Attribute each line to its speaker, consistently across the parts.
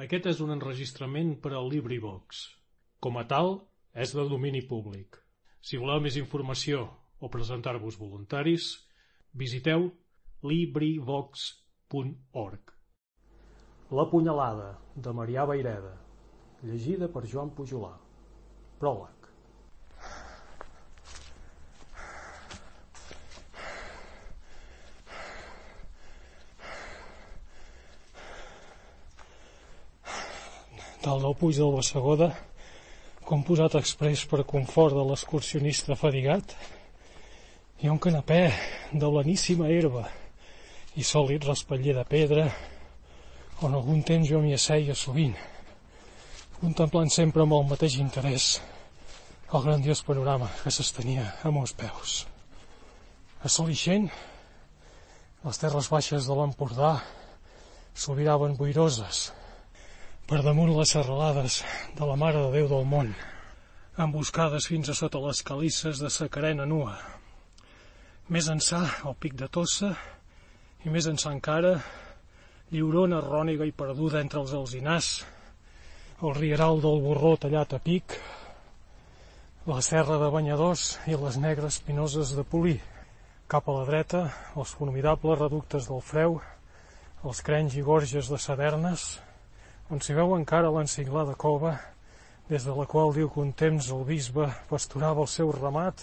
Speaker 1: Aquest és un enregistrament per al LibriVox. Com a tal, és de domini públic. Si voleu més informació o presentar-vos voluntaris, visiteu LibriVox.org. La punyalada, de Marià Vaireda. Llegida per Joan Pujolà. Pròleg.
Speaker 2: Dalt del puig del Bassegoda, com posat express per confort de l'excursionista fadigat, hi ha un canapè de blaníssima herba i sòlid respatller de pedra on algun temps jo m'hi asseia sovint, contemplant sempre amb el mateix interès el grandiós panorama que s'estenia a meus peus. A sol ixent, les terres baixes de l'Empordà s'obiraven boiroses, per damunt les serralades de la Mare de Déu del món, emboscades fins a sota les calisses de sa carena nua. Més ençà, el pic de Tossa, i més ençà encara, lliurona ròniga i perduda entre els alzinars, el rieral del Borró tallat a pic, la serra de Banyadors i les negres pinoses de Polí. Cap a la dreta, els formidables reductes del Freu, els crenys i gorges de Sadernes, on s'hi veu encara l'enciglada cova des de la qual diu que un temps el bisbe pasturava el seu ramat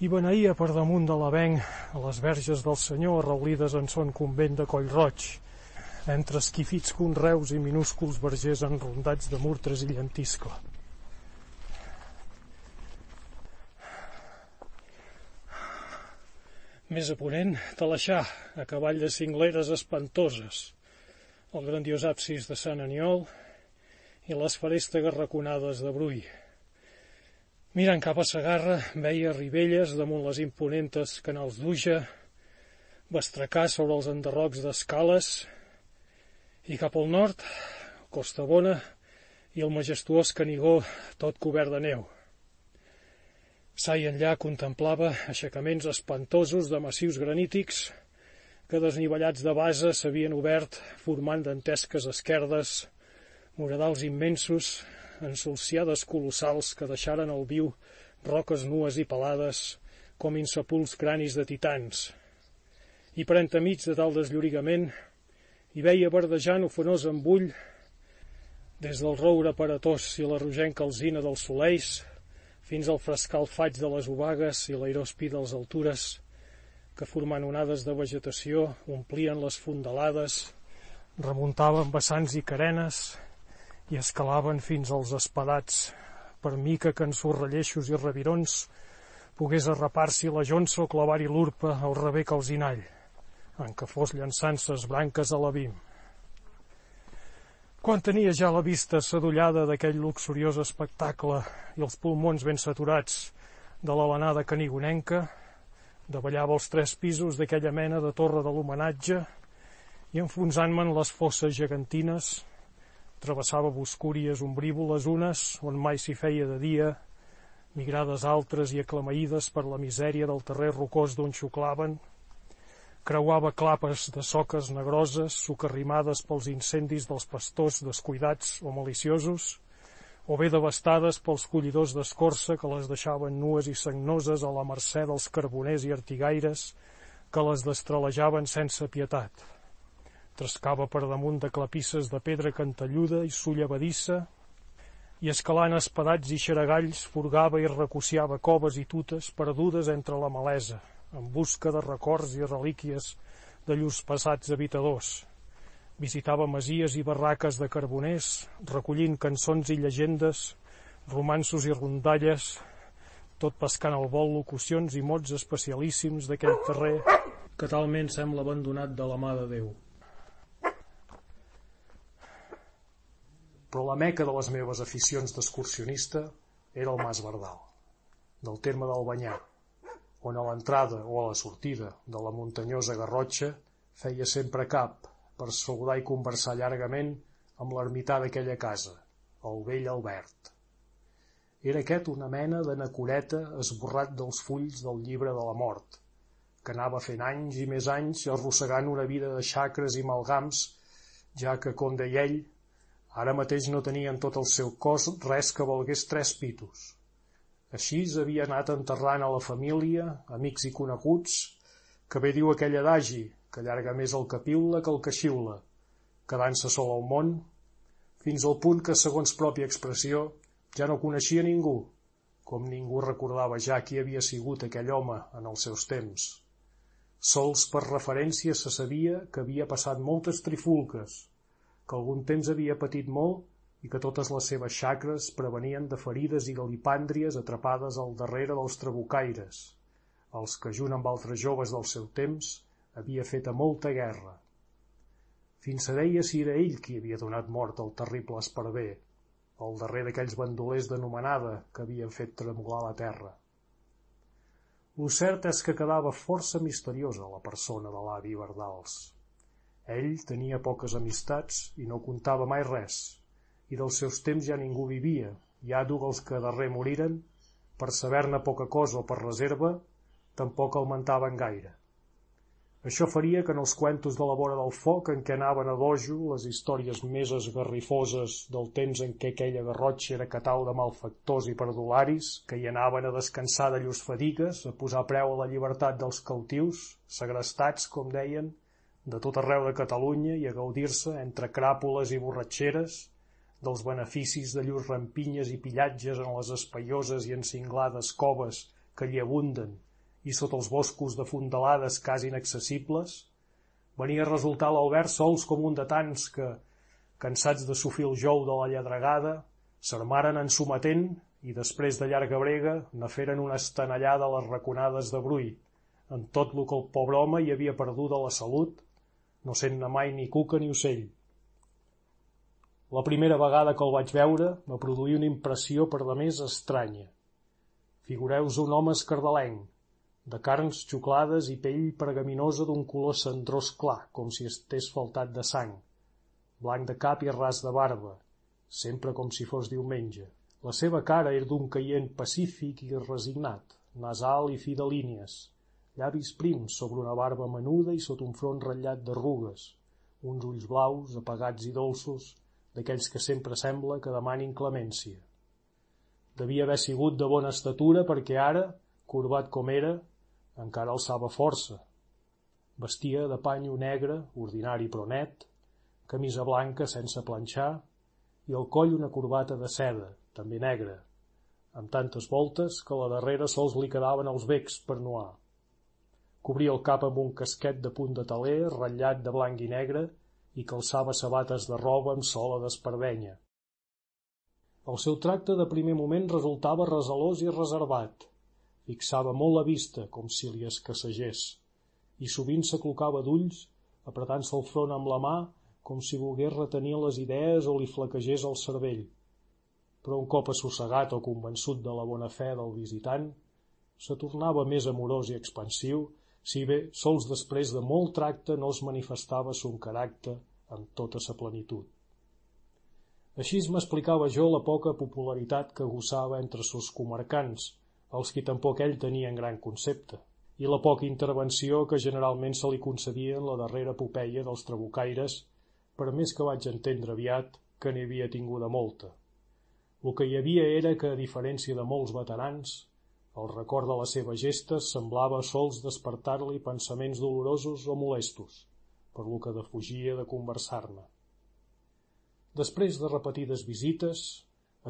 Speaker 2: i beneïa per damunt de l'avenc a les verges del Senyor arraulides en son convent de Collroig, entre esquifits conreus i minúsculs vergers enrondats de murtres i llentiscle. Més a ponent, Talaixà, a cavall de cingleres espantoses, el grandiós absis de Sant Aniol i les faréstegues raconades de Brull. Mirant cap a Sagarra, veia ribelles damunt les imponentes canals d'Uja, bastracà sobre els enderrocs d'escales, i cap al nord, Costa Bona i el majestuós Canigó tot cobert de neu. Sa i enllà contemplava aixecaments espantosos de massius granítics que desnivellats de base s'havien obert formant dantesques esquerdes, moradals immensos, ensolciades colossals que deixaren al viu roques nues i pelades com insapuls cranis de titans. I per entremig de tal desllorigament hi veia verdejant ofenós embull des del roure paratós i la rogenca alzina dels soleis fins al frescal faig de les obagues i l'airós pi dels altures, que formant onades de vegetació omplien les fondalades, remuntaven vessants i carenes i escalaven fins als espadats, per mica que en sorrelleixos i revirons pogués arrapar-s'hi la jonsa o clavar-hi l'urpa al zinall, en què fos llançant ses branques a l'abim. Quan tenia ja la vista sadollada d'aquell luxuriós espectacle i els pulmons ben saturats de l'alenada canigonenca, davallava els tres pisos d'aquella mena de torre de l'homenatge i enfonsant-me en les fosses gegantines travessava boscúries ombrívoles unes on mai s'hi feia de dia, migrades altres i aclamaïdes per la misèria del terrer rocós d'on xuclaven, creuava clapes de soques negroses socarrimades pels incendis dels pastors descuidats o maliciosos, o bé devastades pels collidors d'escorça que les deixaven nues i sagnoses a la mercè dels carboners i artigaires que les destralejaven sense pietat. Trescava per damunt de clapisses de pedra cantelluda i sullevadissa i escalant espadats i xeragalls furgava i recociava coves i tutes perdudes entre la malesa, en busca de records i relíquies de llurs passats habitadors Visitava masies i barraques de carboners, recollint cançons i llegendes, romansos i rondalles, tot pescant al vol locucions i mots especialíssims d'aquell terrer que talment sembla abandonat de la mà de Déu.
Speaker 1: Però la meca de les meves aficions d'excursionista era el Mas Bardal, del terme del Banyà, on a l'entrada o a la sortida de la muntanyosa Garrotxa feia sempre cap, per saludar i conversar llargament amb l'ermità d'aquella casa, el vell Albert. Era aquest una mena de nacoreta esborrat dels fulls del llibre de la mort, que anava fent anys i més anys arrossegant una vida de xacres i malgams, ja que, com deia ell,
Speaker 2: Ara mateix no tenia en tot el seu cos res que valgués tres pitos. Així havia anat enterrant a la família, amics i coneguts, que bé diu aquell adagi, que allarga més el que piula que el que xiula, quedant-se sol al món, fins al punt que, segons pròpia expressió, ja no coneixia ningú, com ningú recordava ja qui havia sigut aquell home en els seus temps. Sols per referència se sabia que havia passat moltes trifulques, que algun temps havia patit molt i que totes les seves xacres prevenien de ferides i galipàndries atrapades al darrere dels trabucaires, els que, junt amb altres joves del seu temps, havia fet a molta guerra. Fins se deia si era ell qui havia donat mort al terrible esparver, el darrer d'aquells bandolers d'anomenada que havien fet tremolar la terra. Lo cert és que quedava força misteriosa la persona de l'avi Bardals. Ell tenia poques amistats i no contava mai res, i dels seus temps ja ningú vivia, ja dur els que darrer moriren, per saber-ne poca cosa o per reserva, tampoc el mentaven gaire. Això faria que en els cuentos de la vora del foc en què anaven a dojo les històries més esgarrifoses del temps en què aquella garrotxa era catau de malfactors i perdularis, que hi anaven a descansar de llurs fadigues, a posar preu a la llibertat dels cautius, segrestats, com deien, de tot arreu de Catalunya i a gaudir-se, entre cràpules i borratxeres, dels beneficis de llurs rampinyes i pillatges en les espaioses i encinglades coves que hi abunden i sota els boscos de fondalades quasi inaccessibles, venia a resultar l'Albert sols com un de tants que, cansats de sofrir el jou de la lladregada, s'armaren en sometent i després de llarga brega n'aferen una estanellada a les raconades de Brull, en tot lo que el pobre home hi havia perdut de la salut, no sent-ne mai ni cuca ni ocell. La primera vegada que el vaig veure va produir una impressió per la més estranya. Figureu-vos un home escardalenc, de carns xuclades i pell pergaminosa d'un color cendrós clar, com si estés faltat de sang, blanc de cap i ras de barba, sempre com si fos diumenge. La seva cara era d'un caient pacífic i resignat, nasal i fi de línies, llavis prims sobre una barba menuda i sota un front ratllat d'arrugues, uns ulls blaus, apagats i dolços, d'aquells que sempre sembla que demanin clemència. Devia haver sigut de bona estatura perquè ara, corbat com era, encara alçava força. Vestia de panyo negre, ordinari però net, camisa blanca sense planxar i al coll una corbata de seda, també negra, amb tantes voltes que la darrera sols li quedaven els becs per nuar. Cobria el cap amb un casquet de punt de taler ratllat de blanc i negre i calçava sabates de roba amb sola d'espardenya. El seu tracte de primer moment resultava reselós i reservat, fixava molt la vista com si li escassegés i sovint s'aclocava d'ulls apretant-se el front amb la mà com si volgués retenir les idees o li flaquegés el cervell però un cop assossegat o convençut de la bona fe del visitant se tornava més amorós i expansiu si bé sols després de molt tracte no es manifestava son caràcter amb tota sa plenitud. Així m'explicava jo la poca popularitat que gossava entre sos comarcans, els qui tampoc ell tenia en gran concepte, i la poca intervenció que generalment se li concedia en la darrera epopeia dels trabucaires, per més que vaig entendre aviat que n'hi havia tinguda molta. El que hi havia era que, a diferència de molts veterans, el record de les seves gestes semblava sols despertar-li pensaments dolorosos o molestos, per lo que defugia de conversar-ne. Després de repetides visites,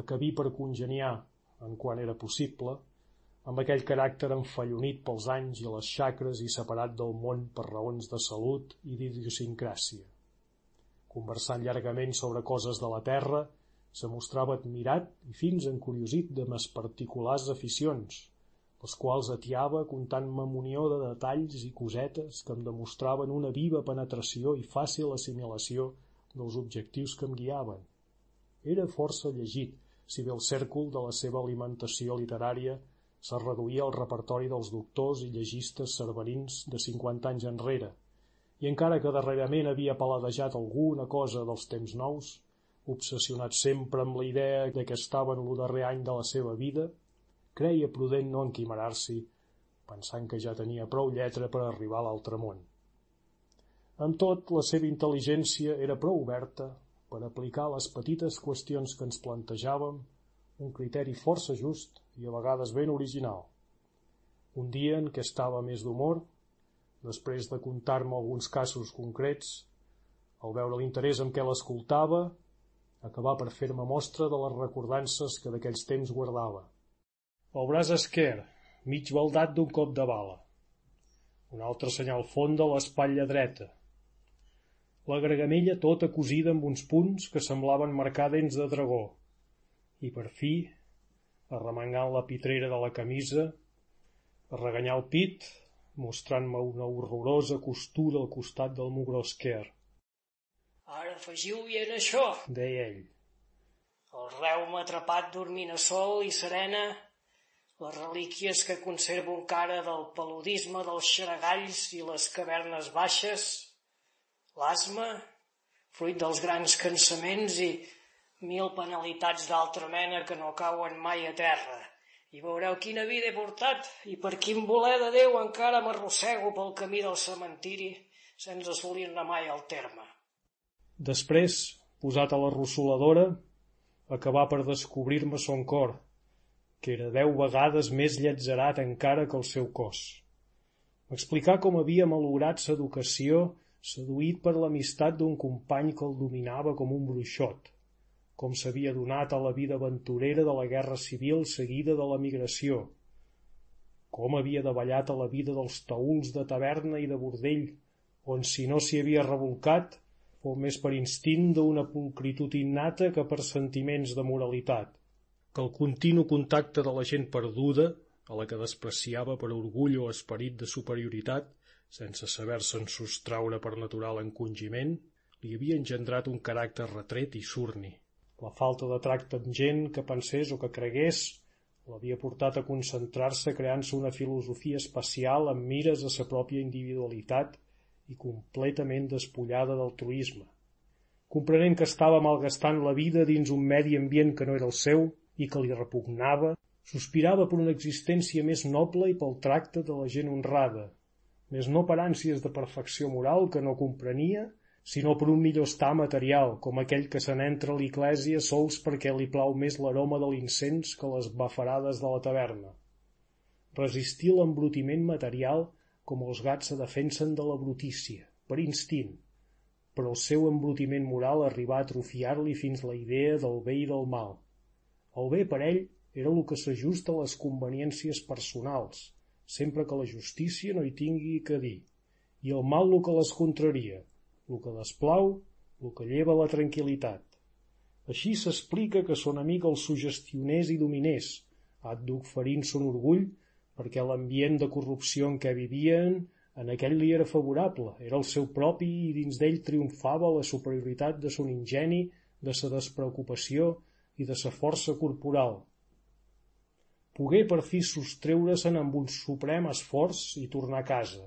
Speaker 2: acabí per congeniar, en quan era possible, amb aquell caràcter enfallonit pels anys i les xacres i separat del món per raons de salut i d'idiosincràsia. Conversant llargament sobre coses de la terra, se mostrava admirat i fins encuriosit de mes particulars aficions, les quals atiava comptant mamonió de detalls i cosetes que em demostraven una viva penetració i fàcil assimilació dels objectius que em guiaven. Era força llegit, si bé el cèrcol de la seva alimentació literària se reduïa al repertori dels doctors i llegistes cerverins de cinquanta anys enrere, i encara que darrerament havia paladejat alguna cosa dels temps nous, obsessionat sempre amb la idea de que estava en lo darrer any de la seva vida, creia prudent no enquimerar-s'hi, pensant que ja tenia prou lletra per arribar a l'altre món. En tot, la seva intel·ligència era prou oberta, per aplicar les petites qüestions que ens plantejàvem un criteri força just i a vegades ben original. Un dia en què estava més d'humor, després de contar-me alguns casos concrets, al veure l'interès amb què l'escoltava, acabà per fer-me mostra de les recordances que d'aquells temps guardava. El braç esquer, mig baldat d'un cop de bala. Un altre senyal font de l'espatlla dreta. La gregamella tota cosida amb uns punts que semblaven marcar dents de dragó. I per fi, arremangant la pitrera de la camisa, a reganyar el pit, mostrant-me una horrorosa costura al costat del mugró esquer.
Speaker 3: Ara afegiu-hi en això,
Speaker 2: deia ell.
Speaker 3: El reuma atrapat dormint a sol i serena les relíquies que conservo encara del paludisme dels xaragalls i les cavernes baixes, l'asma, fruit dels grans cansaments i mil penalitats d'altra mena que no cauen mai a terra. I veureu quina vida he portat i per quin voler de Déu encara m'arrossego pel camí del cementiri sense assolir-ne mai el terme.
Speaker 2: Després, posat a la rossoladora, acabà per descobrir-me son cor, que era deu vegades més lletzerat encara que el seu cos. M'explicà com havia malograt s'educació seduït per l'amistat d'un company que el dominava com un bruixot, com s'havia donat a la vida aventurera de la guerra civil seguida de l'emigració, com havia davallat a la vida dels taüls de taverna i de bordell, on si no s'hi havia revolcat, fou més per instint d'una pulcritud innata que per sentiments de moralitat que el continu contacte de la gent perduda, a la que despreciava per orgull o esperit de superioritat, sense saber-se'n sostraure per natural encongiment, li havia engendrat un caràcter retret i surni. La falta de tracte amb gent que pensés o que cregués l'havia portat a concentrar-se creant-se una filosofia espacial amb mires a sa pròpia individualitat i completament despullada d'altruisme. Comprenent que estava malgastant la vida dins un medi ambient que no era el seu, i que li repugnava, sospirava per una existència més noble i pel tracte de la gent honrada, més no per ànsies de perfecció moral que no comprenia, sinó per un millor estar material, com aquell que se n'entra a l'església sols perquè li plau més l'aroma de l'incens que les bafarades de la taverna. Resistir l'embrutiment material com els gats se defensen de la brutícia, per instint, però el seu embrutiment moral arribà a atrofiar-li fins la idea del bé i del mal, el bé per ell era el que s'ajusta a les conveniències personals, sempre que la justícia no hi tingui que dir, i el mal el que les contraria, el que desplau, el que lleva la tranquil·litat. Així s'explica que son amic el sugestionés i dominés, ad duc ferint son orgull, perquè l'ambient de corrupció en què vivien en aquell li era favorable, era el seu propi i dins d'ell triomfava la superioritat de son ingeni, de sa despreocupació i de sa força corporal. Pogué per fi sostreure's-en amb un suprem esforç i tornar a casa.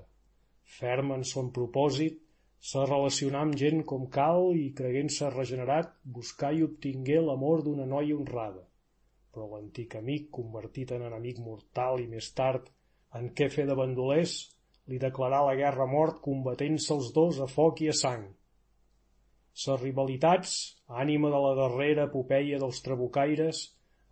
Speaker 2: Ferm en son propòsit, se relacionar amb gent com cal i, creguent-se regenerat, buscar i obtingué l'amor d'una noia honrada. Però l'antic amic, convertit en enemic mortal i més tard en què fer de bandolers, li declarà la guerra mort combatent-se els dos a foc i a sang. Ses rivalitats, ànima de la darrera epopeia dels trabucaires,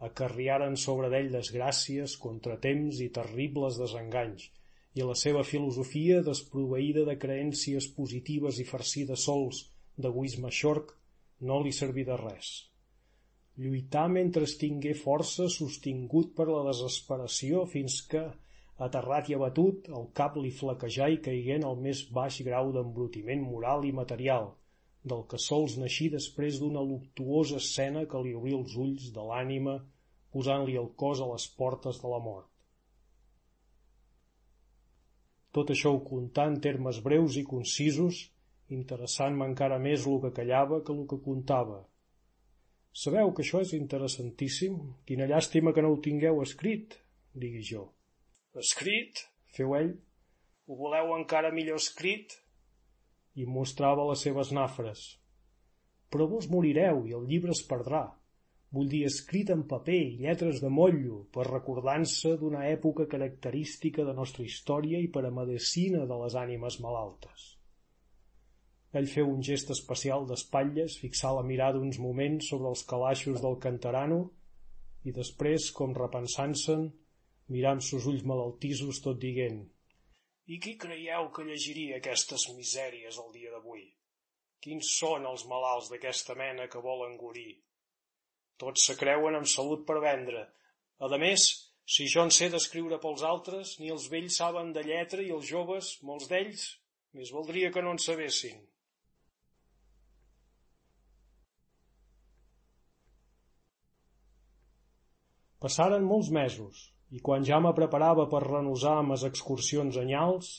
Speaker 2: acarriaren sobre d'ell desgràcies, contratemps i terribles desenganys, i la seva filosofia, desproveïda de creències positives i farcida sols d'egoisme xorc, no li serví de res. Lluitar mentre tingué força sostingut per la desesperació fins que, aterrat i abatut, el cap li flaquejà i caigué en el més baix grau d'embrutiment moral i material, del que sols naixí després d'una luctuosa escena que li obrí els ulls de l'ànima posant-li el cos a les portes de la mort. Tot això ho contà en termes breus i concisos, interessant-me encara més el que callava que el que contava. Sabeu que això és interessantíssim? Quina llàstima que no ho tingueu escrit, digui jo. Escrit? Feu ell. Ho voleu encara millor escrit? i mostrava les seves nafres. Però vos morireu i el llibre es perdrà. Vull dir escrit en paper lletres de motllo per recordar-se d'una època característica de nostra història i per a medecina de les ànimes malaltes. Ell feu un gest especial d'espatlles, fixar la mirada uns moments sobre els calaixos del cantarano i després, com repensant-se'n, mirar amb ulls malaltissos tot dient «I qui creieu que llegiria aquestes misèries el dia d'avui? Quins són els malalts d'aquesta mena que volen gurir? Tots se creuen amb salut per vendre. A més, si jo en sé d'escriure pels altres, ni els vells saben de lletra i els joves, molts d'ells, més valdria que no en sabessin. Passaren molts mesos, i quan ja me preparava per renosar amb les excursions anyals,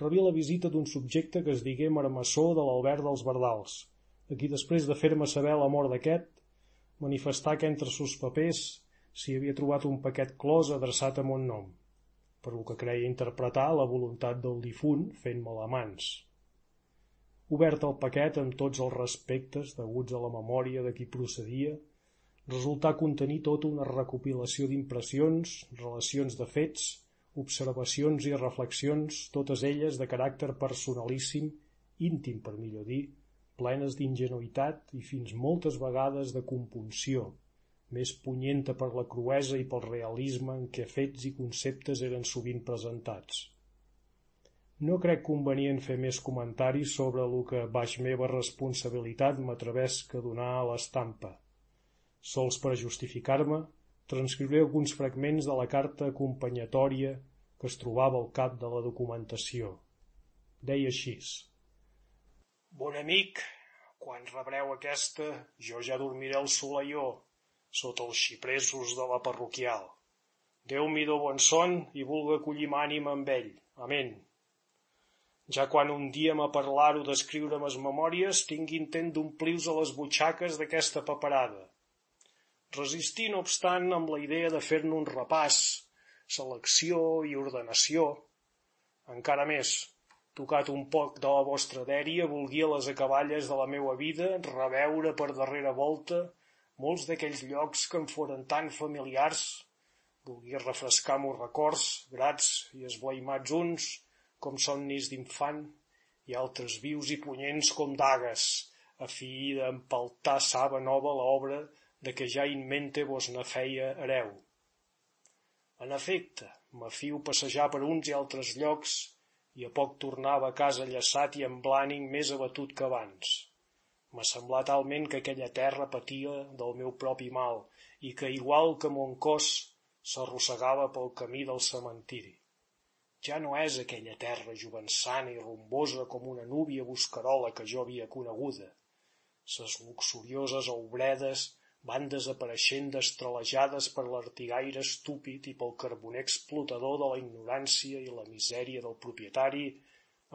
Speaker 2: rebia la visita d'un subjecte que es digué marmessó de l'Albert dels Bardals, a qui després de fer-me saber la mort d'aquest, manifestar que entre sus papers s'hi havia trobat un paquet clos adreçat a mon nom, per lo que creia interpretar la voluntat del difunt fent-me la mans. Obert el paquet amb tots els respectes deguts a la memòria de qui procedia, resultà contenir tota una recopilació d'impressions, relacions de fets, observacions i reflexions, totes elles de caràcter personalíssim, íntim per millor dir, plenes d'ingenuïtat i fins moltes vegades de compunció, més punyenta per la cruesa i pel realisme en què fets i conceptes eren sovint presentats. No crec convenient fer més comentaris sobre el que baix meva responsabilitat m'atreveix que donar a l'estampa, Sols per a justificar-me, transcriuré alguns fragments de la carta acompanyatòria que es trobava al cap de la documentació. Deia així. Bon amic, quan rebreu aquesta, jo ja dormiré al solaió, sota els xipresos de la parroquial. Déu m'hi do bon son i vulga acollir ànima amb ell. Amén. Ja quan un dia m'ha parlar-ho d'escriure mes memòries, tinc intent d'omplius a les butxaques d'aquesta paperada resistir no obstant amb la idea de fer-ne un repàs, selecció i ordenació. Encara més, tocat un poc de la vostra dèria, volguia les acaballes de la meua vida reveure per darrera volta molts d'aquells llocs que em foren tan familiars, volguia refrescar meus records, grats i esblaimats uns, com somnis d'infant, i altres vius i punyents com dagues, a fi d'empaltar saba nova l'obra de què ja in mente vos ne feia hereu. En efecte, fio passejar per uns i altres llocs i a poc tornava a casa llaçat i amb l'ànim més abatut que abans. M'ha semblat talment que aquella terra patia del meu propi mal i que, igual que mon cos, s'arrossegava pel camí del cementiri. Ja no és aquella terra jovençana i rombosa com una núvia buscarola que jo havia coneguda. Ses luxurioses aubredes van desapareixent destralejades per l'artigaire estúpid i pel carboner explotador de la ignorància i la misèria del propietari,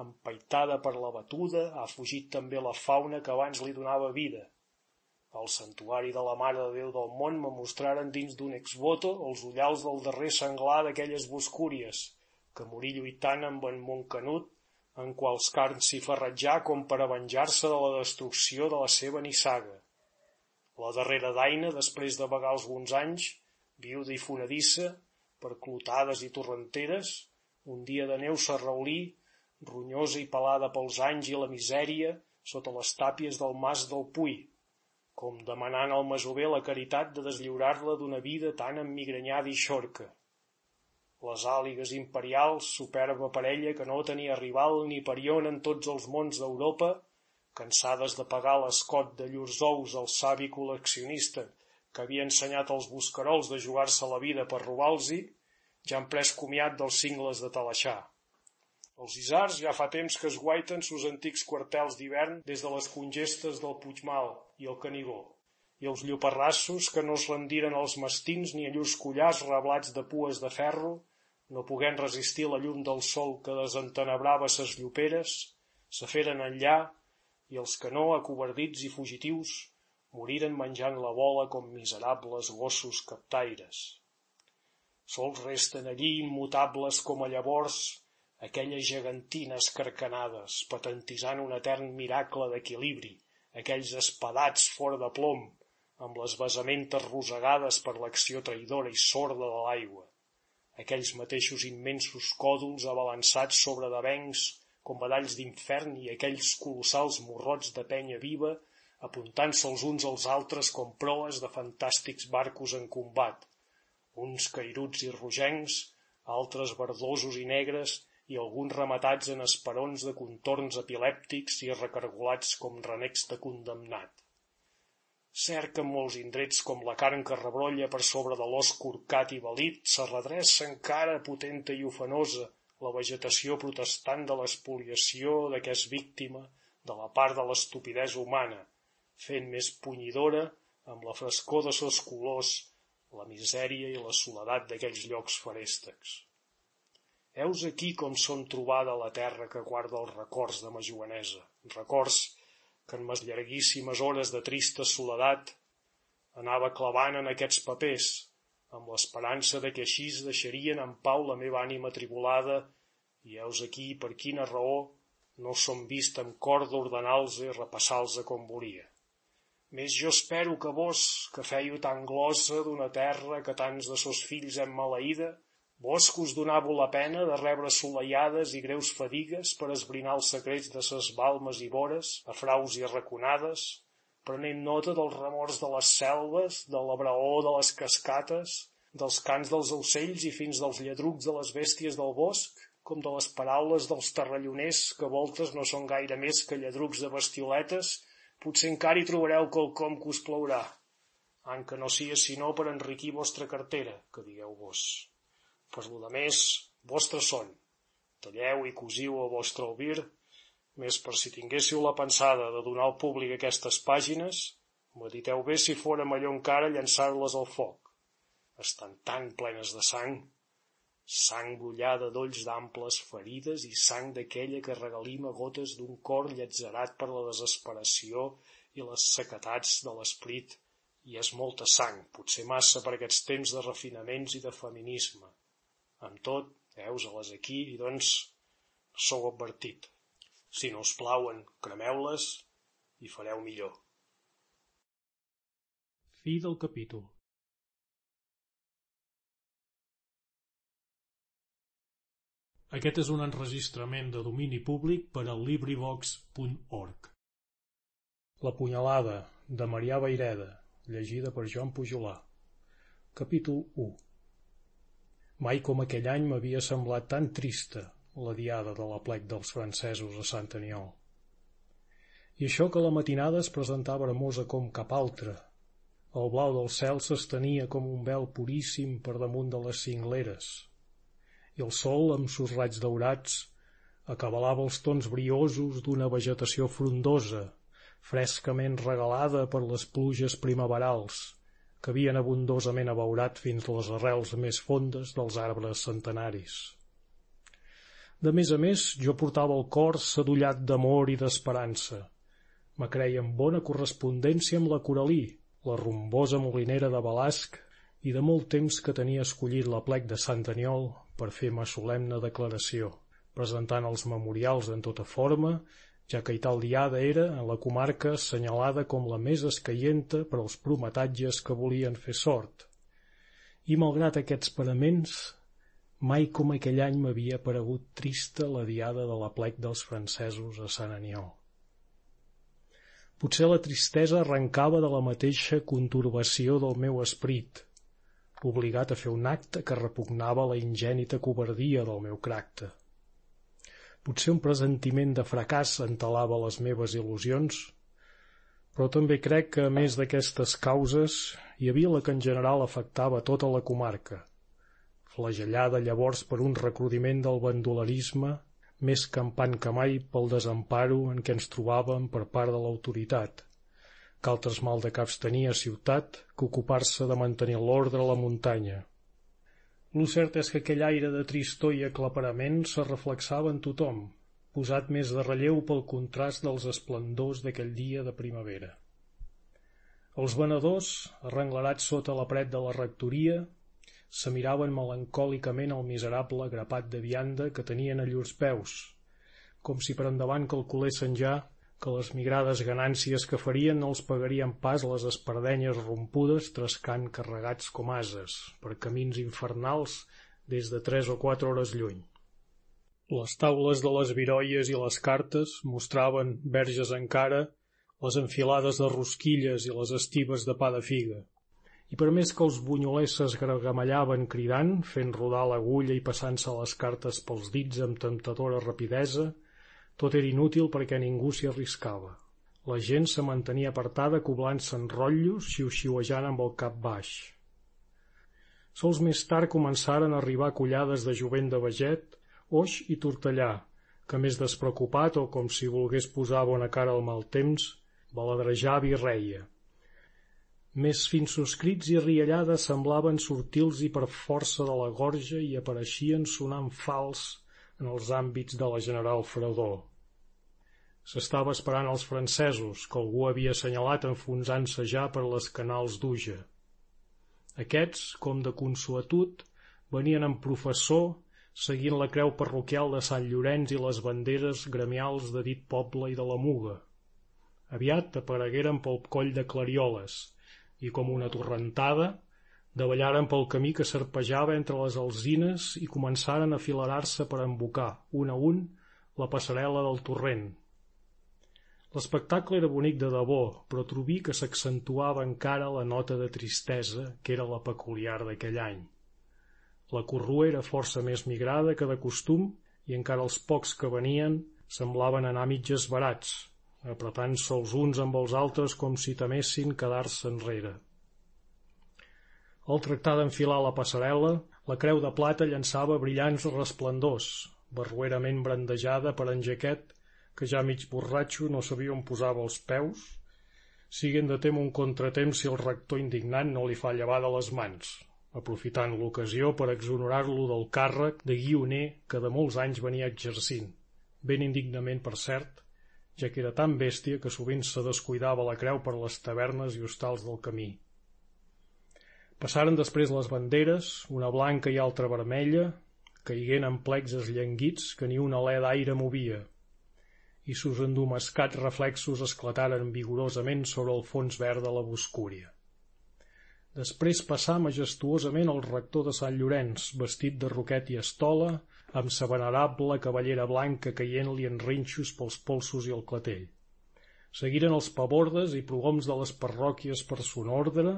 Speaker 2: empaitada per la batuda, ha fugit també la fauna que abans li donava vida. Al santuari de la Mare de Déu del món me mostraren dins d'un exvoto els ullals del darrer senglar d'aquelles boscúries, que morí lluitant amb en Montcanut, en quals carn s'hi ferratjà com per a venjar-se de la destrucció de la seva nissaga la darrera daina, després de vagar alguns anys, viuda i fonedissa, per clotades i torrenteres, un dia de neu s'arraulí, ronyosa i pelada pels anys i la misèria, sota les tàpies del mas del Pui, com demanant al masover la caritat de deslliurar-la d'una vida tan emmigranyada i xorca. Les àligues imperials, superba parella que no tenia rival ni parion en tots els mons d'Europa, cansades de pagar l'escot de llurs ous al savi col·leccionista que havia ensenyat als buscarols de jugar-se la vida per robar-los-hi, ja han pres comiat dels cingles de Talaixà. Els isars ja fa temps que es guaiten sus antics quartels d'hivern des de les congestes del Puigmal i el Canigó, i els lloparrassos que no es rendiren als mastins ni a llurs collars reblats de pues de ferro, no poguent resistir la llum del sol que desentenebrava ses lloperes, se feren enllà i els que no, acovardits i fugitius, moriren menjant la bola com miserables gossos captaires. Sols resten allí immutables com a llavors aquelles gegantines carcanades, patentisant un etern miracle d'equilibri, aquells espadats fora de plom, amb les basamentes rosegades per l'acció traïdora i sorda de l'aigua, aquells mateixos immensos còdols abalançats sobre d'avencs
Speaker 4: com badalls d'infern i aquells colossals morrots de penya viva apuntant-se els uns als altres com proes de fantàstics barcos en combat, uns cairuts i rogencs, altres verdosos i negres i alguns rematats en esperons de contorns epilèptics i recargolats com renecs de condemnat. Que en molts indrets com la carn que rebrolla per sobre de l'os corcat i valit se redreça encara potenta i ofenosa la vegetació protestant de l'espoliació és víctima de la part de l'estupidesa humana, fent més punyidora, amb la frescor de sos colors, la misèria i la soledat d'aquells llocs feréstecs. Heus aquí com són trobada la terra que guarda els records de ma jovenesa, records que en mes llarguíssimes hores de trista soledat anava clavant en aquests papers, amb l'esperança de que així deixarien en pau la meva ànima tribulada, i heus aquí per quina raó no som vist amb cor d'ordenar-los i repassar-los com volia. Més jo espero que vos, que feiu tan glossa d'una terra que tants de sos fills hem maleïda, vos que us donàveu la pena de rebre assolellades i greus fadigues per esbrinar els secrets de ses balmes i vores, a fraus i arraconades, prenent nota dels remors de les selves, de l'abraó de les cascates, dels cants dels ocells i fins dels lladrucs de les bèsties del bosc, com de les paraules dels terralloners que voltes no són gaire més que lladrucs de bestioletes, potser encara hi trobareu quelcom que us plaurà, en que no sia sinó per enriquir vostra cartera, que digueu vos. Per lo de més, vostre son. Talleu i cosiu el vostre albir més per si tinguéssiu la pensada de donar al públic aquestes pàgines, mediteu bé si fóra millor encara llançar-les al foc. Estan tan plenes de sang, sang bullada d'olls d'amples ferides i sang d'aquella que regalima gotes d'un cor lletzerat per la desesperació i les sequetats de l'esperit, i és molta sang, potser massa per aquests temps de refinaments i de feminisme. Amb tot, heus-les aquí i doncs sou advertit. Si no us plauen, cremeu-les i fareu millor.
Speaker 2: Fi del capítol. Aquest és un enregistrament de domini públic per al LibriVox.org. La punyalada, de Marià Baireda, llegida per Joan Pujolà. Capítol 1 Mai com aquell any m'havia semblat tan trista, la diada de la plec dels francesos a Sant Aniol. I això que la matinada es presentava hermosa com cap altra. El blau del cel s'estenia com un vel puríssim per damunt de les cingleres, i el sol, amb sus raigs daurats, acabalava els tons briosos d'una vegetació frondosa, frescament regalada per les pluges primaverals, que havien abundosament abeurat fins les arrels més fondes dels arbres centenaris. De més a més, jo portava el cor sadollat d'amor i d'esperança. Me creia en bona correspondència amb la Coralí, la rumbosa molinera de Balasc, i de molt temps que tenia escollit la plec de Sant Aniol per fer ma solemne declaració, presentant els memorials en tota forma, ja que tal diada era, en la comarca, assenyalada com la més escaienta per als prometatges que volien fer sort. I malgrat aquests paraments, Mai com aquell any m'havia paregut trista la diada de la plec dels francesos a Sant Aniol. Potser la tristesa arrencava de la mateixa conturbació del meu esprit, obligat a fer un acte que repugnava la ingènita covardia del meu cracte. Potser un presentiment de fracàs entelava les meves il·lusions, però també crec que, a més d'aquestes causes, hi havia la que en general afectava tota la comarca – flagellada llavors per un recrudiment del bandolerisme més campant que mai pel desemparo en què ens trobàvem per part de l'autoritat, que altres maldecaps tenia ciutat que ocupar-se de mantenir l'ordre a la muntanya. Lo cert és que aquell aire de tristor i aclaparament se reflexava en tothom, posat més de relleu pel contrast dels esplendors d'aquell dia de primavera. Els venedors, arrenglerats sota la pret de la rectoria, se miraven melancòlicament el miserable grapat de vianda que tenien a llurs peus, com si per endavant calculessin ja que les migrades ganàncies que farien no els pagarien pas les espardenyes rompudes trascant carregats com ases per camins infernals des de tres o quatre hores lluny. Les taules de les viroies i les cartes mostraven, verges encara, les enfilades de rosquilles i les estives de pa de figa. I per més que els bunyolers s'esgargamallaven cridant, fent rodar l'agulla i passant-se les cartes pels dits amb temptadora rapidesa, tot era inútil perquè ningú s'hi arriscava. La gent se mantenia apartada coblant-se en rotllos, xiu-xiuejant amb el cap baix. Sols més tard començaren a arribar collades de jovent de veget Oix i Tortellà, que més despreocupat o com si volgués posar bona cara al mal temps, baladrejava i reia. Més fins suscrits i riallades semblaven sortir-los per força de la gorja i apareixien sonant fals en els àmbits de la general fredor. S'estava esperant els francesos, que algú havia assenyalat enfonsant-se ja per les canals d'Uja. Aquests, com de consuetut, venien amb professor seguint la creu parroquial de Sant Llorenç i les banderes gremials de dit poble i de la Muga. Aviat aparegueren pel coll de Clarioles i, com una torrentada, davallaren pel camí que serpejava entre les alzines i començaren a filarar-se per embocar, un a un, la passarel·la del torrent. L'espectacle era bonic de debò, però trobí que s'accentuava encara la nota de tristesa que era la peculiar d'aquell any. La corrua era força més migrada que de costum i encara els pocs que venien semblaven anar mitges barats, apretant-se els uns amb els altres com si temessin quedar-se enrere. Al tractar d'enfilar la passarel·la, la creu de plata llançava brillants resplendors, barruerament brandejada per en Jaquet, que ja mig borratxo no sabia on posava els peus, siguent de tem un contratemps si el rector indignat no li fa llevar de les mans, aprofitant l'ocasió per exonerar-lo del càrrec de guioner que de molts anys venia exercint, ben indignament per cert, ja que era tan bèstia que sovint se descuidava la creu per les tavernes i hostals del camí. Passaren després les banderes, una blanca i altra vermella, caiguent en plecs esllenguits que ni un alè d'aire movia, i sus endomascats reflexos esclataren vigorosament sobre el fons verd de la boscúria. Després passà majestuosament el rector de Sant Llorenç, vestit de roquet i estola, amb sa venerable cavallera blanca caient-li en rinxos pels polsos i el clatell. Seguiren els pabordes i progoms de les parròquies per son ordre,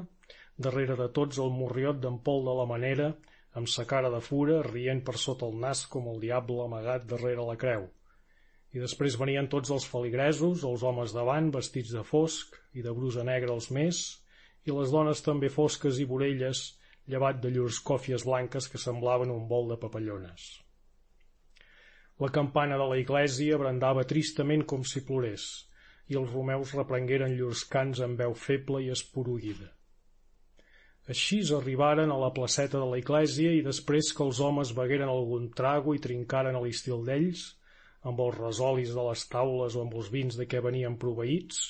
Speaker 2: darrere de tots el morriot d'en Pol de la Manera, amb sa cara de fura, rient per sota el nas com el diable amagat darrere la creu. I després venien tots els feligresos, els homes davant, vestits de fosc, i de brusa negra els més, i les dones també fosques i vorelles, llevat de llurs còfies blanques que semblaven un vol de papallones. La campana de la iglesia brandava tristament com si plorés, i els romeus reprengueren llurs cants amb veu feble i esporuguida. Així arribaren a la placeta de la iglesia i després que els homes begueren algun trago i trincaren a l'estil d'ells, amb els resolis de les taules o amb els vins de què venien proveïts,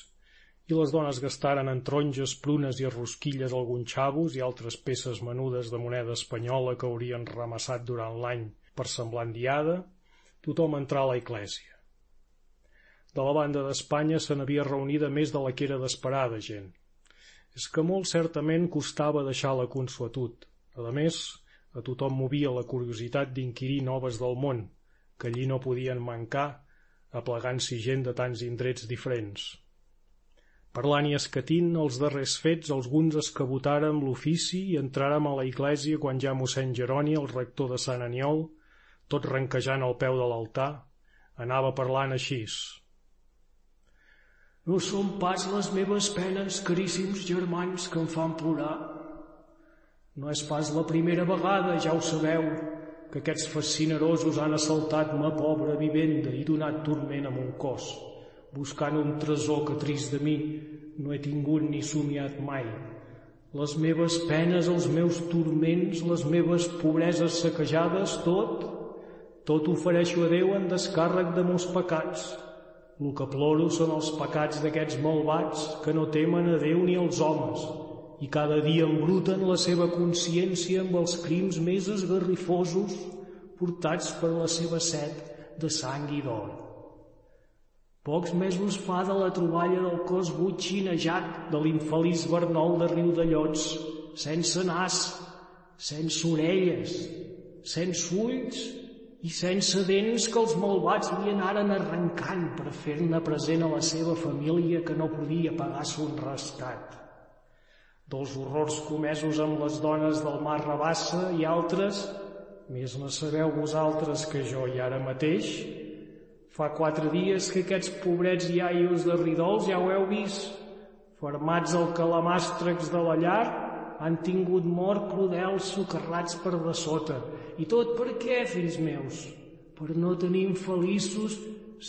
Speaker 2: i les dones gastaren en taronges, prunes i rosquilles alguns xavos i altres peces menudes de moneda espanyola que haurien ramassat durant l'any per semblant diada, tothom entrà a la iglesia. De la banda d'Espanya se n'havia reunida més de la que era d'esperada gent. És que molt certament costava deixar la consuetud. A més, a tothom movia la curiositat d'inquirir noves del món, que allí no podien mancar, aplegant-s'hi gent de tants indrets diferents. Parlant i escatint els darrers fets, alguns escabotàrem l'ofici i entràrem a la iglesia quan ja mossèn Jeroni, el rector de Sant Aniol, tot renquejant al peu de l'altar, anava parlant així.
Speaker 5: No són pas les meves penes, caríssims germans, que em fan plorar. No és pas la primera vegada, ja ho sabeu, que aquests fascinerosos han assaltat ma pobra vivenda i donat turment a mon cos buscant un tresor que trist de mi no he tingut ni somiat mai. Les meves penes, els meus turments, les meves pobreses saquejades, tot, tot ofereixo a Déu en descàrrec de meus pecats. El que ploro són els pecats d'aquests malvats que no temen a Déu ni als homes i cada dia embruten la seva consciència amb els crims més esgarrifosos portats per la seva set de sang i d'or. Pocs mesos fa de la troballa del cos butxinejat de l'infeliç Bernol de Riudellots, sense nas, sense orelles, sense ulls
Speaker 2: i sense dents que els malvats li anaren arrencant per fer-ne present a la seva família que no podia pagar son rescat. Dels horrors comesos amb les dones del mar Rabassa i altres, més no sabeu vosaltres que jo i ara mateix, fa quatre dies que aquests pobrets iaios de Ridols ja ho heu vist, formats al calamàstrecs de la llar, han tingut mort crudels socarrats per de sota i tot per què, fills meus? Per no tenir infeliços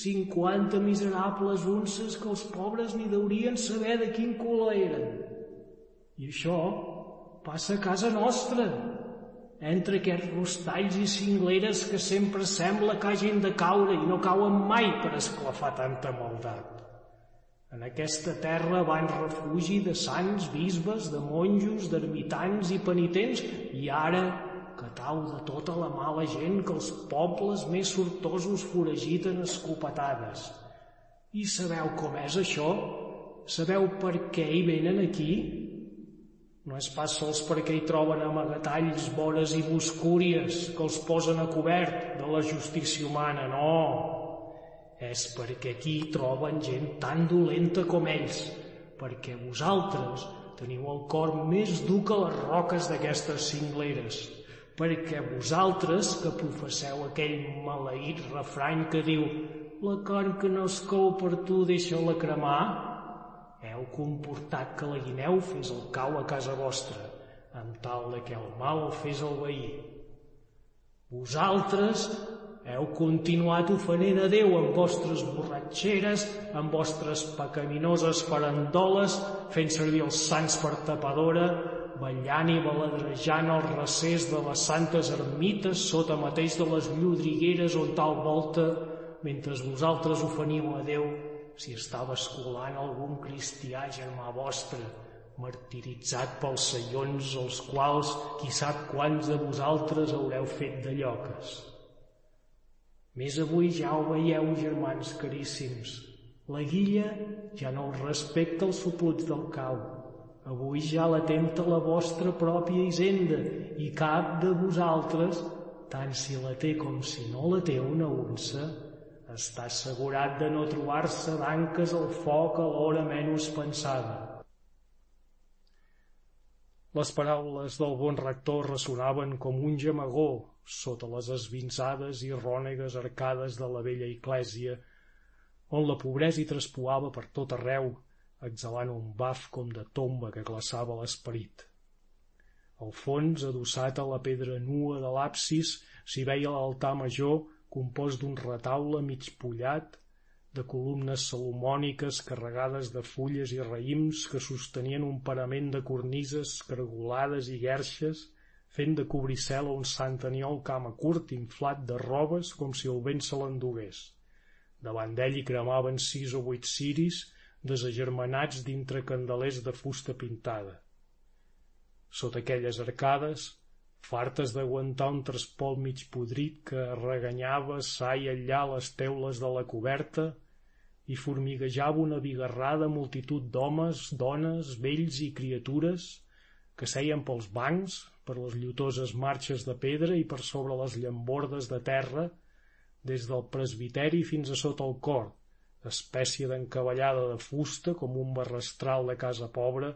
Speaker 2: 50 miserables unces que els pobres ni deurien saber de quin color eren. I això passa a casa nostra, entre aquests rostalls i cingleres que sempre sembla que hagin de caure i no cauen mai per esclafar tanta maldat. En aquesta terra van refugi de sants, bisbes, de monjos, d'ermitans i penitents, i ara catau de tota la mala gent que els pobles més sortosos foragiten escopetades. I sabeu com és això? Sabeu per què hi venen aquí? No és pas sols perquè hi troben amagatalls, vores i boscúries que els posen a cobert de la justícia humana, no. És perquè aquí troben gent tan dolenta com ells, perquè vosaltres teniu el cor més dur que les roques d'aquestes cingleres perquè vosaltres que professeu aquell maleït refrany que diu la carn que no es cou per tu deixa-la cremar, heu comportat que la guineu fes el cau a casa vostra, amb tal de que el mal fes el veí. Vosaltres heu continuat ofenent a Déu amb vostres borratxeres, amb vostres pecaminoses farandoles, fent servir els sants per tapadora, ballant i baladrejant els recers de les santes ermites sota mateix de les llodrigueres on tal volta, mentre vosaltres ofeniu a Déu si estava escolant algun cristià germà vostre, martiritzat pels seions els quals qui sap quants de vosaltres haureu fet de lloques. Més avui ja ho veieu, germans caríssims, la guilla ja no us respecta els suputs del cau, Avui ja la tempta la vostra pròpia hisenda i cap de vosaltres, tant si la té com si no la té una unça, està assegurat de no trobar-se d'anques al foc a l'hora menys pensada.
Speaker 6: Les paraules del bon rector ressonaven com un gemegó sota les esvinçades i rònegues arcades de la vella eclèsia, on la pobresa hi traspoava per tot arreu exhalant un baf com de tomba que glaçava l'esperit. Al fons, adossat a la pedra nua de l'absis, s'hi veia l'altar major compost d'un retaule mig pullat, de columnes salomòniques carregades de fulles i raïms que sostenien un parament de cornises cargolades i guerxes, fent de cobricel a un sant aniol cama curt inflat de robes com si el vent se l'endugués. Davant d'ell hi cremaven sis o vuit ciris desagermanats dintre candelers de fusta pintada. Sota aquelles arcades, fartes d'aguantar un traspol mig podrit que reganyava sa i les teules de la coberta, i formiguejava una bigarrada multitud d'homes, dones, vells i criatures que seien pels bancs, per les llutoses marxes de pedra i per sobre les llambordes de terra, des del presbiteri fins a sota el cor, espècie d'encavallada de fusta com un barrastral de casa pobra,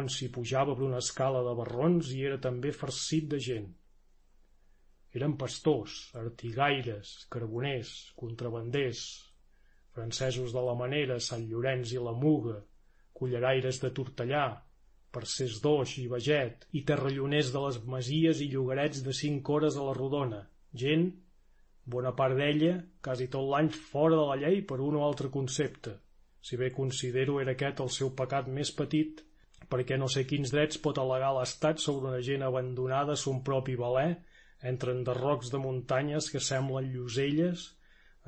Speaker 6: on s'hi pujava per una escala de barrons i era també farcit de gent. Eren pastors, artigaires, carboners, contrabanders, francesos de la Manera, Sant Llorenç i la Muga, culleraires de Tortellà, parcers d'Oix i Baget i terralloners de les masies i llogarets de cinc hores a la Rodona, gent bona part d'ella quasi tot l'any fora de la llei per un o altre concepte, si bé considero era aquest el seu pecat més petit, perquè no sé quins drets pot al·legar l'Estat sobre una gent abandonada a son propi valer, entre enderrocs de muntanyes que semblen lloselles,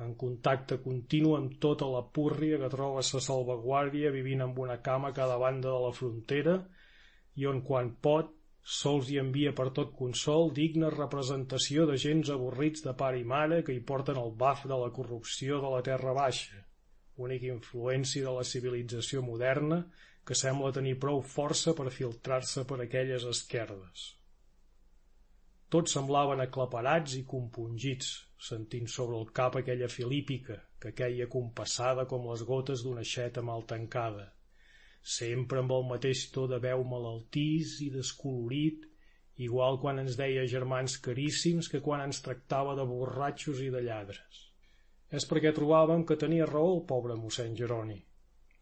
Speaker 6: en contacte continu amb tota la púrria que troba sa salvaguàrdia vivint amb una cama a cada banda de la frontera i on quan pot sols hi envia per tot consol digna representació de gens avorrits de pare i mare que hi porten el baf de la corrupció de la terra baixa, única influència de la civilització moderna que sembla tenir prou força per filtrar-se per aquelles esquerdes.
Speaker 2: Tots semblaven aclaparats i compungits, sentint sobre el cap aquella filípica que queia compassada com les gotes d'una xeta mal tancada, sempre amb el mateix to de veu malaltís i descolorit, igual quan ens deia germans caríssims que quan ens tractava de borratxos i de lladres. És perquè trobàvem que tenia raó el pobre mossèn Jeroni,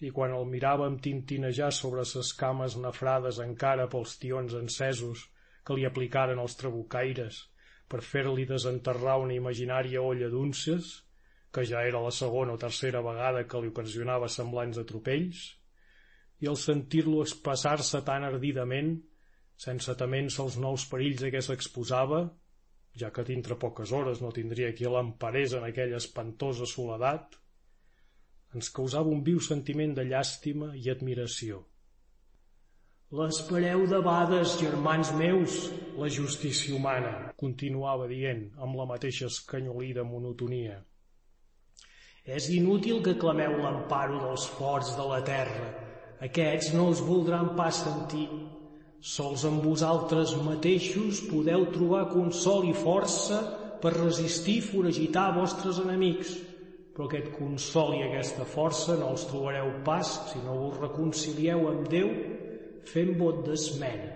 Speaker 2: i quan el miràvem tintinejar sobre ses cames nafrades encara pels tions encesos que li aplicaren els trabucaires per fer-li desenterrar una imaginària olla d'unces, que ja era la segona o tercera vegada que li ocasionava semblants atropells, i al sentir-lo expressar-se tan ardidament, sense temense els nous perills a què s'exposava, ja que dintre poques hores no tindria qui l'emparés en aquella espantosa soledat, ens causava un viu sentiment de llàstima i admiració.
Speaker 7: L'espereu debades, germans meus,
Speaker 2: la justícia humana, continuava dient amb la mateixa escanyolida monotonia.
Speaker 7: És inútil que clameu l'emparo dels forts de la terra. Aquests no us voldran pas sentir. Sols amb vosaltres mateixos podeu trobar consol i força per resistir i foragitar vostres enemics però aquest consol i aquesta força no els trobareu pas si no us reconcilieu amb Déu fent vot d'esmena.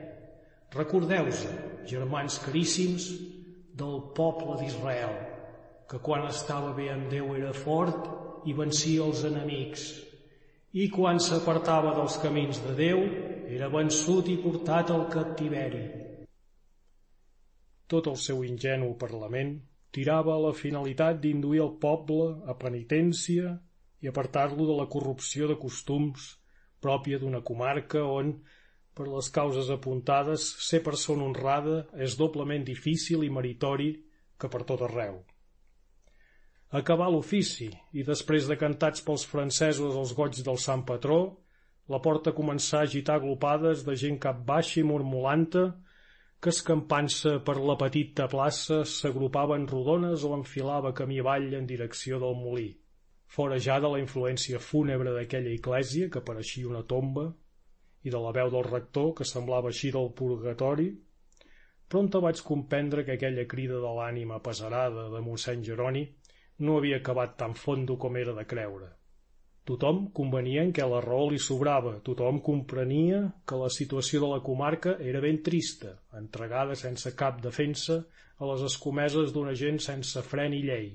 Speaker 7: Recordeu-vos, germans caríssims, del poble d'Israel, que quan estava bé amb Déu era fort i vencia els enemics, i quan s'apartava dels camins de Déu era vençut i portat al captiveri.
Speaker 2: Tot el seu ingenu parlament tirava a la finalitat d'induir el poble a penitència i apartar-lo de la corrupció de costums pròpia d'una comarca on, per les causes apuntades, ser persona honrada és doblement difícil i meritori que per tot arreu. Acabar l'ofici i després de cantats pels francesos els goig del sant patró, la porta començà a agitar glopades de gent cap baixa i murmulanta que escampant-se per la petita plaça s'agrupava en rodones o enfilava camí avall en direcció del molí. Fora ja de la influència fúnebre d'aquella eclèsia, que pareixia una tomba, i de la veu del rector, que semblava així del purgatori, prompte vaig comprendre que aquella crida de l'ànima pesarada de mossèn Jeroni no havia acabat tan fondo com era de creure. Tothom convenia en què la raó li sobrava, tothom comprenia que la situació de la comarca era ben trista, entregada sense cap defensa a les escomeses d'una gent sense fre ni llei.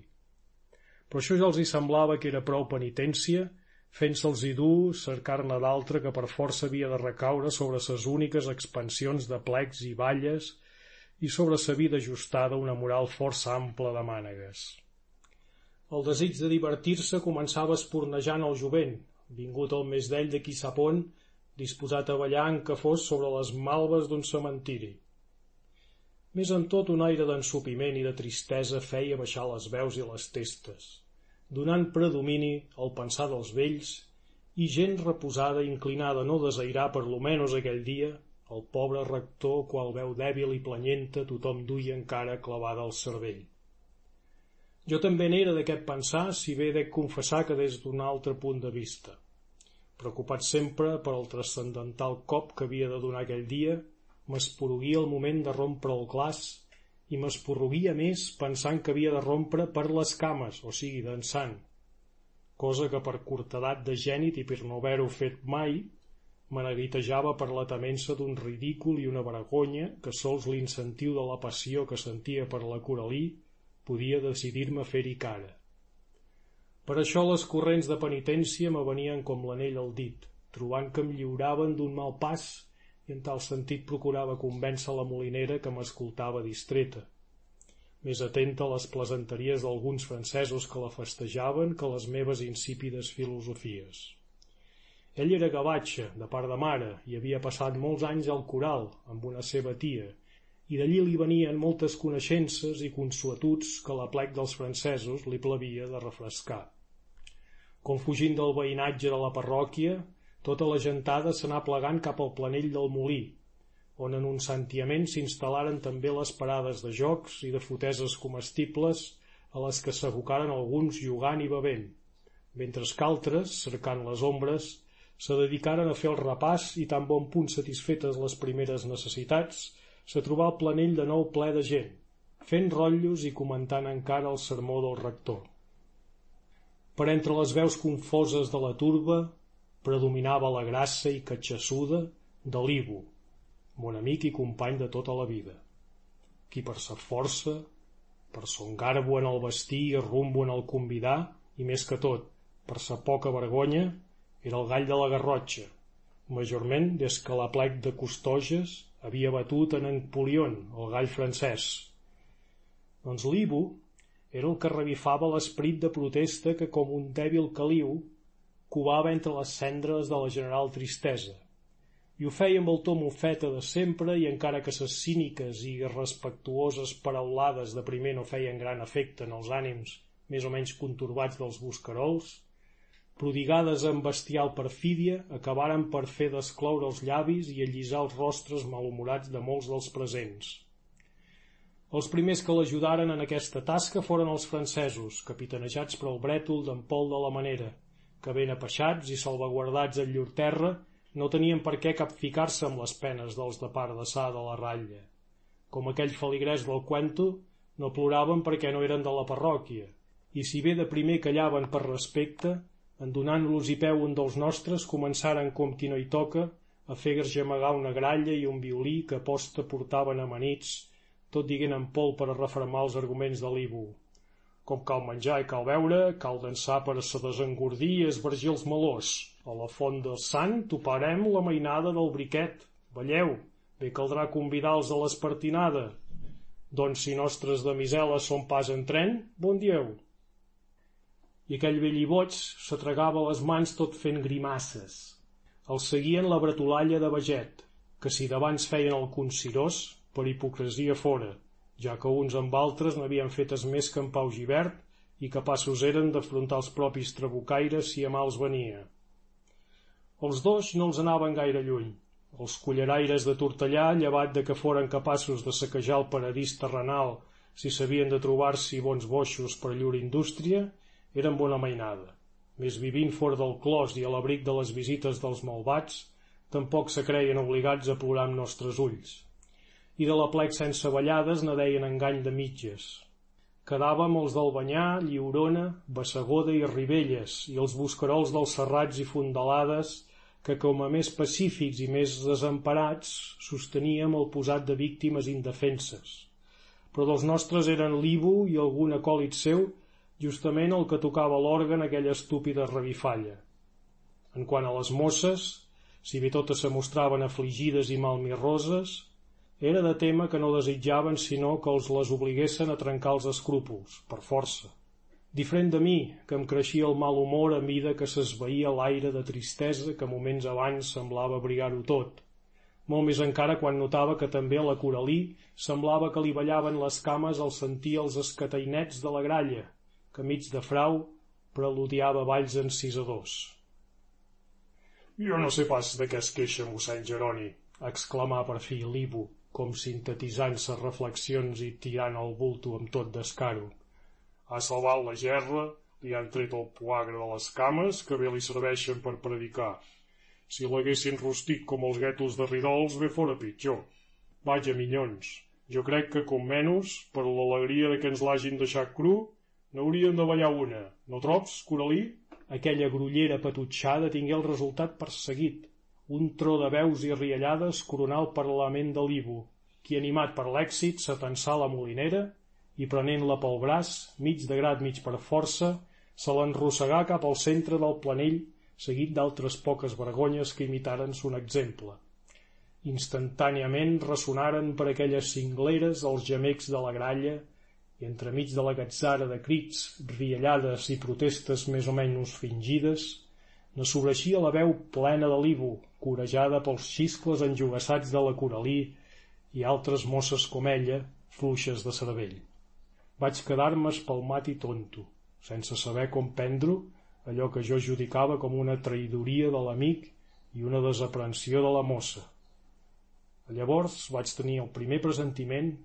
Speaker 2: Però això ja els hi semblava que era prou penitència, fent-se'ls dur cercar-ne d'altra que per força havia de recaure sobre ses úniques expansions de plecs i balles i sobre sa vida ajustada una moral força ampla de mànegues. El desig de divertir-se començava espornejant el jovent, vingut el més d'ell de qui sap on, disposat a ballar en que fos sobre les malves d'un cementiri. Més en tot un aire d'ensupiment i de tristesa feia baixar les veus i les testes, donant predomini al pensar dels vells i gent reposada inclinada a no desairar per lo menys aquell dia el pobre rector qual veu dèbil i planyenta tothom duia encara clavada al cervell. Jo també n'era d'aquest pensar, si bé dec confessar que des d'un altre punt de vista. Preocupat sempre per al transcendental cop que havia de donar aquell dia, m'esporuguia el moment de rompre el glaç i m'esporruguia més pensant que havia de rompre per les cames, o sigui, dansant. Cosa que per curtedat de gènit i per no haver-ho fet mai, me neguitejava per la temença d'un ridícul i una vergonya que sols l'incentiu de la passió que sentia per la Coralí podia decidir-me fer-hi cara. Per això les corrents de penitència me venien com l'anell al dit, trobant que em lliuraven d'un mal pas i en tal sentit procurava convèncer la molinera que m'escoltava distreta, més atenta a les plesanteries d'alguns francesos que la festejaven que les meves insípides filosofies. Ell era gavatxa, de part de mare, i havia passat molts anys al coral amb una seva tia, i d'allí li venien moltes coneixences i consuetuds que la plec dels francesos li plavia de refrescar. Com fugint del veïnatge de la parròquia, tota la gentada s'anà plegant cap al planell del molí, on en un santiament s'instal·laren també les parades de jocs i de foteses comestibles a les que s'abocaren alguns jugant i bevent, mentre que altres, cercant les ombres, se dedicaren a fer el repàs i tan bon punt satisfetes les primeres necessitats, se trobà el planell de nou ple de gent, fent rotllos i comentant encara el sermó del rector. Per entre les veus confoses de la turba predominava la grassa i catxassuda de l'Ibu, mon amic i company de tota la vida, qui per sa força, per son garbo en el vestir i rumbo en el convidar, i més que tot, per sa poca vergonya, era el gall de la Garrotxa, majorment des que la plec de Costoges havia batut en Empolion, el gall francès. Doncs l'Ibu era el que revifava l'esperit de protesta que com un dèbil caliu covava entre les cendres de la general tristesa. I ho feia amb el to mofeta de sempre i encara que ses cíniques i respectuoses paraulades de primer no feien gran efecte en els ànims més o menys conturbats dels buscarols, prodigades amb bestial perfídia, acabaren per fer descloure els llavis i allisar els rostres malhumorats de molts dels presents. Els primers que l'ajudaren en aquesta tasca foren els francesos, capitanejats per el brètol d'en Pol de la Manera, que ben apeixats i salvaguardats en llur terra no tenien per què capficar-se amb les penes dels de part de sa de la ratlla. Com aquell feligrès del cuento, no ploraven perquè no eren de la parròquia, i si bé de primer callaven per respecte, en donant-los i peu un dels nostres, començaren, com qui no hi toca, a fer gemegar una gralla i un violí que posta portaven amanits, tot diguent en pol per a refremar els arguments de l'Ibu. Com cal menjar i cal beure, cal dansar per a se desengordir i esvergir els melós. A la font del sant toparem la mainada del briquet. Veieu, bé caldrà convidar-los a l'espartinada. Doncs si nostres de misela són pas en tren, bon dieu i aquell vell boig s'atragava les mans tot fent grimasses. El seguien la bretolalla de Veget, que si d'abans feien el concirós, per hipocresia fora, ja que uns amb altres n'havien fetes més que en Pau Givert i capaços eren d'afrontar els propis trabucaires si a mals venia. Els dos no els anaven gaire lluny. Els culleraires de Tortellà, llevat de que foren capaços de saquejar el paradís terrenal si s'havien de trobar-s'hi bons boixos per llur indústria, eren bona mainada. Més vivint fora del clos i a l'abric de les visites dels malvats, tampoc se creien obligats a plorar amb nostres ulls. I de la plec sense ballades ne deien engany de mitges. Quedàvem els d'Albanyà, Lliurona, Bassagoda i Ribelles i els buscarols dels serrats i fondalades que com a més pacífics i més desemparats sosteníem el posat de víctimes indefenses. Però dels nostres eren l'Ibu i algun acòlit seu justament el que tocava l'òrgan aquella estúpida revifalla. En quant a les mosses, si bé totes se mostraven afligides i malmirroses, era de tema que no desitjaven sinó que els les obliguessin a trencar els escrúpols, per força. Diferent de mi, que em creixia el mal humor a mida que s'esveïa l'aire de tristesa que moments abans semblava abrigar-ho tot. Molt més encara quan notava que també la Coralí semblava que li ballaven les cames al sentir els escatainets de la gralla, que mig de frau preludiava balls encisadors.
Speaker 8: Jo no sé pas de què es queixa mossèn Jeroni, exclamà per fi l'Ibu, com sintetitzant ses reflexions i tirant el bulto amb tot descaro. Ha salvat la gerra, li han tret el poagre de les cames, que bé li serveixen per predicar. Si l'haguessin rostit com els guetos de Ridols, bé fora pitjor. Vaja, minyons, jo crec que com menys, per l'alegria de que ens l'hagin deixat cru, N'hauríem de ballar una, no trops, Coralí?
Speaker 2: Aquella grullera patutxada tingué el resultat perseguit. Un tro de veus i riallades coronà el Parlament de l'Ibu, qui, animat per l'èxit, s'atensà la molinera i, prenent-la pel braç, mig de grat, mig per força, se l'enrossegà cap al centre del planell, seguit d'altres poques vergonyes que imitaren son exemple. Instantàniament ressonaren per aquelles cingleres els gemecs de la gralla i entremig de la gatzara de crits, riallades i protestes més o menys fingides, ne sobreixia la veu plena de l'Ivo, corejada pels xiscles enjugassats de la Coralí i altres mosses com ella, fluixes de cervell. Vaig quedar-me espalmat i tonto, sense saber com prendre allò que jo judicava com una traïdoria de l'amic i una desaprensió de la mossa. Llavors vaig tenir el primer presentiment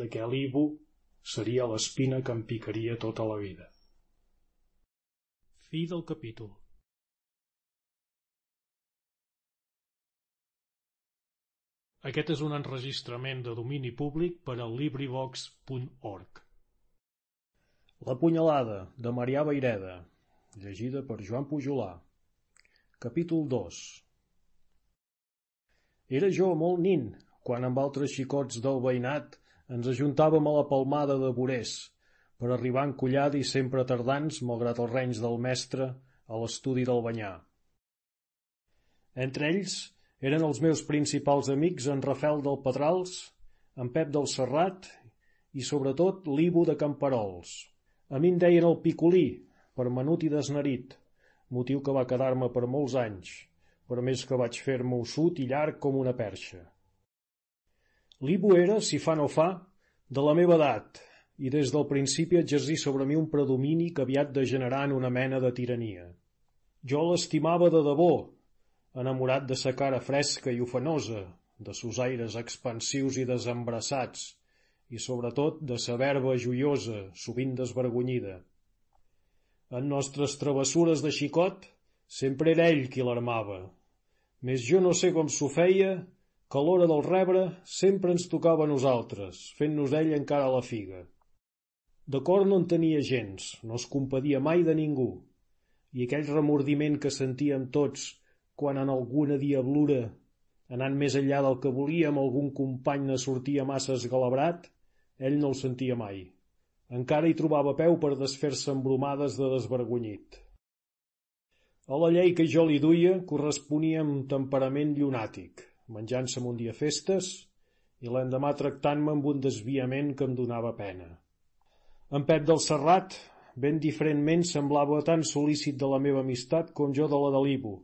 Speaker 2: de que l'Ivo seria l'espina que em picaria tota la vida. Fi del capítol
Speaker 9: Aquest és un enregistrament de domini públic per a LibriVox.org.
Speaker 2: La punyalada, de Marià Baireda, llegida per Joan Pujolà. Capítol 2 Era jo molt nin, quan amb altres xicots del veïnat ens ajuntàvem a la palmada de Borés, per arribar encollada i sempre tardans, malgrat els renys del mestre, a l'estudi del banyar. Entre ells eren els meus principals amics en Rafel del Pedrals, en Pep del Serrat i sobretot l'Ivo de Camperols. A mi em deien el Picolí, per menut i desnerit, motiu que va quedar-me per molts anys, per més que vaig fer-me ossut i llarg com una perxa. L'Ivo era, si fa no fa, de la meva edat, i des del principi exercí sobre mi un predomini que aviat degenerà en una mena de tirania. Jo l'estimava de debò, enamorat de sa cara fresca i ofenosa, de sos aires expansius i desembrassats, i sobretot de sa verba joiosa, sovint desvergonyida. En nostres travessures de xicot, sempre era ell qui l'armava. Més jo no sé com s'ho feia, que a l'hora del rebre sempre ens tocava a nosaltres, fent-nos ell encara la figa. De cor no en tenia gens, no es compadia mai de ningú, i aquell remordiment que sentíem tots quan en alguna diablura, anant més enllà del que volíem, algun company ne sortia massa esgalabrat, ell no el sentia mai. Encara hi trobava peu per desfer-se embromades de desvergonyit. A la llei que jo li duia corresponia amb temperament llunàtic, menjant-se'm un dia festes i l'endemà tractant-me amb un desviament que em donava pena. En Pep del Serrat, ben diferentment, semblava tan sol·lícit de la meva amistat com jo de la de l'Ibo,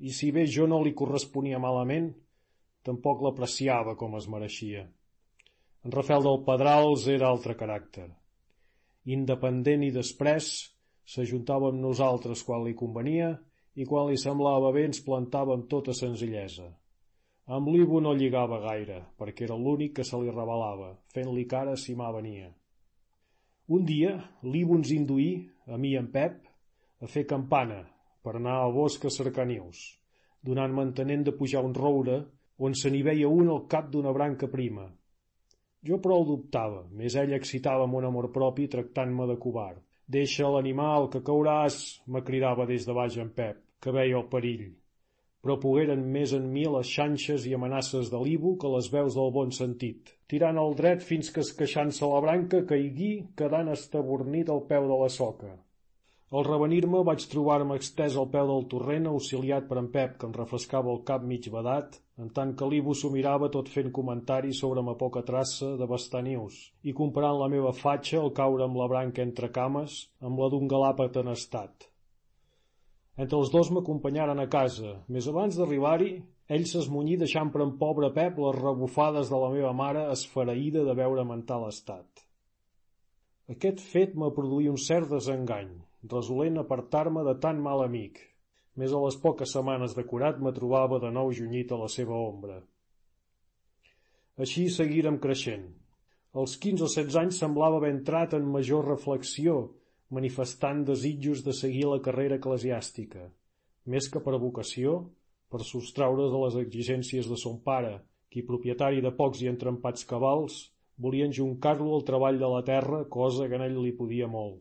Speaker 2: i si bé jo no li corresponia malament, tampoc l'apreciava com es mereixia. En Rafel del Pedrals era altre caràcter. Independent i després, s'ajuntava amb nosaltres quan li convenia i quan li semblava bé ens plantava amb tota senzillesa. Amb l'Ivo no lligava gaire, perquè era l'únic que se li revelava, fent-li cara si mà venia. Un dia, l'Ivo ens induí, a mi i en Pep, a fer campana, per anar al bosc a cercar nius, donant mantenent de pujar un roure on se n'hi veia un al cap d'una branca prima. Jo però el dubtava, més ell excitava un amor propi tractant-me de covard. Deixa l'animal, que cauràs, me cridava des de baix en Pep, que veia el perill. Però pogueren més en mi les xanxes i amenaces de l'Ivo que les veus del bon sentit, tirant al dret fins que esqueixant-se la branca caigui, quedant estabornit al peu de la soca. Al revenir-me vaig trobar-me extès al peu del torrent, auxiliat per en Pep, que em refrescava el cap mig badat, en tant que l'Ivo s'ho mirava tot fent comentaris sobre ma poca traça de bastanius, i comparant la meva fatxa al caure amb la branca entre cames amb la d'un galàpat en estat. Entre els dos m'acompanyaren a casa. Més abans d'arribar-hi, ell s'esmunyí deixant per en pobre Pep les rebufades de la meva mare esfereïda de veure mental estat. Aquest fet me produí un cert desengany, resolent apartar-me de tan mal amic. Més a les poques setmanes de curat me trobava de nou junyit a la seva ombra. Així seguírem creixent. Als 15 o 16 anys semblava haver entrat en major reflexió, manifestant desitjos de seguir la carrera eclesiàstica, més que per vocació, per sostraure's de les exigències de son pare, qui, propietari de pocs i entrempats cabals, volia enjuncar-lo al treball de la terra, cosa que en ell li podia molt.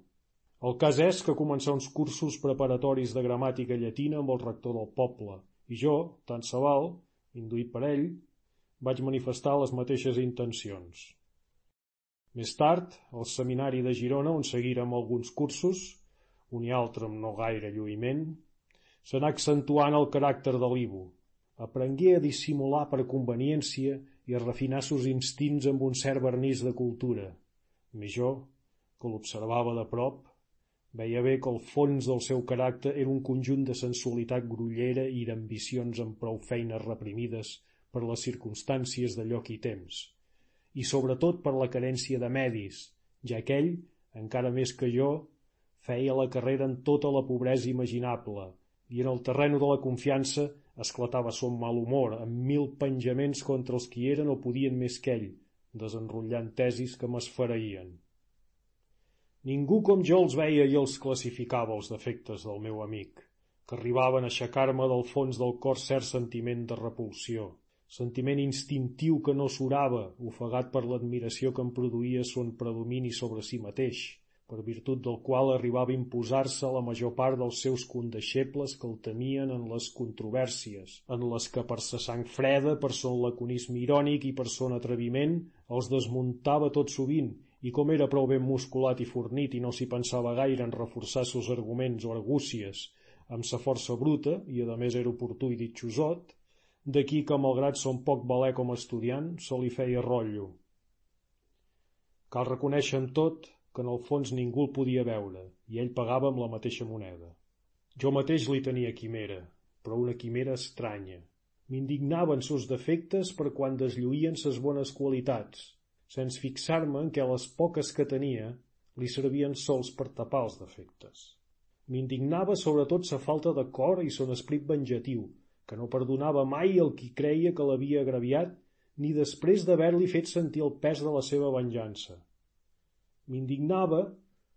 Speaker 2: El cas és que començar uns cursos preparatoris de gramàtica llatina amb el rector del poble, i jo, tant se val, induït per ell, vaig manifestar les mateixes intencions. Més tard, al seminari de Girona, on seguírem alguns cursos, un i altre amb no gaire lluïment, s'anà accentuant el caràcter de l'Ivo. Aprengué a dissimular per conveniència i a refinar sos instints amb un cert vernís de cultura. Més jo, que l'observava de prop, Veia bé que el fons del seu caràcter era un conjunt de sensualitat grullera i d'ambicions amb prou feines reprimides per les circumstàncies de lloc i temps, i sobretot per la carència de medis, ja que ell, encara més que jo, feia la carrera en tota la pobresa imaginable, i en el terreno de la confiança esclatava son mal humor, amb mil penjaments contra els qui eren o podien més que ell, desenrotllant tesis que m'esfereïen. Ningú com jo els veia i els classificava els defectes del meu amic, que arribaven a aixecar-me del fons del cor cert sentiment de repulsió, sentiment instintiu que no surava, ofegat per l'admiració que em produïa son predomini sobre si mateix, per virtut del qual arribava a imposar-se la major part dels seus condeixebles que el temien en les controvèrsies, en les que per sa sang freda, per son laconisme irònic i per son atreviment, els desmuntava tot sovint, i com era prou ben musculat i fornit i no s'hi pensava gaire en reforçar sos arguments o argúcies amb sa força bruta, i a més era oportú i ditxosot, d'aquí que malgrat son poc valer com a estudiant se li feia rotllo. Cal reconèixer amb tot que en el fons ningú el podia veure i ell pagava amb la mateixa moneda. Jo mateix li tenia quimera, però una quimera estranya. M'indignaven sos defectes per quan deslluïen ses bones qualitats, sense fixar-me en què les poques que tenia li servien sols per tapar els defectes. M'indignava sobretot sa falta de cor i son esprit venjatiu, que no perdonava mai el qui creia que l'havia agraviat ni després d'haver-li fet sentir el pes de la seva venjança. M'indignava,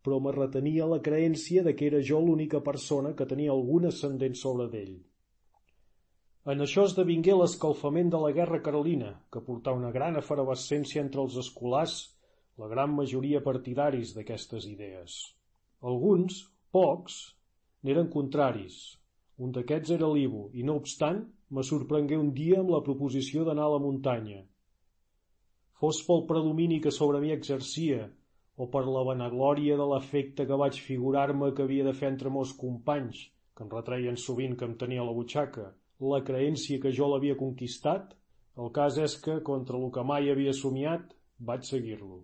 Speaker 2: però me retenia la creència de que era jo l'única persona que tenia algun ascendent sobre d'ell. En això esdevingué l'escalfament de la guerra carolina, que portà una gran efervescència entre els escolars, la gran majoria partidaris d'aquestes idees. Alguns, pocs, n'eren contraris, un d'aquests era l'Ivo, i no obstant, me sorprengué un dia amb la proposició d'anar a la muntanya. Fos pel predomini que sobre mi exercia, o per la vanaglòria de l'efecte que vaig figurar-me que havia de fer entre meus companys, que em retreien sovint que em tenia la butxaca, la creència que jo l'havia conquistat, el cas és que, contra el que mai havia somiat, vaig seguir-lo.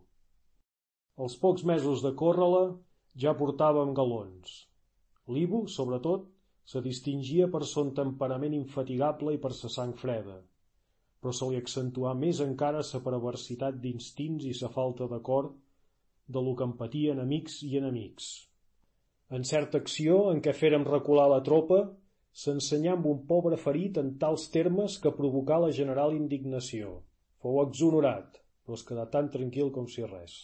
Speaker 2: Els pocs mesos de córrer-la ja portàvem galons. L'Ivo, sobretot, se distingia per son temperament infatigable i per sa sang freda, però se li accentuà més encara sa perversitat d'instints i sa falta d'acord de lo que en patien amics i enemics. En certa acció en què fèrem recular la tropa, s'ensenyà amb un pobre ferit en tals termes que provocà la general indignació. Fou exonerat, però es quedà tan tranquil com si res.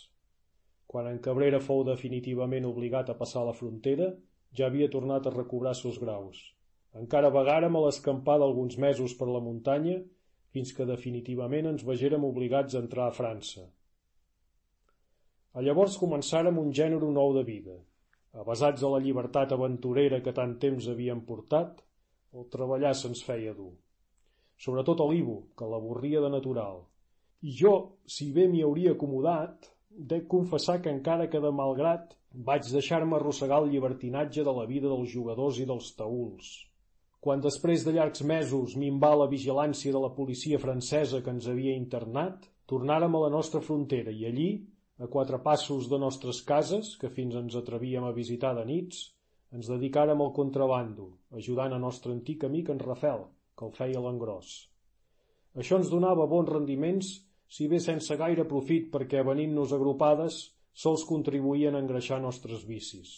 Speaker 2: Quan en Cabrera fou definitivament obligat a passar la frontera, ja havia tornat a recobrar sos graus. Encara vagàrem a l'escampada alguns mesos per la muntanya fins que definitivament ens vegérem obligats a entrar a França. A llavors començàrem un gènere nou de vida. Avasats a la llibertat aventurera que tant temps havíem portat, el treballar se'ns feia dur. Sobretot a l'Ivo, que l'avorria de natural. I jo, si bé m'hi hauria acomodat, dec confessar que encara que de malgrat vaig deixar-me arrossegar el llibertinatge de la vida dels jugadors i dels taüls. Quan després de llargs mesos minvar la vigilància de la policia francesa que ens havia internat, tornàrem a la nostra frontera i allí, a quatre passos de nostres cases, que fins ens atrevíem a visitar de nits, ens dedicàrem al contrabando, ajudant a nostre antic amic en Rafel, que el feia l'engròs. Això ens donava bons rendiments, si bé sense gaire profit perquè venint-nos agrupades sols contribuïen a engreixar nostres vicis.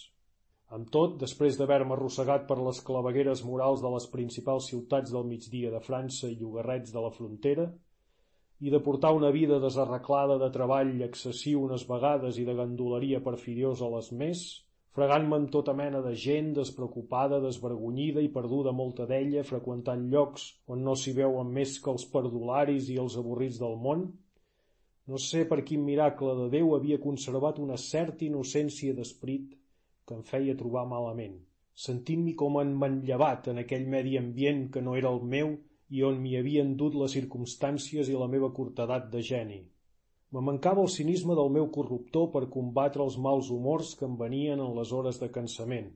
Speaker 2: Amb tot, després d'haver-me arrossegat per les clavegueres morals de les principals ciutats del migdia de França i llogarrets de la frontera, i de portar una vida desarreglada de treball excessiu unes vegades i de gandoleria perfidiosa les més, fregant-me amb tota mena de gent despreocupada, desvergonyida i perduda molta d'ella, freqüentant llocs on no s'hi veuen més que els perdularis i els avorrits del món, no sé per quin miracle de Déu havia conservat una certa innocència d'esprit que em feia trobar malament, sentint-m'hi com en manllevat en aquell medi ambient que no era el meu i on m'hi havien dut les circumstàncies i la meva curtedat de geni. Me mancava el cinisme del meu corruptor per combatre els mals humors que em venien en les hores de cansament,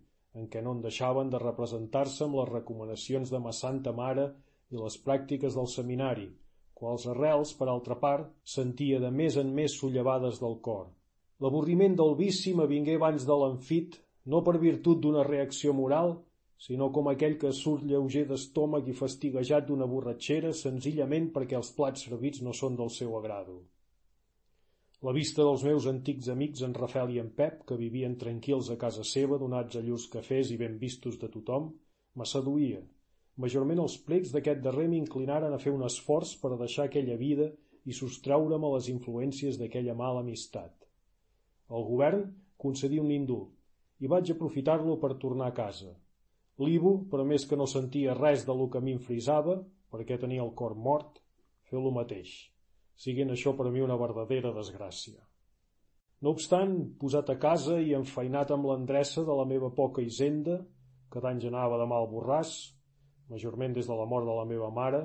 Speaker 2: en què no en deixaven de representar-se amb les recomanacions de ma santa mare i les pràctiques del seminari, quals arrels, per altra part, sentia de més en més sollevades del cor. L'avorriment del vici m'avingué abans de l'enfit, no per virtut d'una reacció moral, sinó com aquell que surt lleuger d'estómac i fastiguejat d'una borratxera senzillament perquè els plats servits no són del seu agrado. La vista dels meus antics amics en Rafel i en Pep, que vivien tranquils a casa seva, donats a llurs cafès i ben vistos de tothom, me seduïa, Majorment els plecs d'aquest darrer m'inclinaren a fer un esforç per deixar aquella vida i sostraure'm a les influències d'aquella mala amistat. El govern concedí un indult i vaig aprofitar-lo per tornar a casa. L'Ivo, per més que no sentia res de lo que m'infrisava, perquè tenia el cor mort, fer lo mateix, siguin això per mi una verdadera desgràcia. No obstant, posat a casa i enfeinat amb l'endreça de la meva poca hisenda, que d'anys anava de mal borràs, majorment des de la mort de la meva mare,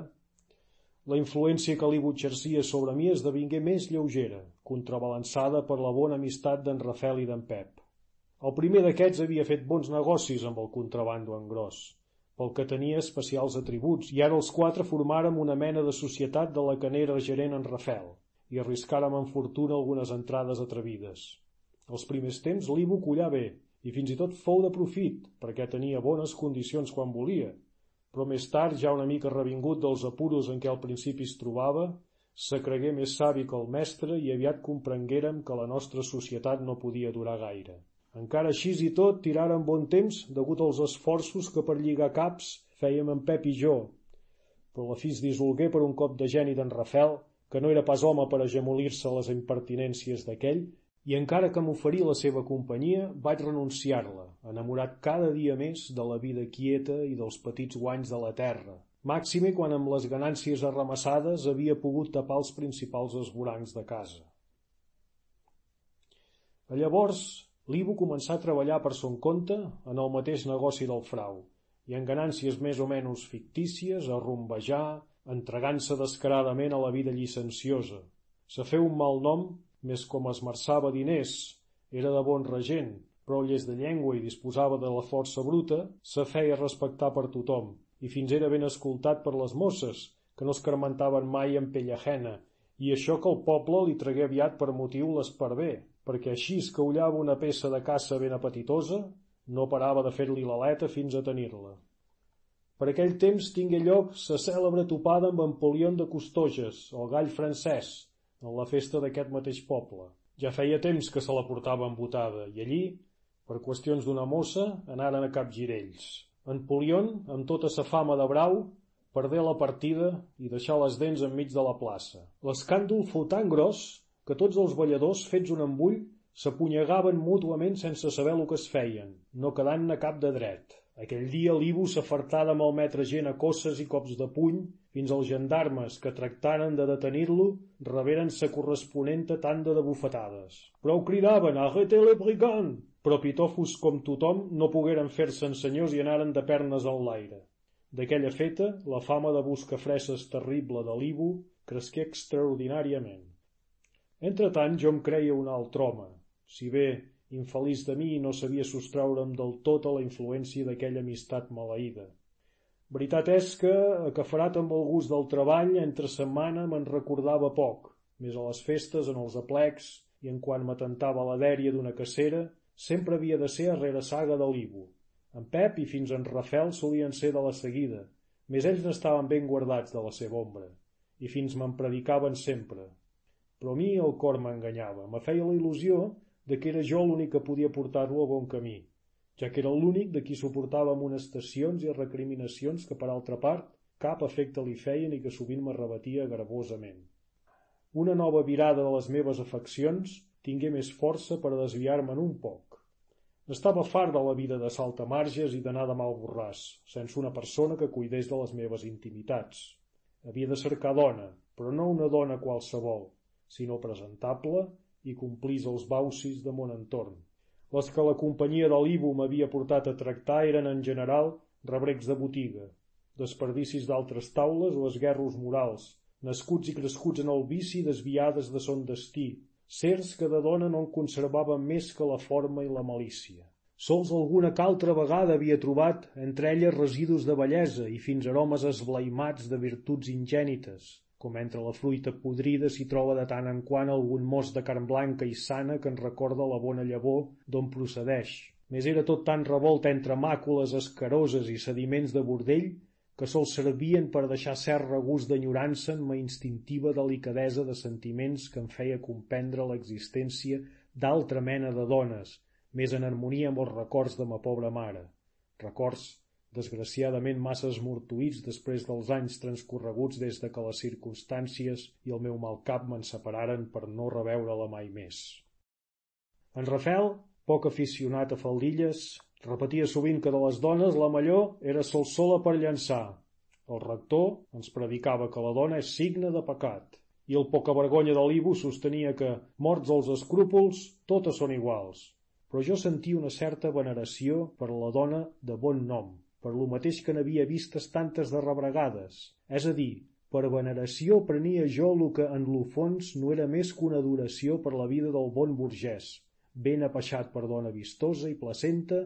Speaker 2: la influència que l'Ivo exercia sobre mi esdevingué més lleugera, contrabalançada per la bona amistat d'en Rafel i d'en Pep. El primer d'aquests havia fet bons negocis amb el contrabando en gros, pel que tenia especials atributs, i ara els quatre formàrem una mena de societat de la que n'era gerent en Rafel, i arriscàrem en fortuna algunes entrades atrevides. Els primers temps l'Ivo collà bé, i fins i tot fou de profit, perquè tenia bones condicions quan volia, però més tard, ja una mica revingut dels apuros en què al principi es trobava, se cregué més savi que el mestre i aviat comprenguérem que la nostra societat no podia durar gaire. Encara així i tot tiraren bon temps degut als esforços que per lligar caps fèiem en Pep i jo, però la fi es dissolgué per un cop de geni d'en Rafel, que no era pas home per agemolir-se a les impertinències d'aquell i encara que m'oferí la seva companyia, vaig renunciar-la, enamorat cada dia més de la vida quieta i dels petits guanys de la terra, màxime quan amb les ganàncies arramassades havia pogut tapar els principals esvorancs de casa. A llavors, l'Ivo començà a treballar per son compte en el mateix negoci del frau, i en ganàncies més o menys fictícies a rumbejar, entregant-se descaradament a la vida llicenciosa. Se feu un mal nom més com esmerçava diners, era de bon regent, però llest de llengua i disposava de la força bruta, se feia respectar per tothom, i fins era ben escoltat per les mosses, que no es carmentaven mai en pell ajena, i això que el poble li tragué aviat per motiu l'esparver, perquè així que ullava una peça de caça ben apetitosa, no parava de fer-li l'aleta fins a tenir-la. Per aquell temps tingué lloc sa cèlebre topada amb Empolion de Costoges, el gall francès, en la festa d'aquest mateix poble. Ja feia temps que se la portava embotada i allí, per qüestions d'una mossa, anaren a capgirells. En Polion, amb tota sa fama de brau, perdé la partida i deixà les dents enmig de la plaça. L'escàndol fou tan gros que tots els balladors, fets un embull, s'apunyegaven mútuament sense saber el que es feien, no quedant-ne cap de dret. Aquell dia l'Ivo s'afartà de malmetre gent a cosses i cops de puny, fins als gendarmes que tractaren de detenir-lo reberen sa corresponent tanda de bufetades. Prou cridaven «Arrêtez le brigand!» però pitofos com tothom no pogueren fer-se'n senyors i anaren de pernes en l'aire. D'aquella feta, la fama de buscafreses terrible de l'Ivo cresqué extraordinàriament. Entretant, jo em creia un altre home, si bé infeliç de mi no sabia sostraure'm del tot a la influència d'aquella amistat maleïda. Veritat és que, acafarat amb el gust del treball, entre setmana me'n recordava poc, més a les festes, en els aplecs, i en quan m'atentava la dèria d'una cacera, sempre havia de ser a rere saga de l'Ivo. En Pep i fins en Rafel solien ser de la seguida, més ells n'estaven ben guardats de la seva ombra, i fins me'n predicaven sempre. Però a mi el cor m'enganyava, me feia la il·lusió de que era jo l'únic que podia portar-lo a bon camí, ja que era l'únic de qui suportava amonestacions i recriminacions que, per altra part, cap efecte li feien i que sovint m'arrebatia garbosament. Una nova virada de les meves afeccions tingué més força per a desviar-me'n un poc. Estava fart de la vida de saltamarges i d'anar de mal borràs, sense una persona que cuidés de les meves intimitats. Havia de cercar dona, però no una dona qualsevol, sinó presentable i complís els baucis de mon entorn. Les que la companyia de l'Ivo m'havia portat a tractar eren en general rebrecs de botiga, desperdicis d'altres taules o esguerros morals, nascuts i crescuts en el vici desviades de son destí, sers que de dona no en conservaven més que la forma i la malícia. Sols alguna que altra vegada havia trobat entre elles residus de bellesa i fins aromes esblaimats de virtuts ingènites, com entre la fruita podrida s'hi troba de tant en quant algun mos de carn blanca i sana que ens recorda la bona llavor d'on procedeix. Més era tot tan revolt entre màcules escaroses i sediments de bordell que sols servien per deixar cert regust d'enyorança en ma instintiva delicadesa de sentiments que em feia comprendre l'existència d'altra mena de dones, més en harmonia amb els records de ma pobra mare. Records desgraciadament massa esmortuïts després dels anys transcorreguts des de que les circumstàncies i el meu mal cap me'n separaren per no reveure-la mai més. En Rafel, poc aficionat a faldilles, repetia sovint que de les dones la millor era sol sola per llançar. El rector ens predicava que la dona és signe de pecat i el poca vergonya de l'Ibu sostenia que, morts els escrúpols, totes són iguals. Però jo sentia una certa veneració per la dona de bon nom, per lo mateix que n'havia vistes tantes de rebregades, és a dir, per veneració prenia jo lo que en lo fons no era més que una adoració per la vida del bon burgès, ben apeixat per dona vistosa i placenta,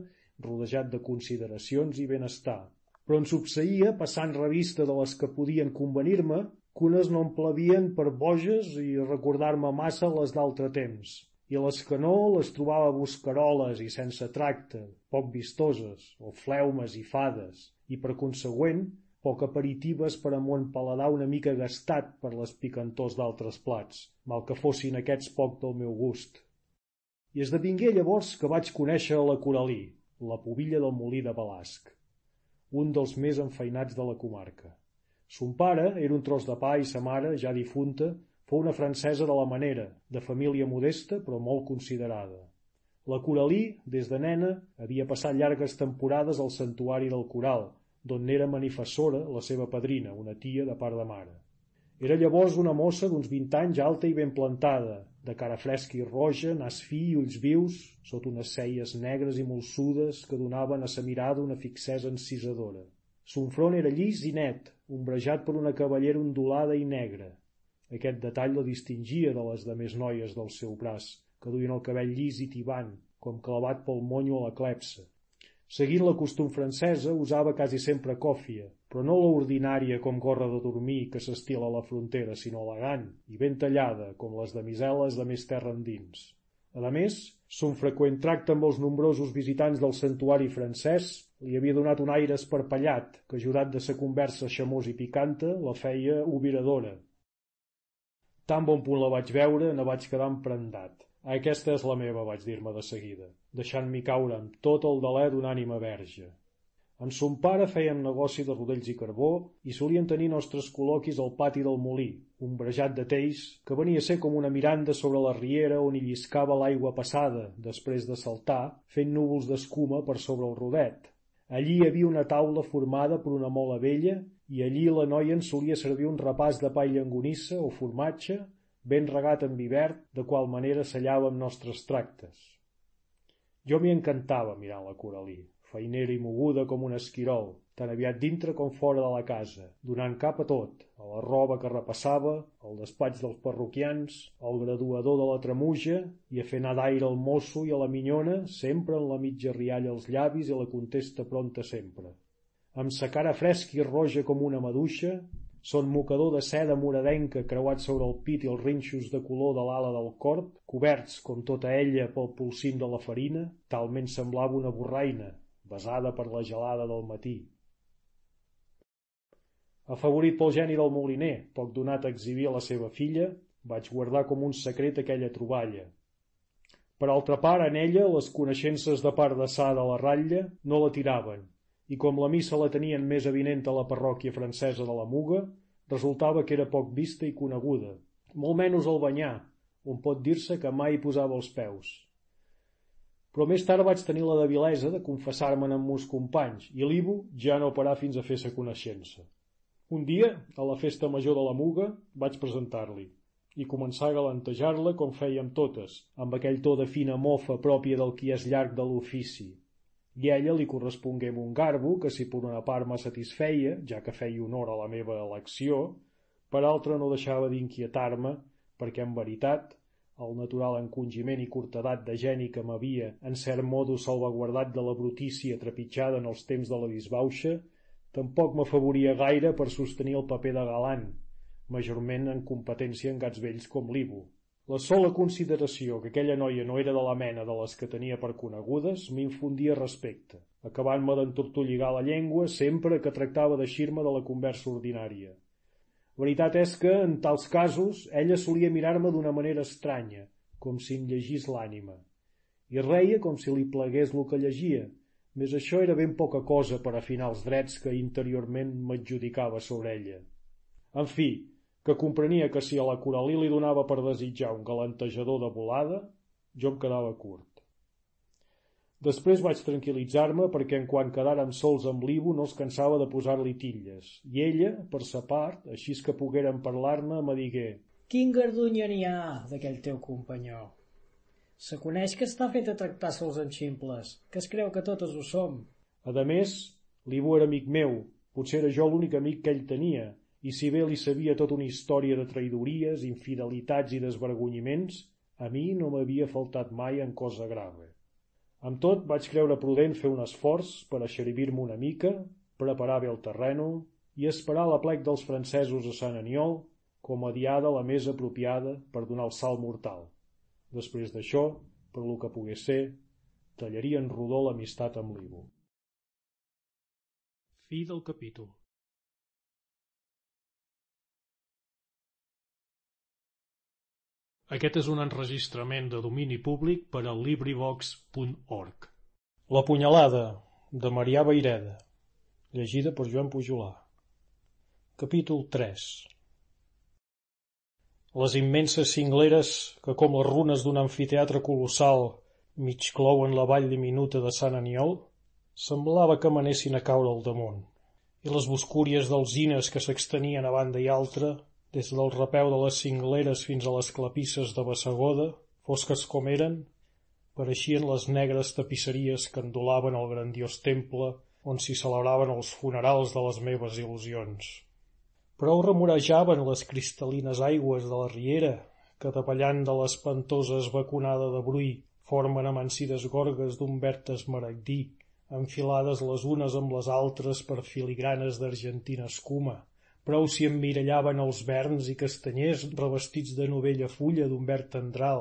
Speaker 2: rodejat de consideracions i benestar. Però en succeïa, passant revista de les que podien convenir-me, que unes no em plebien per boges i recordar-me massa les d'altre temps, i les que no les trobava buscaroles i sense tracte, poc vistoses, o fleumes i fades, i per consegüent poc aperitives per a mon paladar una mica gastat per les picantors d'altres plats, mal que fossin aquests poc del meu gust. I esdevingué llavors que vaig conèixer la Coralí, la pobilla del molí de Balasc, un dels més enfeinats de la comarca. Son pare era un tros de pa i sa mare, ja difunta, fou una francesa de la manera, de família modesta però molt considerada. La Coralí, des de nena, havia passat llargues temporades al santuari del Coral, d'on n'era manifessora la seva padrina, una tia de part de mare. Era llavors una mossa d'uns 20 anys alta i ben plantada, de cara fresca i roja, nas fi i ulls vius, sota unes celles negres i molsudes que donaven a sa mirada una fixesa encisadora. Son front era llis i net, ombrejat per una cavallera ondulada i negra. Aquest detall la distingia de les de més noies del seu braç, que duien el cabell llis i tibant, com clavat pel monyo a la clepsa. Seguint la costum francesa, usava quasi sempre còfia, però no l'ordinària com gorra de dormir que s'estila a la frontera, sinó elegant i ben tallada, com les de miseles de més terra endins. A més, son freqüent tracte amb els nombrosos visitants del santuari francès li havia donat un aire esparpallat que, ajudat de sa conversa xamós i picanta, la feia obiradora. Tan bon punt la vaig veure, ne vaig quedar emprendat. Aquesta és la meva, vaig dir-me de seguida, deixant-m'hi caure amb tot el deler d'una ànima verge. Amb son pare fèiem negoci de rodells i carbó i solien tenir nostres col·loquis al pati del molí, un brejat de teix que venia a ser com una miranda sobre la riera on hi lliscava l'aigua passada, després de saltar, fent núvols d'escuma per sobre el rodet. Allí hi havia una taula formada per una mola vella i allí la noia en solia servir un repàs de pa i llangonissa o formatge, ben regat amb hivern, de qual manera sallàvem nostres tractes. Jo m'hi encantava mirant la Coralí feinera i moguda com un esquirol, tan aviat dintre com fora de la casa, donant cap a tot, a la roba que repassava, al despatx dels parroquians, al graduador de la tremuja i a fer anar d'aire al mosso i a la minyona, sempre en la mitja rialla als llavis i la contesta pronta sempre. Amb sa cara fresca i roja com una maduixa, son mocador de seda moradenca creuat sobre el pit i els rinxos de color de l'ala del corp, coberts, com tota ella, pel polsim de la farina, talment semblava una borraina, besada per la gelada del matí. Afavorit pel geni del moliner, poc donat a exhibir a la seva filla, vaig guardar com un secret aquella troballa. Per altra part, en ella, les coneixences de part de sa de la ratlla no la tiraven, i com la missa la tenien més avinent a la parròquia francesa de la Muga, resultava que era poc vista i coneguda, molt menys al banyar, on pot dir-se que mai posava els peus. Però més tard vaig tenir la debilesa de confessar-me'n amb meus companys i l'Ivo ja no parà fins a fer sa coneixença. Un dia, a la festa major de la Muga, vaig presentar-li i començar a galantejar-la com fèiem totes, amb aquell to de fina mofa pròpia del qui és llarg de l'ofici. I a ella li correspongué un garbo que si per una part me satisfeia, ja que feia honor a la meva elecció, per altra no deixava d'inquietar-me, perquè en veritat el natural encongiment i cortedat de geni que m'havia, en cert modo, salvaguardat de la brutícia trepitjada en els temps de la disbauxa, tampoc m'afavoria gaire per sostenir el paper de galant, majorment en competència en gats vells com l'Ivo. La sola consideració que aquella noia no era de la mena de les que tenia per conegudes m'infundia respecte, acabant-me d'entortolligar la llengua sempre que tractava d'eixir-me de la conversa ordinària. Veritat és que, en tals casos, ella solia mirar-me d'una manera estranya, com si em llegís l'ànima. I reia com si li plegués el que llegia, més això era ben poca cosa per afinar els drets que interiorment m'adjudicava sobre ella. En fi, que comprenia que si a la Coralí li donava per desitjar un galantejador de volada, jo em quedava curt. Després vaig tranquil·litzar-me perquè en quan quedàrem sols amb l'Ivo no es cansava de posar-li tilles, i ella, per sa part, així que poguérem parlar-ne, me digué
Speaker 10: Quin gardunya n'hi ha d'aquell teu companyó? Se coneix que està fet a tractar sols en ximples, que es creu que totes ho som.
Speaker 2: A més, l'Ivo era amic meu, potser era jo l'únic amic que ell tenia, i si bé li sabia tota una història de traïdories, infidelitats i desvergonyiments, a mi no m'havia faltat mai en cosa grave. Amb tot, vaig creure prudent fer un esforç per eixerivir-me una mica, preparar bé el terreno i esperar la plec dels francesos a Sant Aniol com a diada la més apropiada per donar el salt mortal. Després d'això, per lo que pogués ser, tallaria en rodó l'amistat amb l'Ivo.
Speaker 11: Fi del capítol. Aquest és un enregistrament de domini públic per a LibriVox.org.
Speaker 2: La punyalada, de Marià Baireda. Llegida per Joan Pujolà. Capítol 3 Les immenses cingleres, que com les runes d'un amfiteatre colossal mig clouen la vall diminuta de Sant Aniol, semblava que manessin a caure al damunt, i les boscúries d'alzines que s'extenien a banda i altra des del rapeu de les cingleres fins a les clapisses de Bassagoda, fosques com eren, pareixien les negres tapisseries que endolaven el grandiós temple on s'hi celebraven els funerals de les meves il·lusions. Prou remorejaven les cristal·lines aigües de la riera, que tapallant de l'espantosa esbaconada de brull formen amansides gorgues d'un verd esmaragdí, enfilades les unes amb les altres per filigranes d'argentina escuma, Prou s'hi emmirallaven els verns i castanyers revestits de novella fulla d'un verd tendral,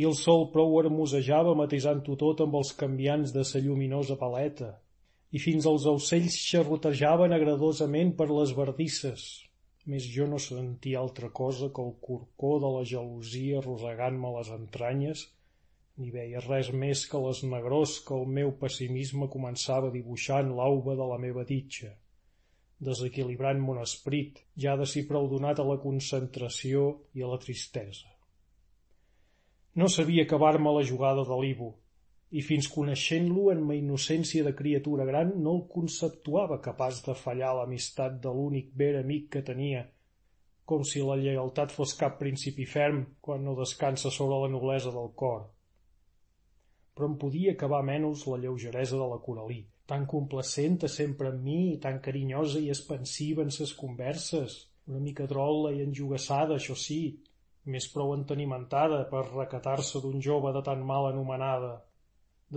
Speaker 2: i el sol prou hermosejava matisant-ho tot amb els canviants de sa lluminosa paleta, i fins als aucells xerrotejaven agradosament per les verdisses. Més jo no sentia altra cosa que el corcó de la gelosia rosegant-me les entranyes, ni veia res més que les negrós que el meu pessimisme començava en l'auba de la meva ditxa desequilibrant mon esprit, ja de si prou donat a la concentració i a la tristesa. No sabia acabar-me la jugada de l'Ivo, i fins coneixent-lo en ma innocència de criatura gran no el conceptuava capaç de fallar l'amistat de l'únic ver amic que tenia, com si la lleialtat fos cap principi ferm quan no descansa sobre la noblesa del cor. Però em podia acabar menys la lleugeresa de la Coralí, tan complacenta sempre amb mi tan carinyosa i expansiva en ses converses, una mica drolla i enjugassada, això sí, més prou entenimentada per recatar-se d'un jove de tan mal anomenada,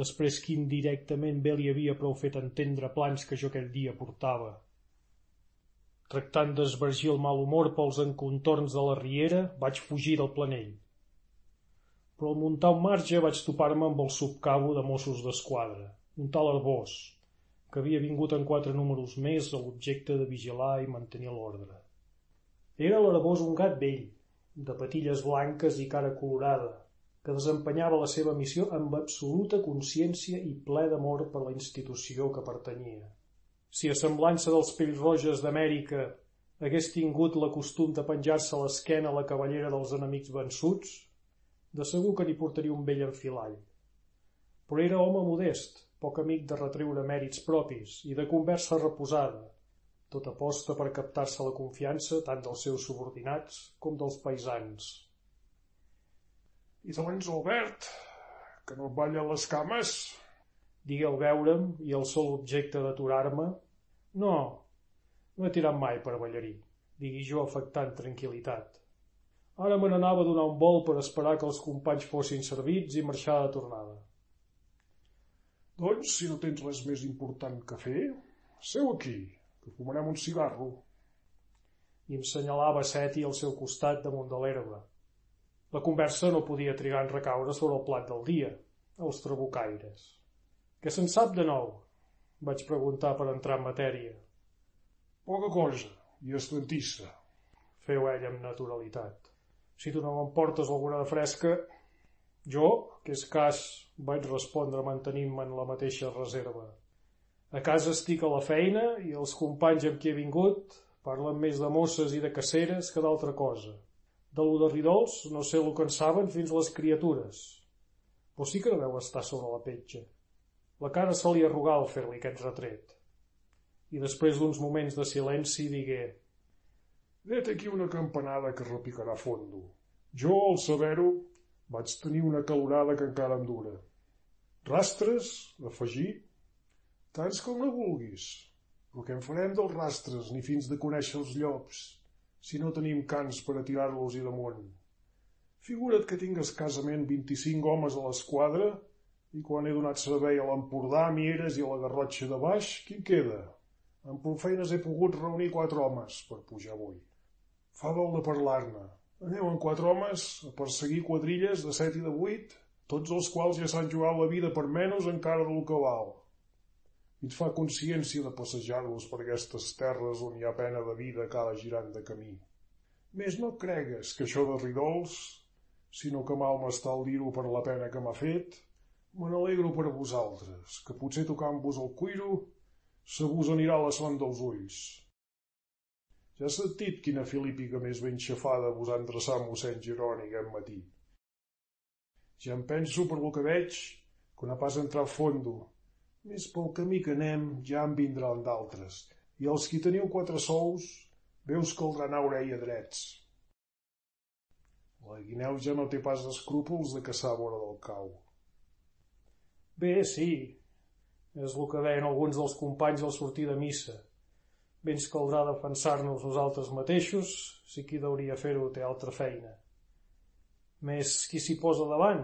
Speaker 2: després que indirectament bé li havia prou fet entendre plans que jo aquell dia portava. Tractant d'esvergir el mal humor pels encontorns de la riera, vaig fugir del planell. Però al muntar un marge vaig topar-me amb el subcabo de Mossos d'Esquadra, un tal Arbós, que havia vingut en quatre números més a l'objecte de vigilar i mantenir l'ordre. Era l'Arabós un gat vell, de patilles blanques i cara colorada, que desempenyava la seva missió amb absoluta consciència i ple d'amor per la institució que pertanyia. Si a semblança dels pells roges d'Amèrica hagués tingut la costum de penjar-se a l'esquena la cavallera dels enemics vençuts, de segur que n'hi portaria un vell enfilall. Però era home modest, poc amic de retreure mèrits propis i de conversa reposada, tot aposta per captar-se la confiança tant dels seus subordinats com dels paisans.
Speaker 12: I doncs, Albert, que no et ballen les cames?
Speaker 2: Digué al veure'm i el sol objecte d'aturar-me. No, no he tirat mai per ballarí, digui jo afectant tranquil·litat. Ara me n'anava a donar un vol per esperar que els companys fossin servits i marxar de tornada.
Speaker 12: Doncs, si no tens res més important que fer, seu aquí, que fumarem un cigarro.
Speaker 2: I em senyalava Seti al seu costat damunt de l'herba. La conversa no podia trigar en recaure sobre el plat del dia, els trabucaires. Què se'n sap de nou? Vaig preguntar per entrar en matèria.
Speaker 12: Poca cosa, i estantissa.
Speaker 2: Feu ell amb naturalitat. Si tu no m'emportes alguna de fresca, jo, que és cas, vaig respondre mantenint-me en la mateixa reserva. A casa estic a la feina i els companys amb qui he vingut parlen més de mosses i de caceres que d'altra cosa. De lo de Ridols no sé el que en saben fins les criatures. Però sí que deu estar sobre la petja. La cara se li arrugà al fer-li aquest retret. I després d'uns moments de silenci digué
Speaker 13: Vet aquí una campanada que repicarà fondo. Jo, al saber-ho, vaig tenir una calorada que encara em dura. Rastres, afegir, tants com no vulguis. Però què en farem dels rastres, ni fins de conèixer els llops, si no tenim cans per a tirar-los-hi damunt? Figura't que tinc escasament 25 homes a l'esquadra i quan he donat servei a l'Empordà, a Mieres i a la Garrotxa de baix, qui queda? Amb prou feines he pogut reunir quatre homes per pujar avui. Fa vol de parlar-ne. Amb quatre homes a perseguir quadrilles de set i de vuit, tots els quals ja s'han jugat la vida per menys encara del que val. I et fa consciència de passejar-los per aquestes terres on hi ha pena de vida cada girant de camí. Més no cregues que això de ridols sinó que mal m'està el dir-ho per la pena que m'ha fet, me n'alegro per vosaltres, que potser tocant-vos el cuiro se vos anirà la son dels ulls. Ja has sentit quina filípica més ben xafada vos ha endreçat mossèn Jeroni aquest matí. Ja em penso, per lo que veig, que no pas entrar a fondo. Més pel camí que anem ja en vindran d'altres, i els qui teniu quatre sous, veus caldrà anar orella drets. La guineu ja no té pas escrúpols de caçar vora del cau.
Speaker 2: Bé, sí, és el que deien alguns dels companys al sortir de missa. Bé ens caldrà defensar-nos nosaltres mateixos, si qui hauria fer-ho té altra feina. Més qui s'hi posa davant?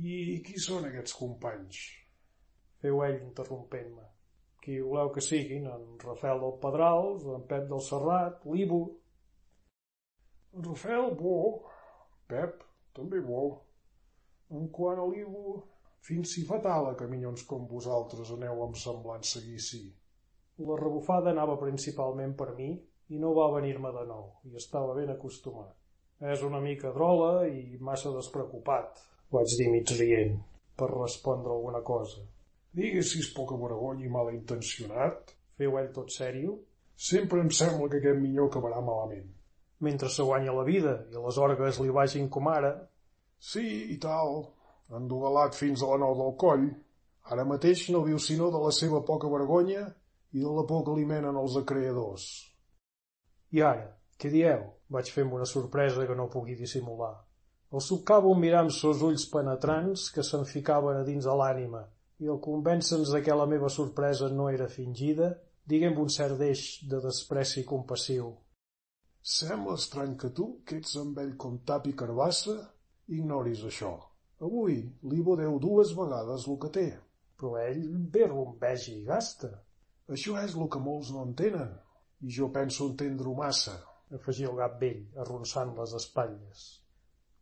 Speaker 13: I qui són aquests companys?
Speaker 2: Feu ell interrompent-me. Qui voleu que siguin, en Rafael del Pedrals, en Pep del Serrat, l'Ivo...
Speaker 13: En Rafael, bo, Pep, també bo. En quant a l'Ivo, fins si fatal a caminyons com vosaltres aneu amb semblant seguici.
Speaker 2: La rebufada anava principalment per mi i no va venir-me de nou, i estava ben acostumat. És una mica drola i massa despreocupat, vaig dir mig rient, per respondre alguna cosa.
Speaker 13: Digues si és poca vergonya i mal intencionat.
Speaker 2: Feu ell tot sèrio?
Speaker 13: Sempre em sembla que aquest minyó acabarà malament
Speaker 2: mentre se guanya la vida i les orgues li vagin com ara.
Speaker 13: Sí, i tal, endogalat fins a la nou del coll. Ara mateix no viu sinó de la seva poca vergonya i de la por que li menen els acreedors.
Speaker 2: I ara, què dieu? Vaig fer una sorpresa que no pugui dissimular. El subcabo mirar amb sos ulls penetrants que se'n ficaven a dins de l'ànima i al convèncer-nos que la meva sorpresa no era fingida, diguem un cert deix de despreci compassiu.
Speaker 13: Sembla estrany que tu, que ets amb ell com tap i carbassa, ignoris això. Avui l'Ivo deu dues vegades el que té.
Speaker 2: Però ell bé rompegi i gasta.
Speaker 13: Això és el que molts no entenen, i jo penso entendre-ho massa.
Speaker 2: Afegí el gat vell, arronsant les espatlles.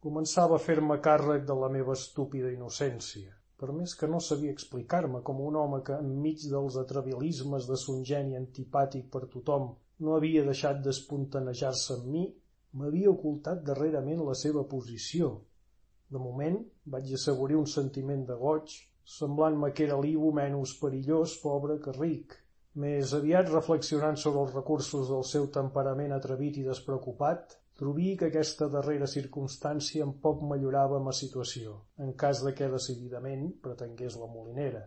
Speaker 2: Començava a fer-me càrrec de la meva estúpida innocència, per més que no sabia explicar-me com un home que, enmig dels atrabilismes de son geni antipàtic per tothom, no havia deixat d'espontanejar-se amb mi, m'havia ocultat darrerament la seva posició. De moment vaig assaborir un sentiment de goig, semblant-me que era l'Ivo menys perillós, pobre, que ric. Més aviat reflexionant sobre els recursos del seu temperament atrevit i despreocupat, trobí que aquesta darrera circumstància en poc millorava ma situació, en cas de que decididament pretengués la molinera.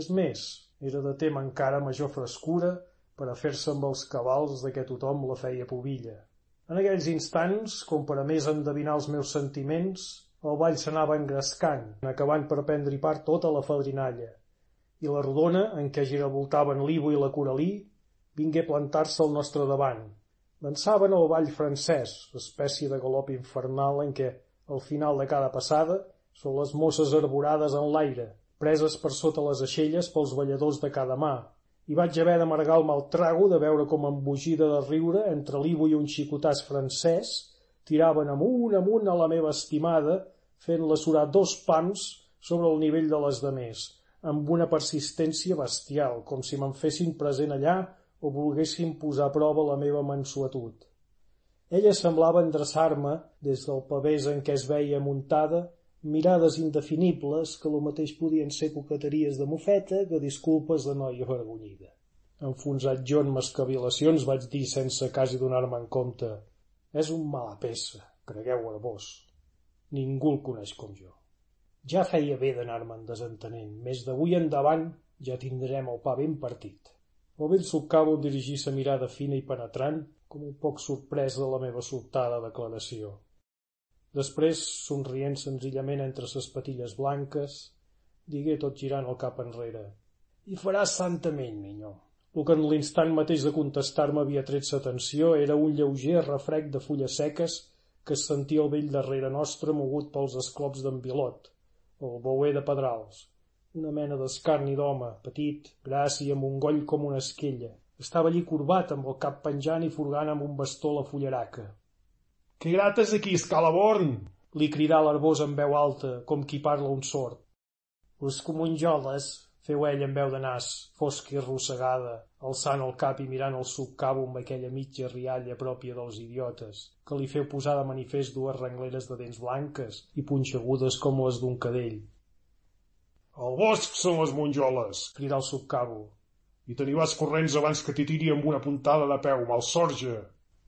Speaker 2: És més, era de tema encara major frescura per a fer-se amb els cabals de què tothom la feia pobilla. En aquells instants, com per a més endevinar els meus sentiments, el ball s'anava engrescant, acabant per prendre part tota la fadrinalla, i la rodona, en què giravoltaven l'Ivo i la Coralí, vingué plantar-se al nostre davant. Dansaven el ball francès, espècie de galop infernal en què, al final de cada passada, són les mosses arborades en l'aire, preses per sota les aixelles pels balladors de cada mà, i vaig haver d'amargar el mal trago de veure com embogida de riure entre l'Ivo i un xicotàs francès tiraven amunt amunt a la meva estimada fent-la surar dos pams sobre el nivell de les demés, amb una persistència bestial, com si me'n fessin present allà o volguessin posar a prova la meva mansuetud. Ella semblava endreçar-me des del pavès en què es veia muntada mirades indefinibles que lo mateix podien ser coqueteries de mofeta que disculpes de noia vergonyida. Enfonsat jo en mascavilacions vaig dir sense quasi donar-me en compte és un mala peça, cregueu a vos. Ningú el coneix com jo.
Speaker 14: Ja feia bé d'anar-me'n desentenent. Més d'avui endavant ja tindrem el pa ben partit. El vell subcabo em dirigí sa mirada fina i penetrant, com un poc sorprès de la meva sobtada declaració. Després, somrient senzillament entre ses patilles blanques, digué tot girant el cap enrere. I faràs santament, minyó. El que en l'instant mateix de contestar-me havia tret l'atenció era un lleuger refrec de fulles seques que es sentia al vell darrere nostre mogut pels esclops d'en Vilot, el bouer de Pedrals, una mena d'escarni d'home, petit, gras i amb un goll com una esquella. Estava allí corbat, amb el cap penjant i furgant amb un bastó la fullaraca.
Speaker 15: Que grates aquí, escalaborn!
Speaker 14: Li cridà l'arbós en veu alta, com qui parla un sord. Les comunjoles, feu ell en veu de nas, fosca i arrossegada, alçant el cap i mirant el subcabo amb aquella mitja rialla pròpia dels idiotes, que li feu posar de manifest dues rengleres de dents blanques i punxegudes com les d'un cadell.
Speaker 15: El bosc són les monjoles,
Speaker 14: cridà el subcabo.
Speaker 15: I teniràs corrents abans que t'hi tiri amb una puntada de peu, mal sorge.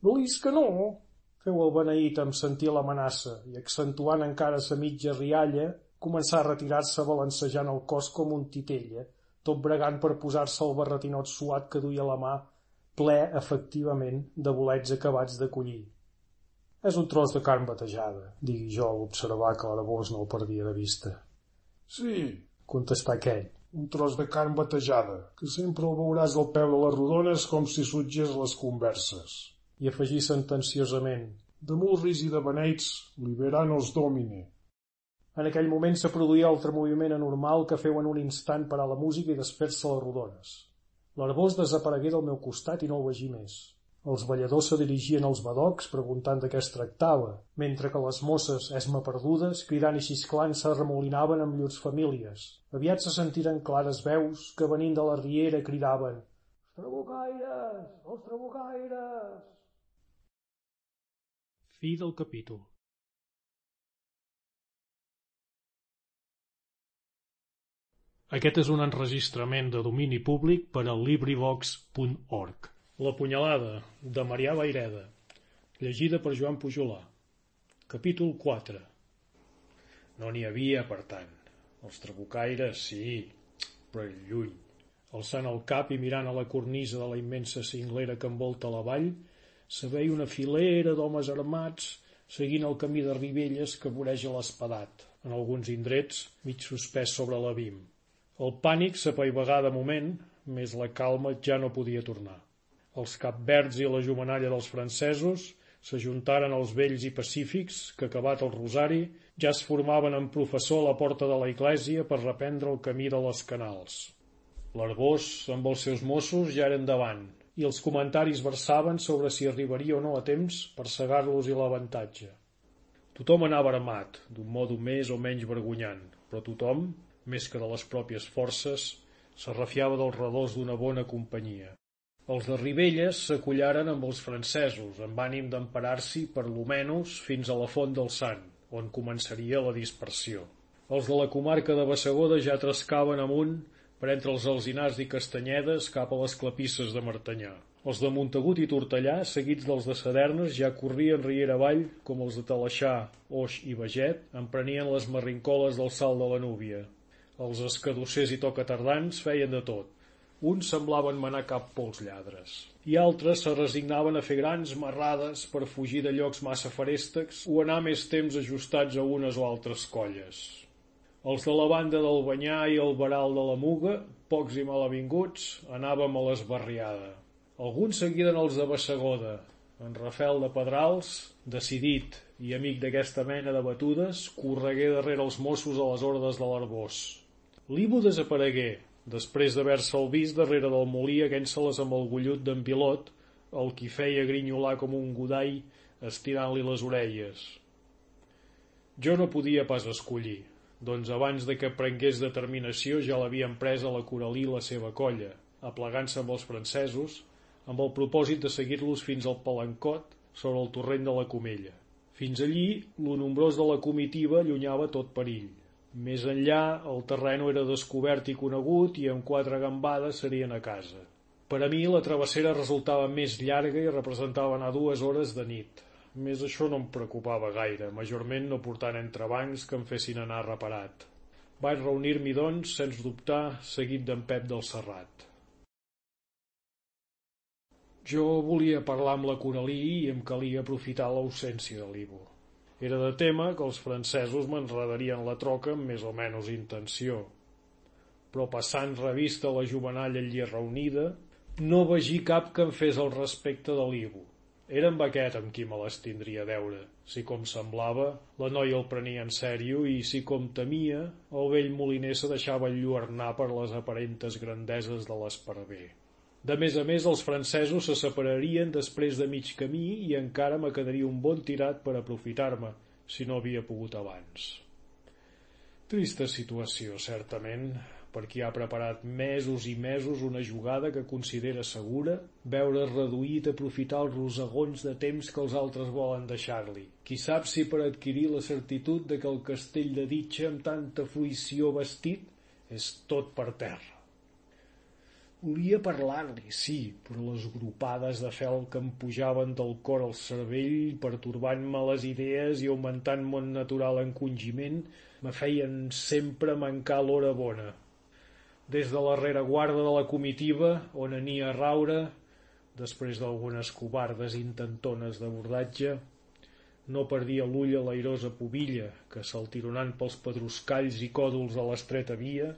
Speaker 14: Volis que no? Feu el beneït amb sentir l'amenaça i, accentuant encara sa mitja rialla, començar a retirar-se balancejant el cos com un titella, tot bregant per posar-se el barretinot suat que duia a la mà, ple, efectivament, de bolets acabats de collir. És un tros de carn batejada, digui jo al observar que l'Arabós no el perdia de vista.
Speaker 15: Sí,
Speaker 14: contestà aquell.
Speaker 15: Un tros de carn batejada, que sempre el veuràs al peu de les rodones com si sutgés les converses.
Speaker 14: I afegí sentenciosament.
Speaker 15: De murris i de beneits, liberant els domine.
Speaker 14: En aquell moment se produïa altre moviment anormal que feu en un instant parar la música i desfer-se les rodones. L'arbós desaparegué del meu costat i no el vegi més. Els balladors se dirigien als badocs preguntant de què es tractava, mentre que les mosses, esma perdudes, cridant i xisclant se remolinaven amb llurs famílies. Aviat se sentiren clares veus que venint de la riera cridaven «Els trabucaires! Els trabucaires!»
Speaker 2: Fi del capítol. Aquest és un enregistrament de domini públic per a LibriVox.org. La punyalada, de Marià Vaireda. Llegida per Joan Pujolà. Capítol 4. No n'hi havia, per tant. Els trabucaires, sí, però lluny. Alçant el cap i mirant a la cornisa de la immensa cinglera que envolta la vall, se veia una filera d'homes armats seguint el camí de Ribelles que voreja l'espadat, en alguns indrets mig suspès sobre l'abim. El pànic s'apaivagà de moment, més la calma ja no podia tornar. Els capverds i la jovenalla dels francesos s'ajuntaren els vells i pacífics que, acabat el rosari, ja es formaven en professor a la porta de la iglesia per reprendre el camí de les canals. L'Arbós, amb els seus Mossos, ja eren davant, i els comentaris versaven sobre si arribaria o no a temps per cegar-los i l'avantatge. Tothom anava armat, d'un modo més o menys vergonyant, però tothom, més que de les pròpies forces, s'arrafiava dels redors d'una bona companyia. Els de Ribelles s'acollaren amb els francesos, amb ànim d'emparar-s'hi per lo menys fins a la font del Sant, on començaria la dispersió. Els de la comarca de Bassegoda ja trascaven amunt per entre els alzinars i castanyedes cap a les clapisses de Martanyà. Els de Montagut i Tortellà, seguits dels de Sadernes, ja corrien riera avall, com els de Talaixà, Oix i Beget, emprenien les marrincoles del salt de la Núvia. Els escadossers i tocatardans feien de tot. Uns semblaven manar cap pols lladres, i altres se resignaven a fer grans marrades per fugir de llocs massa feréstecs o anar més temps ajustats a unes o altres colles. Els de la banda del Banyà i el Baral de la Muga, pocs i malavinguts, anàvem a l'esbarriada. Alguns seguiden els de Bassegoda. En Rafel de Pedrals, decidit i amic d'aquesta mena de batudes, corregué darrere els Mossos a les ordes de l'Arbós. L'Ibo desaparegué, després d'haver-se'l vist darrere del molí aquent-se-les amb el gollut d'en Pilot, el qui feia grinyolar com un godall estirant-li les orelles. Jo no podia pas escollir, doncs abans de que prengués determinació ja l'havien pres a la Coralí la seva colla, aplegant-se amb els francesos, amb el propòsit de seguir-los fins al Palancot sobre el torrent de la Comella. Fins allí, lo nombrós de la comitiva allunyava tot perill. Més enllà, el terreno era descobert i conegut i amb quatre gambades serien a casa. Per a mi la travessera resultava més llarga i representava anar dues hores de nit. més això no em preocupava gaire, majorment no portant entrebancs que em fessin anar reparat. Vaig reunir-m'hi, doncs, sens dubtar, seguit d'en Pep del Serrat. Jo volia parlar amb la Coralí i em calia aprofitar l'ausència de l'Ivo. Era de tema que els francesos m'enredarien la troca amb més o menys intenció. Però passant revista la jovenalla allí reunida, no vegi cap que em fes el respecte de l'Ivo era amb aquest amb qui me les tindria a veure. Si com semblava, la noia el prenia en sèrio i si com temia, el vell moliner se deixava enlluernar per les aparentes grandeses de l'esparver. De més a més, els francesos se separarien després de mig camí i encara me quedaria un bon tirat per aprofitar-me, si no havia pogut abans. Trista situació, certament, per qui ha preparat mesos i mesos una jugada que considera segura, veure reduït aprofitar els rosegons de temps que els altres volen deixar-li. Qui sap si per adquirir la certitud de que el castell de Ditxa amb tanta fruïció vestit és tot per terra. Volia parlar-li, sí, però les grupades de fel que em pujaven del cor al cervell, pertorbant-me les idees i augmentant mon natural encongiment, me feien sempre mancar l'hora bona. Des de la rereguarda de la comitiva on ania a raure, després d'algunes covardes intentones d'abordatge, no perdia l'ull a l'airosa pobilla que, saltironant pels pedruscalls i còdols de l'estreta via,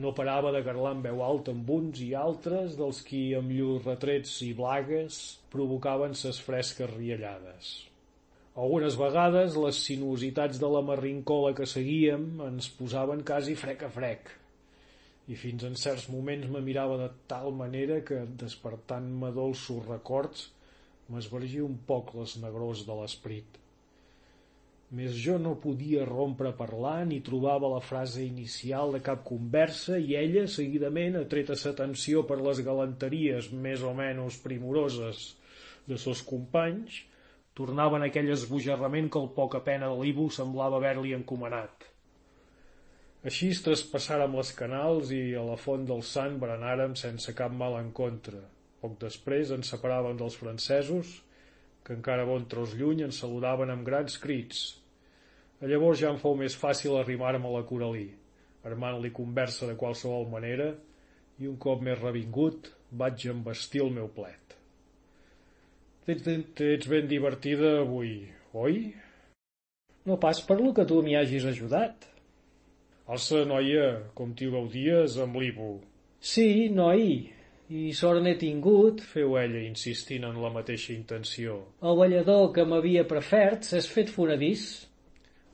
Speaker 2: no parava de garlar amb veu alta amb uns i altres dels qui, amb llurs retrets i blagues, provocaven ses fresques riallades. Algunes vegades les sinuositats de la marrincola que seguíem ens posaven quasi frec a frec, i fins en certs moments me mirava de tal manera que, despertant-me dolços records, m'esvergia un poc les negrors de l'esperit. Més jo no podia rompre a parlar ni trobava la frase inicial de cap conversa i ella, seguidament, atreta sa atenció per les galanteries més o menys primoroses de sos companys, tornava en aquell esbojarrament que el poca pena de l'Ivo semblava haver-li encomanat. Així es traspassàrem les canals i a la font del Sant berenàrem sense cap mal en contra. Poc després ens separàvem dels francesos, que encara bon tros lluny ens saludaven amb grans crits. Llavors ja em fou més fàcil arrimar-me a la Coralí, armant-li conversa de qualsevol manera, i un cop més revingut vaig embestir el meu plet. T'ets ben divertida avui, oi?
Speaker 16: No pas per lo que tu m'hi hagis ajudat,
Speaker 2: Alça, noia, com t'hi gaudies amb l'Ivo.
Speaker 16: Sí, noi, i sort n'he tingut,
Speaker 2: feu ella, insistint en la mateixa intenció.
Speaker 16: El ballador que m'havia prefert s'és fet fonadís.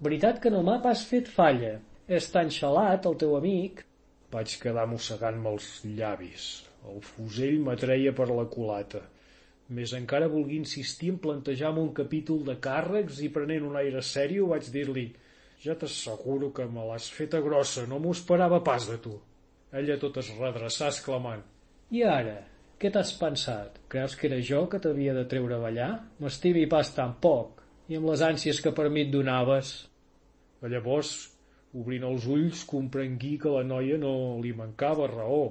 Speaker 16: Veritat que no m'ha pas fet falla. És tan xalat, el teu amic.
Speaker 2: Vaig quedar mossegant-me els llavis. El fusell m'atreia per la culata. Més encara volgui insistir en plantejar-me un capítol de càrrecs i prenent un aire sèrio vaig dir-li ja t'asseguro que me l'has feta grossa, no m'ho esperava pas de tu. Ella tot es redreçà exclamant.
Speaker 16: I ara, què t'has pensat? Creus que era jo que t'havia de treure a ballar? M'estimi pas tan poc, i amb les ànsies que per mi et donaves.
Speaker 2: A llavors, obrint els ulls, comprengui que la noia no li mancava raó.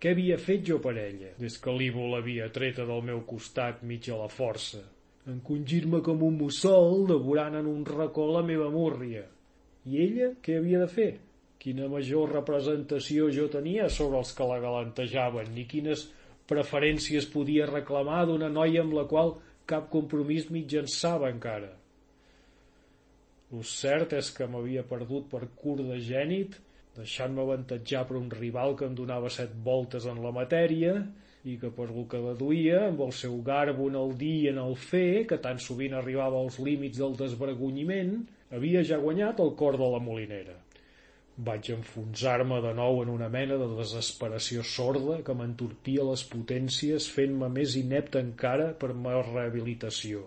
Speaker 2: Què havia fet jo per ella, des que l'Ivo l'havia treta del meu costat mig a la força? Encongir-me com un mussol, devorant en un racó la meva múrria. I ella què havia de fer? Quina major representació jo tenia sobre els que la galantejaven, ni quines preferències podia reclamar d'una noia amb la qual cap compromís mitjançava encara. Lo cert és que m'havia perdut per curt de gènit, deixant-me avantatjar per un rival que em donava set voltes en la matèria i que per lo que deduïa, amb el seu garbo en el dir i en el fer, que tan sovint arribava als límits del desvergonyiment, havia ja guanyat el cor de la molinera. Vaig enfonsar-me de nou en una mena de desesperació sorda que m'entorpia les potències fent-me més inepte encara per ma rehabilitació.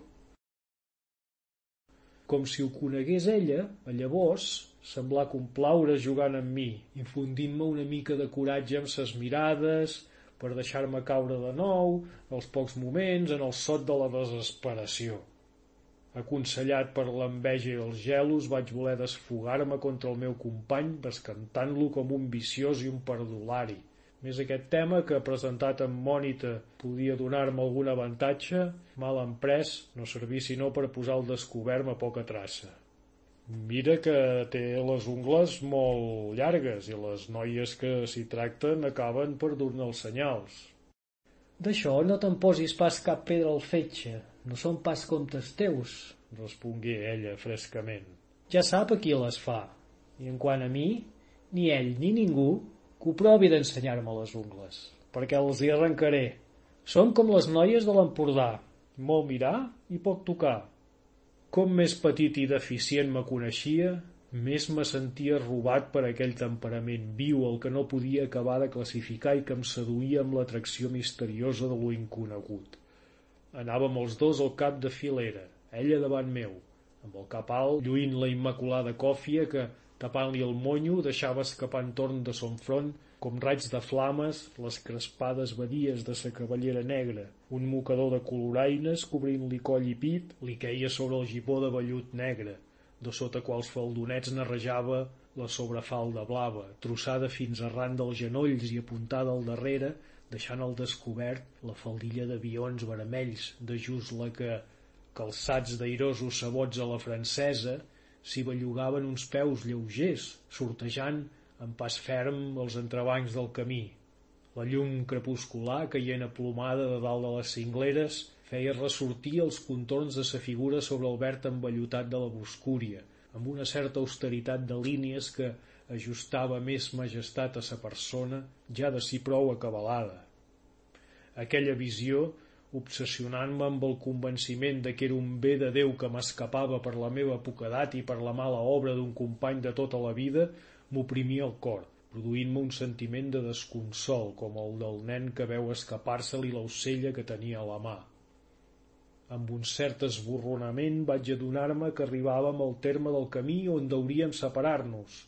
Speaker 2: Com si ho conegués ella, a llavors, semblar complaure jugant amb mi, infundint-me una mica de coratge amb ses mirades, per deixar-me caure de nou, als pocs moments, en el sot de la desesperació. Aconsellat per l'enveja i els gelos, vaig voler desfogar-me contra el meu company, bescantant-lo com un viciós i un perdulari. Més aquest tema que, presentat amb mònita, podia donar-me algun avantatge, mal emprès, no serví sinó per posar el descobert a poca traça. Mira que té les ungles molt llargues i les noies que s'hi tracten acaben per dur-ne els senyals.
Speaker 17: D'això no te'n posis pas cap pedra al fetge, no són pas comptes teus,
Speaker 2: respongué ella frescament.
Speaker 17: Ja sap a qui les fa, i en quant a mi, ni ell ni ningú que ho provi d'ensenyar-me les ungles, perquè els hi arrencaré. Són com les noies de l'Empordà, molt mirar i poc tocar.
Speaker 2: Com més petit i deficient me coneixia, més me sentia robat per aquell temperament viu el que no podia acabar de classificar i que em seduïa amb l'atracció misteriosa de lo inconegut. Anàvem els dos al cap de filera, ella davant meu, amb el cap alt, lluint la immaculada còfia que, tapant-li el monyo, deixava escapar entorn de son front, com raig de flames, les crespades badies de sa cavallera negra. Un mocador de coloraines, cobrint-li coll i pit, li queia sobre el gipó de vellut negre, de sota quals faldonets narrejava la sobrefalda blava, trossada fins arran dels genolls i apuntada al darrere, deixant al descobert la faldilla d'avions vermells, de just la que, calçats d'airosos sabots a la francesa, s'hi bellugaven uns peus lleugers, sortejant en pas ferm els entrebancs del camí. La llum crepuscular, caient aplomada de dalt de les cingleres, feia ressortir els contorns de sa figura sobre el verd envellutat de la boscúria, amb una certa austeritat de línies que ajustava més majestat a sa persona, ja de si prou acabalada. Aquella visió obsessionant-me amb el convenciment de que era un bé de Déu que m'escapava per la meva poquedat i per la mala obra d'un company de tota la vida, m'oprimia el cor, produint-me un sentiment de desconsol, com el del nen que veu escapar-se-li l'ocella que tenia a la mà. Amb un cert esborronament vaig adonar-me que arribàvem al terme del camí on hauríem separar-nos.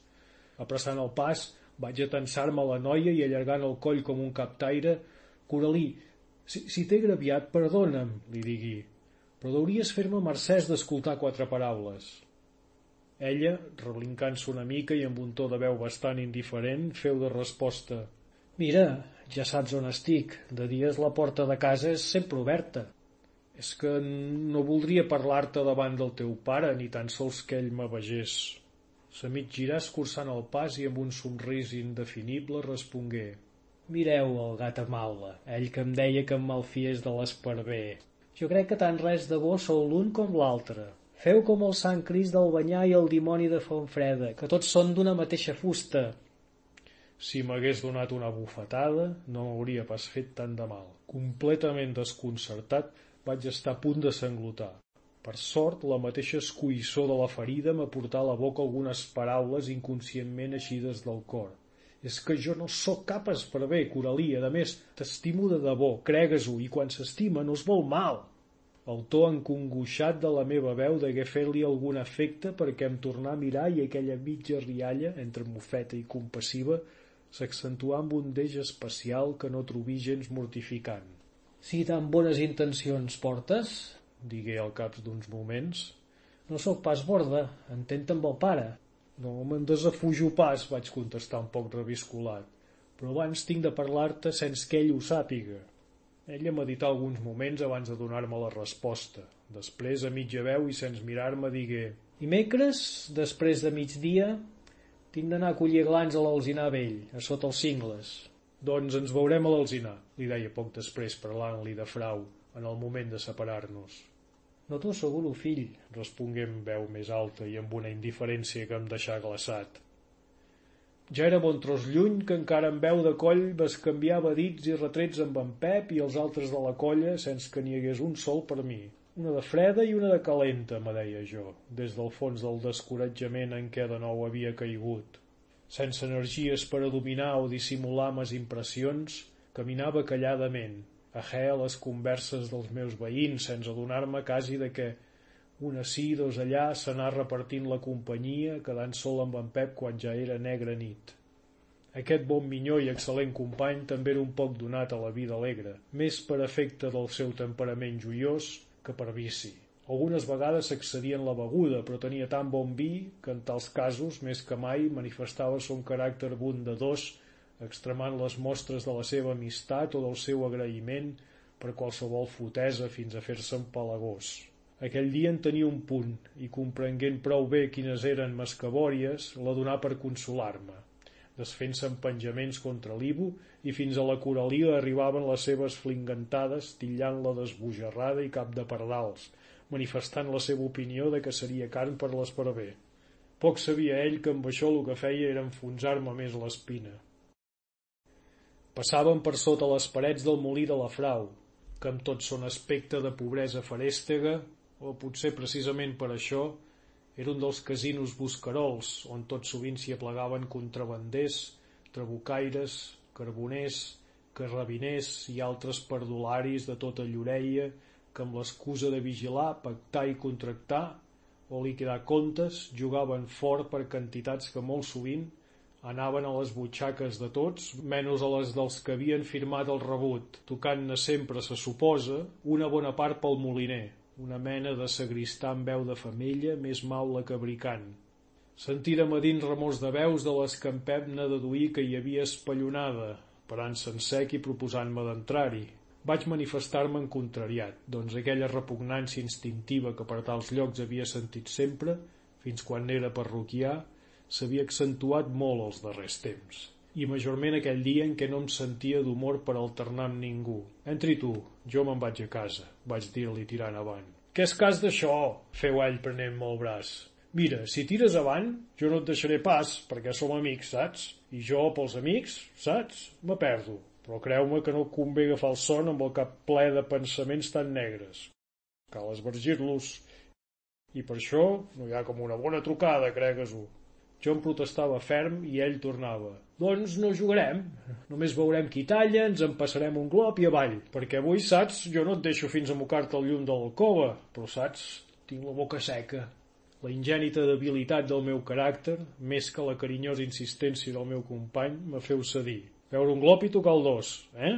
Speaker 2: Apressant el pas, vaig atensar-me la noia i allargant el coll com un captaire, Coralí, si, si t'he graviat, perdona'm, li digui, però hauries fer-me mercès d'escoltar quatre paraules. Ella, reblincant-se una mica i amb un to de veu bastant indiferent, feu de resposta.
Speaker 17: Mira, ja saps on estic. De dies la porta de casa és sempre oberta.
Speaker 2: És que no voldria parlar-te davant del teu pare, ni tan sols que ell me vegés. Se mig girar escurçant el pas i amb un somrís indefinible respongué.
Speaker 17: Mireu el gat a malva, ell que em deia que em malfiés de l'esparver. Jo crec que tant res de bo sou l'un com l'altre. Feu com el Sant Cris del Banyà i el dimoni de Fontfreda, que tots són d'una mateixa fusta.
Speaker 2: Si m'hagués donat una bufetada, no m'hauria pas fet tant de mal. Completament desconcertat, vaig estar a punt de sanglotar. Per sort, la mateixa escuissó de la ferida m'aportà a la boca algunes paraules inconscientment eixides del cor. És que jo no sóc cap esparver, Coralí. A més, t'estimo de debò, cregues-ho, i quan s'estima no es vol mal. El to enconguixat de la meva veu degué fer-li algun efecte perquè em tornà a mirar i aquella mitja rialla, entre mofeta i compassiva, s'accentuà amb un deix especial que no trobí gens mortificant.
Speaker 17: Si tan bones intencions portes,
Speaker 2: digué al cap d'uns moments,
Speaker 17: no sóc pas borda, entent amb el pare.
Speaker 2: No me'n desafujo pas, vaig contestar un poc reviscolat, però abans tinc de parlar-te sense que ell ho sàpiga. Ella medità alguns moments abans de donar-me la resposta. Després, a mitja veu i sense mirar-me, digué
Speaker 17: Dimecres, després de migdia, tinc d'anar a collir glans a l'Alzinar vell, a sota els cingles.
Speaker 2: Doncs ens veurem a l'Alzinar, li deia poc després parlant-li de frau, en el moment de separar-nos.
Speaker 17: No t'ho asseguro, fill,
Speaker 2: respongué amb veu més alta i amb una indiferència que em deixà glaçat. Ja era bon tros lluny que encara en veu de coll canviava dits i retrets amb en Pep i els altres de la colla sense que n'hi hagués un sol per mi. Una de freda i una de calenta, me deia jo, des del fons del descoratjament en què de nou havia caigut. Sense energies per a dominar o dissimular mes impressions, caminava calladament, ajè a les converses dels meus veïns sense adonar-me quasi de que un ací, dos allà, s'anà repartint la companyia, quedant sol amb en Pep quan ja era negra nit. Aquest bon minyó i excel·lent company també era un poc donat a la vida alegre, més per efecte del seu temperament joiós que per vici. Algunes vegades s'accedien la beguda, però tenia tan bon vi que en tals casos, més que mai, manifestava son caràcter bondadós extremant les mostres de la seva amistat o del seu agraïment per qualsevol fotesa fins a fer-se empalagós. Aquell dia en tenia un punt i, comprenguent prou bé quines eren mascabòries, la donà per consolar-me. Desfent-se en penjaments contra l'Ibu i fins a la coralia arribaven les seves flingantades tillant-la desbojarrada i cap de pardals, manifestant la seva opinió de que seria carn per l'esparver. Poc sabia ell que amb això el que feia era enfonsar-me més l'espina. Passàvem per sota les parets del molí de la Frau, que amb tot son aspecte de pobresa farèstega o potser precisament per això, era un dels casinos buscarols, on tot sovint s'hi aplegaven contrabanders, trabucaires, carboners, carrabiners i altres perdularis de tota lloreia que amb l'excusa de vigilar, pactar i contractar o liquidar comptes jugaven fort per quantitats que molt sovint anaven a les butxaques de tots, menys a les dels que havien firmat el rebut, tocant-ne sempre, se suposa, una bona part pel moliner, una mena de sagristà amb veu de femella, més maula que bricant. Sentirem a dins remors de veus de les que en Pep n'ha deduir que hi havia espallonada, parant-se en sec i proposant-me d'entrar-hi. Vaig manifestar-me en contrariat, doncs aquella repugnància instintiva que per tals llocs havia sentit sempre, fins quan n'era parroquià, s'havia accentuat molt els darrers temps i majorment aquell dia en què no em sentia d'humor per alternar amb ningú. Entri tu, jo me'n vaig a casa, vaig dir-li tirant avant. Què és cas d'això? feu ell prenent-me el braç. Mira, si tires avant, jo no et deixaré pas, perquè som amics, saps? I jo, pels amics, saps? Me perdo. Però creu-me que no convé agafar el son amb el cap ple de pensaments tan negres. Cal esvergir-los. I per això no hi ha com una bona trucada, cregues-ho. Jo em protestava ferm i ell tornava. Doncs no jugarem. Només veurem qui talla, ens en passarem un glob i avall. Perquè avui, saps, jo no et deixo fins a mocar-te el llum de l'alcova, però saps, tinc la boca seca. La ingènita debilitat del meu caràcter, més que la carinyosa insistència del meu company, me feu cedir. Veure un glob i tocar el dos, eh?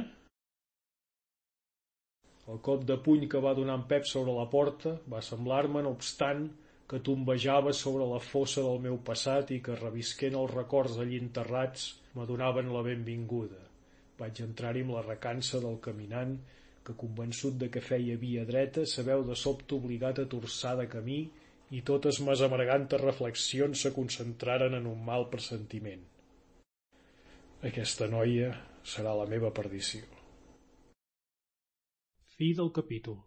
Speaker 2: El cop de puny que va donar en Pep sobre la porta va semblar-me, no obstant, que tombejava sobre la fossa del meu passat i que, revisquent els records allí enterrats, m'adonaven la benvinguda. Vaig entrar-hi amb la recança del caminant, que convençut de que feia via dreta, sabeu de sobte obligat a torçar de camí i totes mes amargantes reflexions se concentraren en un mal pressentiment. Aquesta noia serà la meva perdició. Fi del capítol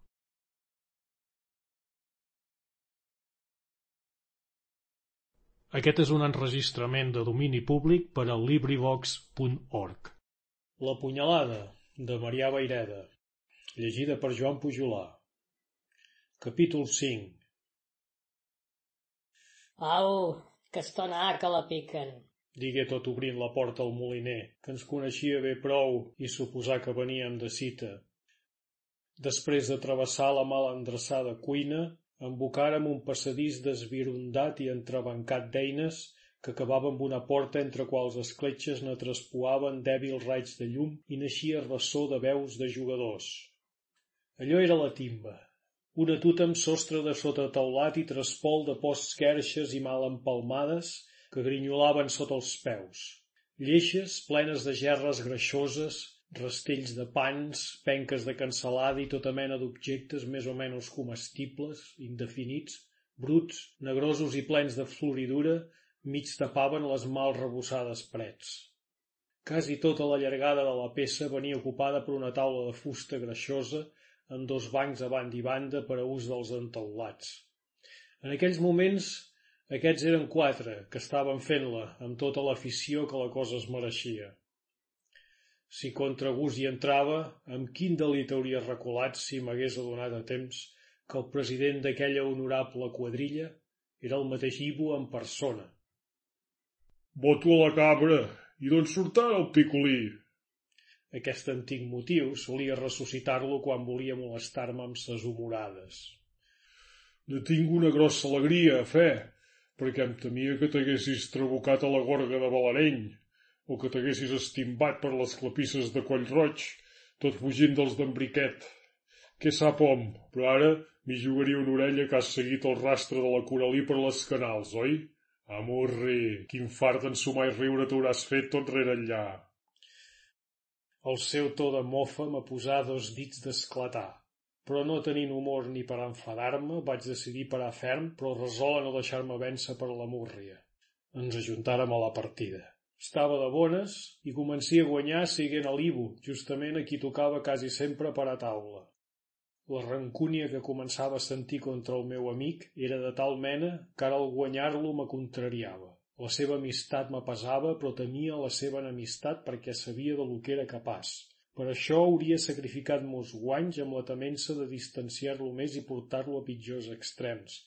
Speaker 2: Aquest és un enregistrament de domini públic per a LibriVox.org. La punyalada, de Marià Baireda. Llegida per Joan Pujolà. Capítol 5
Speaker 18: Au, que estona que la piquen.
Speaker 2: Digué tot obrint la porta al moliner, que ens coneixia bé prou i suposar que veníem de cita. Després de travessar la mal endreçada cuina, Embocàrem un passadís desvirondat i entrebancat d'eines que acabava amb una porta entre quals escletxes ne traspuaven dèbils raigs de llum i naixia ressò de veus de jugadors. Allò era la timba, una tuta amb sostre de sota teulat i traspol de postquerxes i mal empalmades que grinyolaven sota els peus. Lleixes plenes de gerres greixoses rastells de pans, penques de cansalada i tota mena d'objectes més o menys comestibles, indefinits, bruts, negrosos i plens de floridura, mig tapaven les mal rebossades parets. Quasi tota la llargada de la peça venia ocupada per una taula de fusta greixosa amb dos bancs a banda i banda per a ús dels entaulats. En aquells moments aquests eren quatre que estaven fent-la amb tota l'afició que la cosa es mereixia. Si contra gust hi entrava, amb quin delit hauria reculat si m'hagués adonat a temps que el president d'aquella honorable quadrilla era el mateix Ibo en persona.
Speaker 19: Voto a la cabra, i d'on surt ara el picolí?
Speaker 2: Aquest antic motiu solia ressuscitar-lo quan volia molestar-me amb ses humorades.
Speaker 19: Ne tinc una grossa alegria, fe, perquè em temia que t'haguessis trabucat a la gorga de Balareny o que t'haguessis estimbat per les clapisses de coll roig, tot fugint dels d'embriquet. Què sap, hom, però ara m'hi jugaria una orella que has seguit el rastre de la Coralí per les canals, oi? Amorri, quin fart d'ensumar i riure t'hauràs fet tot rere enllà.
Speaker 2: El seu to de mofa m'ha posat dos dits d'esclatar. Però no tenint humor ni per enfadar-me, vaig decidir parar ferm, però resol a no deixar-me vèncer per la múrria. Ens ajuntàrem a la partida. Estava de bones i comencia a guanyar siguent a l'Ivo, justament a qui tocava quasi sempre per a taula. La rancúnia que començava a sentir contra el meu amic era de tal mena que ara al guanyar-lo me contrariava. La seva amistat m'apesava, però temia la seva enemistat perquè sabia de lo que era capaç. Per això hauria sacrificat molts guanys amb la temença de distanciar-lo més i portar-lo a pitjors extrems.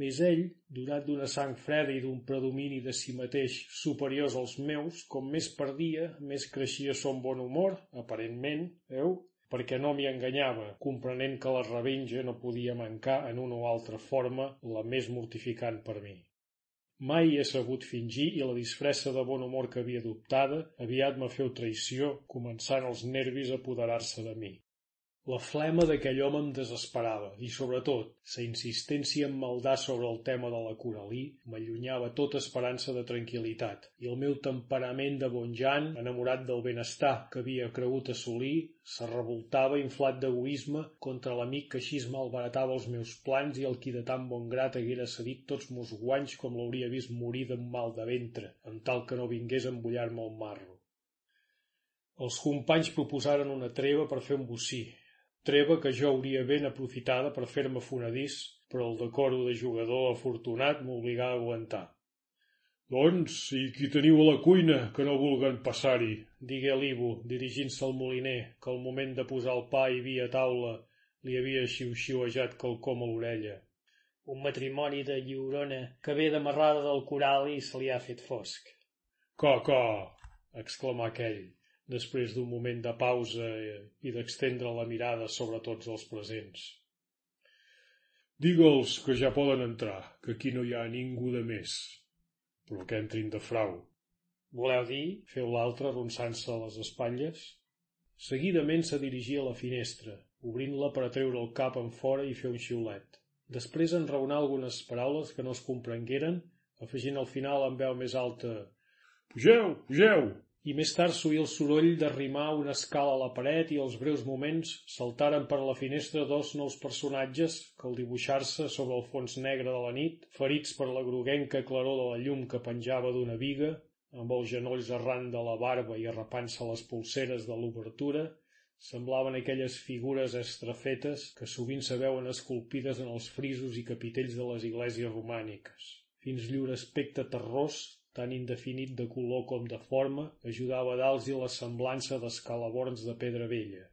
Speaker 2: Més ell, donat d'una sang freda i d'un predomini de si mateix superiors als meus, com més perdia, més creixia son bon humor, aparentment, veu, perquè no m'hi enganyava, comprenent que la revenja no podia mancar en una o altra forma la més mortificant per mi. Mai he sabut fingir i la disfressa de bon humor que havia adoptada aviat me feu traïció, començant els nervis a apoderar-se de mi. La flema d'aquell home em desesperava i, sobretot, sa insistència en maldar sobre el tema de la Coralí m'allunyava tota esperança de tranquil·litat i el meu temperament de bon Jan, enamorat del benestar que havia cregut assolir, se revoltava inflat d'egoisme contra l'amic que així malbaratava els meus plans i el qui de tan bon grat haguera cedit tots mos guanys com l'hauria vist morir de mal de ventre, en tal que no vingués a embullar-me el marro. Els companys proposaren una treva per fer un bocí, treva que jo hauria ben aprofitada per fer-me fonadís, però el decoro de jugador afortunat m'obligà a aguantar.
Speaker 20: Doncs, i qui teniu a la cuina, que no vulguen passar-hi?
Speaker 2: Digué l'Ivo, dirigint-se al moliner, que al moment de posar el pa i vi a taula li havia xiu-xiuejat quelcom a l'orella.
Speaker 21: Un matrimoni de lliurona que ve d'amarrada del coral i se li ha fet fosc.
Speaker 20: Que, que,
Speaker 2: exclamà aquell després d'un moment de pausa i d'extendre la mirada sobre tots els presents.
Speaker 20: Digue'ls que ja poden entrar, que aquí no hi ha ningú de més, però que entrin de frau.
Speaker 2: Voleu dir? feu l'altre arronsant-se a les espatlles. Seguidament se dirigia a la finestra, obrint-la per a treure el cap en fora i fer un xiulet. Després enraonar algunes paraules que no es comprengueren, afegint al final amb veu més alta
Speaker 20: «Pugeu, pugeu!»
Speaker 2: I més tard s'oí el soroll d'arrimar una escala a la paret i els breus moments saltaren per la finestra dos nous personatges que al dibuixar-se sobre el fons negre de la nit, ferits per la groguenca claror de la llum que penjava d'una viga, amb els genolls arran de la barba i arrapant-se les polseres de l'obertura, semblaven aquelles figures estrafetes que sovint se veuen esculpides en els frisos i capitells de les iglesias romàniques. Fins llur aspecte terrós tan indefinit de color com de forma, ajudava a dals i la semblança d'escalaborns de pedra vella.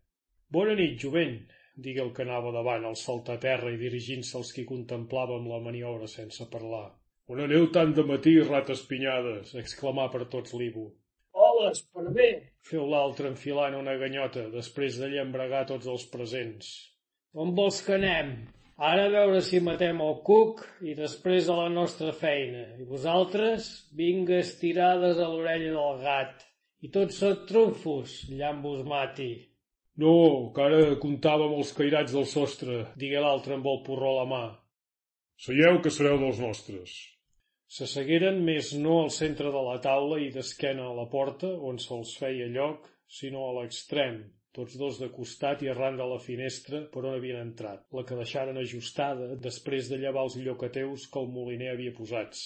Speaker 2: Bona nit, jovent, digué el que anava davant al salt a terra i dirigint-se als qui contemplàvem la maniobra sense parlar.
Speaker 20: On aneu tant de matí, rates pinyades? exclamà per tots l'Ivo.
Speaker 21: Hola, per bé!
Speaker 2: Feu l'altre enfilant una ganyota, després de llambregar tots els presents.
Speaker 21: On vols que anem? Ara a veure si matem el cuc i després a la nostra feina. I vosaltres, vinga estirades a l'orella del gat. I tots sot trumfos, llambos mati.
Speaker 20: No, que ara comptàvem els cairats del sostre,
Speaker 2: digué l'altre amb el porró a la mà.
Speaker 20: Seieu que sereu dels nostres.
Speaker 2: S'assegueren més no al centre de la taula i d'esquena a la porta, on se'ls feia lloc, sinó a l'extrem, tots dos de costat i arran de la finestra per on havien entrat, la que deixaren ajustada després de llevar els llocateus que el moliner havia posats.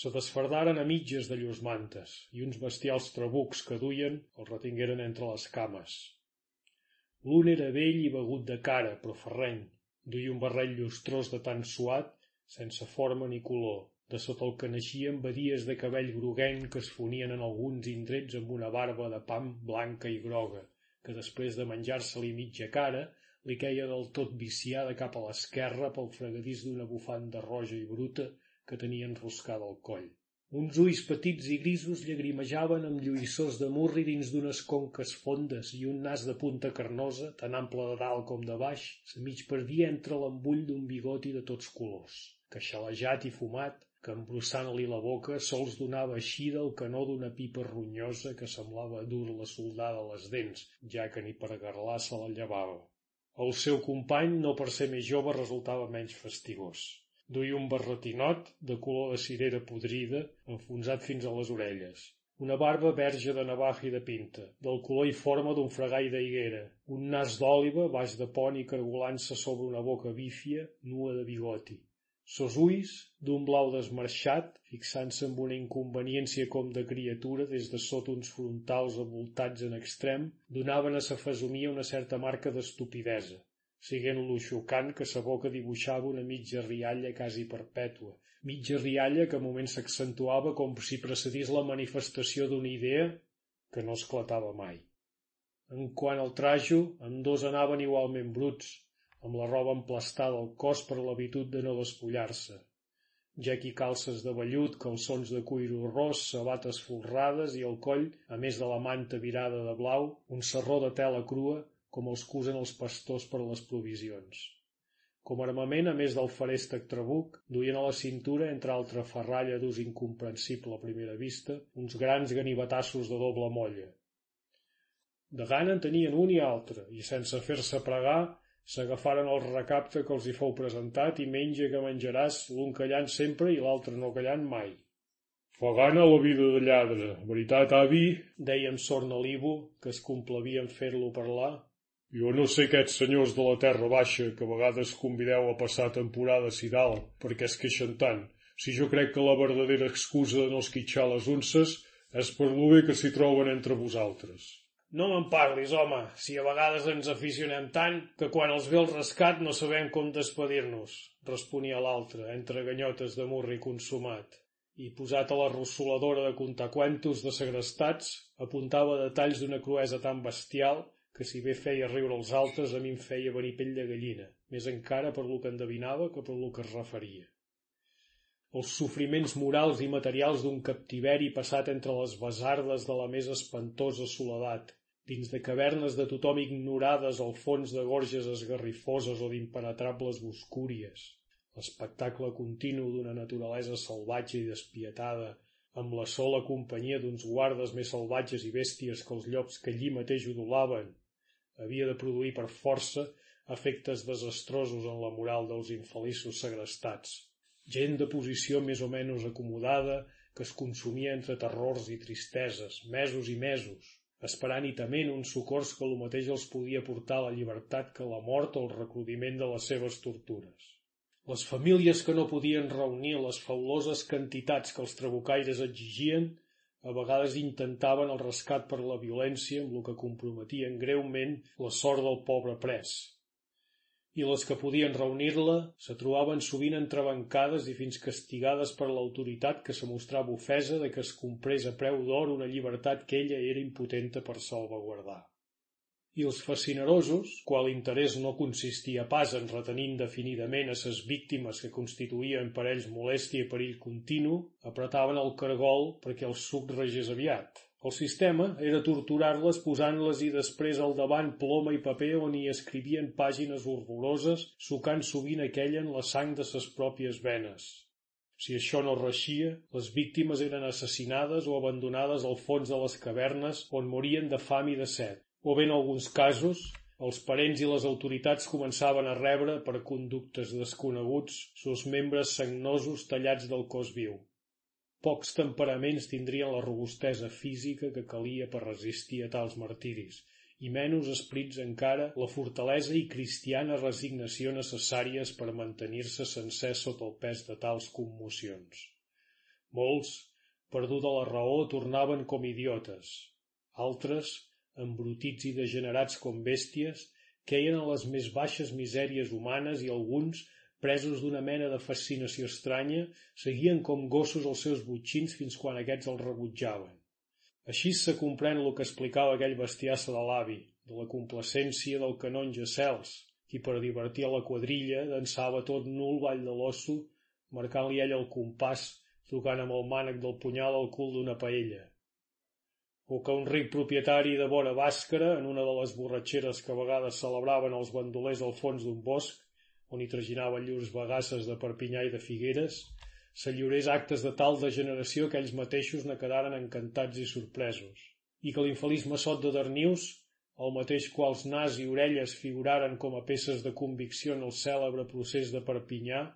Speaker 2: Se desfardaren a mitges de llurs mantes i uns bestials trabucs que duien els retingueren entre les cames. L'un era vell i begut de cara, però ferreny. Duia un barret llustrós de tan suat, sense forma ni color, de sota el que naixien badies de cabell groguenc que es fonien en alguns indrets amb una barba de pam blanca i groga, que després de menjar-se-li mitja cara, li queia del tot viciada cap a l'esquerra pel fregadís d'una bufanda roja i bruta que tenia enroscada al coll. Uns ulls petits i grisos llagrimejaven amb lluïssors de murri dins d'unes conques fondes i un nas de punta carnosa, tan ample de dalt com de baix, se mig perdia entre l'embull d'un bigoti de tots colors, que xalejat i fumat que embrossant-li la boca sols donava eixida el canó d'una pipa ronyosa que semblava dur la soldada a les dents, ja que ni per garlar se la llevava. El seu company, no per ser més jove, resultava menys fastigós. Duia un barretinot de color de cirera podrida, enfonsat fins a les orelles, una barba verge de navaja i de pinta, del color i forma d'un fregall d'higuera, un nas d'òliva baix de pont i cargolant-se sobre una boca bífia, nua de bigoti. Sos ulls, d'un blau desmarxat, fixant-se amb una inconveniència com de criatura des de sota uns frontals avoltats en extrem, donaven a sa fesomia una certa marca d'estupidesa, siguent-lo xocant que sa boca dibuixava una mitja rialla quasi perpètua, mitja rialla que a moments s'accentuava com si precedís la manifestació d'una idea que no esclatava mai. En quant al trajo, dos anaven igualment bruts, amb la roba emplastada al cos per l'habitud de no despullar-se. Ja qui calces de vellut, calçons de cuiro ros, sabates folrades i al coll, a més de la manta virada de blau, un serró de tela crua, com els cusen els pastors per a les provisions. Com a armament, a més del farèstec trabuc, duien a la cintura, entre altra ferralla d'ús incomprensible a primera vista, uns grans ganivetassos de doble molla. De gana en tenien un i altre, i sense fer-se pregar, s'agafaren el recapte que els hi fou presentat i menja que menjaràs, l'un callant sempre i l'altre no callant mai.
Speaker 22: Fa gana la vida de lladre, veritat, avi?
Speaker 2: Deia amb sorna l'Ivo, que es complavia en fer-lo parlar,
Speaker 22: jo no sé aquests senyors de la terra baixa que a vegades convideu a passar temporada a dalt perquè es queixen tant. Si jo crec que la verdadera excusa de no esquitxar les unces és per lo bé que s'hi troben entre vosaltres.
Speaker 2: No me'n parlis, home, si a vegades ens aficionem tant que quan els ve el rescat no sabem com despedir-nos, responia l'altre, entre ganyotes de murri consumat. I posat a la rossoladora de contar cuentos de segrestats, apuntava detalls d'una cruesa tan bestial que si bé feia riure els altres, a mi em feia venir pell de gallina, més encara per lo que endevinava que per lo que es referia. Els sofriments morals i materials d'un captiveri passat entre les besardes de la més espantosa soledat, dins de cavernes de tothom ignorades al fons de gorges esgarrifoses o d'impenetrables boscúries, l'espectacle continu d'una naturalesa salvatge i despietada, amb la sola companyia d'uns guardes més salvatges i bèsties que els llops que allí mateix udolaven, havia de produir per força efectes desastrosos en la moral dels infeliços segrestats. Gent de posició més o menys acomodada que es consumia entre terrors i tristeses, mesos i mesos, esperant i tement uns socors que el mateix els podia portar la llibertat que la mort o el recrudiment de les seves tortures. Les famílies que no podien reunir les fabuloses quantitats que els trabucaires exigien a vegades intentaven el rescat per la violència amb el que comprometien greument la sort del pobre pres. I les que podien reunir-la se trobaven sovint entrebancades i fins castigades per l'autoritat que se mostrava ofesa de que es comprés a preu d'or una llibertat que ella era impotenta per salvaguardar i els fascinerosos, qual interès no consistia pas en retenir indefinidament a ses víctimes que constituïen per ells molèstia i perill continu, apretaven el cargol perquè el suc regés aviat. El sistema era torturar-les posant-les i després al davant ploma i paper on hi escrivien pàgines horroroses, sucant sovint aquella en la sang de ses pròpies venes. Si això no reixia, les víctimes eren assassinades o abandonades al fons de les cavernes on morien de fam i de set, o bé en alguns casos els parents i les autoritats començaven a rebre, per conductes desconeguts, sos membres sagnosos tallats del cos viu. Pocs temperaments tindrien la robustesa física que calia per resistir a tals martiris, i menys esprits encara la fortalesa i cristiana resignació necessàries per mantenir-se sencers sota el pes de tals commocions. Molts, perduda la raó, tornaven com idiotes. Altres, embrutits i degenerats com bèsties, queien a les més baixes misèries humanes i alguns, presos d'una mena de fascinació estranya, seguien com gossos els seus butxins fins quan aquests els rebutjaven. Així se comprèn el que explicava aquell bestiassa de l'avi, de la complacència del canonge Cels, qui per divertir a la quadrilla dansava tot nul ball de l'osso, marcant-li ell el compàs, tocant amb el mànec del punyal al cul d'una paella o que un ric propietari de vora bàscara, en una de les borratxeres que a vegades celebraven els bandolers al fons d'un bosc, on hi traginaven llurs bagasses de Perpinyà i de Figueres, s'allurés actes de tal degeneració que ells mateixos ne quedaren encantats i sorpresos, i que l'infeliç massot de Darnius, el mateix quals nas i orelles figuraren com a peces de convicció en el cèlebre procés de Perpinyà,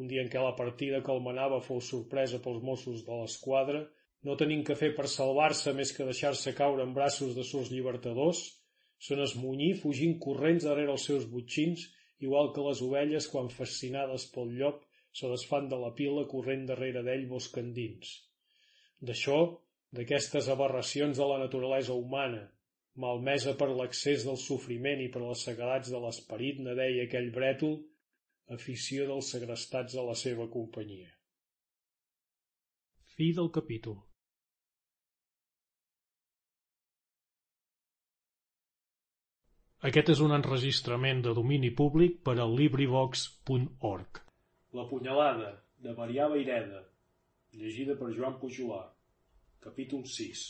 Speaker 2: un dia en què la partida que el manava fou sorpresa pels Mossos de l'esquadra, no tenint que fer per salvar-se més que deixar-se caure en braços de sos llibertadors, se n'esmunyí fugint corrents darrere els seus butxins, igual que les ovelles quan fascinades pel llop se desfan de la pila corrent darrere d'ell boscandins. D'això, d'aquestes aberracions de la naturalesa humana, malmesa per l'accés del sofriment i per les segredats de l'esperit, ne deia aquell brètol, afició dels segrestats a la seva companyia.
Speaker 23: Fi del capítol. Aquest és un enregistrament de domini públic per a LibriVox.org.
Speaker 2: La punyalada, de Marià Beireda, llegida per Joan Pujolà. Capítol 6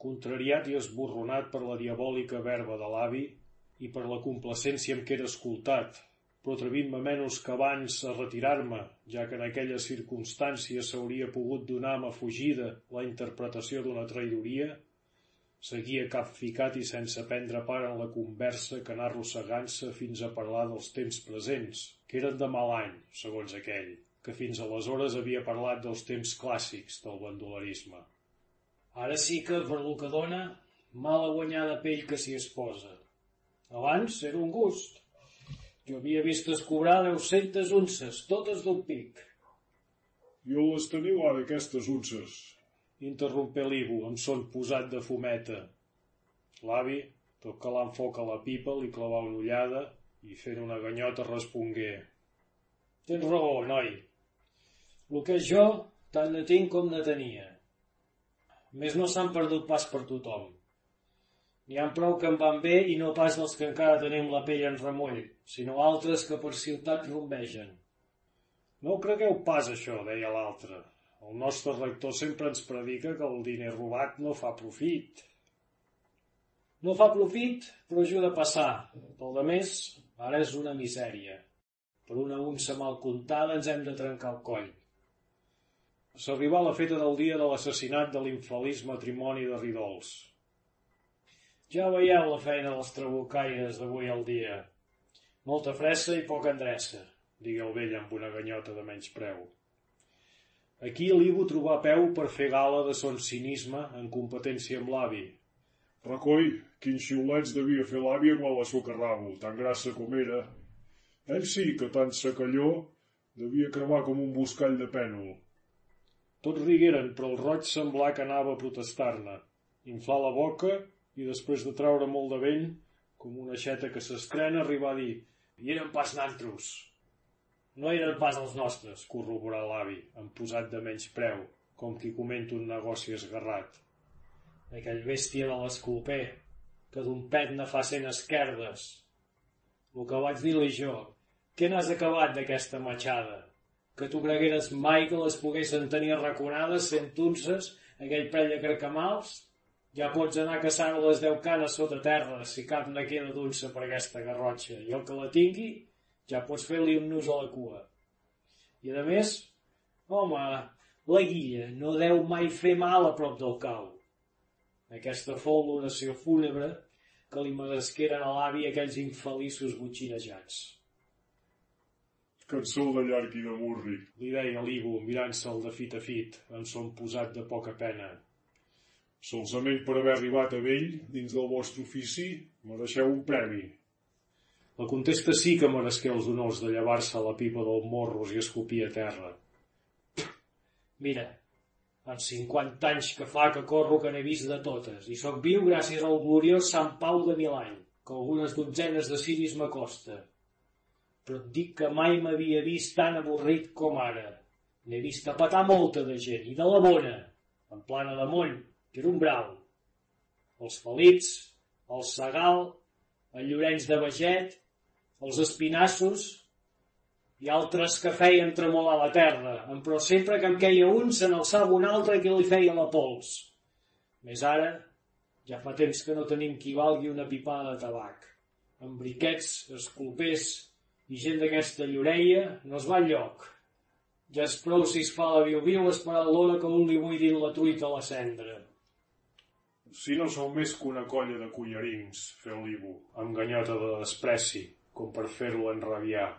Speaker 2: Contrariat i esborronat per la diabòlica verba de l'avi i per la complacència amb què era escoltat, però atrevint-me menys que abans a retirar-me, ja que en aquella circumstància s'hauria pogut donar a fugida la interpretació d'una traïdoria, Seguia capficat i sense prendre part en la conversa que anà arrossegant-se fins a parlar dels temps presents, que eren de mal any, segons aquell, que fins aleshores havia parlat dels temps clàssics del bandolerisme.
Speaker 24: Ara sí que, per lo que dona, mala guanyada pell que s'hi es posa. Abans era un gust. Jo havia vist cobrar deu centes unces, totes d'un pic.
Speaker 25: I on les teniu ara, aquestes unces?
Speaker 2: Interrompé l'Ivo amb son posat de fumeta. L'avi, tot calant foc a la pipa, li clavà una ullada i fent una ganyota respongué.
Speaker 24: Tens raó, noi. El que és jo, tant ne tinc com ne tenia. Més no s'han perdut pas per tothom. N'hi ha prou que em van bé i no pas els que encara tenim la pell en remull, sinó altres que per ciutat rombegen.
Speaker 2: No ho cregueu pas, això, deia l'altre. El nostre rector sempre ens predica que el diner robat no fa profit.
Speaker 24: No fa profit, però ajuda a passar. Pel de més, ara és una misèria. Per una unça mal comptada ens hem de trencar el coll.
Speaker 2: S'arribà la feta del dia de l'assassinat de l'infeliç matrimoni de Ridols.
Speaker 24: Ja veieu la feina dels trabucaires d'avui al dia. Molta fressa i poca endreça,
Speaker 2: digué el vell amb una ganyota de menys preu. Aquí l'Ivo trobà peu per fer gala de son cinisme en competència amb l'avi.
Speaker 25: Recoi, quins xiulets devia fer l'àvia quan la socarrava, tan grassa com era. Ell sí que tant secalló devia cremar com un buscall de pènol.
Speaker 2: Tots rigueren, però el roig semblà que anava a protestar-ne. Inflar la boca i després de traure molt de vent, com una aixeta que s'estrena, arribar a dir «I eren pas nantros!»
Speaker 24: No eren pas els nostres,
Speaker 2: corroborà l'avi, amb posat de menys preu, com qui comenta un negoci esgarrat.
Speaker 24: Aquell bèstia de l'escolper, que d'un pet ne fa cent esquerdes. El que vaig dir-li jo, què n'has acabat d'aquesta matxada? Que tu cregueres mai que les poguessin tenir raconades cent unces, aquell prell de carcamals? Ja pots anar a caçar les deu canes sota terra, si cap ne queda d'unça per aquesta garrotxa, i el que la tingui, ja pots fer-li un nus a la cua. I a més, home, la guilla no deu mai fer mal a prop del cau. Aquesta fou l'oració fúnebre que li meresqueren a l'avi aquells infeliços butxinejats.
Speaker 25: Cançó de llarg i de murri,
Speaker 2: li deia l'Ivo mirant-se'l de fit a fit, en son posat de poca pena.
Speaker 25: Solsament per haver arribat a vell dins del vostre ofici, mereixeu un premi.
Speaker 2: La contesta sí que meresqué els honors de llevar-se la pipa del morros i escopir a terra.
Speaker 24: Mira, en 50 anys que fa que corro que n'he vist de totes, i sóc viu gràcies al gloriós Sant Pau de Milany, que algunes dotzenes de ciris m'acosta. Però et dic que mai m'havia vist tan avorrit com ara. N'he vist a petar molta de gent, i de la bona, en plana de moll, que era un brau. Els Felits, el Segal, el Llorenç de Baget, els espinassos i altres que feien tremolar la terra, però sempre que em queia un se n'alçava un altre que li feia la pols. Més ara, ja fa temps que no tenim qui valgui una pipada de tabac. Amb briquets, escolpers i gent d'aquesta lloreia no es va lloc. Ja és prou si es fa la viu-viu esperant l'hora que un li buidin la truita a la cendra.
Speaker 2: Si no sou més que una colla de cullerins, feu l'Ivo, amb ganyota de despreci com per fer-lo enrabiar.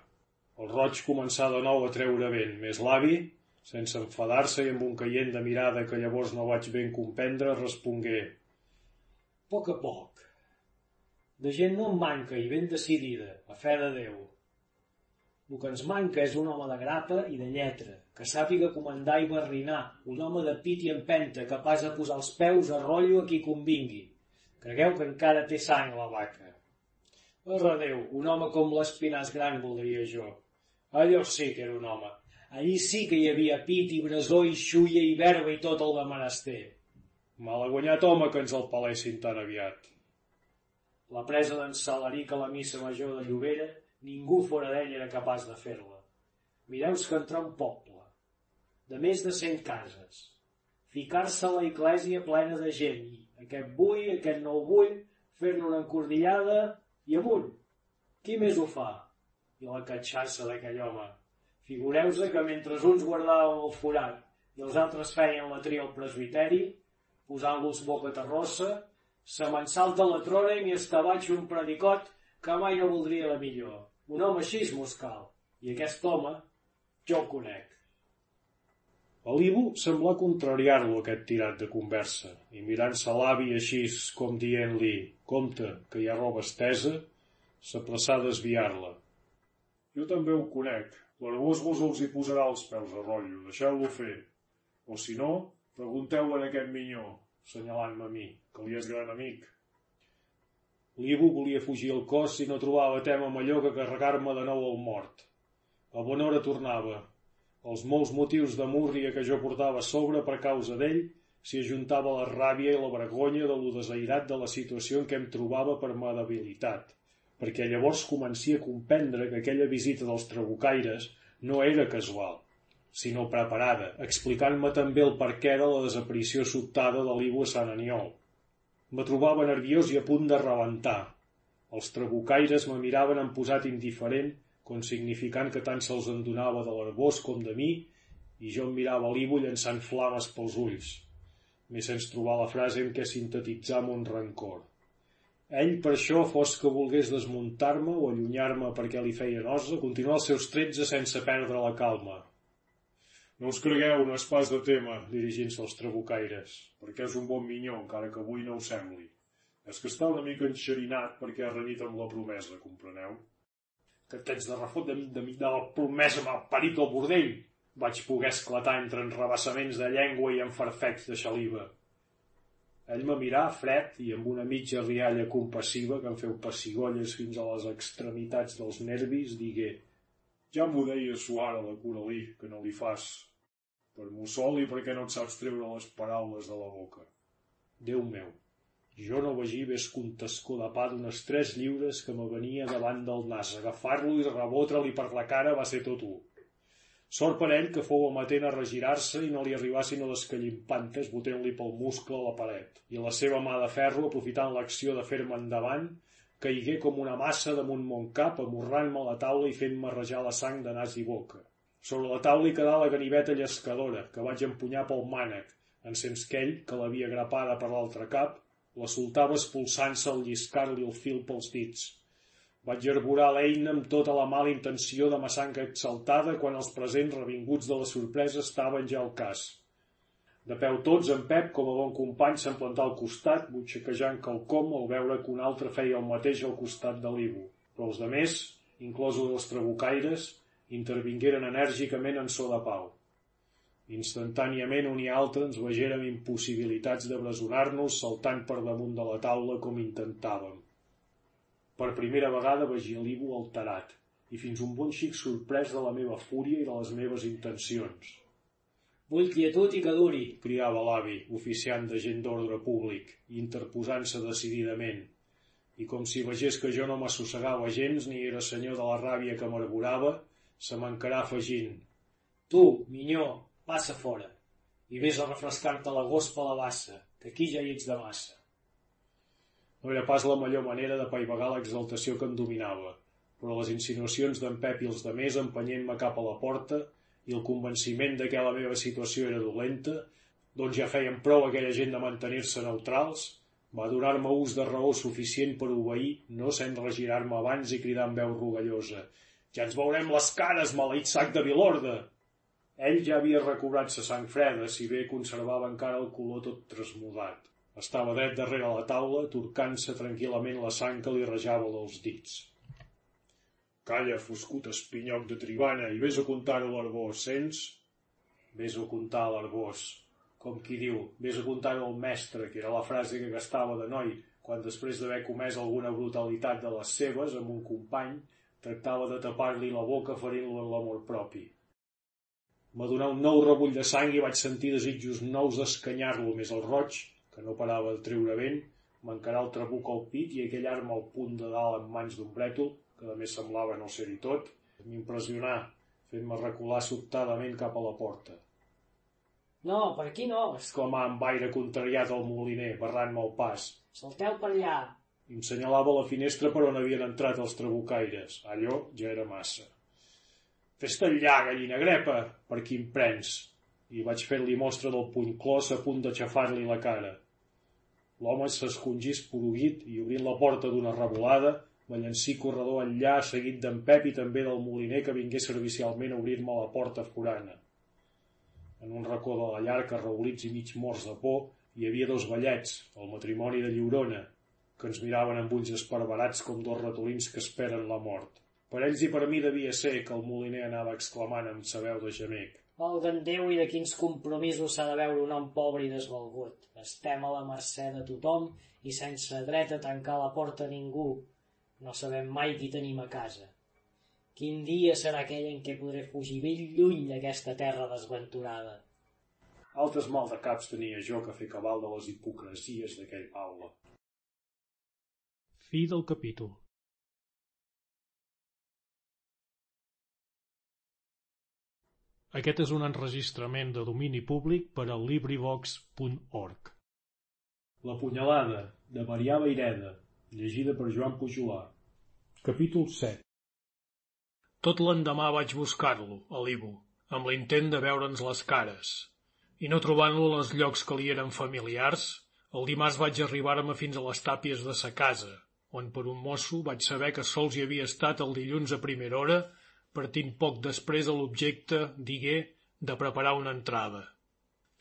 Speaker 2: El roig començà de nou a treure vent, més l'avi, Sense enfadar-se i amb un caient de mirada que llavors no vaig ben comprendre, respongué.
Speaker 26: A poc a poc. De gent no en manca i ben decidida, a fe de Déu. El que ens manca és un home de grapa i de lletra, que sàpiga comandar i barrinar, un home de pit i empenta, capaç de posar els peus a rotllo a qui convingui. Cregueu que encara té sang la vaca. Per Déu, un home com l'Espinàs Gran voldria jo. Allò sí que era un home. Allí sí que hi havia pit i brasó i xulla i verba i tot el de menester.
Speaker 2: Malaguanyat home que ens el palessin tan aviat.
Speaker 26: La presa d'en Salaric a la missa major de Llobera, ningú fora d'ell era capaç de fer-la. Mireu que entra un poble, de més de cent cases, ficar-se a la iglesia plena de gent, aquest vull, aquest no ho vull, fer-ne una encordillada i amunt. Qui més ho fa? I la catxassa d'aquell home. Figureu-se que mentre uns guardaven el forat i els altres feien la tria al presbiteri, posant-los boca terrossa, se me'n salta la trona i m'hi escabatxo un predicot que mai no voldria la millor. Un home així és moscal. I aquest home, jo el conec.
Speaker 2: A l'Ivo semblà contrariar-lo aquest tirat de conversa, i mirant-se l'avi així com dient-li «Compte, que hi ha roba estesa», s'apressà a desviar-la.
Speaker 27: Jo també ho conec. L'Arbós vos els hi posarà els peus a rotllo, deixeu-lo fer. O si no, pregunteu en aquest minyó, senyalant-me a mi, que li és gran amic.
Speaker 2: L'Ivo volia fugir al cos si no trobava tema amb allò que carregar-me de nou al mort. A bona hora tornava. Els molts motius de múrria que jo portava a sobre per causa d'ell s'hi ajuntava la ràbia i la vergonya de lo desairat de la situació en què em trobava per ma debilitat perquè llavors comencia a comprendre que aquella visita dels trabucaires no era casual, sinó preparada, explicant-me també el perquè de la desaparició sobtada de l'Ivo Sant Aniol. Me trobava nerviós i a punt de rebentar. Els trabucaires me miraven amb posat indiferent, com significant que tant se'ls endonava de l'arbós com de mi, i jo em mirava l'Ivo llançant flames pels ulls. M'he sens trobar la frase en què sintetitzar mon rancor. Ell, per això, fos que volgués desmuntar-me o allunyar-me perquè li feia nosa, continuar els seus tretze sense perdre la calma.
Speaker 27: No us cregueu, no és pas de tema, dirigint-se als trabucaires, perquè és un bon minyó, encara que avui no ho sembli. És que està una mica enxerinat perquè ha renyit amb la promesa, compreneu?
Speaker 26: Que tens de refot de, de, de la promesa m'ha parit el bordell! Vaig poder esclatar entre enrabassaments de llengua i enfarfecs de xaliva. Ell me mirà fred i amb una mitja rialla compassiva que em feu pessigolles fins a les extremitats dels nervis, digué
Speaker 27: Ja m'ho deia suara la Coralí, que no li fas. Per mussol i perquè no et saps treure les paraules de la boca.
Speaker 2: Déu meu, jo no vegi ves contescó de pa d'unes tres lliures que me venia davant del nas. Agafar-lo i rebotre-li per la cara va ser tot un. Sort per ell que fou amatent a regirar-se i no li arribà sinó d'escallimpantes botent-li pel muscle a la paret, i la seva mà de ferro, aprofitant l'acció de fer-me endavant, caigué com una massa damunt mon cap, amorrant-me la taula i fent-me rajar la sang de nas i boca. Sobre la taula hi quedà la ganiveta llescadora, que vaig empunyar pel mànec, encens que ell, que l'havia grapada per l'altre cap, la soltava expulsant-se al lliscar-li el fil pels dits. Vaig arborar l'eina amb tota la mala intenció de maçanca exaltada quan els presents revinguts de la sorpresa estaven ja al cas. De peu tots, en Pep, com a bon company, se'n plantà al costat, butxaquejant quelcom al veure que un altre feia el mateix al costat de l'Ivo. Però els demés, inclosos els trabucaires, intervingueren enèrgicament en so de pau. Instantàniament un i altre ens vegérem impossibilitats de bresonar-nos saltant per damunt de la taula com intentàvem. Per primera vegada vegia l'Ivo alterat i fins un bon xic sorprès de la meva fúria i de les meves intencions.
Speaker 26: Vull quietud i que duri,
Speaker 2: criava l'avi, oficiant de gent d'ordre públic, interposant-se decididament, i com si vegés que jo no m'assossegava gens ni era senyor de la ràbia que m'arborava, se m'encarà afegint.
Speaker 26: Tu, minyó, passa fora, i vés a refrescar-te la gospa a la bassa, que aquí ja hi ets de massa.
Speaker 2: No era pas la millor manera de paivagar l'exaltació que em dominava, però les insinuacions d'en Pep i els demés empenyent-me cap a la porta i el convenciment de que la meva situació era dolenta, doncs ja feien prou aquella gent de mantenir-se neutrals, va donar-me ús de raó suficient per obeir, no sent regirar-me abans i cridar amb veu rogallosa. Ja ens veurem les cares, maleït sac de Vilorda!
Speaker 28: Ell ja havia recobrat sa sang freda, si bé conservava encara el color tot trasmudat. Estava dret darrere la taula, torcant-se tranquil·lament la sang que li rejava dels dits. Calla, foscut espinyoc de tribana, i vés a contar-ho a l'Arbós, sents? Vés a contar a l'Arbós, com qui diu, vés a contar-ho al mestre, que era la frase que gastava de noi, quan després d'haver comès alguna brutalitat de les seves amb un company, tractava de tapar-li la boca ferint-lo en l'amor propi. M'adonà un nou rebull de sang i vaig sentir desitjos nous d'escanyar-lo més el roig, que no parava de treure vent, m'encarà el trabuc al pit i aquell arma al punt de dalt en mans d'un brètol, que a més semblava no ser-hi tot, m'impressionà, fent-me recular sobtadament cap a la porta.
Speaker 29: No, per aquí no.
Speaker 28: Exclamà amb aire contrariat el moliner, barrant-me el pas.
Speaker 29: Salteu per allà.
Speaker 28: I em senyalava la finestra per on havien entrat els trabucaires. Allò ja era massa. Fes-te allà, gallina grepa, per qui em prens. I vaig fer-li mostra del puny clos a punt de xafar-li la cara. L'home s'escongí esporuguit i obrint la porta d'una revolada me llencí corredor enllà, seguit d'en Pep i també del moliner que vingué servicialment a obrir-me la porta forana. En un racó de la llar, carreolits i mig morts de por, hi havia dos vellets, el matrimoni de Lliurona, que ens miraven amb ulls esparverats com dos ratolins que esperen la mort. Per ells i per mi devia ser que el moliner anava exclamant amb sa veu de gemec.
Speaker 29: Valga'm Déu i de quins compromisos s'ha de veure un home pobre i desvalgut. Estem a la mercè de tothom i sense dret a tancar la porta a ningú, no sabem mai qui tenim a casa. Quin dia serà aquell en què podré fugir ben lluny d'aquesta terra desventurada?
Speaker 28: Altres mal de caps tenia jo que fer cabal de les hipocresies d'aquell Paula.
Speaker 2: Fi del capítol. Aquest és un enregistrament de domini públic per al LibriVox.org.
Speaker 28: La punyalada, de Marià Baireda, llegida per Joan Pujolà. Capítol 7
Speaker 2: Tot l'endemà vaig buscar-lo, a l'Ivo, amb l'intent de veure'ns les cares, i no trobant-lo als llocs que li eren familiars, el dimarts vaig arribar-me fins a les tàpies de sa casa, on per un mosso vaig saber que sols hi havia estat el dilluns a primera hora, partint poc després a l'objecte, digué, de preparar una entrada.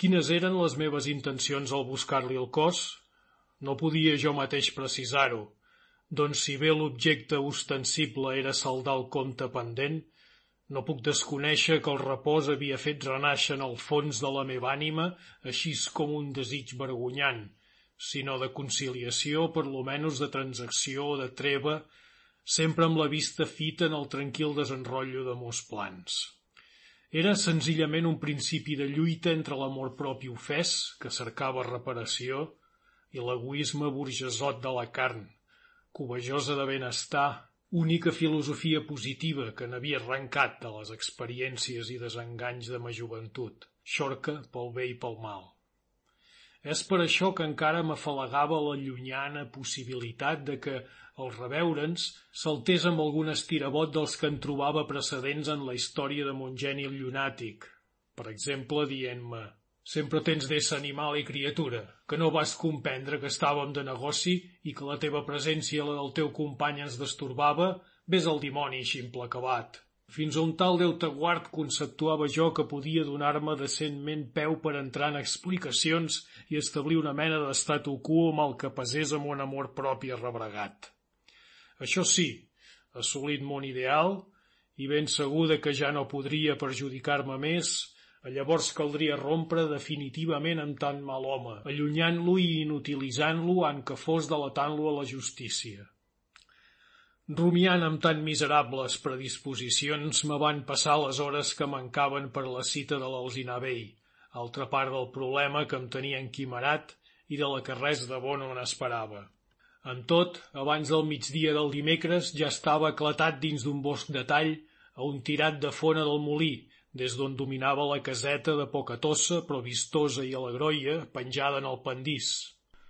Speaker 2: Quines eren les meves intencions al buscar-li el cos? No podia jo mateix precisar-ho, doncs si bé l'objecte ostensible era saldar el compte pendent, no puc desconèixer que el repòs havia fet renaixer en el fons de la meva ànima així com un desig vergonyant, sinó de conciliació, per lo menys de transacció o de treva, sempre amb la vista fita en el tranquil desenrotllo de meus plans. Era senzillament un principi de lluita entre l'amor propi ofès, que cercava reparació, i l'egoisme burgesot de la carn, covejosa de benestar, única filosofia positiva que n'havia arrencat de les experiències i desenganys de ma joventut, xorca pel bé i pel mal. És per això que encara m'afalagava la llunyana possibilitat de que, al reveure'ns, saltés amb algun estirabot dels que en trobava precedents en la història de mon geni llunàtic, per exemple dient-me Sempre tens d'ésser animal i criatura, que no vas comprendre que estàvem de negoci i que la teva presència i la del teu company ens destorbava, ves al dimoni, ximple acabat. Fins un tal Déu guard conceptuava jo que podia donar-me decentment peu per entrar en explicacions i establir una mena d'estatu quo amb el que pesés amb un amor propi arrebregat. Això sí, assolit mon ideal, i ben segur que ja no podria perjudicar-me més, Llavors caldria rompre definitivament amb tant mal home, allunyant-lo i inutilitzant-lo en que fos delatant-lo a la justícia. Rumiant amb tan miserables predisposicions me van passar les hores que mancaven per la cita de l'Alzinar altra part del problema que em tenia enquimerat i de la que res de bo no n'esperava. En tot, abans del migdia del dimecres ja estava eclatat dins d'un bosc de tall a un tirat de fona del molí, des d'on dominava la caseta de poca tossa, però vistosa i alegroia, penjada en el pendís.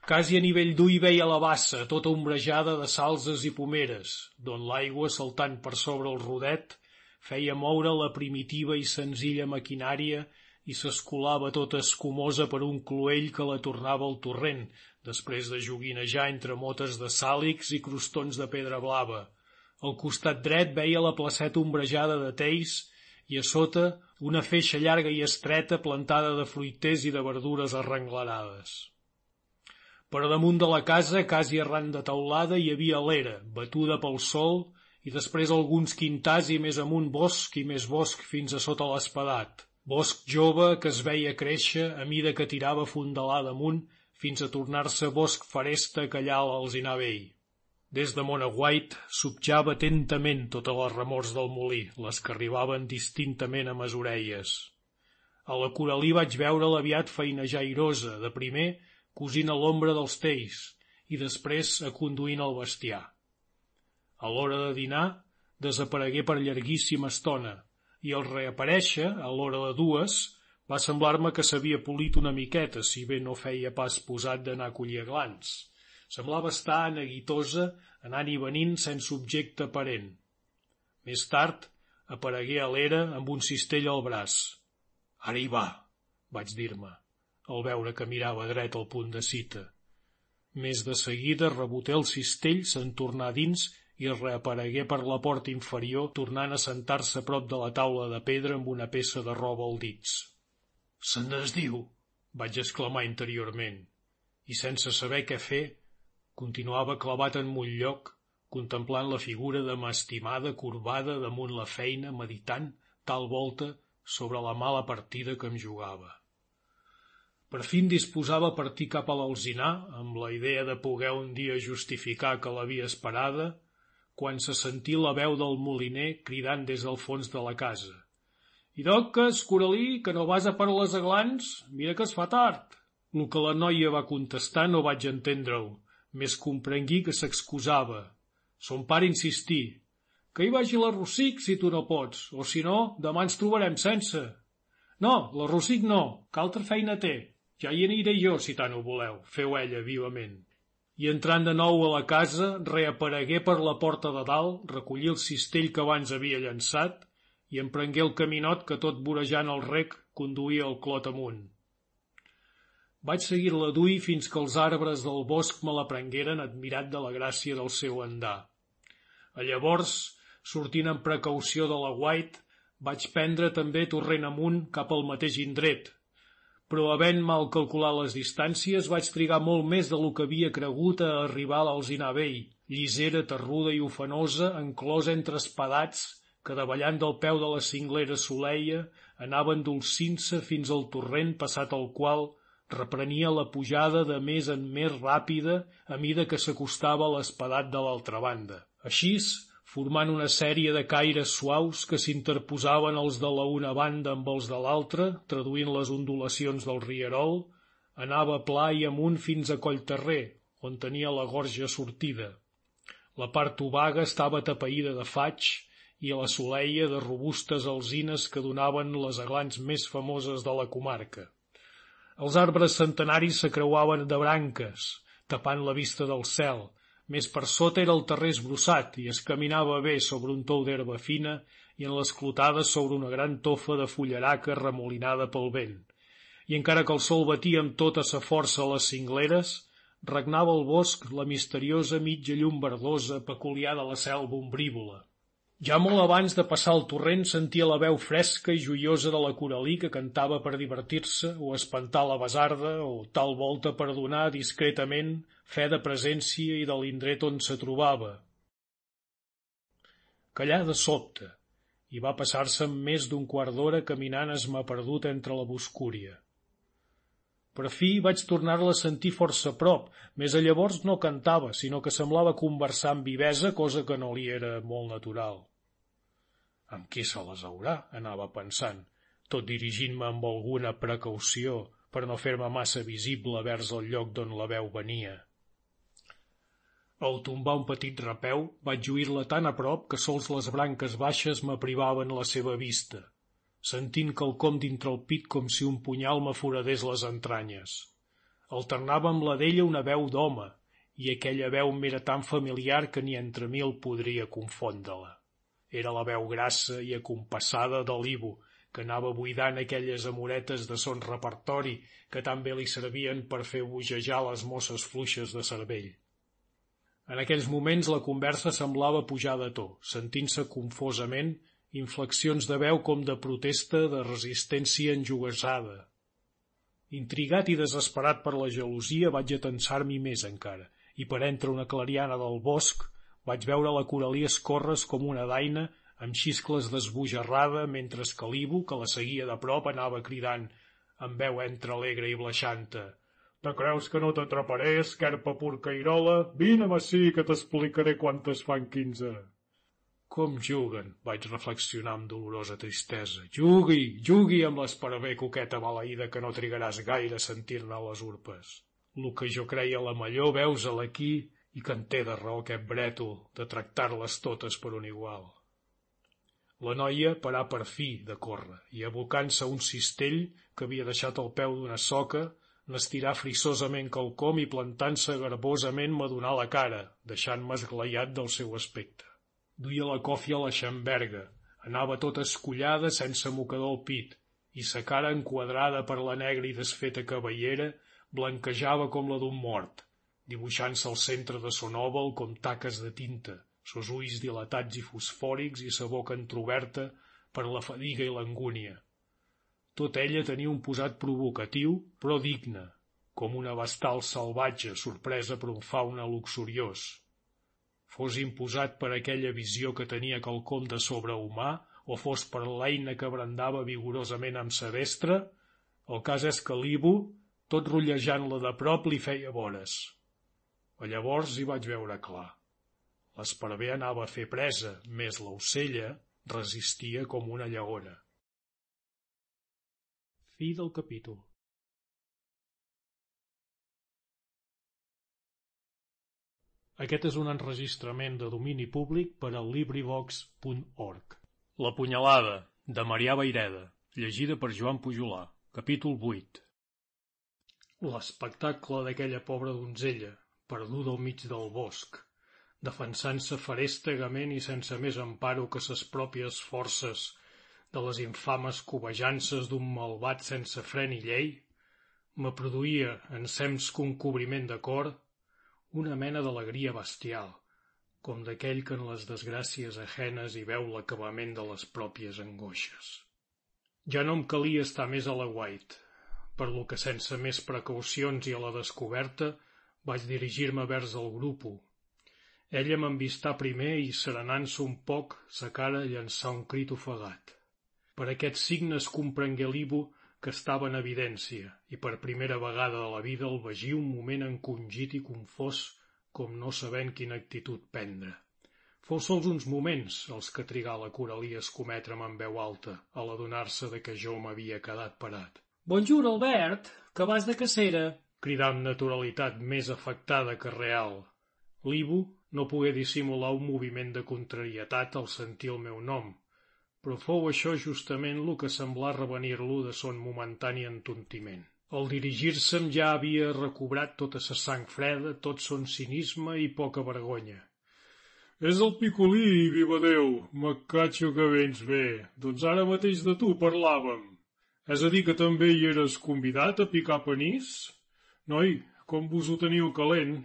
Speaker 2: Quasi a nivell d'ull veia la bassa, tota ombrejada de salses i pomeres, d'on l'aigua, saltant per sobre el rodet, feia moure la primitiva i senzilla maquinària i s'escolava tota escumosa per un cloell que la tornava al torrent, després de joguinejar entre motes de sàlics i crostons de pedra blava. Al costat dret veia la placeta ombrejada de teis i a sota una feixa llarga i estreta plantada de fruiters i de verdures arrenglarades. Per damunt de la casa, quasi arran de taulada, hi havia l'era, batuda pel sol, i després alguns quintars i més amunt bosc i més bosc fins a sota l'espadat. Bosc jove que es veia créixer a mida que tirava fondalada amunt fins a tornar-se bosc faresta que allà a vell. Des de Monaguait subjava atentament totes les remors del molí, les que arribaven distintament a mes orelles. A la Coralí vaig veure l'aviat feinejar airosa, de primer cosint a l'ombra dels teis i després aconduint el bestiar. A l'hora de dinar desaparegué per llarguíssima estona i al reaparèixer, a l'hora de dues, va semblar-me que s'havia polit una miqueta, si bé no feia pas posat d'anar a collir glans Semblava estar neguitosa, anant i venint sense objecte aparent. Més tard aparegué a l'era amb un cistell al braç. Ara hi va, vaig dir-me, al veure que mirava dret al punt de cita. Més de seguida reboté el cistell, se'n tornà dins i reaparegué per la porta inferior, tornant a sentar-se prop de la taula de pedra amb una peça de roba al dits. «Se n'es diu!» vaig exclamar interiorment, i sense saber què fer Continuava clavat en un lloc, contemplant la figura de ma estimada corbada damunt la feina, meditant, tal volta, sobre la mala partida que em jugava. Per fin disposava a partir cap a l'Alzinar, amb la idea de poder un dia justificar que l'havia esperada, quan se sentí la veu del moliner cridant des del fons de la casa. I doques, Coralí, que no vas a per les aglans? Mira que es fa tard. El que la noia va contestar no vaig entendre-ho, més comprengui que s'excusava. Son pare insistí. Que hi vagi la Rossic si tu no pots, o si no, demà ens trobarem sense. No, la Rossic no, que altra feina té. Ja hi aniré jo, si tant ho voleu, feu ella vivament. I entrant de nou a la casa, reaparegué per la porta de dalt, recollí el cistell que abans havia llançat i emprengué el caminot que tot vorejant el rec conduïa el clot amunt. Vaig seguir-la d'ull fins que els arbres del bosc me la prengueren admirat de la gràcia del seu andar. A llavors, sortint amb precaució de la White, vaig prendre també torrent amunt cap al mateix indret, però havent mal calculat les distàncies vaig trigar molt més de lo que havia cregut a arribar a l'Alzinar vell, llisera, terruda i ofenosa, enclosa entre espadats, que davallant del peu de la cinglera soleia anaven dolcint-se fins al torrent passat el qual reprenia la pujada de més en més ràpida a mida que s'acostava a l'espadat de l'altra banda. Així, formant una sèrie de caires suaus que s'interposaven els de la una banda amb els de l'altra, traduint les ondulacions del rierol, anava pla i amunt fins a Collterrer, on tenia la gorja sortida. La part obaga estava tapaïda de faig i a la soleia de robustes alzines que donaven les aglans més famoses de la comarca. Els arbres centenaris s'acreuaven de branques, tapant la vista del cel. Més per sota era el terrer esbrossat i es caminava bé sobre un tou d'herba fina i en les clotades sobre una gran tofa de fullaraca remolinada pel vent. I encara que el sol batia amb tota sa força a les cingleres, regnava al bosc la misteriosa mitja llum verdosa peculiar de la selva ombrívola. Ja molt abans de passar el torrent sentia la veu fresca i joiosa de la Coralí que cantava per divertir-se o espantar la besarda o tal volta per donar discretament fe de presència i de l'indret on se trobava. Callà de sobte i va passar-se més d'un quart d'hora caminant esma perdut entre la boscúria. Per fi vaig tornar-la a sentir força a prop, més a llavors no cantava, sinó que semblava conversar amb vivesa, cosa que no li era molt natural. Amb qui se les haurà? anava pensant, tot dirigint-me amb alguna precaució per no fer-me massa visible vers el lloc d'on la veu venia. Al tombar un petit rapeu, vaig oir-la tan a prop que sols les branques baixes me privaven la seva vista, sentint quelcom dintre el pit com si un punyal me foradés les entranyes. Alternava amb la d'ella una veu d'home, i aquella veu m'era tan familiar que ni entre mil podria confondre-la. Era la veu grassa i acompassada de l'Ivo, que anava buidant aquelles amoretes de son repertori que tan bé li servien per fer bogejar les mosses fluixes de cervell. En aquells moments la conversa semblava pujar de to, sentint-se confosament inflexions de veu com de protesta de resistència enjugassada. Intrigat i desesperat per la gelosia vaig atensar-m'hi més encara, i per entre una clariana del bosc vaig veure la Coralia escorres com una daina amb xiscles d'esbojarrada mentre que l'Ibu, que la seguia de prop, anava cridant amb veu entre alegre i blaixanta. Te creus que no t'atraparé, esquerpa porcairola? Vine'm ací que t'explicaré quantes fan quinze. Com juguen, vaig reflexionar amb dolorosa tristesa. Jugui, jugui amb l'esparver coqueta balaïda que no trigaràs gaire a sentir-ne les urpes. Lo que jo creia la millor, veus-la aquí, i que en té de raó aquest brètol de tractar-les totes per un igual. La noia parà per fi de córrer i, abocant-se un cistell que havia deixat al peu d'una soca, n'estirà frissosament quelcom i plantant-se garbosament m'adonà la cara, deixant-me esglaiat del seu aspecte. Duia la còfia a la xamberga, anava tota escollada sense mocador al pit, i sa cara enquadrada per la negra i desfeta cabellera blanquejava com la d'un mort, dibuixant-se al centre de son òval com taques de tinta, sos ulls dilatats i fosfòrics i sa boca entroberta per la fadiga i l'angúnia. Tot ella tenia un posat provocatiu, però digne, com una vestal salvatge sorpresa per un fauna luxuriós, fos imposat per aquella visió que tenia quelcom de sobrehumà o fos per l'eina que brandava vigorosament amb sa vestra, el cas és que l'Ibu, tot rotllejant-la de prop, li feia vores. A llavors hi vaig veure clar. L'esparver anava a fer presa, més l'ocella resistia com una lleona. Fi del capítol. Aquest és un enregistrament de domini públic per al LibriVox.org. La punyalada, de Marià Baireda, llegida per Joan Pujolà, capítol 8. L'espectacle d'aquella pobra donzella, perduda al mig del bosc, defensant-se ferestegament i sense més emparo que ses pròpies forces de les infames cobejances d'un malvat sense fre ni llei, me produïa, en sems concobriment de cor, una mena d'alegria bestial, com d'aquell que en les desgràcies ajenes hi veu l'acabament de les pròpies angoixes. Ja no em calia estar més a la guait, per lo que sense més precaucions i a la descoberta vaig dirigir-me vers el grupo. Ella m'envistà primer i, serenant-se un poc, sa cara llançà un crit ofegat. Per aquests signes comprengué l'Ibo que estava en evidència i per primera vegada de la vida el vegí un moment encongit i confós com no sabent quina actitud prendre. Fou sols uns moments els que trigà la Coralí a escometre'm amb veu alta, a l'adonar-se de que jo m'havia quedat parat.
Speaker 30: Bonjour, Albert, que vas de cacera?
Speaker 2: Cridà amb naturalitat més afectada que real. L'Ibu no pogué dissimular un moviment de contrarietat al sentir el meu nom, però fou això justament lo que semblà revenir-lo de son momentani entontiment. Al dirigir-se'm ja havia recobrat tota sa sang freda, tot son cinisme i poca vergonya. És el picolí, viva Déu, me catxo que vens bé, doncs ara mateix de tu parlàvem. És a dir que també hi eres convidat a picar panís? Noi, com vos ho teniu calent?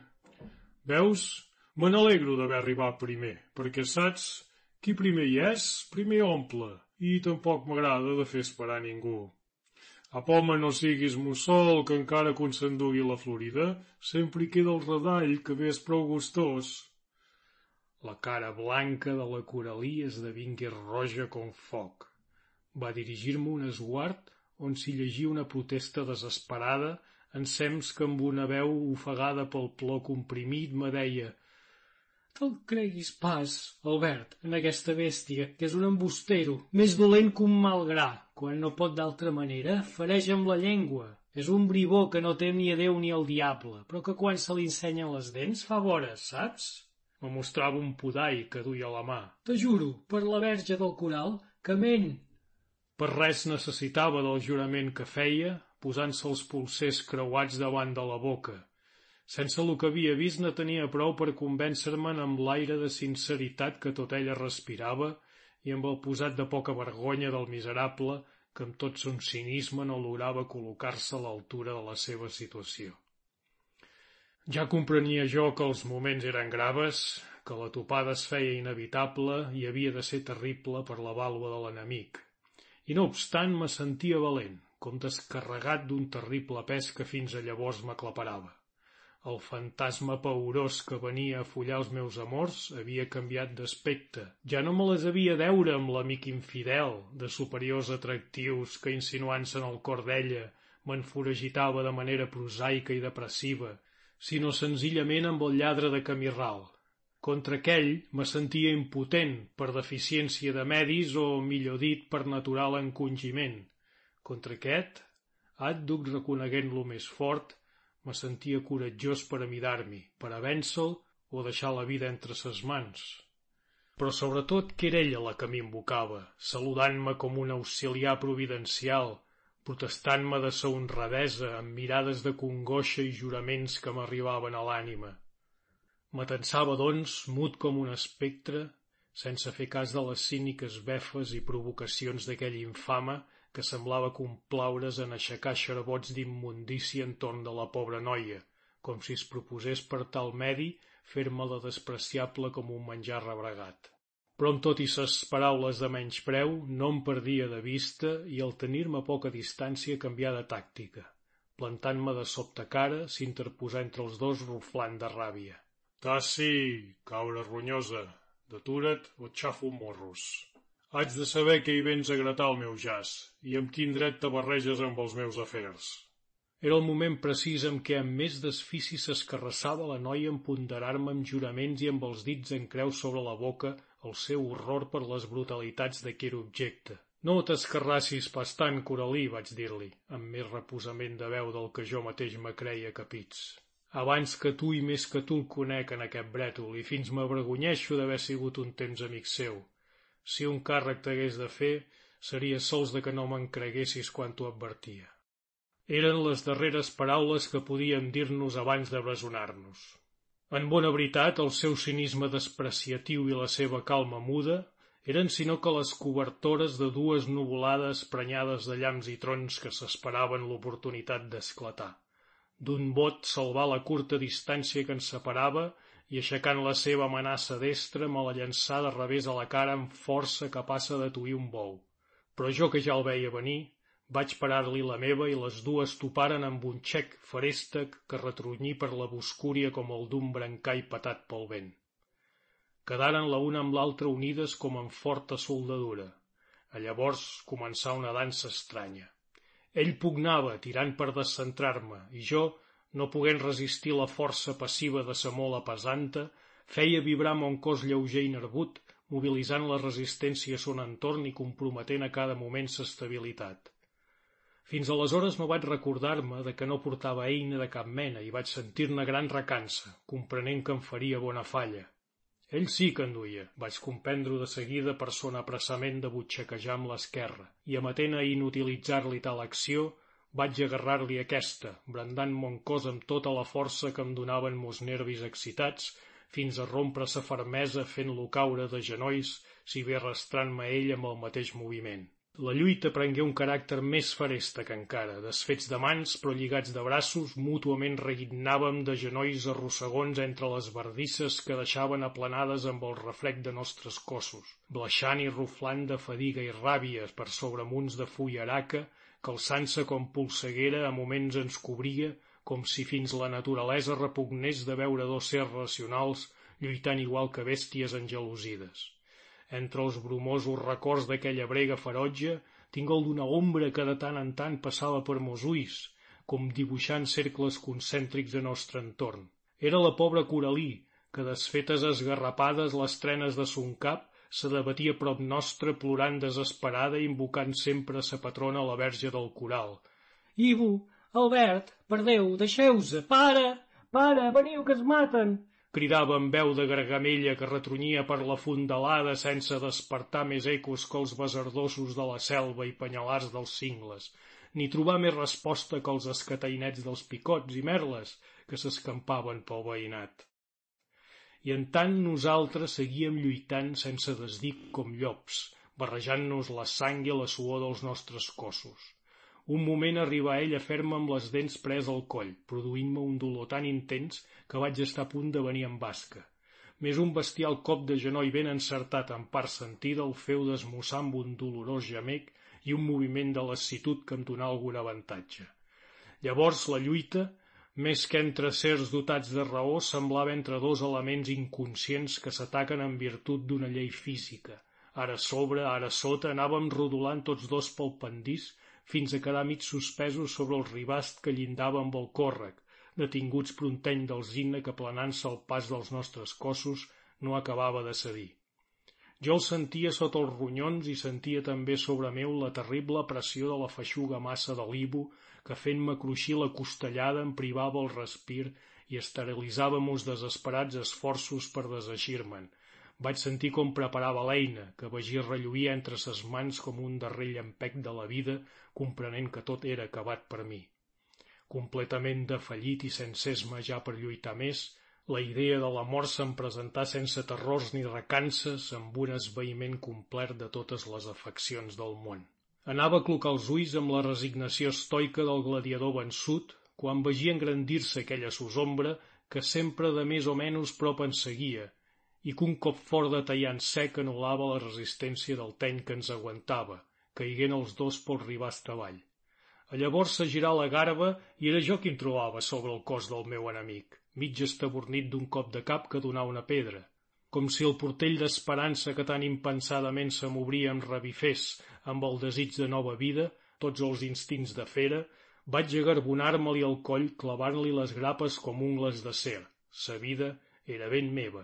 Speaker 2: Veus, me n'alegro d'haver arribat primer, perquè saps qui primer hi és, primer omple, i tampoc m'agrada de fer esperar ningú. Apoma, no siguis mussol, que encara que un s'endugui la Florida, sempre hi queda el redall, que ve és prou gustós. La cara blanca de la Coralí esdevingué roja com foc. Va dirigir-me un esguard on s'hi llegia una protesta desesperada, ensems que amb una veu ofegada pel plor comprimit me deia
Speaker 30: Te'l creguis pas, Albert, en aquesta bèstia, que és un embustero, més dolent que un mal gra. Quan no pot d'altra manera, fareix amb la llengua. És un bribó que no tem ni a Déu ni al diable, però que quan se li ensenyen les dents fa vores, saps? Me mostrava un podall que duia a la mà. Te juro, per la verge del coral, que ment.
Speaker 2: Per res necessitava del jurament que feia, posant-se els polsers creuats davant de la boca, sense el que havia vist no tenia prou per convèncer-me'n amb l'aire de sinceritat que tot ella respirava i amb el posat de poca vergonya del miserable que amb tot son cinisme no lograva col·locar-se a l'altura de la seva situació. Ja comprenia jo que els moments eren graves, que la topada es feia inevitable i havia de ser terrible per la vàlua de l'enemic. I no obstant me sentia valent, com descarregat d'un terrible pes que fins a llavors m'aclaparava. El fantasma paurós que venia a follar els meus amors havia canviat d'aspecte. Ja no me les havia deure amb l'amic infidel, de superiors atractius que, insinuant-se en el cor d'ella, m'enforagitava de manera prosaica i depressiva, sinó senzillament amb el lladre de camí ral. Contra aquell me sentia impotent per deficiència de medis o, millor dit, per natural encongiment. Contra aquest, et duc reconeguent-lo més fort, me sentia coratjós per amidar-m'hi, per a vèncer o deixar la vida entre ses mans. Però sobretot que era ella la que m'invocava, saludant-me com un auxiliar providencial, protestant-me de sa honradesa amb mirades de congoixa i juraments que m'arribaven a l'ànima. M'atensava, doncs, mut com un espectre, sense fer cas de les cíniques befes i provocacions d'aquell infame que semblava complaure's en aixecar xerbots d'immundícia entorn de la pobra noia, com si es proposés per tal medi fer-me-la despreciable com un menjar rebregat però amb tot i ses paraules de menys preu no em perdia de vista i al tenir-me a poca distància canviar de tàctica. Plantant-me de sobte cara, s'interposà entre els dos ruflant de ràbia. Tassi, caura ronyosa, detura't o xafo morros. Haig de saber que hi vens a gratar el meu jaç, i amb quin dret te barreges amb els meus afers. Era el moment precís en què amb més desfici s'escarrassava la noia en ponderar-me amb juraments i amb els dits en creu sobre la boca el seu horror per les brutalitats d'aquell objecte. No t'escarrassis pas tant, Coralí, vaig dir-li, amb més reposament de veu del que jo mateix me creia capits. Abans que tu i més que tu el conec en aquest brètol i fins m'avergonyeixo d'haver sigut un temps amic seu. Si un càrrec t'hagués de fer, seria sols de que no me'n creguessis quan t'ho advertia. Eren les darreres paraules que podíem dir-nos abans de bresonar-nos. En bona veritat, el seu cinisme despreciatiu i la seva calma muda eren sinó que les cobertores de dues nuvolades prenyades de llamps i trons que s'esperaven l'oportunitat d'esclatar. D'un bot salvar la curta distància que ens separava i aixecant la seva amenaça destra me la llançà de revés a la cara amb força capaç de tuir un bou. Però jo que ja el veia venir, vaig parar-li la meva i les dues toparen amb un xec feréstec que retrunyí per la boscúria com el d'un brancall patat pel vent. Quedaren la una amb l'altra unides com en forta soldadura. A llavors començà una dansa estranya. Ell pugnava, tirant per descentrar-me, i jo, no poguent resistir la força passiva de sa mola pesanta, feia vibrar mon cos lleuger i nervut, mobilitzant la resistència a son entorn i comprometent a cada moment estabilitat. Fins aleshores no vaig recordar-me de que no portava eina de cap mena i vaig sentir-ne gran recança, comprenent que em faria bona falla. Ell sí que en duia, vaig comprendre de seguida per son apressament de butxaquejar amb l'esquerra, i amatent a inutilitzar-li tal acció, vaig agarrar-li aquesta, brandant mon cos amb tota la força que em donaven mos nervis excitats, fins a rompre sa fermesa fent-lo caure de genolls, si bé arrastrant-me ell amb el mateix moviment. La lluita prengué un caràcter més faresta que encara. Desfets de mans, però lligats de braços, mútuament reguitnàvem de genolls arrossegons entre les verdisses que deixaven aplanades amb el refrec de nostres cossos, blaixant i ruflant de fadiga i ràbia per sobre munts de fullaraca, que alçant-se com polseguera a moments ens cobria, com si fins la naturalesa repugnés de veure dos sers racionals lluitant igual que bèsties angelosides. Entre els brumosos records d'aquella brega ferotge tinc el d'una ombra que de tant en tant passava per mos ulls, com dibuixant cercles concèntrics de nostre entorn. Era la pobra Coralí, que desfetes esgarrapades les trenes de son cap se debatia prop nostre plorant desesperada i invocant sempre sa patrona la verge del coral.
Speaker 31: Ivo, Albert, per Déu, deixeu-se, para, para, veniu que es maten
Speaker 2: cridava amb veu de gargamella que retrunyia per la fondalada sense despertar més ecos que els besardossos de la selva i penyalars dels cingles, ni trobar més resposta que els escatainets dels picots i merles que s'escampaven pel veïnat. I en tant nosaltres seguíem lluitant sense desdic com llops, barrejant-nos la sang i la suor dels nostres cossos. Un moment arribà ell a fer-me amb les dents pres al coll, produint-me un dolor tan intens que vaig estar a punt de venir en basca. més un bestial cop de genoll ben encertat en part sentida el feu desmussar amb un dolorós gemec i un moviment de lassitud que em donà algun avantatge. Llavors la lluita, més que entre sers dotats de raó, semblava entre dos elements inconscients que s'ataquen en virtut d'una llei física. Ara sobre, ara sota, anàvem rodolant tots dos pel pendís fins a quedar mig suspesos sobre el ribast que llindava amb el còrrec, detinguts per un teny d'alzina que planant-se al pas dels nostres cossos no acabava de cedir. Jo el sentia sota els ronyons i sentia també sobre meu la terrible pressió de la feixuga massa de l'ibo que fent-me cruixir la costellada em privava el respir i esterilitzàvem uns desesperats esforços per deseixir-me'n. Vaig sentir com preparava l'eina, que vagia relluir entre ses mans com un darrer llampec de la vida, comprenent que tot era acabat per mi completament defallit i sense esma ja per lluitar més, la idea de la mort se'm presentà sense terrors ni recances amb un esvaïment complet de totes les afeccions del món. Anava a clocar els ulls amb la resignació estoica del gladiador vençut quan vegia engrandir-se aquella sosombra que sempre de més o menys prop en seguia i que un cop fort de tallant sec anul·lava la resistència del teny que ens aguantava, caiguent els dos pel ribàs avall. Llavors s'agirà la garba i era jo qui em trobava sobre el cos del meu enemic, mig estabornit d'un cop de cap que donar una pedra. Com si el portell d'esperança que tan impensadament se m'obria em revifés amb el desig de nova vida, tots els instints de fera, vaig agarbonar-me-li al coll clavant-li les grapes com ungles de ser. Sa vida era ben meva.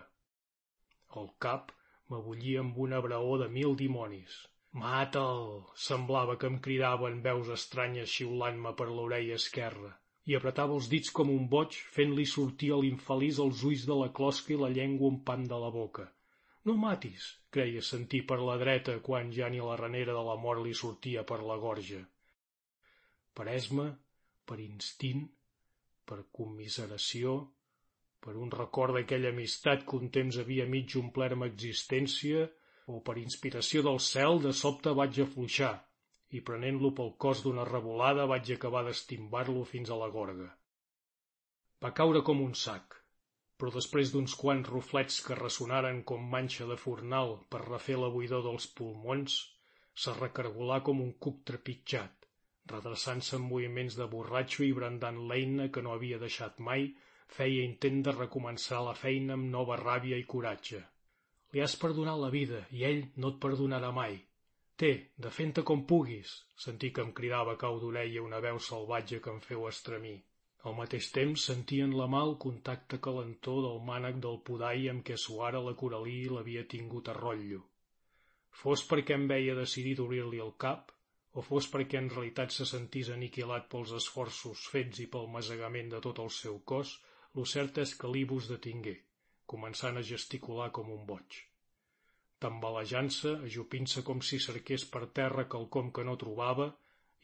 Speaker 2: El cap m'abullia amb una braó de mil dimonis. Mata'l! Semblava que em cridava en veus estranyes xiulant-me per l'orella esquerra i apretava els dits com un boig fent-li sortir a l'infeliç els ulls de la closca i la llengua un pam de la boca. No matis, creia sentir per la dreta quan ja ni la ranera de la mort li sortia per la gorja. Per esma, per instint, per commiseració, per un record d'aquella amistat que un temps havia mig omplert amb existència, o per inspiració del cel de sobte vaig afluixar i prenent-lo pel cos d'una revolada vaig acabar d'estimbar-lo fins a la gorga. Va caure com un sac, però després d'uns quants ruflets que ressonaren com manxa de fornal per refer la buidor dels pulmons, se recargolà com un cuc trepitjat, redreçant-se en moviments de borratxo i brandant l'eina que no havia deixat mai, feia intent de recomençar la feina amb nova ràbia i coratge. Li has perdonat la vida i ell no et perdonarà mai. Té, defenta com puguis, sentí que em cridava cau d'orella una veu salvatge que em feu estremir. Al mateix temps sentien la mà el contacte calentor del mànec del podai amb què suara la Coralí l'havia tingut a rotllo. Fos perquè em veia decidit obrir-li el cap, o fos perquè en realitat se sentís aniquilat pels esforços fets i pel masegament de tot el seu cos, lo cert és que l'Ibus detingué començant a gesticular com un boig. Tambalejant-se, ajupint-se com si cerqués per terra quelcom que no trobava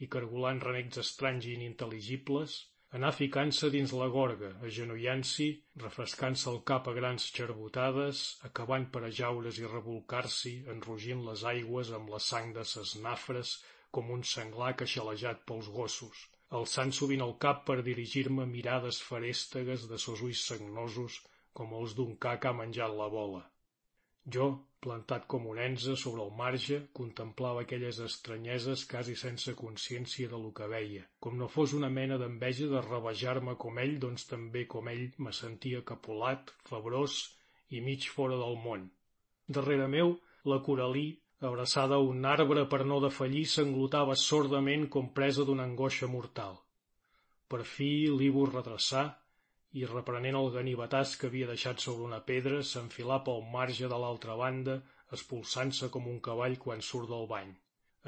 Speaker 2: i cargolant renecs estranys i inintel·ligibles, anar ficant-se dins la gorga, agenollant-s'hi, refrescant-se el cap a grans xarbotades, acabant per ajaure's i revolcar-s'hi, enrugint les aigües amb la sang de ses nafres, com un senglar queixalejat pels gossos, alçant sovint el cap per dirigir-me mirades farèstegues de sos ulls sagnosos com els d'un ca que ha menjat la bola. Jo, plantat com un enze sobre el marge, contemplava aquelles estranyeses quasi sense consciència de lo que veia, com no fos una mena d'enveja de rebajar-me com ell, doncs també com ell me sentia capolat, febrós i mig fora del món. Darrere meu, la Coralí, abraçada a un arbre per no defallir, s'englotava sordament com presa d'una angoixa mortal. Per fi l'Ibo retrasà, i reprenent el ganivetàs que havia deixat sobre una pedra s'enfilà pel marge de l'altra banda expulsant-se com un cavall quan surt del bany.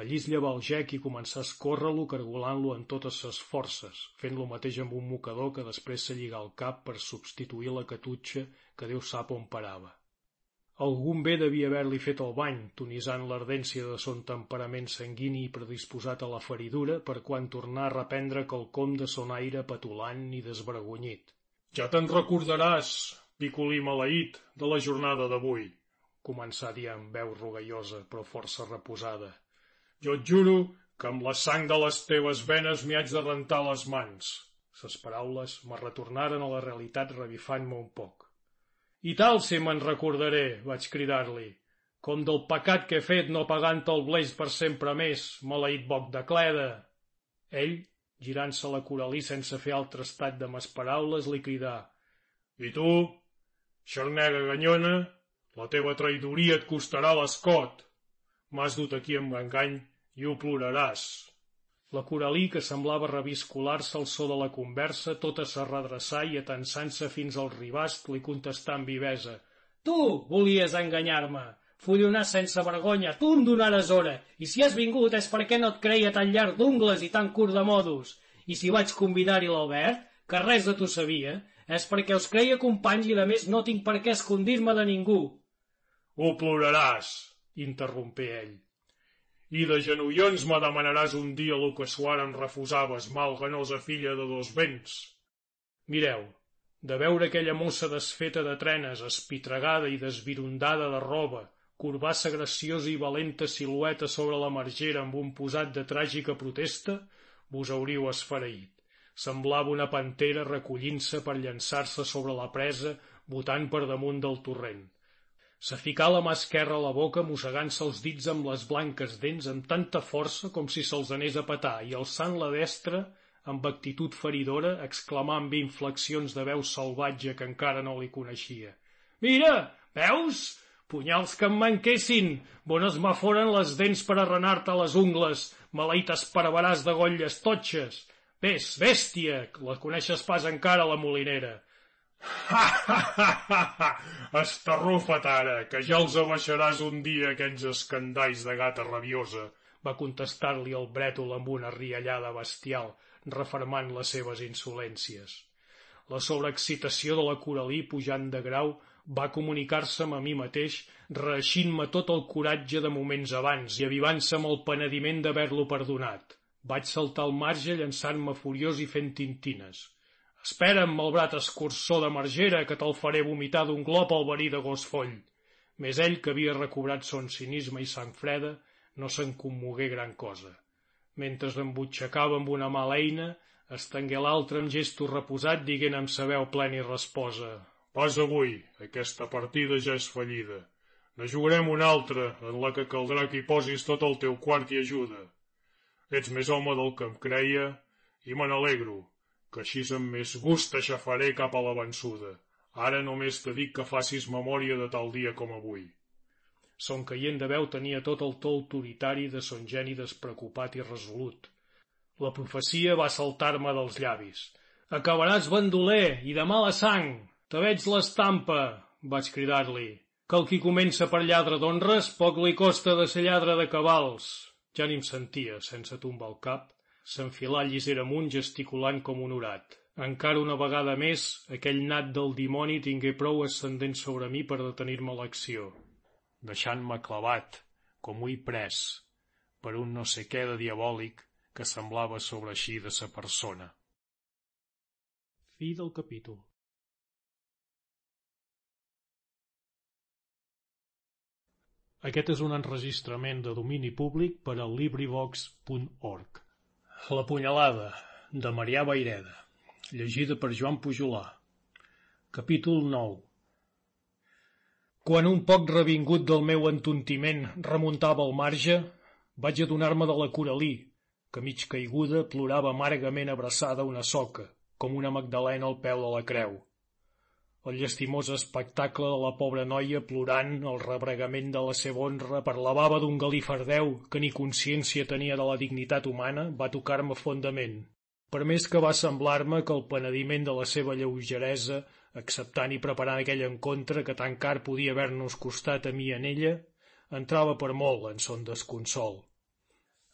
Speaker 2: Allí es llevà el gec i començà a escórrer-lo cargolant-lo en totes ses forces, fent lo mateix amb un mocador que després se lligà al cap per substituir la catutxa que Déu sap on parava. Algun bé devia haver-li fet el bany, tonitzant l'ardència de son temperament sanguini i predisposat a la feridura per quan tornar a reprendre quelcom de son aire petulant i desvergonyit.
Speaker 32: Ja te'n recordaràs, picolí maleït, de la jornada d'avui,
Speaker 2: començà a dir amb veu rogallosa però força reposada.
Speaker 32: Jo et juro que amb la sang de les teves venes m'hi haig de rentar les mans.
Speaker 2: Ses paraules me retornaren a la realitat revifant-me un poc. I tal si me'n recordaré, vaig cridar-li. Com del pecat que he fet no pagant el bleix per sempre més, maleït boc de cleda. Ell, girant-se la Coralí sense fer altre estat de mes paraules, li cridà. I tu, xarnega ganyona, la teva traïdoria et costarà l'escot. M'has dut aquí amb engany i ho ploraràs. La Coralí, que semblava reviscolar-se al so de la conversa, tota se redreçà i atensant-se fins al ribast li contestà amb vivesa. Tu volies enganyar-me, follonar sense vergonya, tu em donares hora, i si has vingut és perquè no et creia tan llarg d'ungles i tan curt de modos. I si vaig convidar-hi l'Albert, que res de tu sabia, és perquè us creia companys i de més no tinc per què escondir-me de ningú.
Speaker 33: Ho ploraràs, interrompé ell. I de genollons me demanaràs un dia el que suara em refusaves, malganosa filla de dos vents.
Speaker 2: Mireu, de veure aquella mossa desfeta de trenes, espitregada i desvirundada de roba, corbassa graciosa i valenta silueta sobre la margera amb un posat de tràgica protesta, vos hauríeu esfereït. Semblava una pantera recollint-se per llançar-se sobre la presa, botant per damunt del torrent. Se ficà la mà esquerra a la boca mossegant-se els dits amb les blanques dents amb tanta força com si se'ls anés a petar i alçant la destra, amb actitud feridora, exclamà amb inflexions de veu salvatge que encara no li coneixia. Mira, veus? Punyals que em manquessin! Bones me foren les dents per arrenar-te les ungles, maleït esparabaràs de golles totxes! Ves, bèstia, la coneixes pas encara, la molinera.
Speaker 33: Ha, ha, ha, ha, ha! Ara, que ja els abaixaràs un dia aquests escandalls de gata rabiosa,
Speaker 2: va contestar-li el brètol amb una riallada bestial, refermant les seves insolències. La sobreexcitació de la Coralí, pujant de grau, va comunicar-se'm a mi mateix, reeixint-me tot el coratge de moments abans i avivant-se amb el penediment d'haver-lo perdonat. Vaig saltar al marge llançant-me furiós i fent tintines. Espera'm, malbrat escurçó de margera, que te'l faré vomitar d'un glop al verí de gos foll. Més ell, que havia recobrat son cinisme i sang freda, no se'n commogué gran cosa. Mentre embutxacava amb una mala eina, estengué l'altre amb gesto reposat dient amb sa veu plena i resposa
Speaker 33: Pas avui, aquesta partida ja és fallida. Ne jugarem una altra, en la que caldrà que hi posis tot el teu quart i ajuda. Ets més home del que em creia, i me n'alegro, que així amb més gust t'aixafaré cap a la vençuda. Ara només te dic que facis memòria de tal dia com avui.
Speaker 2: Son caient de veu tenia tot el to autoritari de son geni despreocupat i resolut. La profecia va saltar-me dels llavis. Acabaràs bandoler i de mala sang! Te veig l'estampa! vaig cridar-li. Que el qui comença per lladre d'honres, poc li costa de ser lladre de cabals. Ja ni em sentia, sense tombar el cap, s'enfilà llisera amunt gesticulant com un orat. Encara una vegada més, aquell nat del dimoni tingué prou ascendent sobre mi per detenir-me l'acció, deixant-me clavat, com ull pres, per un no sé què de diabòlic que semblava així de sa persona. Fi del capítol Aquest és un enregistrament de domini públic per al LibriVox.org. La punyalada, de Marià Baireda, llegida per Joan Pujolà. Capítol 9 Quan un poc revingut del meu entontiment remuntava al marge, vaig adonar-me de la Coralí, que mig caiguda plorava amargament abraçada una soca, com una magdalena al peu de la creu el llastimós espectacle de la pobra noia plorant el rebregament de la seva honra per la bava d'un galifardeu que ni consciència tenia de la dignitat humana va tocar-me fondament. Per més que va semblar-me que el penediment de la seva lleugeresa, acceptant i preparant aquell encontre que tan car podia haver-nos costat a mi en ella, entrava per molt en son desconsol.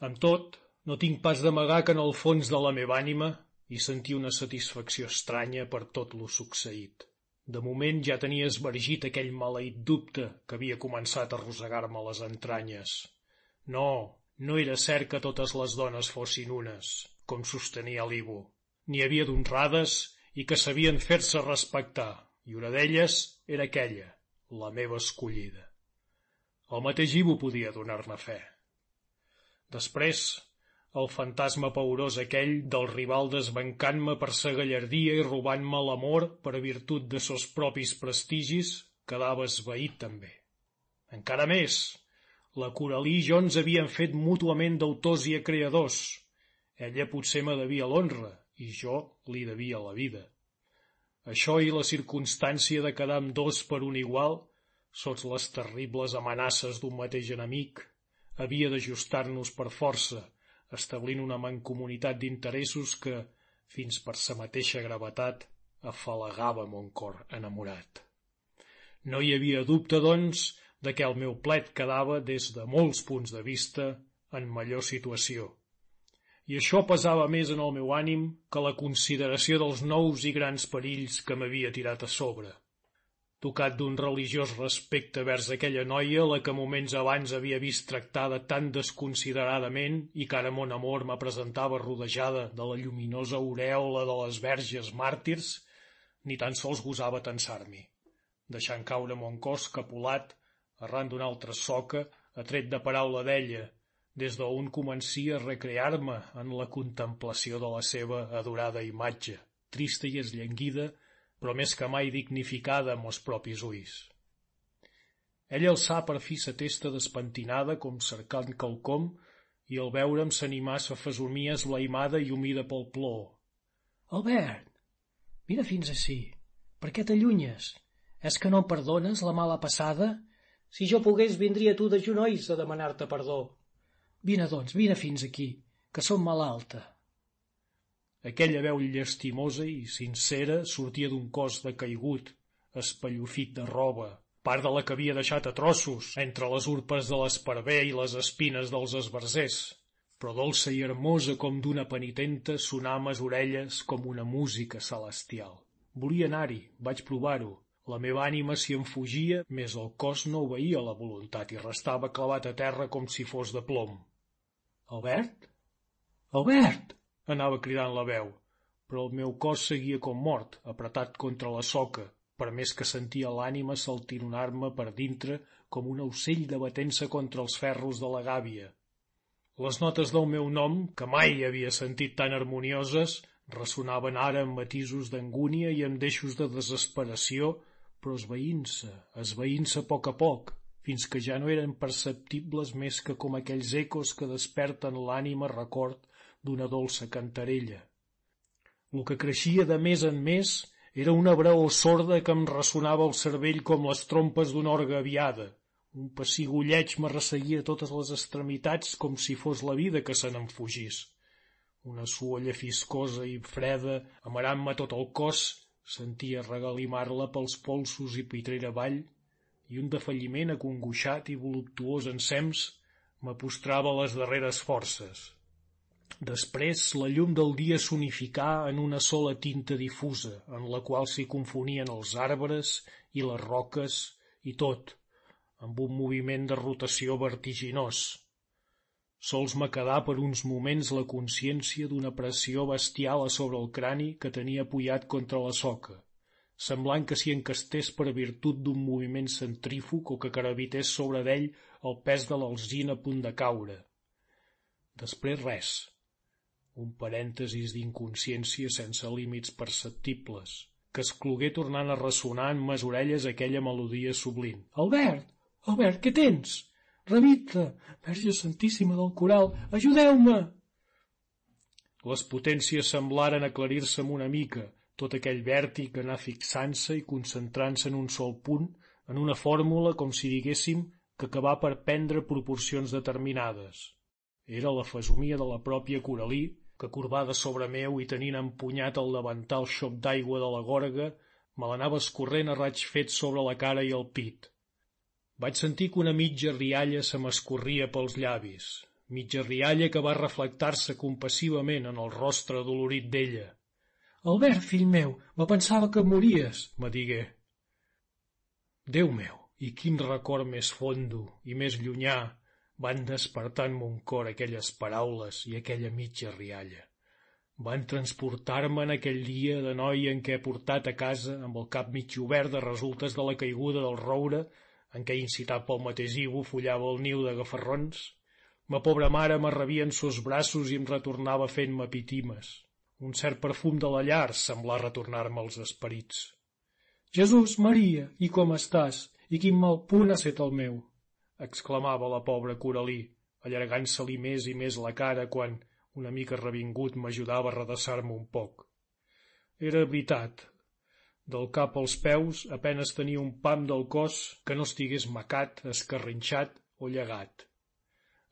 Speaker 2: Amb tot, no tinc pas d'amagar que en el fons de la meva ànima hi sentia una satisfacció estranya per tot lo succeït. De moment ja tenia esvergit aquell maleït dubte que havia començat a arrossegar-me les entranyes. No, no era cert que totes les dones fossin unes, com sostenia l'Ivo. N'hi havia d'honrades i que sabien fer-se respectar, i una d'elles era aquella, la meva escollida. El mateix Ivo podia donar-me fe. Després, el fantasma paurós aquell del rival desbancant-me per sa gallardia i robant-me l'amor per virtut de sos propis prestigis, quedava esvaït també. Encara més, la Coralí i jo ens havíem fet mútuament d'autors i acreadors. Ella potser me devia l'honra i jo li devia la vida. Això i la circumstància de quedar amb dos per un igual, sots les terribles amenaces d'un mateix enemic, havia d'ajustar-nos per força, establint una mancomunitat d'interessos que, fins per sa mateixa gravetat, afalagava mon cor enamorat. No hi havia dubte, doncs, de què el meu plet quedava des de molts punts de vista en millor situació. I això pesava més en el meu ànim que la consideració dels nous i grans perills que m'havia tirat a sobre tocat d'un religiós respecte vers aquella noia, la que moments abans havia vist tractada tan desconsideradament i que ara mon amor me presentava rodejada de la lluminosa aureola de les verges màrtirs, ni tan sols gosava tensar-m'hi, deixant caure mon cos capulat arran d'una altra soca, atret de paraula d'ella, des d'on comencia a recrear-me en la contemplació de la seva adorada imatge, trista i esllenguida, però més que mai dignificada amb els propis ulls. Ell alçà per fi sa testa despentinada com cercant quelcom i al veure'm s'animà sa fesomia esblaimada i humida pel plor.
Speaker 34: Albert, mira fins ací. Per què t'allunyes? És que no em perdones la mala passada? Si jo pogués, vindria tu de genolls a demanar-te perdó. Vine, doncs, vine fins aquí, que som malalta.
Speaker 2: Aquella veu llastimosa i sincera sortia d'un cos de caigut, espallofit de roba, part de la que havia deixat a trossos entre les urpes de l'esparver i les espines dels esbarzers, però dolça i hermosa com d'una penitenta sonar a mes orelles com una música celestial. Volia anar-hi, vaig provar-ho. La meva ànima s'hi enfugia, més el cos no obeïa la voluntat i restava clavat a terra com si fos de plom.
Speaker 34: Albert? Albert!
Speaker 2: Anava cridant la veu, però el meu cos seguia com mort, apretat contra la soca, per més que sentia l'ànima saltironar-me per dintre com un ocell debatent-se contra els ferros de la gàbia. Les notes del meu nom, que mai havia sentit tan harmonioses, ressonaven ara amb matisos d'angúnia i amb deixos de desesperació, però esveint-se, esveint-se a poc a poc, fins que ja no eren perceptibles més que com aquells ecos que desperten l'ànima record d'una dolça cantarella. El que creixia de més en més era una braó sorda que em ressonava el cervell com les trompes d'una orga aviada. Un pessigolleig me resseguia totes les extremitats com si fos la vida que se n'en fugís. Una suolla fiscosa i freda, amarant-me tot el cos, sentia regalimar-la pels polsos i pitrera avall, i un defalliment acongoixat i voluptuós ensems m'apostrava les darreres forces. Després la llum del dia s'unificà en una sola tinta difusa, en la qual s'hi confonien els arbres i les roques i tot, amb un moviment de rotació vertiginós. Sols me quedà per uns moments la consciència d'una pressió bestial a sobre el crani que tenia apoyat contra la soca, semblant que s'hi encastés per virtut d'un moviment centrífug o que carabités sobre d'ell el pes de l'alzina a punt de caure. Després res un parèntesis d'inconsciència sense límits perceptibles, que exclogué tornant a ressonar en mes orelles aquella melodia sublim.
Speaker 34: Albert! Albert, què tens? Revita! Verge Santíssima del Coral, ajudeu-me!
Speaker 2: Les potències semblaren aclarir-se amb una mica, tot aquell vèrtic anar fixant-se i concentrant-se en un sol punt, en una fórmula, com si diguéssim, que acabà per prendre proporcions determinades. Era la fesomia de la pròpia Coralí que corbada sobre meu i tenint empunyat el davantal xop d'aigua de la gorga, me l'anava escorrent a raig fet sobre la cara i el pit. Vaig sentir que una mitja rialla se m'escorria pels llavis, mitja rialla que va reflectar-se compassivament en el rostre dolorit d'ella.
Speaker 34: Albert, fill meu, me pensava que mories,
Speaker 2: me digué. Déu meu, i quin record més fondo i més llunyà van despertar en mon cor aquelles paraules i aquella mitja rialla. Van transportar-me en aquell dia de noi en què he portat a casa amb el cap mig obert de resultes de la caiguda del roure en què incitat pel mateix Ivo follava el niu de gafarrons, Ma pobra mare m'arrabia en sos braços i em retornava fent-me pitimes. Un cert perfum de la llar semblà retornar-me els esperits. Jesús, Maria, i com estàs? I quin mal punt ha set el meu? Exclamava la pobra Coralí, allargant-se-li més i més la cara quan, una mica revingut, m'ajudava a redreçar-me un poc. Era veritat. Del cap als peus apenes tenia un pam del cos que no estigués macat, escarrinxat o llegat.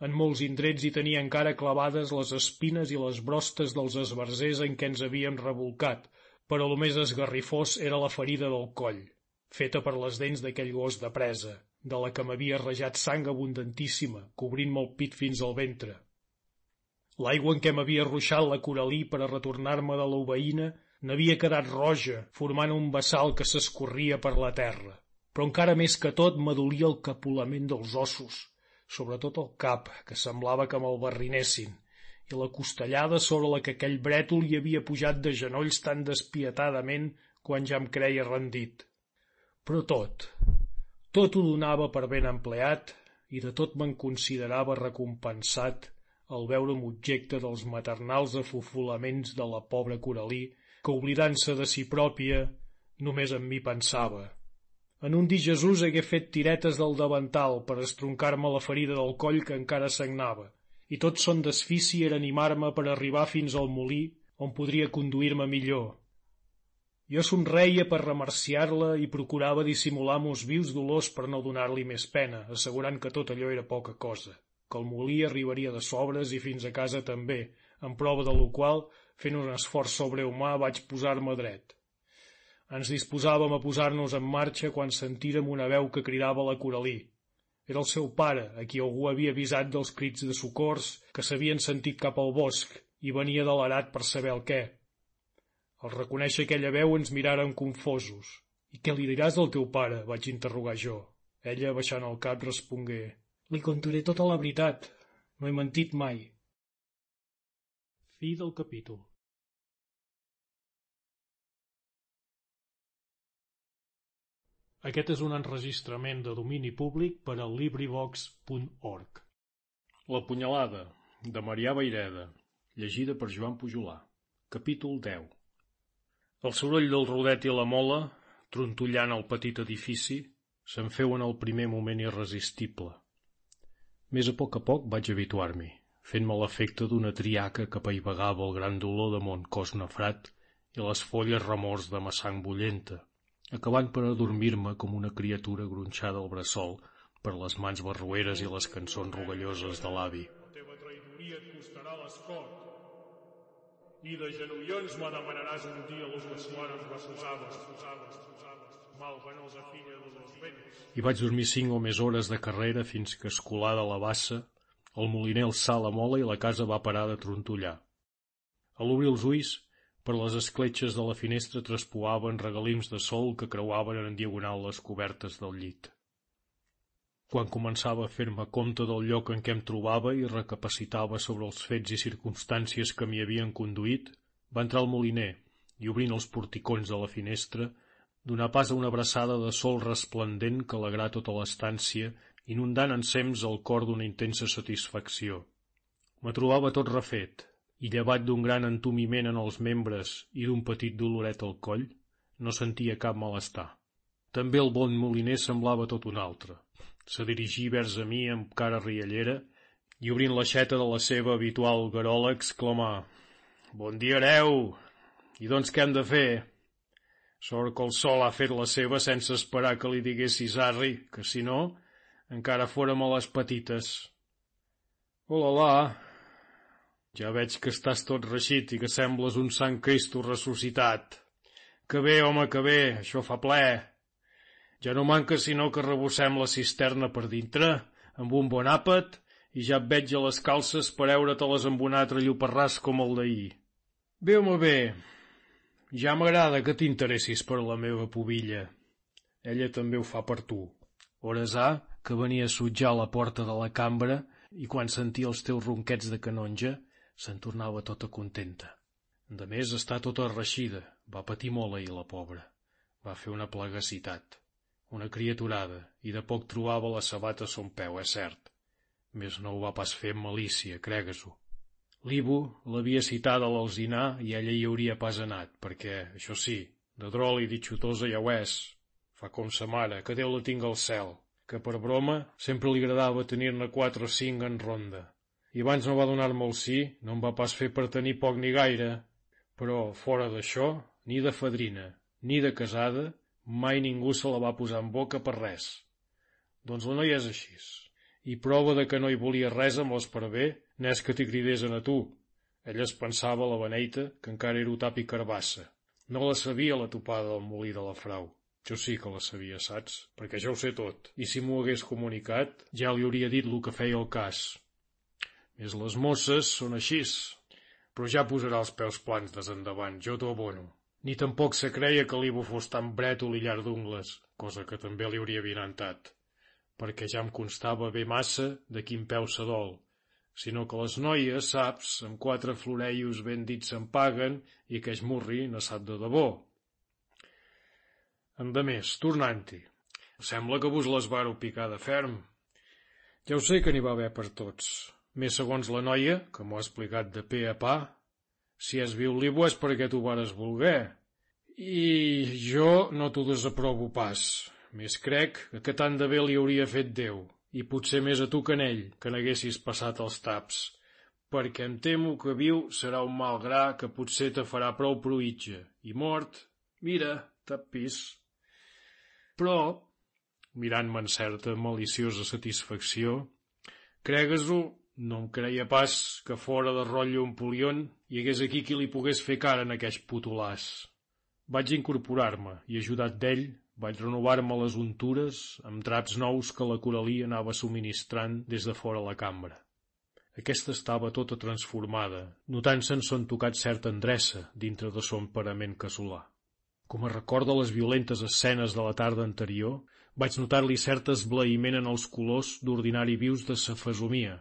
Speaker 2: En molts indrets hi tenia encara clavades les espines i les brostes dels esbarzers en què ens havíem revolcat, però el més esgarrifós era la ferida del coll, feta per les dents d'aquell gos de presa, de la que m'havia rejat sang abundantíssima, cobrint-me el pit fins al ventre. L'aigua en què m'havia ruixat la coralí per a retornar-me de l'oveïna n'havia quedat roja, formant un vessal que s'escorria per la terra. Però encara més que tot m'adolia el capulament dels ossos, sobretot el cap, que semblava que me'l barrinessin, i la costellada sobre la que aquell brètol hi havia pujat de genolls tan despietadament quan ja em creia rendit. Però tot, tot ho donava per ben empleat i de tot me'n considerava recompensat al veure'm objecte dels maternals afofolaments de la pobra Coralí que, oblidant-se de si pròpia, només en mi pensava. En un dir Jesús hagué fet tiretes del davantal per estroncar-me la ferida del coll que encara sagnava, i tot son desfici era animar-me per arribar fins al molí on podria conduir-me millor. Jo somreia per remerciar-la i procurava dissimular mos vius dolors per no donar-li més pena, assegurant que tot allò era poca cosa, que el molí arribaria de sobres i fins a casa també, en prova de lo qual, fent un esforç sobrehumà, vaig posar-me dret. Ens disposàvem a posar-nos en marxa quan sentírem una veu que cridava la Coralí. Era el seu pare, a qui algú havia avisat dels crits de socors que s'havien sentit cap al bosc i venia de l'arat per saber el què. Al reconèixer aquella veu ens miràrem confosos. I què li diràs del teu pare? vaig interrogar jo. Ella, baixant el cap, respongué. Li contaré tota la veritat. No he mentit mai. Fi del capítol. Aquest és un enregistrament de domini públic per a LibriVox.org. La punyalada, de Marià Baireda, llegida per Joan Pujolà. Capítol 10 El soroll del rodet i la mola, trontollant el petit edifici, se'n feu en el primer moment irresistible. Més a poc a poc vaig habituar-m'hi, fent-me l'efecte d'una triaca que paivagava el gran dolor de mon cos nefrat i les folles remors de massang bullenta acabant per adormir-me com una criatura gronxada al bressol per les mans barrueres i les cançons rogalloses de l'avi.
Speaker 35: La teva traïdoria et costarà l'escot. I de genollons me demanaràs un dia los que suares reposades, malvenosa filla de los vents.
Speaker 2: I vaig dormir cinc o més hores de carrera fins que, escolada la bassa, el moliner alçà la mola i la casa va parar de trontollar. A l'obrir els ulls per les escletxes de la finestra traspoaven regalims de sol que creuaven en diagonal les cobertes del llit. Quan començava a fer-me compte del lloc en què em trobava i recapacitava sobre els fets i circumstàncies que m'hi havien conduït, va entrar el moliner i, obrint els porticons de la finestra, donar pas a una abraçada de sol resplendent que alegrà tota l'estància, inundant ensems el cor d'una intensa satisfacció. Me trobava tot refet, i llevat d'un gran entumiment en els membres i d'un petit doloret al coll, no sentia cap malestar. També el bon moliner semblava tot un altre. Se dirigí vers a mi amb cara riallera i obrint l'aixeta de la seva habitual garola exclamà «Bon dia, hereu! I doncs què hem de fer?» Sort que el sol ha fet la seva sense esperar que li diguessis arri, que si no, encara fórem a les petites. Hola, la, ja veig que estàs tot reixit i que sembles un sant Cristo ressuscitat. Que bé, home, que bé, això fa ple. Ja no manca sinó que rebossem la cisterna per dintre, amb un bon àpat, i ja et veig a les calces per eure-te-les amb un altre lloparràs com el d'ahir. Bé, home, bé, ja m'agrada que t'interessis per la meva pobilla. Ella també ho fa per tu. Hores ha que venia a sutjar a la porta de la cambra i quan sentia els teus ronquets de canonja se'n tornava tota contenta. De més, està tota reixida. Va patir molt ahir la pobra. Va fer una plegacitat. Una criaturada, i de poc trobava la sabata a son peu, és cert. més no ho va pas fer amb malícia, cregues-ho. L'Ibu l'havia citada a l'Alzinar i ella hi hauria pas anat, perquè, això sí, de drol i ditxotosa ja ho és. Fa com sa mare, que Déu la tinga al cel, que per broma sempre li agradava tenir-ne quatre o cinc en ronda. I abans no va donar-me el sí, no em va pas fer per tenir poc ni gaire, però fora d'això, ni de fadrina, ni de casada, mai ningú se la va posar en boca per res. Doncs la noia és així. I prova de que no hi volia res amb l'esparver n'és que t'hi cridesen a tu. Ella es pensava la beneita que encara era tap i carbassa. No la sabia la topada del molí de la frau. Jo sí que la sabia, saps? Perquè ja ho sé tot. I si m'ho hagués comunicat, ja li hauria dit el que feia el cas. Més les mosses són així. Però ja posarà els peus plans des endavant, jo t'ho abono. Ni tampoc se creia que l'Ivo fos tan brètol i llarg d'ungles, cosa que també li hauria vinantat perquè ja em constava bé massa de quin peu s'adol, sinó que les noies, saps, amb quatre floreios ben dits se'n paguen i que es murri no sap de debò. Endemés, tornant-hi, sembla que vos les vareu picar de ferm. Ja ho sé que n'hi va haver per tots, més segons la noia, que m'ho ha explicat de pe a pa, si és viu-libo és perquè tu vares voler. I jo no t'ho desaprovo pas, més crec que tant de bé li hauria fet Déu, i potser més a tu que en ell, que n'haguessis passat els taps, perquè em temo que viu serà un mal gra que potser te farà prou proïtge, i mort, mira, tapís. Però, mirant-me en certa maliciosa satisfacció, cregues-ho, no em creia pas que fora de rotllo polion hi hagués aquí qui li pogués fer cara en aqueix putolàs. Vaig incorporar-me i, ajudat d'ell, vaig renovar-me les untures amb draps nous que la Coralí anava subministrant des de fora la cambra. Aquesta estava tota transformada, notant-se'n son tocat certa endreça dintre de son parament casolà. Com a record de les violentes escenes de la tarda anterior, vaig notar-li cert esblaïment en els colors d'ordinari vius de sa fesomia,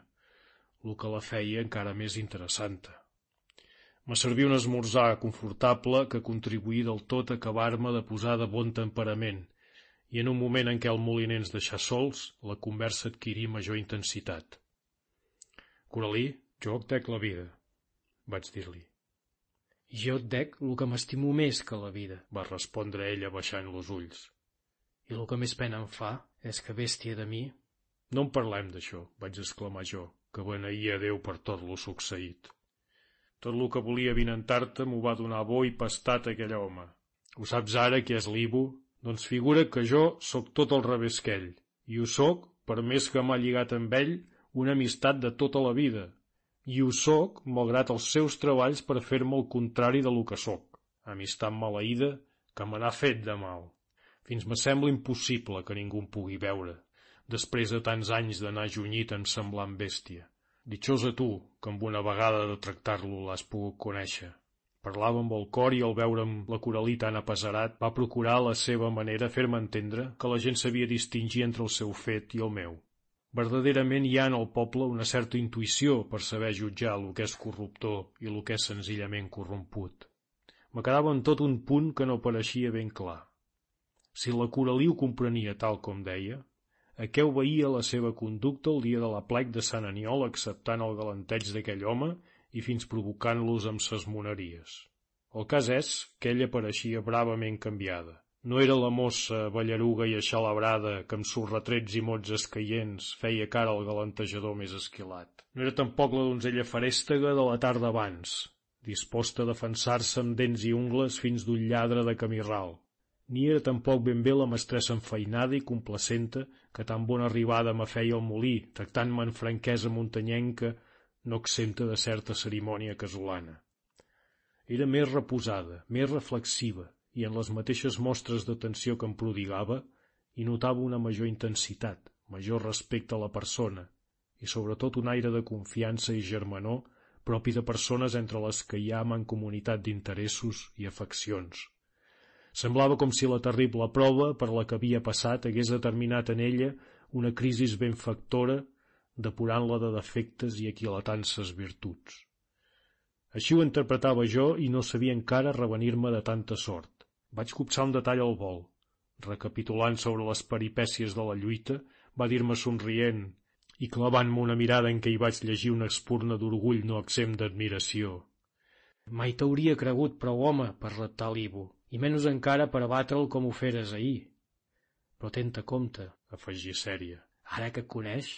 Speaker 2: el que la feia encara més interessanta. Me servia un esmorzar confortable que contribuí del tot a acabar-me de posar de bon temperament, i en un moment en què el moliner ens deixà sols, la conversa adquirí major intensitat. Coralí, jo et dec la vida, vaig dir-li.
Speaker 36: Jo et dec el que m'estimo més que la vida,
Speaker 2: va respondre ella baixant los ulls.
Speaker 36: I el que més pena em fa és que bèstia de mi...
Speaker 2: No en parlem d'això, vaig exclamar jo, que beneïa Déu per tot lo succeït. Tot el que volia vinentar-te m'ho va donar bo i pastat aquell home. Ho saps ara qui és l'Ibu? Doncs figura que jo sóc tot al revés que ell, i ho sóc, per més que m'ha lligat amb ell, una amistat de tota la vida, i ho sóc, malgrat els seus treballs per fer-me el contrari de lo que sóc, amistat maleïda que me n'ha fet de mal. Fins me sembla impossible que ningú em pugui veure, després de tants anys d'anar junyit en semblant bèstia. Ditxosa tu, que amb una vegada de tractar-lo l'has pogut conèixer. Parlava amb el cor i al veure'm la Coralí tan apesarat va procurar la seva manera fer-me entendre que la gent sabia distingir entre el seu fet i el meu. Verdaderament hi ha en el poble una certa intuïció per saber jutjar el que és corruptor i el que és senzillament corromput. Me quedava en tot un punt que no pareixia ben clar. Si la Coralí ho comprenia tal com deia, a què obeïa la seva conducta el dia de la plec de Sant Aniol acceptant el galanteig d'aquell home i fins provocant-los amb ses moneries. El cas és que ella pareixia bravament canviada. No era la mossa ballaruga i aixalabrada que amb sus retrets i mots escaients feia cara al galantejador més esquilat. No era tampoc la donzella farèstega de la tarda abans, disposta a defensar-se amb dents i ungles fins d'un lladre de camirral, ni era tampoc ben bé la mestressa enfeinada i complacenta que tan bona arribada me feia al molí, tractant-me en franquesa muntanyenca, no exempta de certa cerimònia casolana. Era més reposada, més reflexiva, i en les mateixes mostres d'atenció que em prodigava hi notava una major intensitat, major respecte a la persona, i sobretot un aire de confiança i germanor propi de persones entre les que hi ha comunitat d'interessos i afeccions. Semblava com si la terrible prova per la que havia passat hagués determinat en ella una crisi benfactora, depurant-la de defectes i aquilatant ses virtuts. Així ho interpretava jo i no sabia encara revenir-me de tanta sort. Vaig copsar un detall al vol. Recapitulant sobre les peripècies de la lluita, va dir-me somrient i clavant-me una mirada en què hi vaig llegir una espurna d'orgull no exempt d'admiració.
Speaker 37: Mai t'hauria cregut prou home per reptar l'Ivo, i menys encara per abatre'l com ho feres ahir. Però tenta compte, afegí sèria. Ara que coneix,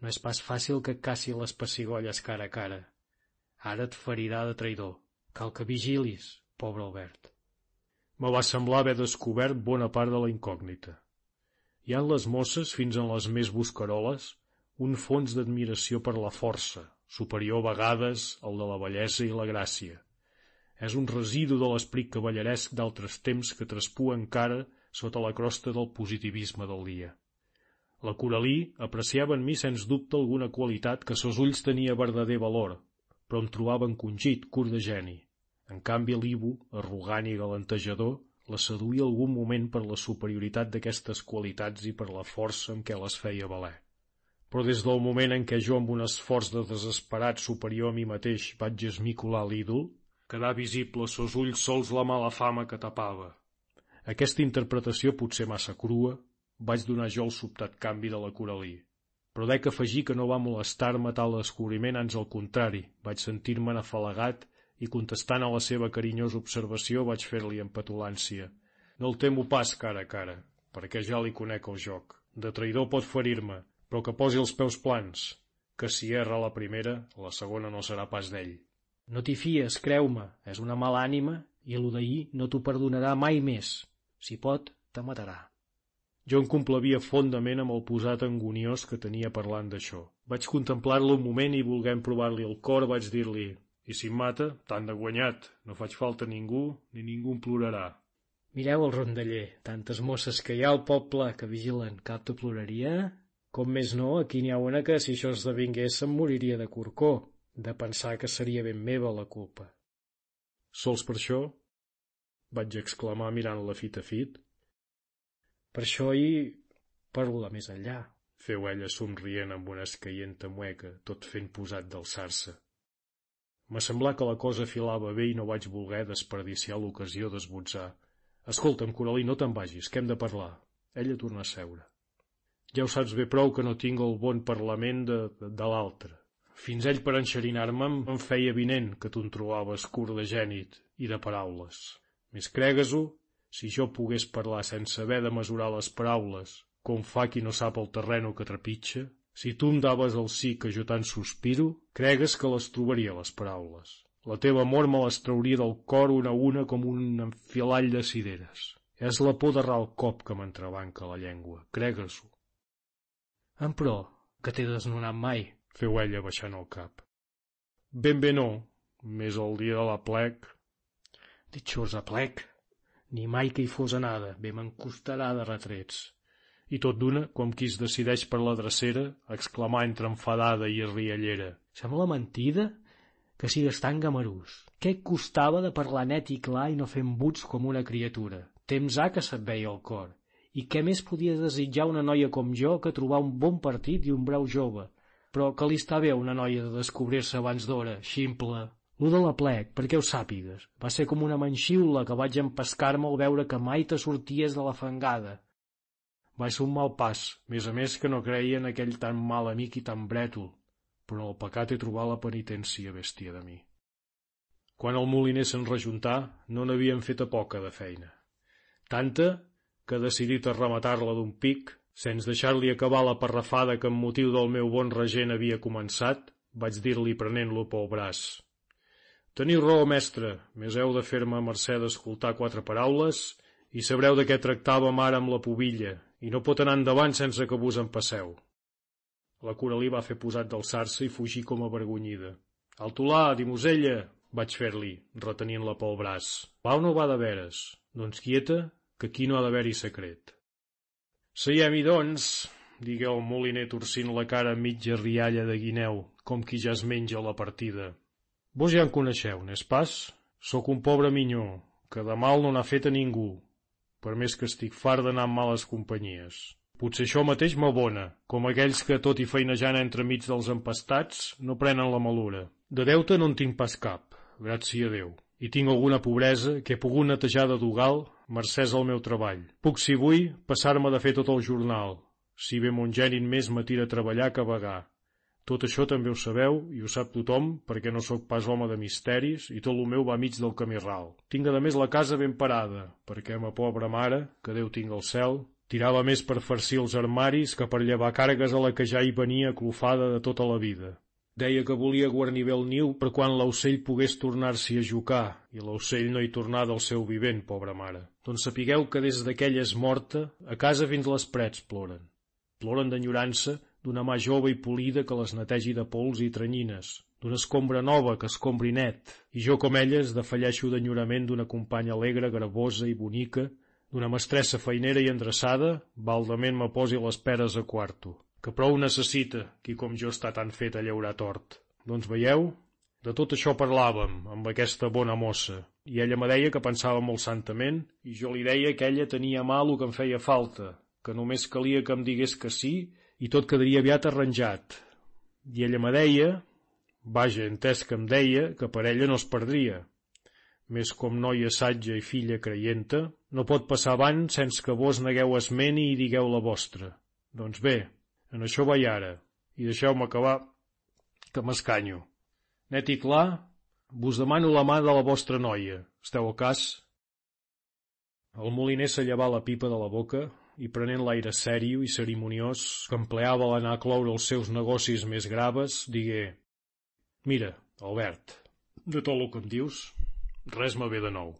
Speaker 37: no és pas fàcil que caci les pessigolles cara a cara. Ara et ferirà de traïdor. Cal que vigilis, pobre Albert.
Speaker 2: Me va semblar haver descobert bona part de la incògnita. Hi ha en les mosses, fins en les més buscaroles, un fons d'admiració per la força, superior a vegades al de la bellesa i la gràcia. És un residu de l'esperit cavalleresc d'altres temps que traspua encara sota la crosta del positivisme del dia. La Coralí apreciava en mi sens dubte alguna qualitat que sos ulls tenia verdader valor, però em trobava encongit, curt de geni. En canvi l'Ivo, arrogant i galantejador, la seduïa algun moment per la superioritat d'aquestes qualitats i per la força amb què les feia valer. Però des del moment en què jo amb un esforç de desesperat superior a mi mateix vaig esmicolar l'ídol, quedà visible sos ulls sols la mala fama que tapava. Aquesta interpretació potser massa crua, vaig donar jo el sobtat canvi de la Coralí. Però dec afegir que no va molestar-me tal descobriment, ans al contrari, vaig sentir-me'n afalagat i contestant a la seva carinyosa observació vaig fer-li amb petulància. No el temo pas cara a cara, perquè ja li conec el joc. De traïdor pot ferir-me, però que posi els peus plans, que si erra la primera, la segona no serà pas d'ell.
Speaker 37: No t'hi fies, creu-me, és una mala ànima i el d'ahir no t'ho perdonarà mai més. Si pot, te matarà.
Speaker 2: Jo em complavia fondament amb el posat anguniós que tenia parlant d'això. Vaig contemplar-lo un moment i volguem provar-li el cor, vaig dir-li i si em mata, tant de guanyat. No faig falta ningú, ni ningú em plorarà.
Speaker 37: Mireu el rondaller, tantes mosses que hi ha al poble que vigilen, cap te ploraria? Com més no, aquí n'hi ha una que si això esdevingués se'm moriria de corcó, de pensar que seria ben meva la culpa.
Speaker 2: Sols per això? Vaig exclamar mirant la fit a fit.
Speaker 37: Per això hi parlo de més enllà.
Speaker 2: Feu ella somrient amb una escaienta mueca, tot fent posat d'alçar-se. M'ha semblat que la cosa filava bé i no vaig voler desperdiciar l'ocasió d'esbotzar. Escolta'm, Coralí, no te'n vagis, que hem de parlar. Ella torna a seure. Ja ho saps bé prou que no tinc el bon parlament de, de, de l'altre. Fins ell per enxerinar-me em feia vinent que tu em trobaves curt de gènit i de paraules. Més cregues-ho, si jo pogués parlar sense haver de mesurar les paraules, com fa qui no sap el terreno que trepitja, si tu em daves el sí que jo tant sospiro, cregues que les trobaria, les paraules. La teva amor me les trauria del cor una a una com un enfilall de cireres. És la por de ral cop que m'entrebanca la llengua, cregues-ho.
Speaker 37: En pro, que t'he desnonat mai,
Speaker 2: feu ella baixant el cap. Ben bé no, més el dia de la plec.
Speaker 37: Ditxosa plec, ni mai que hi fos anada, bé me'n costarà de retrets
Speaker 2: i tot d'una, com qui es decideix per la drecera, exclamar entre enfadada i riallera.
Speaker 37: Sembla mentida que sigues tan gamarús. Què costava de parlar net i clar i no fer embuts com una criatura? Temps ha que se't veia el cor. I què més podia desitjar una noia com jo que trobar un bon partit i un breu jove? Però que li està bé una noia de descobrir-se abans d'hora, ximple. Lo de la plec, perquè ho sàpigues, va ser com una manxiula que vaig empescar-me al veure que mai te sorties de la fangada.
Speaker 2: Va ser un mal pas, més a més que no creia en aquell tan mal amic i tan brètol, però el pecat he trobat la penitència bèstia de mi. Quan el moliner se'n rejuntà, no n'havien fet a poca de feina. Tanta que decidit a rematar-la d'un pic, sense deixar-li acabar la parrafada que amb motiu del meu bon regent havia començat, vaig dir-li prenent-lo pel braç. Teniu raó, mestre, més heu de fer-me mercè d'escoltar quatre paraules i sabreu de què tractàvem ara amb la pobilla i no pot anar endavant sense que vos en passeu. La Coralí va fer posat d'alçar-se i fugir com avergonyida. Altolà, dimosella! vaig fer-li, retenint-la pel braç. Va o no va de veres? Doncs quieta, que aquí no ha d'haver-hi secret. Seiem-hi, doncs, digué el moliner torcint la cara amb mitja rialla de guineu, com qui ja es menja la partida. Vos ja en coneixeu, n'és pas? Sóc un pobre minyó, que de mal no n'ha fet a ningú, per més que estic fart d'anar amb males companyies. Potser això mateix m'abona, com aquells que, tot i feinejant entremig dels empastats, no prenen la malura. De deute no en tinc pas cap, gràcies a Déu. I tinc alguna pobresa que he pogut netejar de Dugal mercès al meu treball. Puc, si vull, passar-me de fer tot el jornal. si bé mon gènit més m'atira a treballar que a vagar. Tot això també ho sabeu i ho sap tothom perquè no sóc pas home de misteris i tot el meu va mig del camí ral. Tinc a més la casa ben parada perquè ma pobra mare, que Déu tinc al cel, tirava més per farcir els armaris que per llevar càrregues a la que ja hi venia clofada de tota la vida. Deia que volia guarnir bé el niu per quan l'aucell pogués tornar-s'hi a jucar, i l'aucell no hi tornà del seu vivent, pobra mare. Doncs sapigueu que des d'aquella és morta, a casa fins les prets ploren. Ploren d'enyorança d'una mà jove i polida que les netegi de pols i tranyines, d'una escombra nova que escombri net, i jo com elles defalleixo d'enyorament d'una companya alegre, gravosa i bonica, d'una mestressa feinera i endreçada, baldament me posi les peres a quarto, que prou necessita qui com jo està tan fet a llaurar tort. Doncs veieu? De tot això parlàvem, amb aquesta bona mossa, i ella me deia que pensava molt santament, i jo li deia que ella tenia mal el que em feia falta, que només calia que em digués que sí i tot quedaria aviat arranjat. I ella me deia, vaja, entès que em deia, que per ella no es perdria. Més com noia satja i filla creienta, no pot passar avant sense que vos negueu esmeni i digueu la vostra. Doncs bé, en això vaig ara, i deixeu-me acabar, que m'escanyo. Net i clar, vos demano la mà de la vostra noia. Esteu al cas? El moliner s'allevà la pipa de la boca, i prenent l'aire sèrio i cerimoniós que empleava l'anar a cloure els seus negocis més graves, digué «Mira, Albert, de tot el que em dius, res me ve de nou.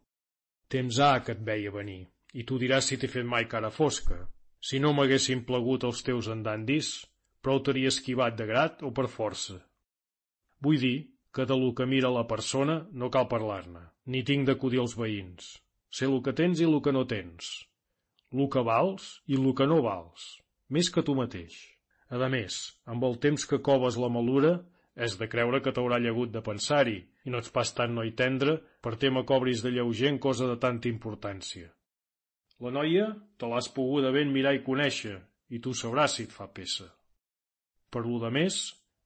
Speaker 2: Temps ha que et veia venir, i tu diràs si t'he fet mai cara fosca. Si no m'haguessin plegut els teus andandis, prou t'hauria esquivat de grat o per força. Vull dir que de lo que mira la persona no cal parlar-ne, ni tinc d'acudir als veïns. Sé el que tens i el que no tens, lo que vals i lo que no vals, més que tu mateix. A més, amb el temps que coves la malura, és de creure que t'haurà llegut de pensar-hi, i no ets pas tan noi tendre per tema cobris de lleuger en cosa de tanta importància. La noia te l'has poguda ben mirar i conèixer, i tu sabràs si et fa peça. Per lo de més,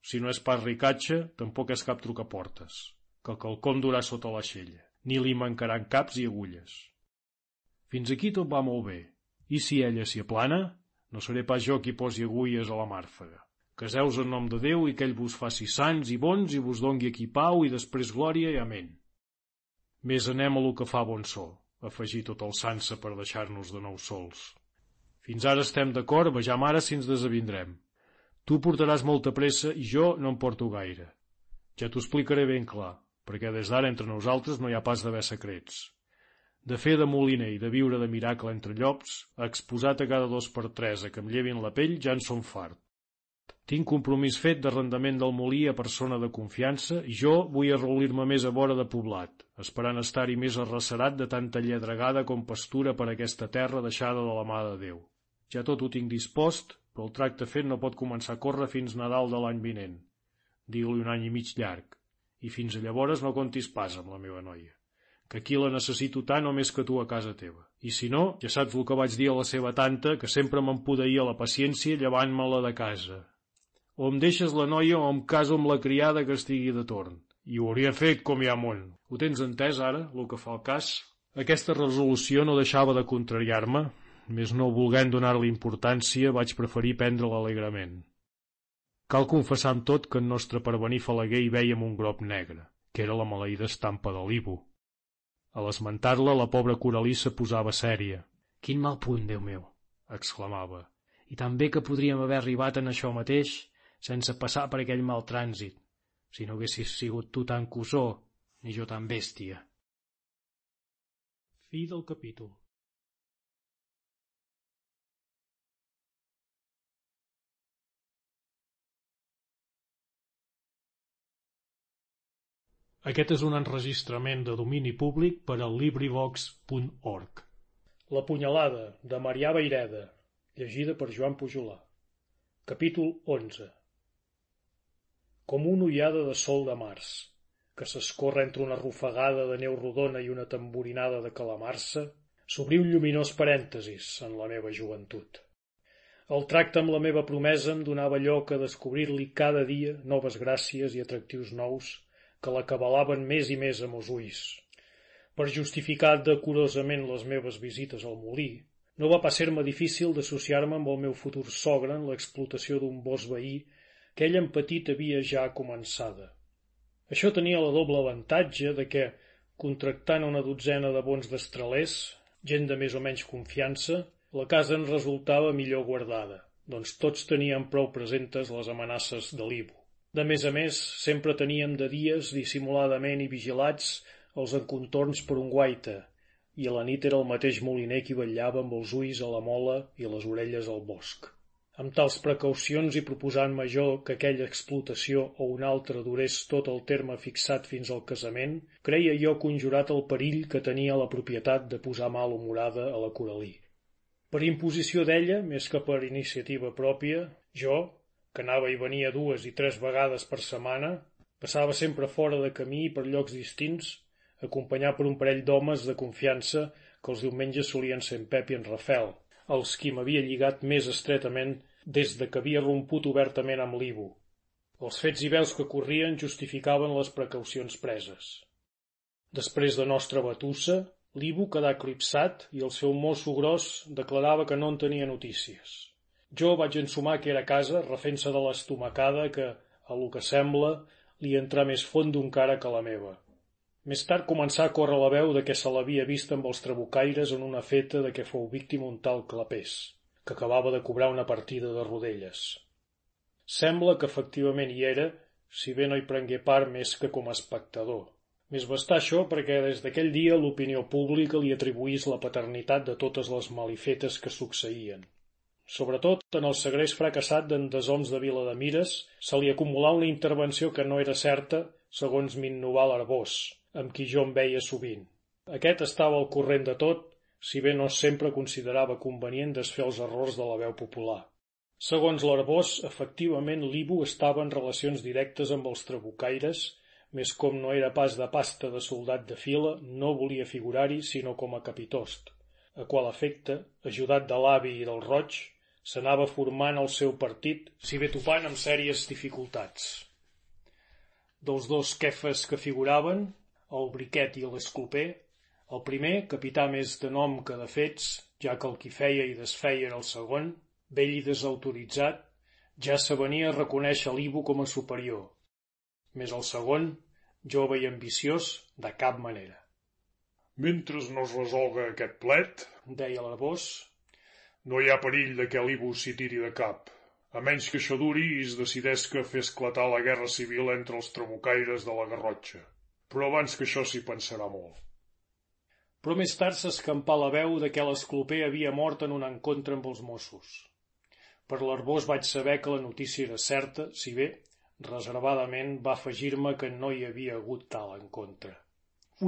Speaker 2: si no és pas ricatge, tampoc és cap trucaportes, que el calcom durà sota la xella, ni li mancaran caps i agulles. Fins aquí tot va molt bé, i si ella s'hi aplana, no seré pas jo qui posi agulles a la màrfega. Caseus en nom de Déu i que ell vos faci sants i bons i vos dongui aquí pau i després glòria i amén. Més anem a lo que fa bon so, afegir tot el sansa per deixar-nos de nou sols. Fins ara estem d'acord, vejam ara si ens desavindrem. Tu portaràs molta pressa i jo no em porto gaire. Ja t'ho explicaré ben clar, perquè des d'ara entre nosaltres no hi ha pas d'haver secrets de fer de moliner i de viure de miracle entre llops, exposat a cada dos per tres a que em llevin la pell, ja en som fart. Tinc compromís fet d'arrendament del molí a persona de confiança i jo vull arrolir-me més a vora de poblat, esperant estar-hi més arrecerat de tanta lledregada com pastura per aquesta terra deixada de la mà de Déu. Ja tot ho tinc dispost, però el tracte fet no pot començar a córrer fins Nadal de l'any vinent. Digue-li un any i mig llarg, i fins a llavores no contis pas amb la meva noia que aquí la necessito tant o més que tu a casa teva. I si no, ja saps el que vaig dir a la seva tanta, que sempre m'empodeia la paciència llevant-me-la de casa. O em deixes la noia o em caso amb la criada que estigui de torn. I ho hauria fet com hi ha món. Ho tens entès ara, el que fa el cas? Aquesta resolució no deixava de contrariar-me, més no volent donar-li importància vaig preferir prendre-la alegrement. Cal confessar amb tot que en nostre pervenir falaguer hi veiem un grob negre, que era la maleïda estampa de l'Ibo, a l'esmentar-la, la pobra Coralissa posava sèria.
Speaker 37: Quin mal punt, Déu meu!
Speaker 2: exclamava.
Speaker 37: I també que podríem haver arribat en això mateix sense passar per aquell mal trànsit, si no haguessis sigut tu tan cosó, ni jo tan bèstia.
Speaker 38: Fi del capítol Aquest és un enregistrament de domini públic per al LibriVox.org. La punyalada, de Marià Baireda, llegida per Joan Pujolà. Capítol 11 Com una ullada de sol de març, que s'escorre entre una rufagada de neu rodona i una tamborinada de calamarsa, s'obrí un lluminós parèntesis en la meva joventut. El tracte amb la meva promesa em donava allò que descobrir-li cada dia noves gràcies i atractius nous que l'acabalaven més i més amb els ulls. Per justificar decorosament les meves visites al molí,
Speaker 2: No va pas ser-me difícil d'associar-me amb el meu futur sogre en l'explotació d'un bosc veí que ell en petit havia ja començada. Això tenia la doble avantatge de que, contractant una dotzena de bons destralers, gent de més o menys confiança, la casa en resultava millor guardada, doncs tots teníem prou presentes les amenaces de l'Ibo. De més a més, sempre teníem de dies dissimuladament i vigilats els encontorns per un guaita, i a la nit era el mateix moliner qui vetllava amb els ulls a la mola i les orelles al bosc. Amb tals precaucions i proposant major que aquella explotació o una altra durés tot el terme fixat fins al casament, creia jo conjurat el perill que tenia la propietat de posar malhumorada a la Coralí. Per imposició d'ella, més que per iniciativa pròpia, jo, que anava i venia dues i tres vegades per setmana, passava sempre fora de camí per llocs distints, acompanyat per un parell d'homes de confiança que els diumenges solien ser en Pep i en Rafel, els qui m'havia lligat més estretament des de que havia romput obertament amb l'Ivo. Els fets i veus que corrien justificaven les precaucions preses. Després de nostra batussa, l'Ivo quedà eclipsat i el seu mosso gros declarava que no en tenia notícies. Jo vaig ensumar que era a casa, refent-se de l'estomacada que, a lo que sembla, li entrà més fondo encara que la meva. Més tard començà a córrer la veu de que se l'havia vist amb els trabucaires en una feta de què fou víctima un tal clapés, que acabava de cobrar una partida de rodelles. Sembla que efectivament hi era, si bé no hi prengué part més que com a espectador. Més bastà això perquè des d'aquell dia l'opinió pública li atribuís la paternitat de totes les malifetes que succeïen. Sobretot, en el segrest fracassat d'en Desoms de Vilademires se li acumulà una intervenció que no era certa, segons m'innovà l'Arbós, amb qui jo em veia sovint. Aquest estava al corrent de tot, si bé no sempre considerava convenient desfer els errors de la veu popular. Segons l'Arbós, efectivament l'Ibu estava en relacions directes amb els trabucaires, més com no era pas de pasta de soldat de fila, no volia figurar-hi sinó com a capitost, a qual efecte, ajudat de l'avi i del roig, s'anava formant el seu partit, si bé topant amb sèries dificultats. Dels dos quefes que figuraven, el Briquet i l'Escloper, el primer, capità més de nom que de fets, ja que el qui feia i desfeia era el segon, vell i desautoritzat, ja s'avenia a reconèixer l'Ivo com a superior. Més el segon, jove i ambiciós, de cap manera.
Speaker 39: Mentre no es resolga aquest plet,
Speaker 2: deia l'Arbós,
Speaker 39: no hi ha perill de que l'Ibu s'hi tiri de cap, a menys que això duri i es decideix que fer esclatar la guerra civil entre els trabucaires de la Garrotxa. Però abans que això s'hi pensarà molt.
Speaker 2: Però més tard s'escampà la veu de que l'escloper havia mort en un encontre amb els Mossos. Per l'Arbós vaig saber que la notícia era certa, si bé, reservadament, va afegir-me que no hi havia hagut tal encontre.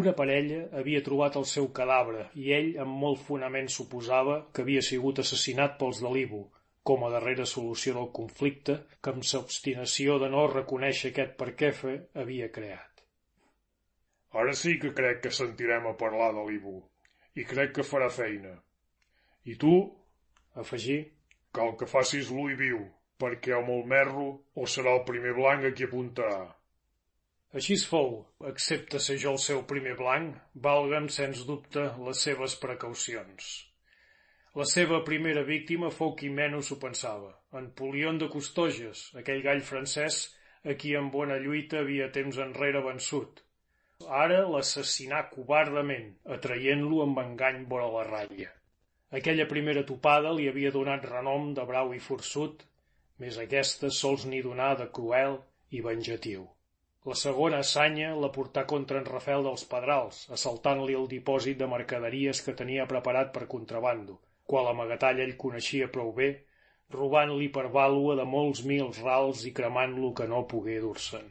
Speaker 2: Una parella havia trobat el seu cadàver i ell amb molt fonament suposava que havia sigut assassinat pels de l'Ibo, com a darrera solució del conflicte que amb s'obstinació de no reconèixer aquest per què fe havia creat.
Speaker 39: Ara sí que crec que sentirem a parlar de l'Ibo, i crec que farà feina. I tu, afegí, cal que facis l'ull viu, perquè amb el merro o serà el primer blanc a qui apuntarà.
Speaker 2: Així es fou, excepte ser jo el seu primer blanc, valga'm sens dubte les seves precaucions. La seva primera víctima fou qui menys ho pensava, en Polion de Costoges, aquell gall francès a qui en bona lluita havia temps enrere vençut. Ara l'assassinà covardament, atraient-lo amb engany vora la ratlla. Aquella primera topada li havia donat renom de brau i forçut, més aquesta sols n'hi donar de cruel i venjatiu. La segona assanya la portà contra en Rafel dels Pedrals, assaltant-li el dipòsit de mercaderies que tenia preparat per contrabando, qual amagatall ell coneixia prou bé, robant-li per vàlua de molts mils rals i cremant-lo que no pogué dur-se'n.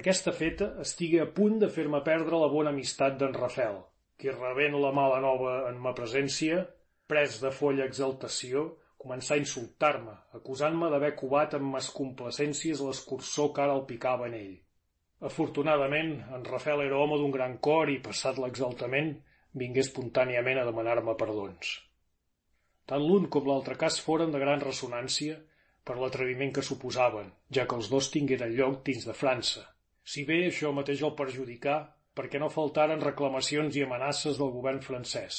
Speaker 2: Aquesta feta estigué a punt de fer-me perdre la bona amistat d'en Rafel, qui rebent la mala nova en ma presència, pres de folla exaltació, començà a insultar-me, acusant-me d'haver covat amb mes complacències l'escursor que ara el picava en ell. Afortunadament, en Rafel era home d'un gran cor i, passat l'exaltament, vingué espontàniament a demanar-me perdons. Tant l'un com l'altre cas foren de gran ressonància per l'atreviment que suposaven, ja que els dos tingueren lloc dins de França. Si bé això mateix el perjudicà, perquè no faltaren reclamacions i amenaces del govern francès,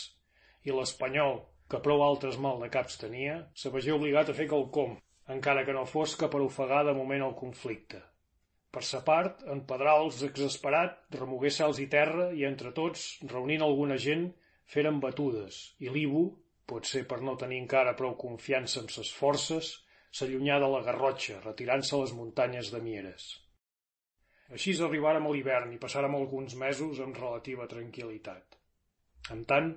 Speaker 2: i l'espanyol, que prou altres mal de caps tenia, se vegia obligat a fer quelcom, encara que no fos que per ofegar de moment el conflicte. Per sa part, en Pedrals, exasperat, remogué cels i terra i entre tots, reunint alguna gent, feren batudes i l'Ibu, potser per no tenir encara prou confiança amb ses forces, s'allunyà de la Garrotxa, retirant-se a les muntanyes de Mieres. Així arribàrem a l'hivern i passàrem alguns mesos amb relativa tranquil·litat. En tant,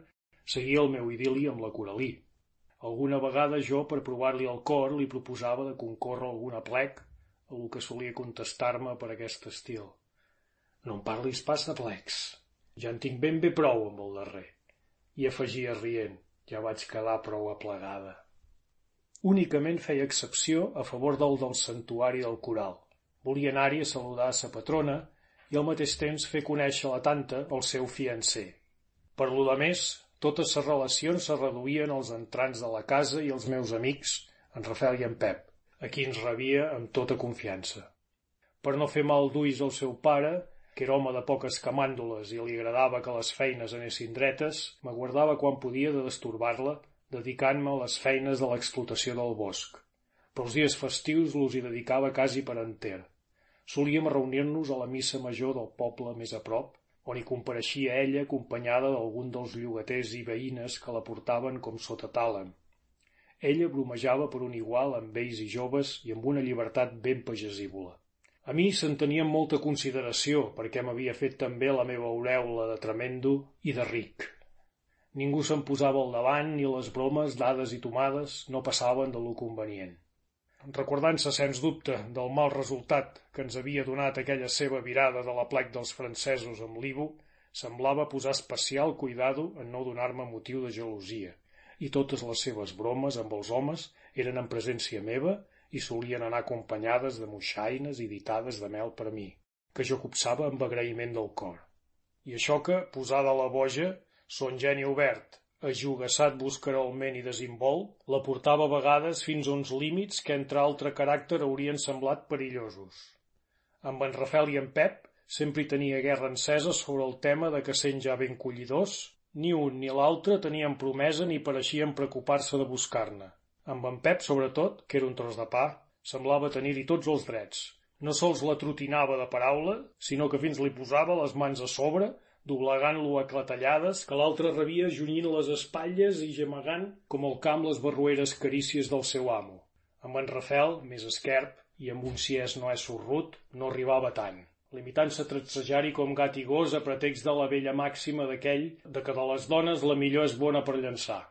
Speaker 2: seguia el meu idili amb la Coralí. Alguna vegada jo, per provar-li el cor, li proposava de concórrer alguna plec, a lo que solia contestar-me per aquest estil. No em parlis pas de plecs. Ja en tinc ben bé prou amb el darrer. I afegia rient, ja vaig quedar prou aplegada. Únicament feia excepció a favor del del santuari del coral volia anar-hi a saludar sa patrona i al mateix temps fer conèixer la tanta al seu fiancer. Per lo de més, totes les relacions se reduïen als entrants de la casa i els meus amics, en Rafel i en Pep, a qui ens rebia amb tota confiança. Per no fer mal d'ulls al seu pare, que era home de poques camàndoles i li agradava que les feines anessin dretes, m'aguardava quan podia de destorbar-la, dedicant-me a les feines de l'explotació del bosc. Però els dies festius los hi dedicava quasi per enter. Solíem reunir-nos a la missa major del poble més a prop, on hi compareixia ella acompanyada d'algun dels llogaters i veïnes que la portaven com sota tàlem. Ella bromejava per un igual amb vells i joves i amb una llibertat ben pagesívola. A mi se'n tenia molta consideració perquè m'havia fet també la meva aureula de tremendo i de ric. Ningú se'n posava al davant i les bromes, dades i tomades no passaven de lo convenient recordant-se sens dubte del mal resultat que ens havia donat aquella seva virada de la plec dels francesos amb l'Ivo, semblava posar especial cuidado en no donar-me motiu de gelosia, i totes les seves bromes amb els homes eren en presència meva i solien anar acompanyades de moixaines i ditades de mel per mi, que jo copsava amb agraïment del cor. I això que, posada a la boja, son geni obert, ajugassat buscarolment i desinvolt, la portava a vegades fins a uns límits que entre altre caràcter haurien semblat perillosos. Amb en Rafel i en Pep sempre hi tenia guerra encesa sobre el tema de que sent ja ben collidors, ni un ni l'altre tenien promesa ni pareixien preocupar-se de buscar-ne. Amb en Pep, sobretot, que era un tros de pa, semblava tenir-hi tots els drets. No sols la trotinava de paraula, sinó que fins li posava les mans a sobre doblegant-lo a clatellades, que l'altre rebia junyint les espatlles i gemegant com el camp les barrueres carícies del seu amo. Amb en Rafel, més esquerp, i amb un sies no és sorrut, no arribava tant, limitant-se a trassejar-hi com gat i gos a pretext de la vella màxima d'aquell de que de les dones la millor és bona per llançar.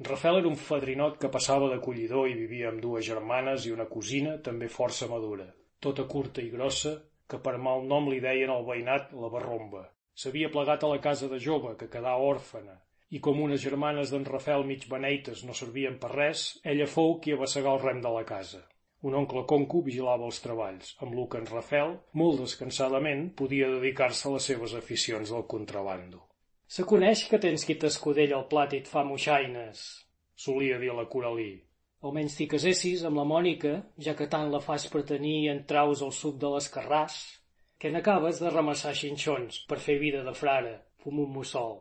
Speaker 2: En Rafel era un fadrinot que passava d'acollidor i vivia amb dues germanes i una cosina també força madura, tota curta i grossa, que per mal nom li deien al veïnat la barromba, S'havia plegat a la casa de jove, que quedà òrfana, i com unes germanes d'en Rafel mig beneites no servien per res, ella fou qui abassegar el rem de la casa. Un oncle conco vigilava els treballs, amb lo que en Rafel, molt descansadament, podia dedicar-se a les seves aficions del contrabando.
Speaker 40: Se coneix que tens qui t'escudella el plat i et fa moixaines,
Speaker 2: solia dir la Coralí.
Speaker 40: Almenys t'hi casessis amb la Mònica, ja que tant la fas per tenir en traus el suc de l'escarràs, que n'acabes de ramassar xinxons per fer vida de frare, fum un mussol.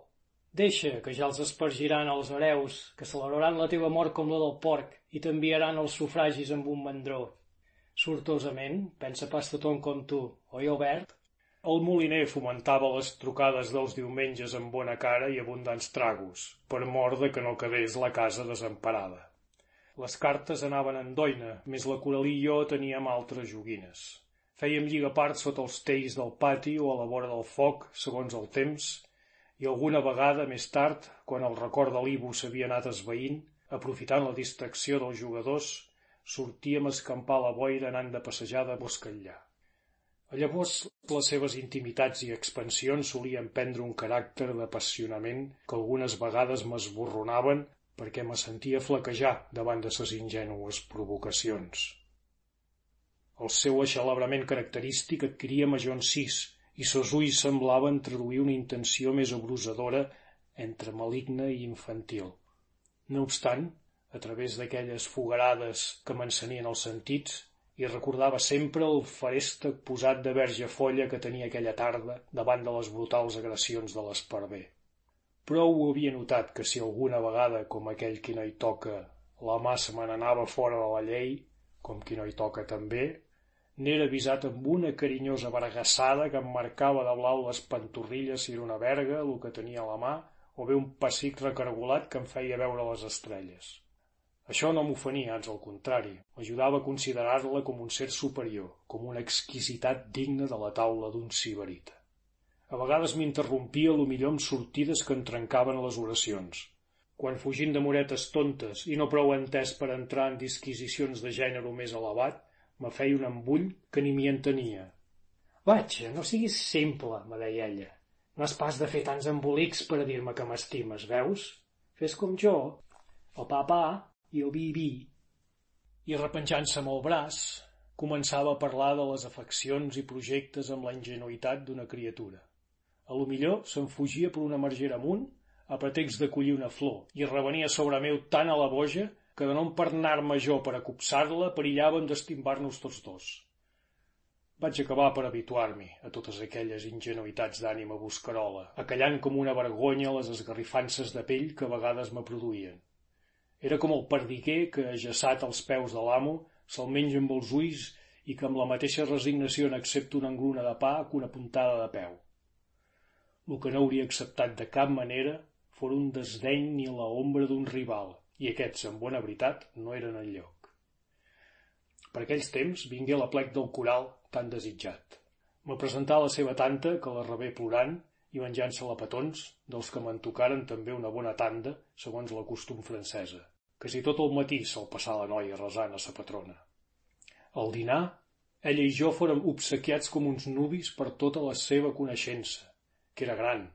Speaker 40: Deixa, que ja els espargiran els hereus, que celebraran la teva mort com la del porc i t'enviaran els sufragis amb un mandró. Sortosament, pensa pas tothom com tu, oi, Albert?
Speaker 2: El moliner fomentava les trucades dels diumenges amb bona cara i abundants tragos, per mort de que no quedés la casa desemparada. Les cartes anaven en doina, més la Coralí i jo teníem altres joguines. Fèiem lligapart sota els tells del pati o a la vora del foc, segons el temps, i alguna vegada més tard, quan el record de l'Ibu s'havia anat esveint, aprofitant la distracció dels jugadors, sortíem a escampar la boira anant de passejada bosc enllà. Llavors, les seves intimitats i expansions solien prendre un caràcter d'apassionament que algunes vegades m'esborronaven perquè me sentia flaquejar davant de ses ingènues provocacions. El seu aixalabrament característic adquiria major encís i sos ulls semblaven traduir una intenció més abrusadora entre maligna i infantil. No obstant, a través d'aquelles fogarades que m'encenien els sentits, i recordava sempre el feréstec posat de verge folla que tenia aquella tarda davant de les brutals agressions de l'esparver.
Speaker 41: Prou ho havia notat que si alguna vegada, com aquell qui no hi toca, la mà se me n'anava fora de la llei, com qui no hi toca també, n'era avisat amb una carinyosa vergassada que em marcava de blau les pantorrilles si era una verga, el que tenia a la mà, o bé un pessic recargolat que em feia veure les estrelles. Això no m'ofenia, ans al contrari, m'ajudava a considerar-la com un ser superior, com una exquisitat digna de la taula d'un sibarita. A vegades m'interrompia lo millor amb sortides que em trencaven les oracions. Quan fugint de moretes tontes i no prou entès per entrar en disquisicions de gènere més elevat, me feia un embull que ni m'hi entenia.
Speaker 2: Vaig, no siguis simple, me deia ella. No has pas de fer tants embolics per a dir-me que m'estimes, veus? Fes com jo. El papà i el vi I repenjant-se amb el braç, començava a parlar de les afeccions i projectes amb la ingenuïtat d'una criatura. A lo millor se'n fugia per una margera amunt a pretext de collir una flor i revenia sobre meu tant a la boja que de no empernar-me jo per acopsar-la perillàvem d'estimbar-nos tots dos. Vaig acabar per habituar-m'hi a totes aquelles ingenuïtats d'ànima buscarola, acallant com una vergonya les esgarrifances de pell que a vegades me produïen. Era com el perdiguer que, ajaçat als peus de l'amo, se'l menja amb els ulls i que amb la mateixa resignació n'accepta una engruna de pa que una puntada de peu. El que no hauria acceptat de cap manera fos un desdeny ni la ombra d'un rival, i aquests, en bona veritat, no eren en lloc. Per aquells temps vingué la plec del coral tan desitjat. Me presentà la seva tanta, que la rebé plorant, i menjant-se la petons, dels que me'n tocaren també una bona tanda, segons la costum francesa que si tot el matí se'l passà la noia resant a sa patrona. Al dinar, ella i jo fórem obsequiats com uns nubis per tota la seva coneixença, que era gran.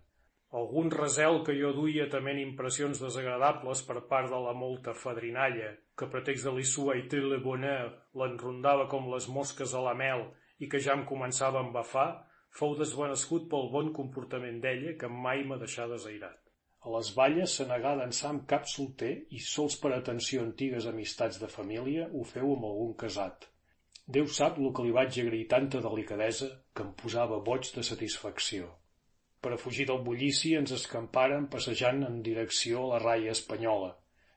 Speaker 2: Algun resel que jo duia tement impressions desagradables per part de la molta fadrinalla, que pretext de l'issua i le bonheur l'enrondava com les mosques a la mel i que ja em començava a embafar, fou desvanescut pel bon comportament d'ella que mai m'ha deixat desairat. A les valles se negà a dansar amb cap solter i sols per atenció a antigues amistats de família ho feu amb algun casat. Déu sap lo que li vaig agrair tanta delicadesa que em posava boig de satisfacció. Per a fugir del bullici ens escamparen passejant en direcció a la raia espanyola,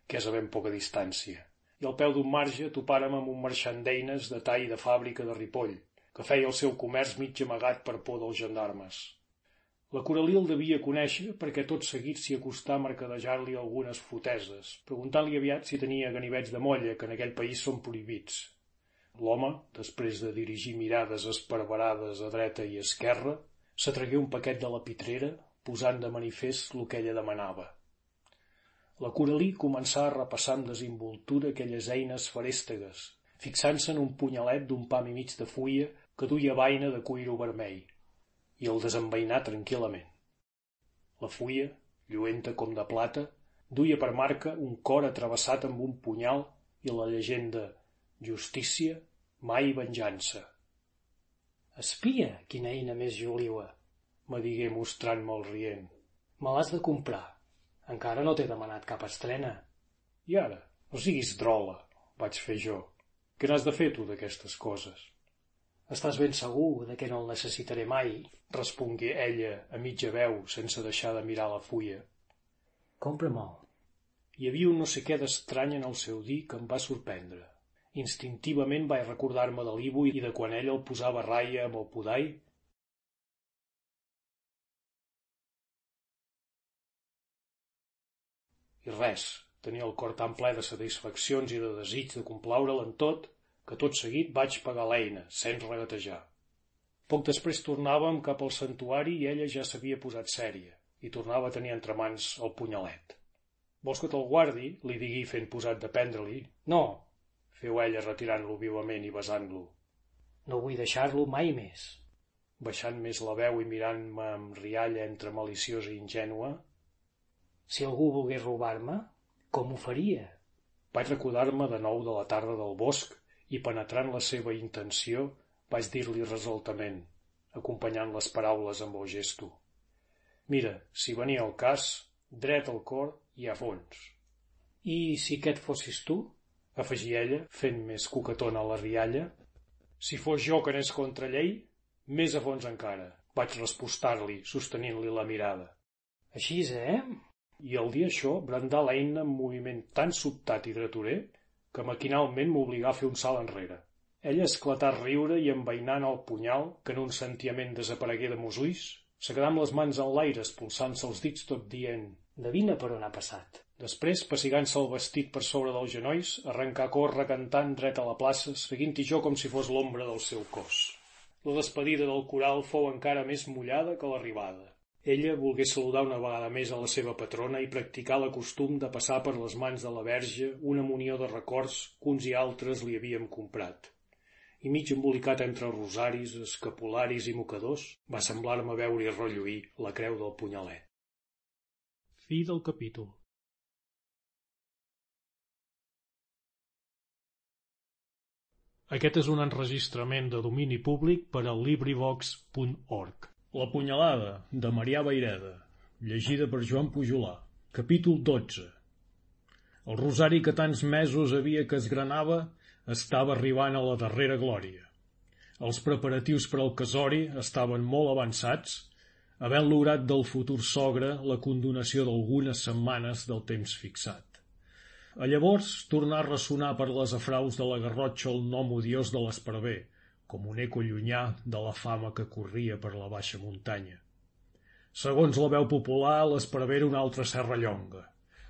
Speaker 2: que és a ben poca distància, i al peu d'un marge topàrem amb un marxant d'eines de tall de fàbrica de Ripoll, que feia el seu comerç mig amagat per por dels gendarmes. La Coralí el devia conèixer perquè tot seguit s'hi acostà a mercadejar-li algunes foteses, preguntant-li aviat si tenia ganivets de molla, que en aquell país són prohibits. L'home, després de dirigir mirades esparverades a dreta i esquerra, s'atregué un paquet de la pitrera, posant de manifest el que ella demanava. La Coralí començà a repassar amb desinvoltura aquelles eines farèstegues, fixant-se en un punyalet d'un pam i mig de fulla que duia vaina de cuiro vermell i el desenveinà tranquil·lament. La fulla, lluenta com de plata, duia per marca un cor atravessat amb un punyal i la llegenda «Justícia, mai venjança». «Espia, quina eina més joliua!»
Speaker 41: me digué mostrant-me el rient.
Speaker 2: «Me l'has de comprar. Encara no t'he demanat cap estrena».
Speaker 41: «I ara? No siguis drola», vaig fer jo. «Què n'has de fer tu d'aquestes coses?»
Speaker 2: Estàs ben segur de que no el necessitaré mai?
Speaker 41: respongué ella a mitja veu, sense deixar de mirar la fulla.
Speaker 2: Compra-me'l.
Speaker 41: Hi havia un no sé què d'estrany en el seu dir que em va sorprendre. Instintivament vaig recordar-me de l'Ivo i de quan ella el posava raia amb el podai I res, tenia el cor tan ple de satisfaccions i de desig de complaure'l en tot que tot seguit vaig pagar l'eina, sense regatejar. Poc després tornàvem cap al santuari i ella ja s'havia posat sèria i tornava a tenir entre mans el punyalet. Vols que te'l guardi? li digui fent posat de prendre-li.
Speaker 2: No,
Speaker 41: feu ella retirant-lo vivament i besant-lo.
Speaker 2: No vull deixar-lo mai més.
Speaker 41: Baixant més la veu i mirant-me amb rialla entre maliciosa i ingènua.
Speaker 2: Si algú volgués robar-me, com ho faria?
Speaker 41: Vaig recordar-me de nou de la tarda del bosc i penetrant la seva intenció vaig dir-li resoltament, acompanyant les paraules amb el gesto. Mira, si venia el cas, dret al cor i a fons.
Speaker 2: I si aquest fossis tu?
Speaker 41: Afegia ella, fent més coquetona la rialla. Si fos jo que anés contra llei, més a fons encara, vaig respostar-li, sostenint-li la mirada.
Speaker 42: Així, eh?
Speaker 2: I al dir això, brandà l'eina amb moviment tan sobtat i dretorer que maquinalment m'obligà a fer un salt enrere. Ella esclatà a riure i envainant el punyal, que en un sentiament desaparegué de mos ulls, se quedà amb les mans en l'aire, expulsant-se els dits tot dient «Devina per on ha passat». Després, pessigant-se el vestit per sobre dels genolls, arrencà a córrer cantant dret a la plaça, seguint-hi jo com si fos l'ombra del seu cos. La despedida del coral fou encara més mullada que l'arribada. Ella volgué saludar una vegada més a la seva patrona i practicar la costum de passar per les mans de la verge una munió de records que uns i altres li havíem comprat. I mig embolicat entre rosaris, escapularis i mocadors, va semblar-me veure-hi relluir la creu del punyalet.
Speaker 42: Fi del capítol.
Speaker 2: Aquest és un enregistrament de domini públic per a LibriVox.org. La punyalada, de Marià Baireda, llegida per Joan Pujolà. Capítol 12. El rosari que tants mesos havia que es granava estava arribant a la darrera glòria. Els preparatius per al casori estaven molt avançats, havent lograt del futur sogre la condonació d'algunes setmanes del temps fixat. A llavors tornà a ressonar per les afraus de la Garrotxa el nom odiós de l'esparver, com un eco llunyà de la fama que corria per la baixa muntanya. Segons la veu popular, l'esparver era una altra serra llonga,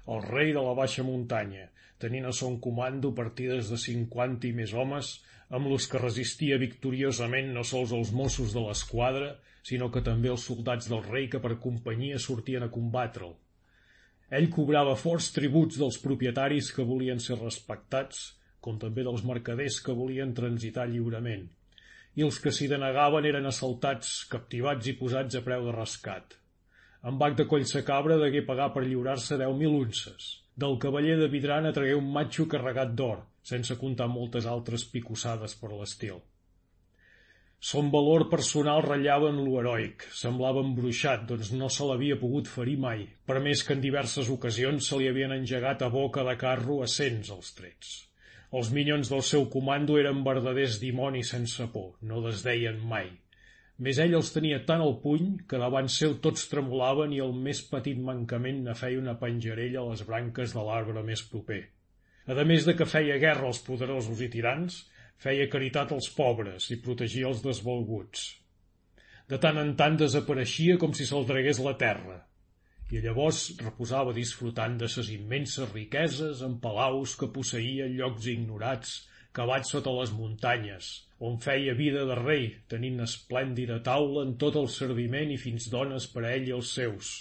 Speaker 2: el rei de la baixa muntanya, tenint a son comando partides de cinquanta i més homes, amb los que resistia victoriosament no sols els Mossos de l'esquadra, sinó que també els soldats del rei que per companyia sortien a combatre'l, ell cobrava forts tributs dels propietaris que volien ser respectats, com també dels mercaders que volien transitar lliurement, i els que s'hi denegaven eren assaltats, captivats i posats a preu de rescat. En Bac de Collsacabra degué pagar per lliurar-se 10.000 unces. Del cavaller de Vidrana tragué un matxo carregat d'or, sense comptar moltes altres picossades per l'estil. Son valor personal ratllava en lo heroic, semblava embruixat, doncs no se l'havia pogut ferir mai, per més que en diverses ocasions se li havien engegat a boca de carro a cents els trets. Els minyons del seu comando eren verdaders dimonis sense por, no desdeien mai. Més ell els tenia tant al puny que davant seu tots tremolaven i el més petit mancament ne feia una penjarella a les branques de l'arbre més proper. A més de que feia guerra als poderosos i tirans, feia caritat als pobres i protegia els desvalguts. De tant en tant desapareixia com si se'l tragués la terra, i llavors reposava disfrutant de ses immenses riqueses en palaus que posseïa llocs ignorats, cavats sota les muntanyes, on feia vida de rei, tenint esplèndida taula en tot el serviment i fins dones per a ell i els seus.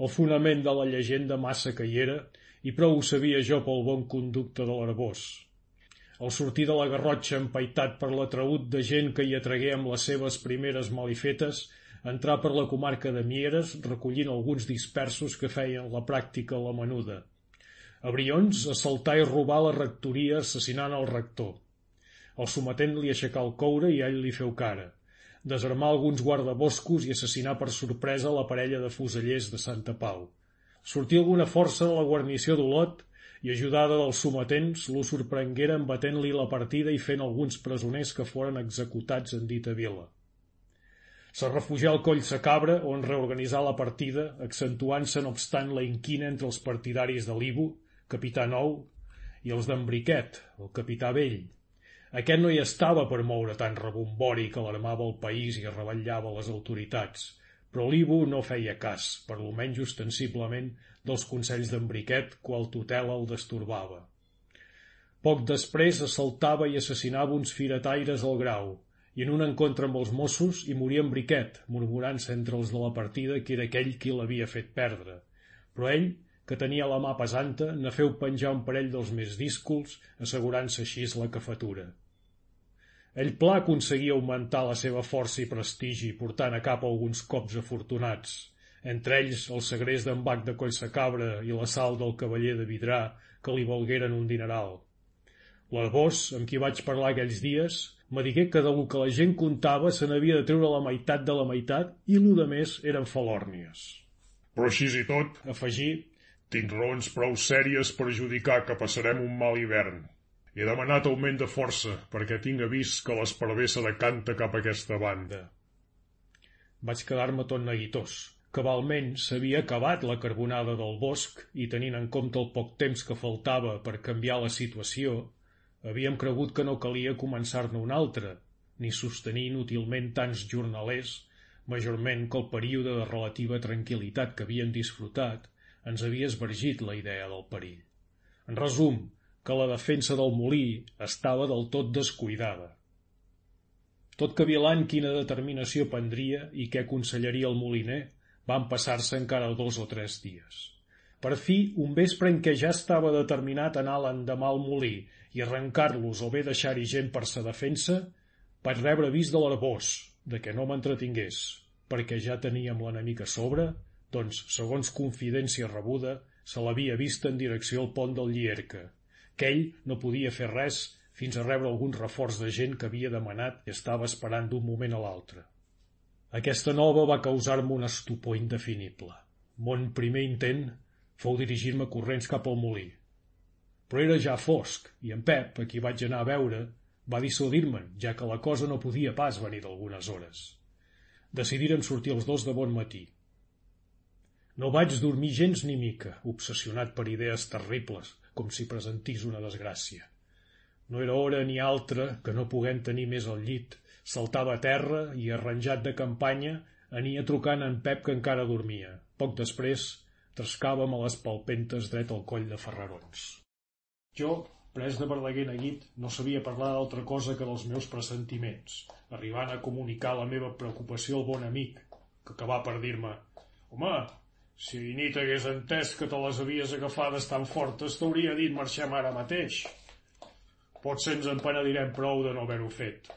Speaker 2: El fonament de la llegenda massa que hi era, i prou ho sabia jo pel bon conducte de l'Arbós, al sortir de la Garrotxa empaitat per l'atraut de gent que hi atragué amb les seves primeres malifetes, entrar per la comarca de Mieres recollint alguns dispersos que feien la pràctica a la menuda. A Brions, assaltar i robar la rectoria assassinant el rector. El sometent li aixecà el coure i ell li feu cara. Desarmar alguns guardaboscos i assassinar per sorpresa la parella de fusellers de Santa Pau. Sortir alguna força de la guarnició d'Olot i ajudada dels sometents lo sorprengueren batent-li la partida i fent alguns presoners que foren executats en dita vila. Se refugià al coll sa cabra on reorganitzà la partida, accentuant-se no obstant la inquina entre els partidaris de l'Ibu, capità nou, i els d'Embriquet, el capità vell. Aquest no hi estava per moure tant rebombori que alarmava el país i arrevallava les autoritats, però l'Ibu no feia cas, per lo menys ostensiblement, dels consells d'Embriquet, qual tutela el destorbava. Poc després assaltava i assassinava uns firetaires al grau, i en un encontre amb els Mossos hi moria Embriquet, murmurant-se entre els de la partida que era aquell qui l'havia fet perdre. Però ell, que tenia la mà pesanta, ne feu penjar un parell dels més díscols, assegurant-se així la cafatura. Ell pla aconseguia augmentar la seva força i prestigi, portant a cap alguns cops afortunats, entre ells el segrest d'en Bac de Collsacabra i l'assalt del cavaller de Vidrà, que li valgueren un dineral. L'Arbós, amb qui vaig parlar aquells dies, me digué que del que la gent comptava se n'havia de treure la meitat de la meitat i l'u de més eren falòrnies.
Speaker 43: Però així i tot,
Speaker 2: afegí,
Speaker 43: tinc raons prou sèries per judicar que passarem un mal hivern. He demanat augment de força, perquè tinc avís que l'esparver decanta cap a aquesta banda.
Speaker 2: Vaig quedar-me tot neguitós Cabalment s'havia acabat la carbonada del bosc i tenint en compte el poc temps que faltava per canviar la situació, havíem cregut que no calia començar-ne un altre, ni sostenir inútilment tants jornalers, majorment que el període de relativa tranquil·litat que havien disfrutat ens havia esvergit la idea del perill. En resum, que la defensa del molí estava del tot descuidada. Tot cavilant quina determinació prendria i què aconsellaria el moliner, van passar-se encara dos o tres dies. Per fi, un vespre en què ja estava determinat anar l'endemà al molí i arrencar-los o bé deixar-hi gent per sa defensa, vaig rebre avís de l'arbós, de que no m'entretingués, perquè ja teníem l'enemic a sobre, doncs, segons confidència rebuda, se l'havia vist en direcció al pont del Llierca, que ell no podia fer res fins a rebre algun reforç de gent que havia demanat i estava esperant d'un moment a l'altre. Aquesta nova va causar-me un estupor indefinible. Mon primer intent fou dirigir-me corrents cap al molí. Però era ja fosc, i en Pep, a qui vaig anar a veure, va dissuadir-me'n, ja que la cosa no podia pas venir d'algunes hores. Decidiren sortir els dos de bon matí. No vaig dormir gens ni mica, obsessionat per idees terribles, com si presentís una desgràcia. No era hora ni altra que no puguem tenir més al llit, Saltava a terra i, arranjat de campanya, ania trucant en Pep que encara dormia. Poc després, trascàvem a les palpentes dret al coll de Ferrarons. Jo, pres de Verdaguer neguit, no sabia parlar d'altra cosa que dels meus pressentiments, arribant a comunicar la meva preocupació al bon amic, que acabà per dir-me «Home, si ni t'hagués entès que te les havies agafades tan fortes, t'hauria dit marxem ara mateix. Potser ens en penedirem prou de no haver-ho fet.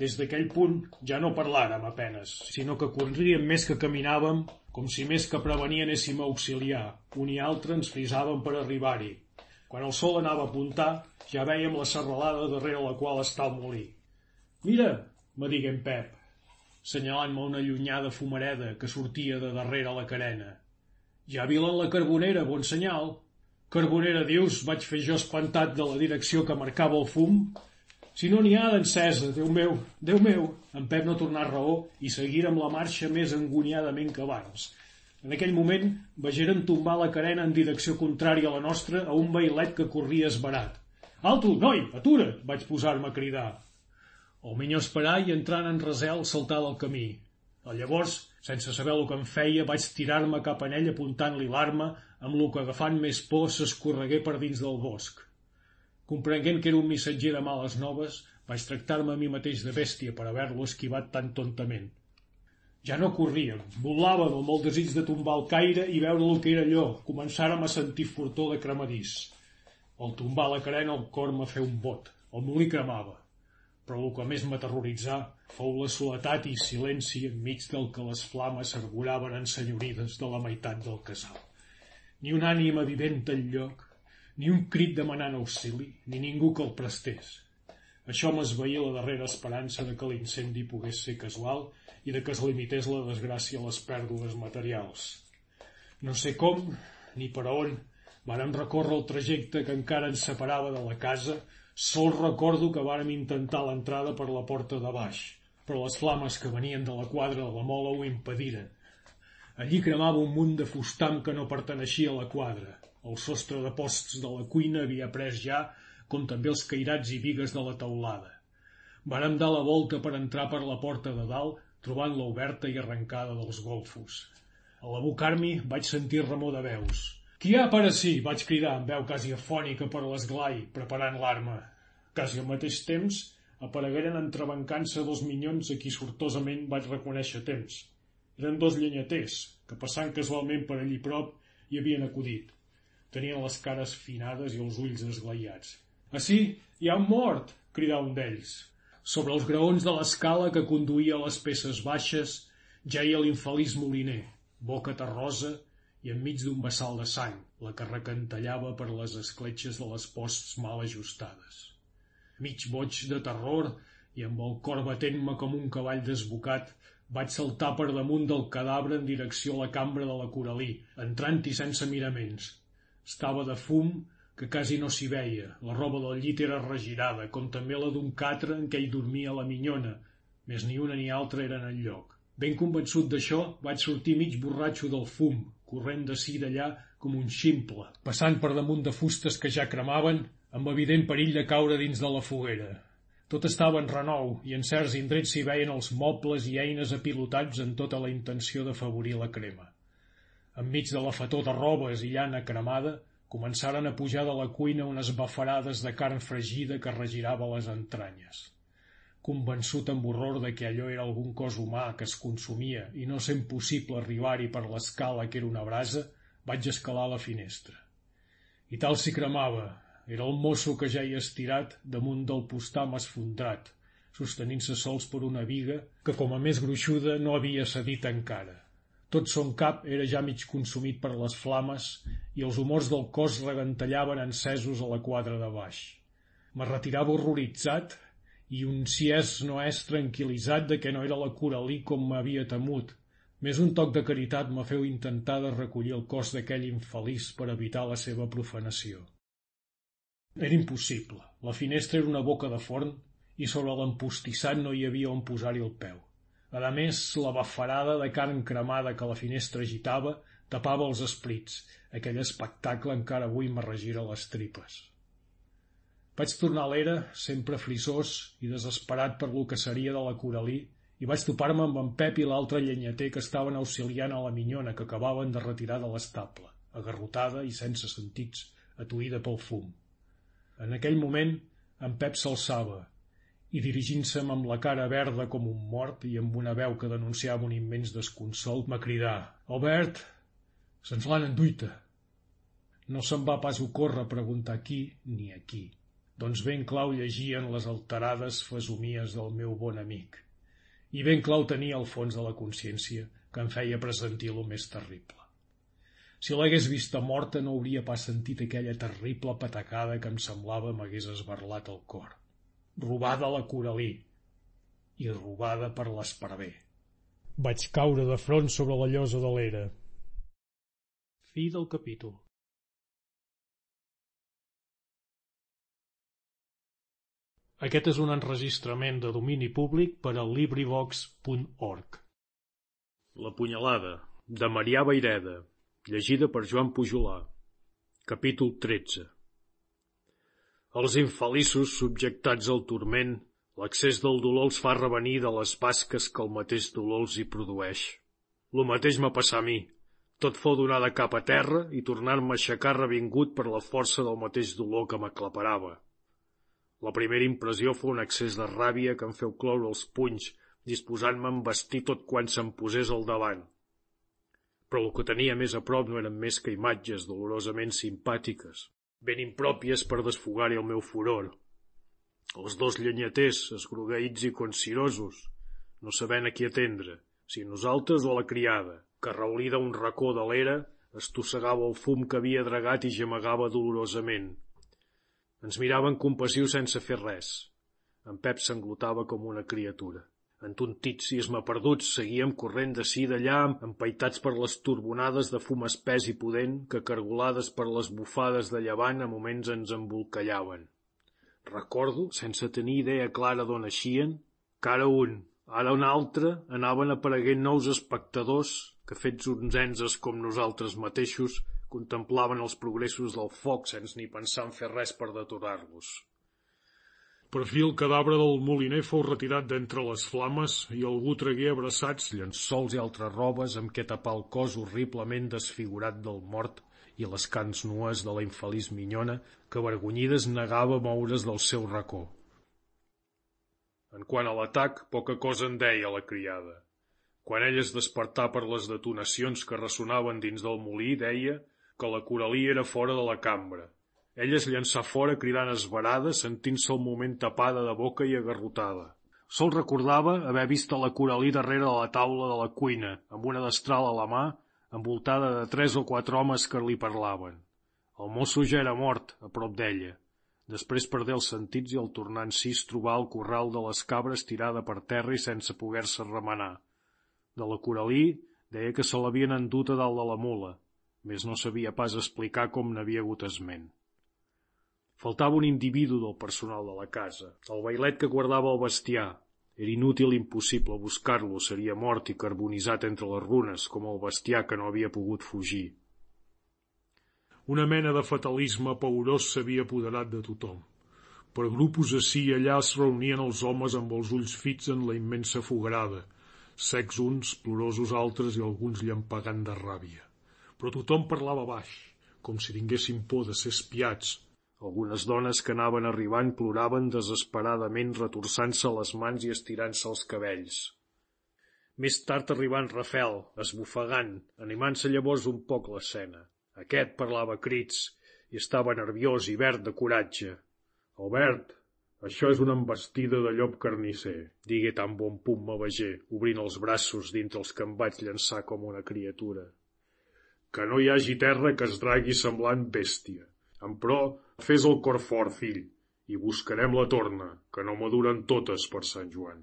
Speaker 2: Des d'aquell punt ja no parlàrem a penes, sinó que corríem més que caminàvem, com si més que prevenir anéssim a auxiliar. Un i altre ens frisàvem per arribar-hi. Quan el sol anava a apuntar, ja vèiem la serralada darrere la qual està el molí. Mira, me digué en Pep, senyalant-me una llunyada fumareda que sortia de darrere la carena. Ja vilen la carbonera, bon senyal. Carbonera, dius, vaig fer jo espantat de la direcció que marcava el fum, si no n'hi ha d'encesa, Déu meu, Déu meu, en Pep no tornar raó i seguirem la marxa més engonyadament que abans. En aquell moment vegeren tombar la carena en direcció contrària a la nostra a un bailet que corria esbarat. Alto, noi, atura! vaig posar-me a cridar. El minyó esperar i entrant en resel saltar del camí. Llavors, sense saber el que em feia, vaig tirar-me cap en ell apuntant-li l'arma, amb lo que agafant més por s'escorregué per dins del bosc. Comprenguent que era un missatger de males noves, vaig tractar-me a mi mateix de bèstia per haver-lo esquivat tan tontament. Ja no corríem, volàvem amb el desig de tombar el caire i veure el que era allò, començàrem a sentir furtó de cremadís. Al tombar la carena el cor me feu un bot, el molí cremava. Però el que més m'aterroritzà fou la soledat i silenci enmig del que les flames arboraven ensenyorides de la meitat del casal. Ni un ànima vivent al lloc, ni un crit demanant auxili, ni ningú que el prestés. Això m'esveia la darrera esperança de que l'incendi pogués ser casual i de que es limités la desgràcia a les pèrdues materials. No sé com, ni per on, vàrem recórrer el trajecte que encara ens separava de la casa, sol recordo que vàrem intentar l'entrada per la porta de baix, però les flames que venien de la quadra de la mola ho impediren. Allí cremava un munt de fustam que no perteneixia a la quadra, el sostre de posts de la cuina havia pres ja, com també els cairats i vigues de la teulada. Vàrem dar la volta per entrar per la porta de dalt, trobant-la oberta i arrencada dels golfos. A l'abocar-m'hi vaig sentir remor de veus. Qui ha per ací? vaig cridar amb veu quasi afònica per l'esglai, preparant l'arma. Quasi al mateix temps aparegueren entrebancant-se dos minyons a qui sortosament vaig reconèixer temps. Eren dos llenyaters, que passant casualment per allí prop hi havien acudit. Tenien les cares finades i els ulls esglaiats. «Ací, hi ha un mort!» cridà un d'ells. Sobre els graons de l'escala que conduïa a les peces baixes jaia l'infeliç moliner, boca terrosa i enmig d'un vessal de sang, la que recantellava per les escletxes de les posts mal ajustades. Mig boig de terror i amb el cor batent-me com un cavall desbocat, vaig saltar per damunt del cadàver en direcció a la cambra de la Coralí, entrant-hi sense miraments. Estava de fum que quasi no s'hi veia. La roba del llit era regirada, com també la d'un catre en què hi dormia la minyona, més ni una ni altra eren en lloc. Ben convençut d'això, vaig sortir mig borratxo del fum, corrent d'ací d'allà com un ximple, passant per damunt de fustes que ja cremaven, amb evident perill de caure dins de la foguera. Tot estava en renou i en certs indrets s'hi veien els mobles i eines apilotats en tota la intenció d'afavorir la crema. Enmig de la fator de robes i llana cremada, començaren a pujar de la cuina unes bafarades de carn fregida que regirava les entranyes. Convençut amb horror de que allò era algun cos humà que es consumia i no sent possible arribar-hi per l'escala que era una brasa, vaig escalar la finestra. I tal si cremava, era el mosso que ja hi estirat damunt del postam esfondrat, sostenint-se sols per una viga que, com a més gruixuda, no havia cedit encara. Tot son cap era ja mig consumit per les flames i els humors del cos regantellaven encesos a la quadra de baix. Me retirava horroritzat i un si és no és tranquil·litzat de que no era la Coralí com m'havia temut. Més un toc de caritat me feu intentar de recollir el cos d'aquell infeliç per evitar la seva profanació. Era impossible. La finestra era una boca de forn i sobre l'empostissat no hi havia on posar-hi el peu. A més, la bafarada de carn cremada que la finestra agitava tapava els esplits. Aquell espectacle encara avui regira les tripes. Vaig tornar a l'era, sempre frisós i desesperat per lo que seria de la Coralí, i vaig topar-me amb en Pep i l'altre llenyater que estaven auxiliant a la minyona que acabaven de retirar de l'estable, agarrotada i sense sentits, atuïda pel fum. En aquell moment en Pep s'alçava i dirigint-se'm amb la cara verda com un mort i amb una veu que denunciava un immens desconsol, m'ha cridar «Albert, se'ns l'han enduita». No se'm va pas ocórrer preguntar qui ni a qui. Doncs ben clau llegien les alterades fesomies del meu bon amic. I ben clau tenia al fons de la consciència que em feia pressentir lo més terrible. Si l'hagués vista morta no hauria pas sentit aquella terrible patacada que em semblava m'hagués esbarlat el cor. Robada la Coralí i robada per l'esparver.
Speaker 38: Vaig caure de front sobre la llosa de l'era.
Speaker 2: Fi del capítol.
Speaker 38: Aquest és un enregistrament de domini públic per a LibriVox.org.
Speaker 2: La punyalada, de Marià Baireda, Llegida per Joan Pujolà. Capítol 13 Els infeliços subjectats al turment, l'accés del dolor els fa revenir de les basques que el mateix dolor els hi produeix. Lo mateix m'ha passat a mi. Tot fou donar de cap a terra i tornar-me a aixecar revingut per la força del mateix dolor que m'aclaparava. La primera impressió fou un accés de ràbia que em feu cloure els punys, disposant-me a embestir tot quan se'm posés al davant però el que tenia més a prop no eren més que imatges dolorosament simpàtiques, ben impròpies per desfogar-hi el meu furor. Els dos llenyaters, esgrogueïts i consirosos, no sabent a qui atendre, si nosaltres o la criada, que reolida un racó de l'era, estossegava el fum que havia dragat i gemegava dolorosament. Ens miraven compassius sense fer res. En Pep s'englotava com una criatura. Entontits i esmaperduts seguíem corrent d'ací d'allà, empaitats per les turbonades de fum espès i pudent que, cargolades per les bufades de llevant, a moments ens embolcallaven. Recordo, sense tenir idea clara d'on eixien, que ara un, ara un altre, anaven apareguent nous espectadors que, fets uns enses com nosaltres mateixos, contemplaven els progressos del foc sense ni pensar en fer res per deturar-los.
Speaker 44: Per fi el cadàver del moliner fou retirat d'entre les flames i algú tragué abraçats
Speaker 2: llençols i altres robes amb què tapar el cos horriblement desfigurat del mort i les cans nues de la infeliç minyona que vergonyides negava moure's del seu racó. En quant a l'atac, poca cosa en deia la criada. Quan ell es despertà per les detonacions que ressonaven dins del molí, deia que la Coralí era fora de la cambra, ella es llançà fora cridant esverada, sentint-se el moment tapada de boca i agarrotada. Sol recordava haver vist la Coralí darrere de la taula de la cuina, amb una destral a la mà, envoltada de tres o quatre homes que li parlaven. El mosso ja era mort, a prop d'ella. Després perdé els sentits i al tornar en si es trobà al corral de les cabres tirada per terra i sense poder-se remenar. De la Coralí deia que se l'havien endut a dalt de la mula, més no sabia pas explicar com n'havia hagut esment. Faltava un individu del personal de la casa, el bailet que guardava el bestiar, Era inútil i impossible buscar-lo, seria mort i carbonitzat entre les runes, com el bestiar que no havia pogut fugir.
Speaker 44: Una mena de fatalisme paurós s'havia apoderat de tothom. Per grupos ací i allà es reunien els homes amb els ulls fits en la immensa fogarada, secs uns, plorosos altres i alguns llampegant de ràbia. Però tothom parlava baix, com si tinguessin por de ser espiats
Speaker 2: algunes dones que anaven arribant ploraven desesperadament retorçant-se les mans i estirant-se els cabells. Més tard arribà en Rafel, esbufegant, animant-se llavors un poc l'escena. Aquest parlava crits i estava nerviós i verd de coratge. Albert, això és una embestida de llop carnisser, digué tan bon punt Mavager, obrint els braços dintre els que em vaig llançar com una criatura. Que no hi hagi terra que es dragui semblant bèstia. Emprò, fes el cor fort, fill, i buscarem la torna, que no maduren totes per Sant Joan.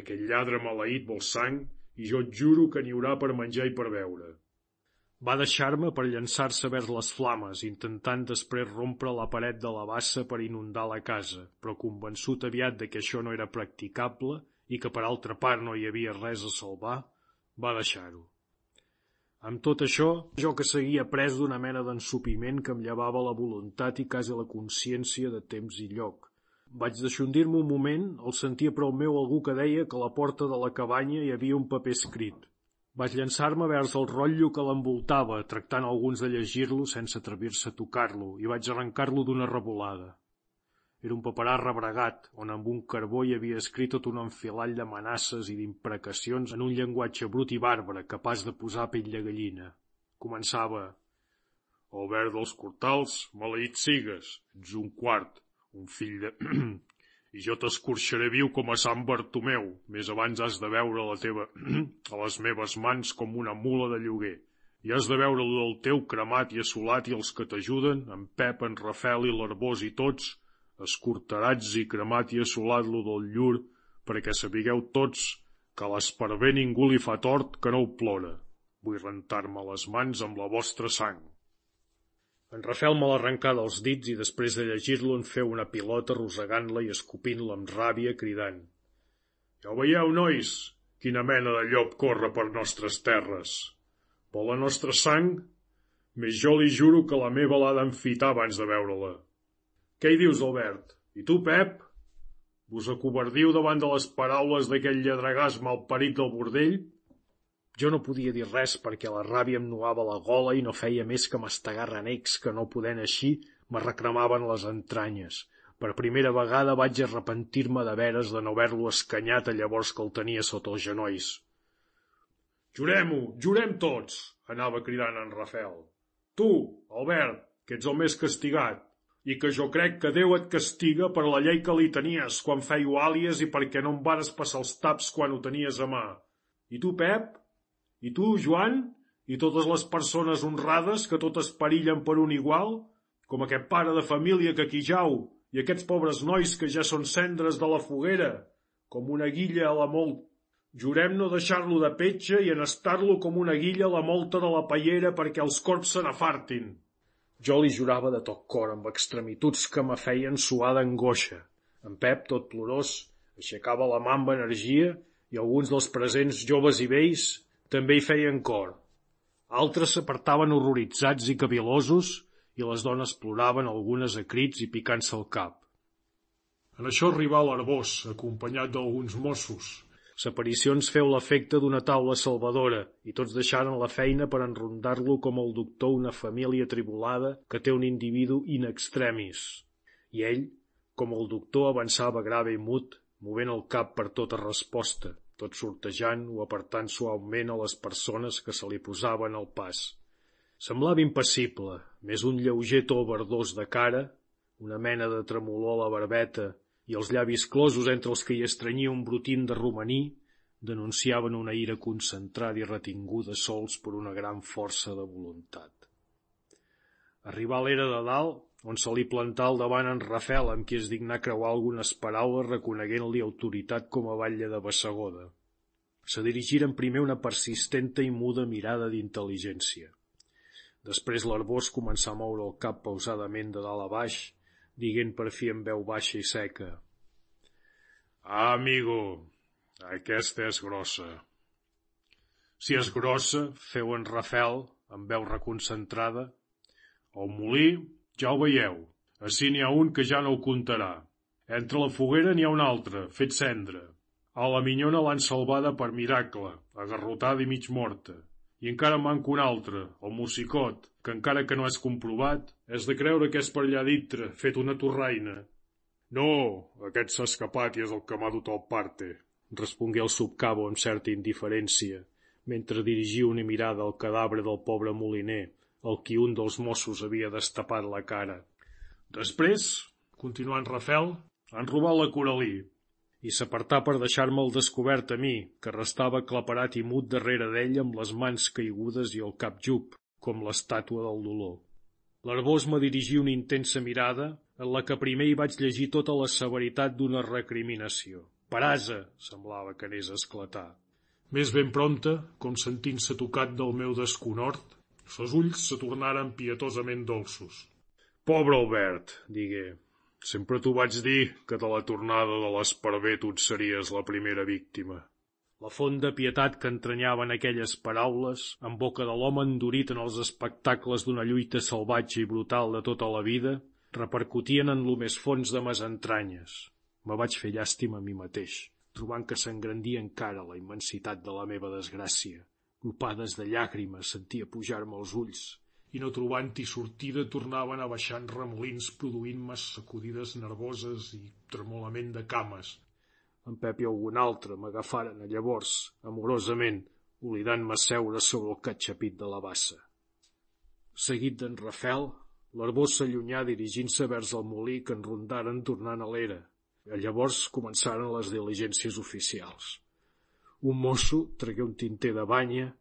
Speaker 2: Aquell lladre maleït vol sang, i jo et juro que n'hi haurà per menjar i per beure. Va deixar-me per llançar-se vers les flames, intentant després rompre la paret de la bassa per inundar la casa, però convençut aviat de que això no era practicable i que per altra part no hi havia res a salvar, va deixar-ho. Amb tot això, jo que seguia pres d'una mena d'ensupiment que em llevava la voluntat i quasi la consciència de temps i lloc. Vaig deixondir-me un moment al sentir a prou meu algú que deia que a la porta de la cabanya hi havia un paper escrit. Vaig llançar-me vers el rotllo que l'envoltava, tractant alguns de llegir-lo sense atrevir-se a tocar-lo, i vaig arrencar-lo d'una revolada. Era un paperà rebregat, on amb un carbó hi havia escrit tot un enfilall d'amenaces i d'imprecacions en un llenguatge brut i bàrbare, capaç de posar pell de gallina. Començava Albert dels Cortals, maleït sigues, ets un quart, un fill de... I jo t'escorxaré viu com a Sant Bartomeu, més abans has de veure la teva... a les meves mans com una mula de lloguer. I has de veure el del teu cremat i assolat i els que t'ajuden, en Pep, en Rafel i l'Arbós i tots, escortarats i cremat i assolat-lo del llur, perquè sapigueu tots que l'esparver ningú li fa tort que no ho plora. Vull rentar-me les mans amb la vostra sang. En Rafel me l'arrencà dels dits i després de llegir-lo en feu una pilota rosegant-la i escopint-la amb ràbia cridant. Ja ho veieu, nois, quina mena de llop corre per nostres terres. Vol la nostra sang? Més jo li juro que la meva l'ha d'enfitar abans de veure-la. Què hi dius, Albert? I tu, Pep? Vos acobardiu davant de les paraules d'aquell lladregàs malparit del bordell? Jo no podia dir res perquè la ràbia em nuava la gola i no feia més que mastegar renecs que no podent així me recremaven les entranyes. Per primera vegada vaig arrepentir-me de veres de no haver-lo escanyat a llavors que el tenia sota els genolls. Jurem-ho, jurem tots, anava cridant en Rafel. Tu, Albert, que ets el més castigat, i que jo crec que Déu et castiga per la llei que li tenies quan feio àlies i perquè no em vares passar els taps quan ho tenies a mà. I tu, Pep? I tu, Joan? I totes les persones honrades que totes perillen per un igual? Com aquest pare de família que aquí jau i aquests pobres nois que ja són cendres de la foguera, com una guilla a la molt. Jurem no deixar-lo de petja i enestar-lo com una guilla a la molta de la paiera perquè els corps se n'afartin. Jo li jurava de tot cor, amb extremituds que me feien suar d'angoixa. En Pep, tot plorós, aixecava la mà amb energia i alguns dels presents joves i vells també hi feien cor. Altres s'apartaven horroritzats i cavilosos i les dones ploraven algunes a crits i picant-se el cap. En això arribà l'Arbós, acompanyat d'alguns Mossos, S'aparicions feu l'efecte d'una taula salvadora i tots deixaren la feina per enrondar-lo com el doctor una família tribulada que té un individu in extremis. I ell, com el doctor, avançava grave i mut, movent el cap per tota resposta, tot sortejant o apartant suaument a les persones que se li posaven al pas. Semblava impassible, més un lleuger to verdós de cara, una mena de tremolor a la barbeta i els llavis closos entre els que hi estranyia un brutint de romaní denunciaven una ira concentrada i retinguda sols per una gran força de voluntat. Arribà a l'era de dalt, on se li plantà al davant en Rafel, amb qui es dignà creuar algunes paraules reconeguent-li autoritat com a batlle de Bassagoda. Se dirigiren primer una persistenta i muda mirada d'intel·ligència. Després l'Arbós començà a moure el cap pausadament de dalt a baix, diguent per fi en veu baixa i seca. Ah, amigo, Aquesta és grossa. Si és grossa, feu en Rafel, amb veu reconcentrada. El molí, ja ho veieu. Així n'hi ha un que ja no ho comptarà. Entre la foguera n'hi ha un altre, fet cendra. A la minyona l'han salvada per miracle, agarrotada i mig morta. I encara manca un altre, el musicot, que encara que no és comprovat, és de creure que és per allà dintre, fet una torraina. No, aquest s'ha escapat i és el que m'ha dut al parte, respongué el subcabo amb certa indiferència, mentre dirigia una mirada al cadàver del pobre moliner, el qui un dels Mossos havia destapat la cara. Després, continuant Rafel, han robat la Coralí, i s'apartà per deixar-me el descobert a mi, que restava claparat i mut darrere d'ell amb les mans caigudes i el cap jup, com l'estàtua del dolor. L'Arbós me dirigia una intensa mirada, en la que primer hi vaig llegir tota la severitat d'una recriminació. Parasa, semblava que anés a esclatar. Més ben prompte, com sentint-se tocat del meu desconort, sos ulls se tornaren pietosament dolços. Pobre Albert, digué, Sempre t'ho vaig dir, que de la tornada de l'esparver tu et series la primera víctima. La font de pietat que entranyaven aquelles paraules, en boca de l'home endurit en els espectacles d'una lluita salvatge i brutal de tota la vida, repercutien en lo més fons de mes entranyes. Me vaig fer llàstima a mi mateix, trobant que s'engrandia encara la immensitat de la meva desgràcia. Grupades de llàgrimes sentia pujar-me els ulls, i no trobant-hi sortida tornaven a baixar en remolins produint-me sacudides nervoses i tremolament de cames. En Pep i algun altre m'agafaren a llavors, amorosament, oblidant-me seure sobre el catxapit de la bassa. Seguit d'en Rafel, l'arbós s'allunyà dirigint-se vers el molí que en rondaren tornant a l'era. Llavors començaren les diligències oficials. Un mosso tragué un tinter de banya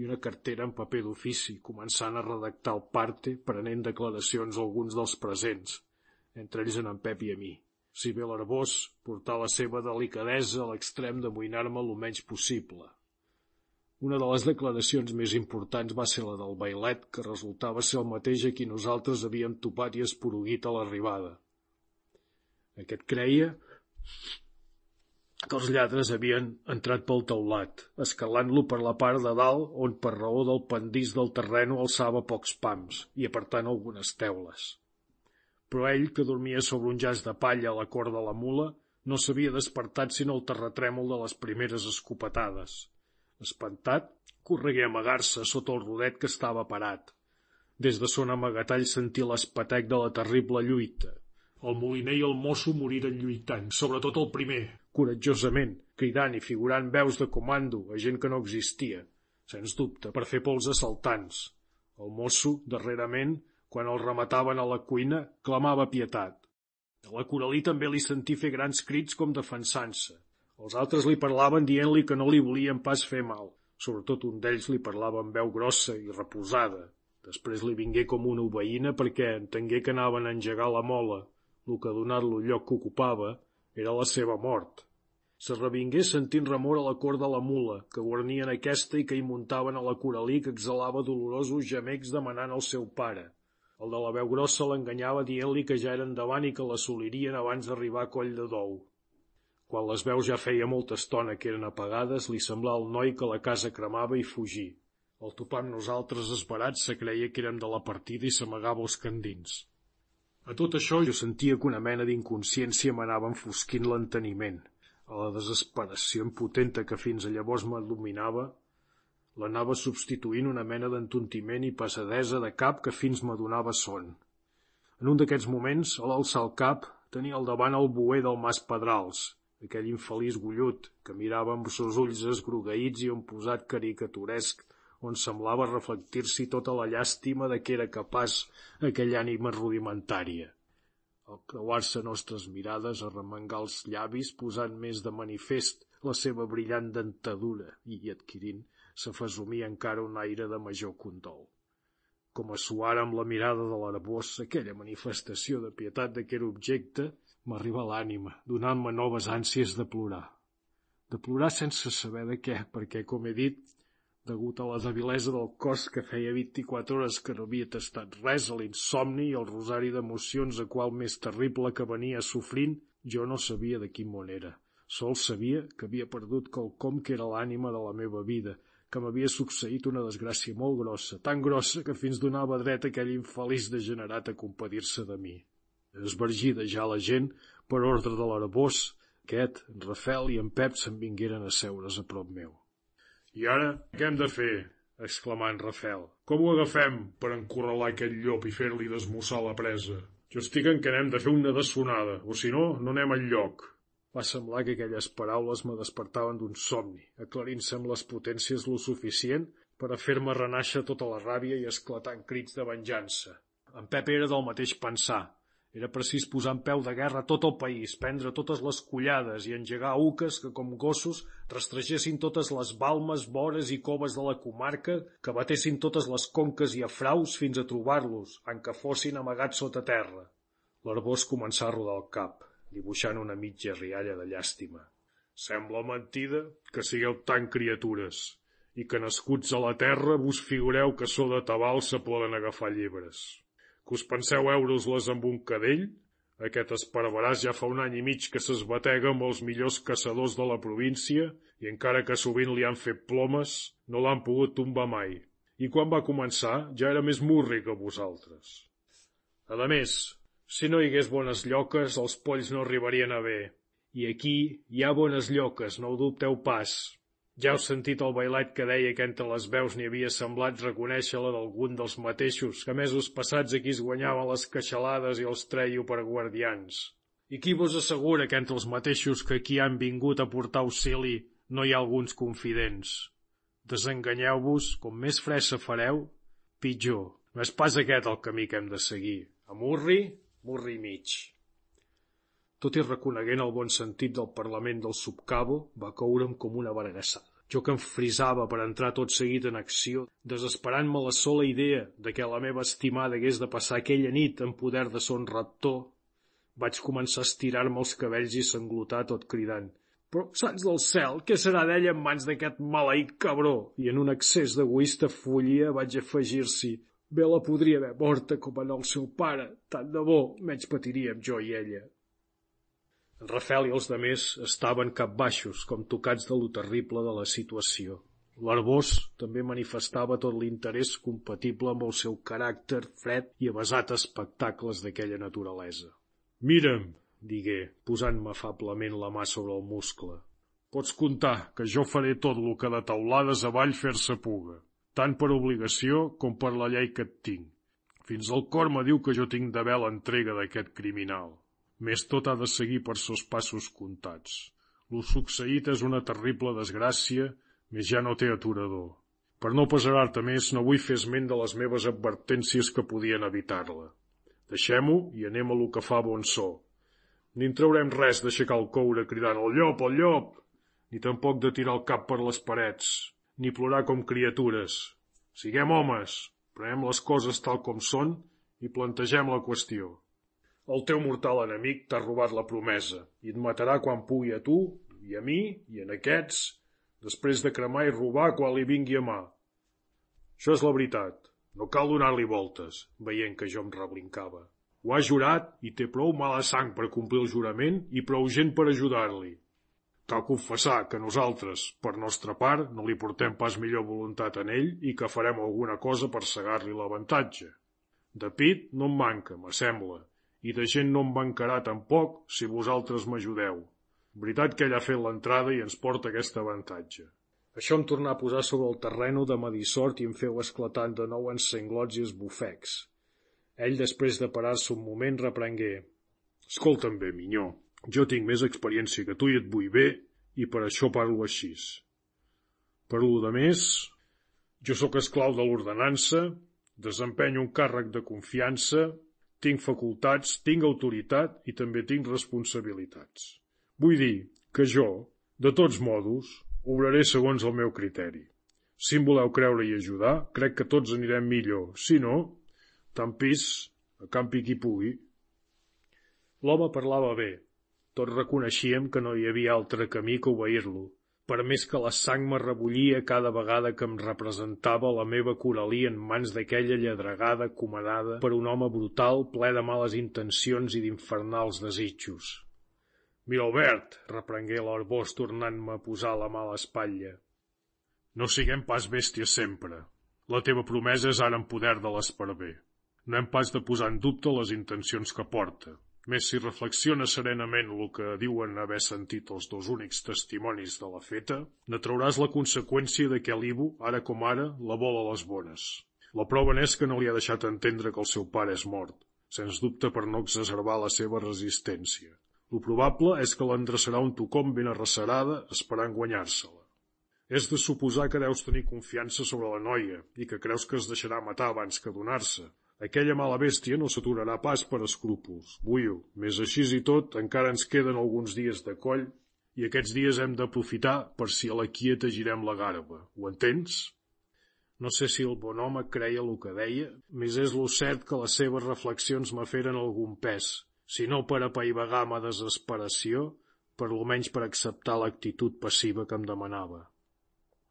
Speaker 2: i una cartera en paper d'ofici, començant a redactar el parte, prenent declaracions a alguns dels presents, entre ells en en Pep i a mi. Si bé l'Arbós portà la seva delicadesa a l'extrem de moïnar-me el menys possible. Una de les declaracions més importants va ser la del bailet, que resultava ser el mateix a qui nosaltres havíem topat i esporuguit a l'arribada. Aquest creia que els lladres havien entrat pel teulat, escalant-lo per la part de dalt on per raó del pendís del terreno alçava pocs pams i apartant algunes teules. Però ell, que dormia sobre un jaç de palla a la cor de la mula, no s'havia despertat sinó el terratrèmol de les primeres escopetades. Espantat, corregué a amagar-se sota el rodet que estava parat. Des de son amagatall sentí l'espatec de la terrible lluita. El moliner i el mosso moriren lluitant, sobretot el primer, coratjosament, cridant i figurant veus de comando a gent que no existia, sens dubte, per fer pols assaltants. El mosso, darrerament, quan el remataven a la cuina, clamava pietat. A la Coralí també li sentí fer grans crits com defensant-se. Els altres li parlaven dient-li que no li volien pas fer mal. Sobretot un d'ells li parlava amb veu grossa i reposada. Després li vingué com una oveïna perquè entengué que anaven a engegar la mola, el que donat-lo lloc que ocupava, era la seva mort. Se revingué sentint remor a la cor de la mula, que guarnien aquesta i que hi muntaven a la coralí que exhalava dolorosos gemecs demanant el seu pare. El de la veu grossa l'enganyava dient-li que ja eren davant i que l'assolirien abans d'arribar a coll de dou. Quan les veus ja feia molta estona que eren apagades, li semblà al noi que la casa cremava i fugí. El topar amb nosaltres esperats se creia que érem de la partida i s'amagava els candins. A tot això jo sentia que una mena d'inconsciència m'anava enfosquint l'enteniment. A la desesperació impotenta que fins a llavors me l'anava substituint una mena d'entontiment i passadesa de cap que fins m'adonava son. En un d'aquests moments, a l'alçar el cap, tenia al davant el buer del Mas Pedrals, aquell infeliç gollut que mirava amb sos ulls esgrogueïts i un posat caricaturesc on semblava reflectir-s'hi tota la llàstima de què era capaç aquella ànima rudimentària. Al creuar-se nostres mirades, arremengar els llavis, posant més de manifest la seva brillant dentadura i, adquirint, se fesumia encara un aire de major condol. Com a suar amb la mirada de l'arbós, aquella manifestació de pietat d'aquest objecte m'arriba l'ànima, donant-me noves ànsies de plorar. De plorar sense saber de què, perquè, com he dit, degut a la debilesa del cos que feia 24 hores que no havia tastat res, a l'insomni i al rosari d'emocions a qual més terrible que venia sofrint, jo no sabia de quin món era. Sols sabia que havia perdut quelcom que era l'ànima de la meva vida, que m'havia succeït una desgràcia molt grossa, tan grossa que fins donava dret aquell infeliç degenerat a compadir-se de mi. Esvergida ja la gent, per ordre de l'Arbós, aquest, en Rafel i en Pep se'n vingueren a seure's a prop meu. I ara, què hem de fer? exclamà en Rafel. Com ho agafem per encorralar aquest llop i fer-li desmussar la presa? Jo estic en que n'hem de fer una dessonada, o si no, no anem al lloc. Va semblar que aquelles paraules me despertaven d'un somni, aclarint-se amb les potències lo suficient per a fer-me renaixer tota la ràbia i esclatar en crits de venjança. En Pep era del mateix pensar. Era precís posar en peu de guerra tot el país, prendre totes les collades i engegar uques que, com gossos, rastregessin totes les balmes, vores i coves de la comarca, que batessin totes les conques i afraus fins a trobar-los, en què fossin amagats sota terra. L'arbós començà a rodar el cap dibuixant una mitja rialla de llàstima. Sembla mentida que sigueu tan criatures i que nascuts a la terra vos figureu que so de tabal se poden agafar llibres. Que us penseu euros-les amb un cadell? Aquest esparveràs ja fa un any i mig que s'esbatega amb els millors caçadors de la província i encara que sovint li han fet plomes, no l'han pogut tombar mai. I quan va començar ja era més murri que vosaltres. A més, si no hi hagués bones lloques, els polls no arribarien a bé. I aquí hi ha bones lloques, no ho dubteu pas. Ja heu sentit el bailat que deia que entre les veus n'hi havia semblat reconèixer-la d'algun dels mateixos que mesos passats aquí es guanyaven les queixalades i els treio per guardians. I qui vos assegura que entre els mateixos que aquí han vingut a portar auxili no hi ha alguns confidents? Desenganyeu-vos, com més fressa fareu, pitjor. No és pas aquest el camí que hem de seguir. Amurri, murri mig. Tot i reconeguent el bon sentit del Parlament del Subcabo, va coure'm com una vergassada. Jo que em frisava per entrar tot seguit en acció, desesperant-me la sola idea de que la meva estimada hagués de passar aquella nit en poder de son raptor, vaig començar a estirar-me els cabells i sanglotar tot cridant. Però, sants del cel, què serà d'ella en mans d'aquest maleït cabró? I en un excés d'egoista follia vaig afegir-s'hi Bé la podria haver morta com en el seu pare, tant de bo menys patiríem jo i ella. En Rafel i els demés estaven capbaixos, com tocats de lo terrible de la situació. L'Arbós també manifestava tot l'interès compatible amb el seu caràcter fred i avasat a espectacles d'aquella naturalesa. Mira'm, digué, posant-me afablement la mà sobre el muscle. Pots comptar que jo faré tot el que de taulades avall fer-se puga tant per obligació com per la llei que et tinc. Fins al cor me diu que jo tinc d'haver l'entrega d'aquest criminal. Més tot ha de seguir per sos passos comptats. Lo succeït és una terrible desgràcia, més ja no té aturador. Per no pesarar-te més, no vull fer esment de les meves advertències que podien evitar-la. Deixem-ho i anem a lo que fa bon so. Ni en traurem res d'aixecar el coure cridant el llop, el llop, ni tampoc de tirar el cap per les parets, ni plorar com criatures. Siguem homes, prenem les coses tal com són i plantegem la qüestió. El teu mortal enemic t'ha robat la promesa i et matarà quan pugui a tu i a mi i en aquests, després de cremar i robar quan li vingui a mà. Això és la veritat. No cal donar-li voltes, veient que jo em reblincava. Ho ha jurat i té prou mala sang per complir el jurament i prou gent per ajudar-li. Cal confessar que nosaltres, per nostra part, no li portem pas millor voluntat en ell i que farem alguna cosa per cegar-li l'avantatge. De pit no em manca, m'assembla, i de gent no em mancarà tampoc si vosaltres m'ajudeu. Veritat que ell ha fet l'entrada i ens porta aquest avantatge. Això em tornà a posar sobre el terreno de medissort i em feu esclatant de nou en senglots i esbufecs. Ell, després de parar-se un moment, reprengué. Escolta'm bé, minyó, jo tinc més experiència que tu i et vull bé i per això parlo així. Per lo de més, jo sóc esclau de l'ordenança, desempenyo un càrrec de confiança, tinc facultats, tinc autoritat i també tinc responsabilitats. Vull dir que jo, de tots modos, obraré segons el meu criteri. Si em voleu creure i ajudar, crec que tots anirem millor. Si no, tant pis, a campi qui pugui. L'home parlava bé, tots reconeixíem que no hi havia altre camí que obeir-lo, per més que la sang me rebollia cada vegada que em representava la meva coralí en mans d'aquella lladregada comandada per un home brutal ple de males intencions i d'infernals desitjos. Mira, Albert, reprengué l'Arbós tornant-me a posar la mà a l'espatlla. No siguem pas bèsties sempre. La teva promesa és ara en poder de l'esparver. No hem pas de posar en dubte les intencions que porta. Més si reflexiona serenament el que diuen haver sentit els dos únics testimonis de la feta, ne trauràs la conseqüència de que l'Ibu, ara com ara, la vol a les bones. La prova n'és que no li ha deixat entendre que el seu pare és mort, sens dubte per no exacerbar la seva resistència. Lo probable és que l'endreçarà un tocom ben arrecerada esperant guanyar-se-la. És de suposar que deus tenir confiança sobre la noia i que creus que es deixarà matar abans que donar-se. Aquella mala bèstia no s'aturarà pas per escrúpols. Buio, més així i tot, encara ens queden alguns dies de coll i aquests dies hem d'aprofitar per si a la quieta girem la garba. Ho entens? No sé si el bon home creia el que deia, més és lo cert que les seves reflexions m'aferen algun pes, si no per apaivagar ma desesperació, per almenys per acceptar l'actitud passiva que em demanava.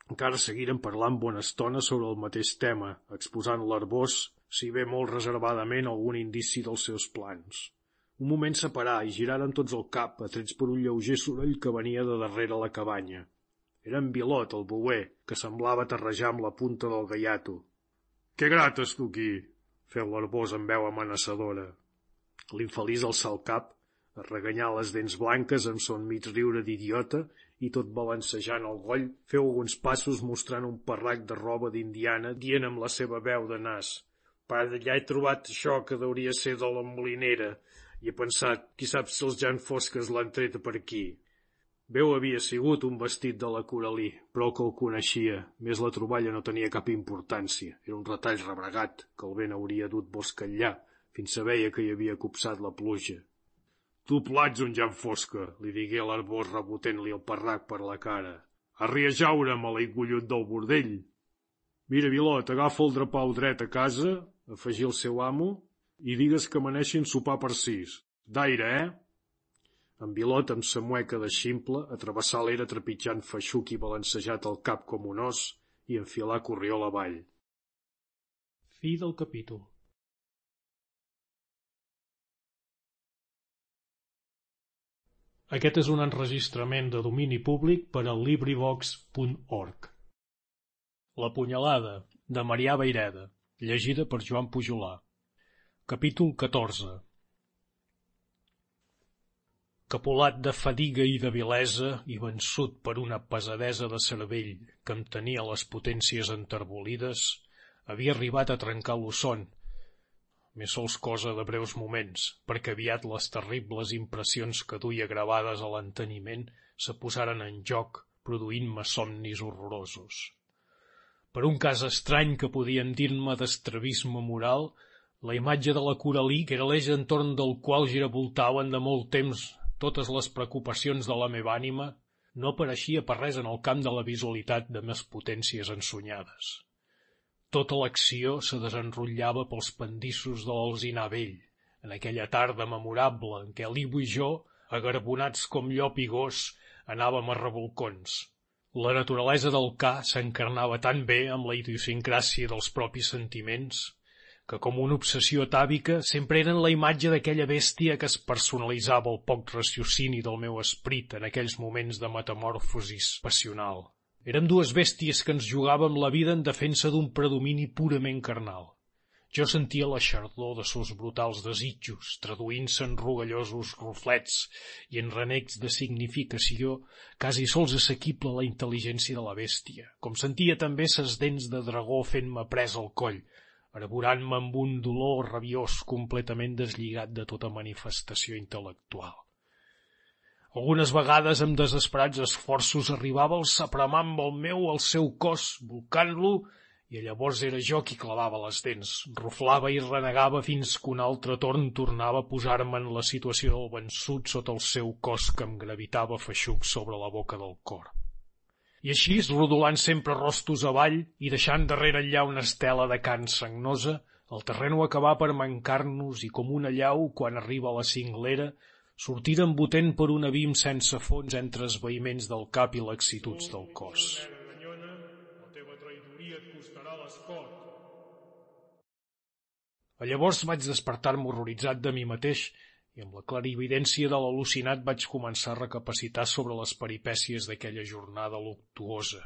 Speaker 2: Encara seguiren parlant bona estona sobre el mateix tema, exposant l'arbós, si bé molt reservadament, algun indici dels seus plans. Un moment separà i giraren tots el cap, atrets per un lleuger soroll que venia de darrere la cabanya. Era en Vilot, el bouer, que semblava terrejar amb la punta del gaiato. «Què grates tu aquí?» feu l'arbós amb veu amenaçadora. L'infeliç alçà el cap, a reganyar les dents blanques amb son mig riure d'idiota i tot balancejant el goll, feu alguns passos mostrant un parrac de roba d'indiana, dient amb la seva veu de nas «Pa, d'allà he trobat això que deuria ser de la molinera i he pensat, qui sap si els Jan Fosques l'han tret per aquí». Veu havia sigut un vestit de la Coralí, però que el coneixia, més la troballa no tenia cap importància. Era un retall rebregat, que el vent hauria dut boscallar, fins se veia que hi havia copsat la pluja. Tu plats un Jan Fosca, li digué l'arbós rebotent-li el parrac per la cara. Arria jaure, maleït gollut del bordell. Mira, Vilot, agafa el drapau dret a casa, afegí el seu amo, i digues que maneixin sopar per sis. D'aire, eh? En Vilot, amb sa mueca de ximple, a l'era trepitjant feixuc i balancejat el cap com un os i enfilar corriola avall.
Speaker 38: Fi del capítol. Aquest és un enregistrament de domini públic per a LibriVox.org. La punyalada, de Marià Beireda, llegida per Joan Pujolà. Capítol 14 Capolat de fadiga i de vilesa i vençut per una pesadesa de cervell que em tenia les potències enterbolides, havia arribat a trencar l'osson més sols cosa de breus moments, perquè aviat les terribles impressions que duia gravades a l'enteniment se posaren en joc, produint-me somnis horrorosos. Per un cas estrany que podien dir-me d'estrabisme moral, la imatge de la Coralí, que era l'eix entorn del qual giravoltaven de molt temps totes les preocupacions de la meva ànima, no apareixia per res en el camp de la visualitat de mes potències ensonyades. Tota l'acció se desenrotllava pels pendissos de l'Alzinar vell, en aquella tarda memorable en què l'Ivo i jo, agarbonats com llop i gos, anàvem a revolcons. La naturalesa del ca s'encarnava tan bé amb la idiosincràsia dels propis sentiments que com una obsessió atàvica sempre eren la imatge d'aquella bèstia que es personalitzava el poc raciocini del meu esprit en aquells moments de metamorfosis passional. Érem dues bèsties que ens jugàvem la vida en defensa d'un predomini purament carnal. Jo sentia la xardor de sos brutals desitjos, traduint-se en rogallosos ruflets i en renecs de significació quasi sols assequible a la intel·ligència de la bèstia, com sentia també ses dents de dragó fent-me pres al coll, arborant-me amb un dolor rabiós completament deslligat de tota manifestació intel·lectual. Algunes vegades amb desesperats esforços arribava el sapremar amb el meu al seu cos, volcant-lo, i llavors era jo qui clavava les dents, ruflava i renegava fins que un altre torn tornava a posar-me en la situació del vençut sota el seu cos que em gravitava feixuc sobre la boca del cor. I així, rodolant sempre rostos avall i deixant darrere allà una estela de can sagnosa, el terreno acabà per mancar-nos i com una llau, quan arriba a la cinglera, sortiren botent per un abim sense fons entre esvaïments del cap i laxituds del cos. A llavors vaig despertar-me horroritzat de mi mateix
Speaker 2: i amb la clarividència de l'al·lucinat vaig començar a recapacitar sobre les peripècies d'aquella jornada luctuosa,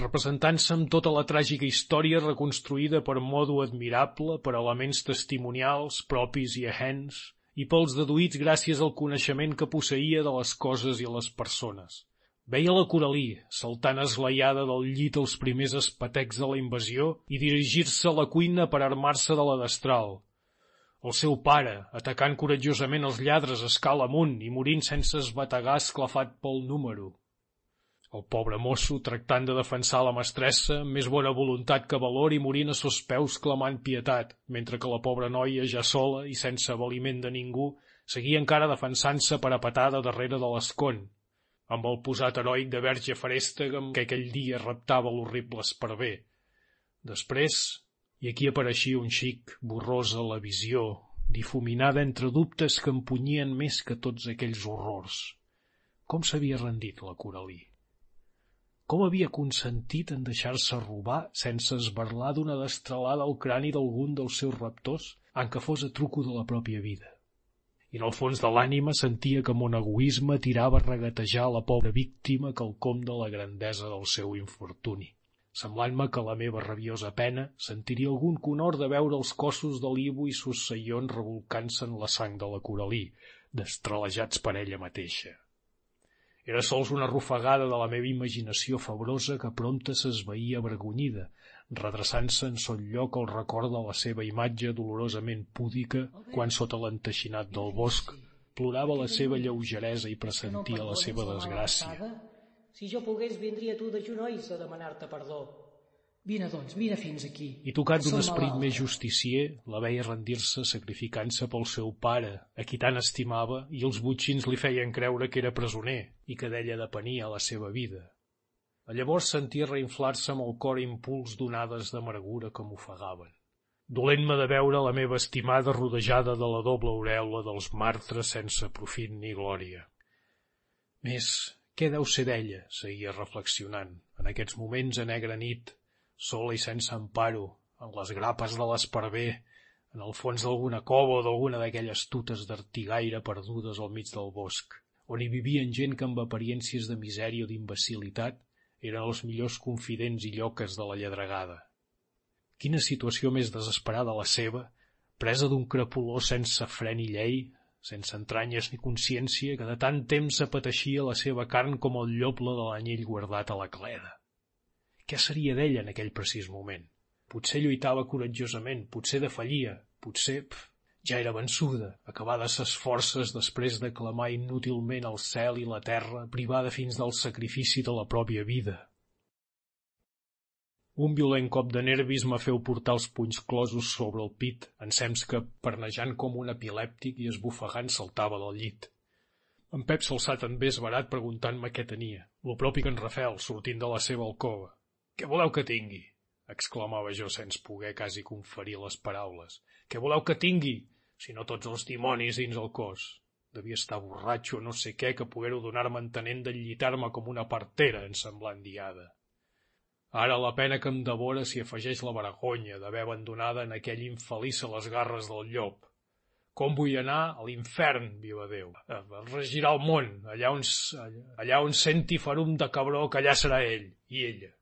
Speaker 2: representant-se amb tota la tràgica història reconstruïda per modo admirable per elements testimonials propis i ahens i pels deduïts gràcies al coneixement que posseïa de les coses i les persones. Veia la Coralí, saltant eslaiada del llit els primers espatecs de la invasió i dirigir-se a la cuina per armar-se de la destral. El seu pare, atacant coratjosament els lladres a escala amunt i morint sense esbategar esclafat pel número. El pobre mosso, tractant de defensar la mestressa, més bona voluntat que valor i morint a sos peus clamant pietat, mentre que la pobra noia, ja sola i sense valiment de ningú, seguia encara defensant-se per patada darrere de l'escon, amb el posat heroic de verge farèstega que aquell dia reptava l'horrible esparver. Després, i aquí apareixia un xic borrós a la visió, difuminada entre dubtes que empunyien més que tots aquells horrors. Com s'havia rendit la Coralí? Com havia consentit en deixar-se robar sense esbarlar d'una destralada al crani d'algun dels seus raptors, en que fos a truco de la pròpia vida? I en el fons de l'ànima sentia que mon egoisme tirava a regatejar la pobra víctima que el com de la grandesa del seu infortuni. Semblant-me que la meva rabiosa pena sentiria algun conor de veure els cossos de l'Ivo i sus seions revolcant-se en la sang de la Coralí, destralejats per ella mateixa. Era sols una rufagada de la meva imaginació febrosa que prompte s'esvaïa avergonyida, redreçant-se en son lloc el record de la seva imatge dolorosament púdica quan sota l'enteixinat del bosc plorava la seva lleugeresa i pressentia la seva desgràcia.
Speaker 18: Si jo pogués, vindria tu de genolls a demanar-te perdó. Vine, doncs, vine fins aquí.
Speaker 2: I tocat d'un esperit més justicier, la veia rendir-se sacrificant-se pel seu pare, a qui tant estimava, i els butxins li feien creure que era presoner i que d'ella depenia la seva vida. Llavors sentia reinflar-se amb el cor impuls d'onades d'amargura que m'ofegaven. Dolent-me de veure la meva estimada rodejada de la doble aureola dels martres sense profit ni glòria. Més, què deu ser d'ella? seguia reflexionant, en aquests moments a negra nit, sola i sense amparo, en les grapes de l'esparver, en el fons d'alguna cova o d'alguna d'aquelles tutes d'artigaire perdudes al mig del bosc, on hi vivien gent que amb apariències de misèria o d'imbecilitat eren els millors confidents i lloques de la lledregada. Quina situació més desesperada la seva, presa d'un crepolor sense fre ni llei, sense entranyes ni consciència, que de tant temps apeteixia la seva carn com el lloble de l'anyell guardat a la cleda. Què seria d'ella en aquell precís moment? Potser lluitava coratjosament, potser defallia, potser... Pf, ja era vençuda, acabada ses forces després de clamar inútilment al cel i la terra, privada fins del sacrifici de la pròpia vida. Un violent cop de nervis me feu portar els punys closos sobre el pit, ensems que, pernejant com un epilèptic i esbufegant, saltava del llit. En Pep s'alçà també esbarat preguntant-me què tenia, lo propi que en Rafel, sortint de la seva alcova. Què voleu que tingui? exclamava jo sense poder quasi conferir les paraules. Què voleu que tingui? Sinó tots els dimonis dins el cos. Devia estar borratxo no sé què que poguera donar-me entenent de llitar-me com una partera en semblant diada. Ara la pena que em devora s'hi afegeix la vergonya d'haver abandonada en aquell infeliç a les garres del llop. Com vull anar a l'infern, viva Déu, a regirar el món, allà on, allà on senti ferum de cabró que allà serà ell i ella.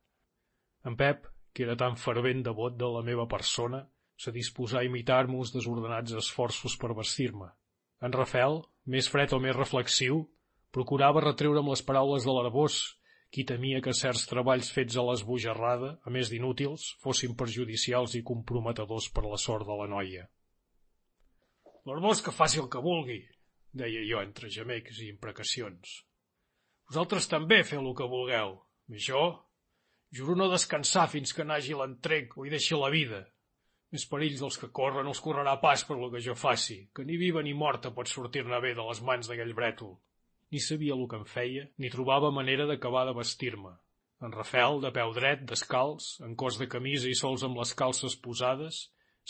Speaker 2: En Pep, que era tan fervent devot de la meva persona, se disposà a imitar-me uns desordenats esforços per vestir-me. En Rafel, més fred o més reflexiu, procurava retreure'm les paraules de l'arbós, qui temia que certs treballs fets a l'esbojarrada, a més d'inútils, fossin perjudicials i comprometedors per la sort de la noia. L'arbós que faci el que vulgui, deia jo entre gemecs i imprecacions. Vosaltres també feu el que vulgueu, i jo juro no descansar fins que n'hagi l'entrec o hi deixi la vida, més perills dels que corren els correrà pas per lo que jo faci, que ni viva ni morta pot sortir-ne bé de les mans d'aquell brètol. Ni sabia el que em feia, ni trobava manera d'acabar de vestir-me. En Rafel, de peu dret, descalç, en cos de camisa i sols amb les calces posades,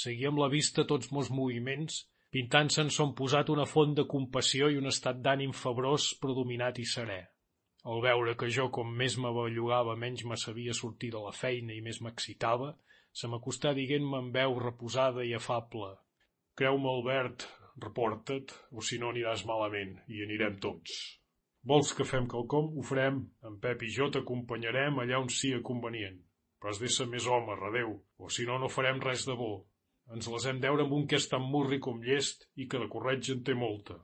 Speaker 2: seguia amb la vista tots meus moviments, pintant-se en son posat una font de compassió i un estat d'ànim febrós, predominat i serè. Al veure que jo, com més m'abellugava, menys me sabia sortir de la feina i més m'excitava, se m'acostà dient-me amb veu reposada i afable. Creu-me, Albert, reporta't, o si no aniràs malament, i anirem tots. Vols que fem quelcom? Ho farem. En Pep i jo t'acompanyarem allà on sia convenient. Però has d'ésser més home, redeu, o si no, no farem res de bo. Ens les hem deure amb un que és tan murri com llest i que de corretge en té molta.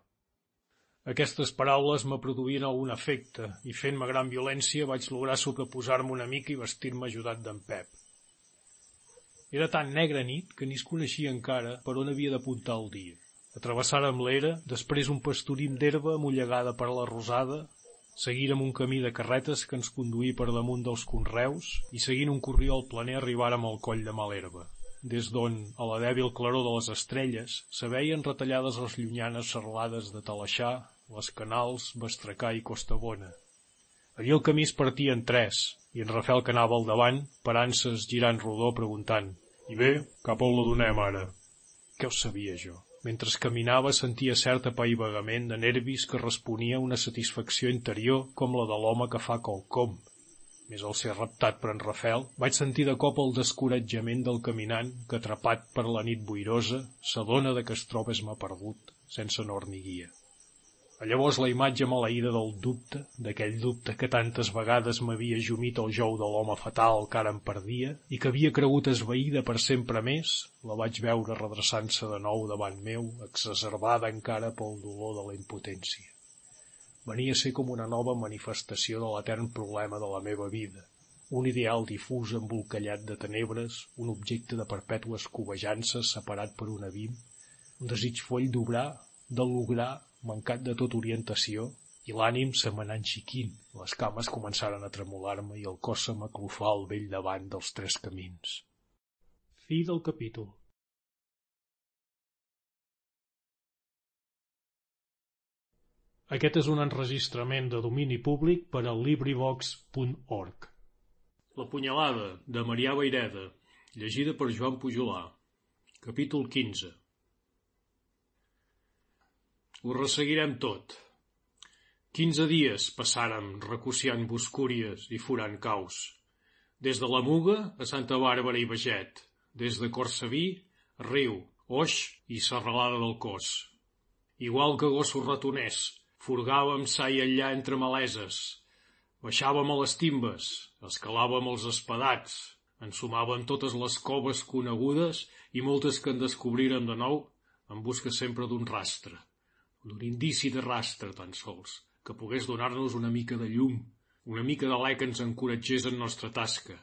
Speaker 2: Aquestes paraules me produïen algun efecte i fent-me gran violència vaig lograr sobreposar-me una mica i vestir-me ajudat d'en Pep. Era tan negra nit que ni es coneixia encara per on havia d'apuntar el dia. Atravessàrem l'era, després un pastorim d'herba amollegada per la rosada, seguirem un camí de carretes que ens conduí per damunt dels conreus i seguint un corriol planer arribàrem al coll de Malherba, des d'on, a la dèbil claror de les estrelles, se veien retallades les llunyanes serralades de Talaixà, les canals, Bastracà i Costabona. Allí el camí es partia en tres, i en Rafel que anava al davant, parant-se girant rodó preguntant «I bé, cap on la donem ara?» Què ho sabia jo? Mentre caminava sentia cert apaivagament de nervis que responia a una satisfacció interior com la de l'home que fa qualcom. Més al ser raptat per en Rafel, vaig sentir de cop el descoratjament del caminant que, atrapat per la nit boirosa, s'adona de que es troba m'ha perdut, sense nord ni guia. Llavors la imatge maleïda del dubte, d'aquell dubte que tantes vegades m'havia jumit el jou de l'home fatal que ara em perdia i que havia cregut esveïda per sempre més, la vaig veure redreçant-se de nou davant meu, exacerbada encara pel dolor de la impotència. Venia a ser com una nova manifestació de l'etern problema de la meva vida, un ideal difús embolcallat de tenebres, un objecte de perpètues covejances separat per un abim, un desig foll d'obrar, de lograr mancat de tota orientació, i l'ànim se m'anà enxiquint, les cames començaren a tremolar-me i el cos se m'aclofà al vell davant dels tres camins.
Speaker 38: Fi del capítol.
Speaker 2: Aquest és un enregistrament de domini públic per a LibriVox.org. La punyalada, de Marià Baireda, llegida per Joan Pujolà. Capítol 15. Ho resseguirem tot. Quinze dies passàrem recuciant boscúries i furant caus. Des de la Muga a Santa Bàrbara i Beget, des de Corsaví, Riu, Oix i Serralada del Cos. Igual que gossos ratoners, furgàvem sa i enllà entre maleses, baixàvem a les timbes, escalàvem els espadats, ensumàvem totes les coves conegudes i moltes que en descobrirem de nou en busca sempre d'un rastre d'un indici de rastre tan sols, que pogués donar-nos una mica de llum, una mica de l'e que ens encoratgés en nostra tasca,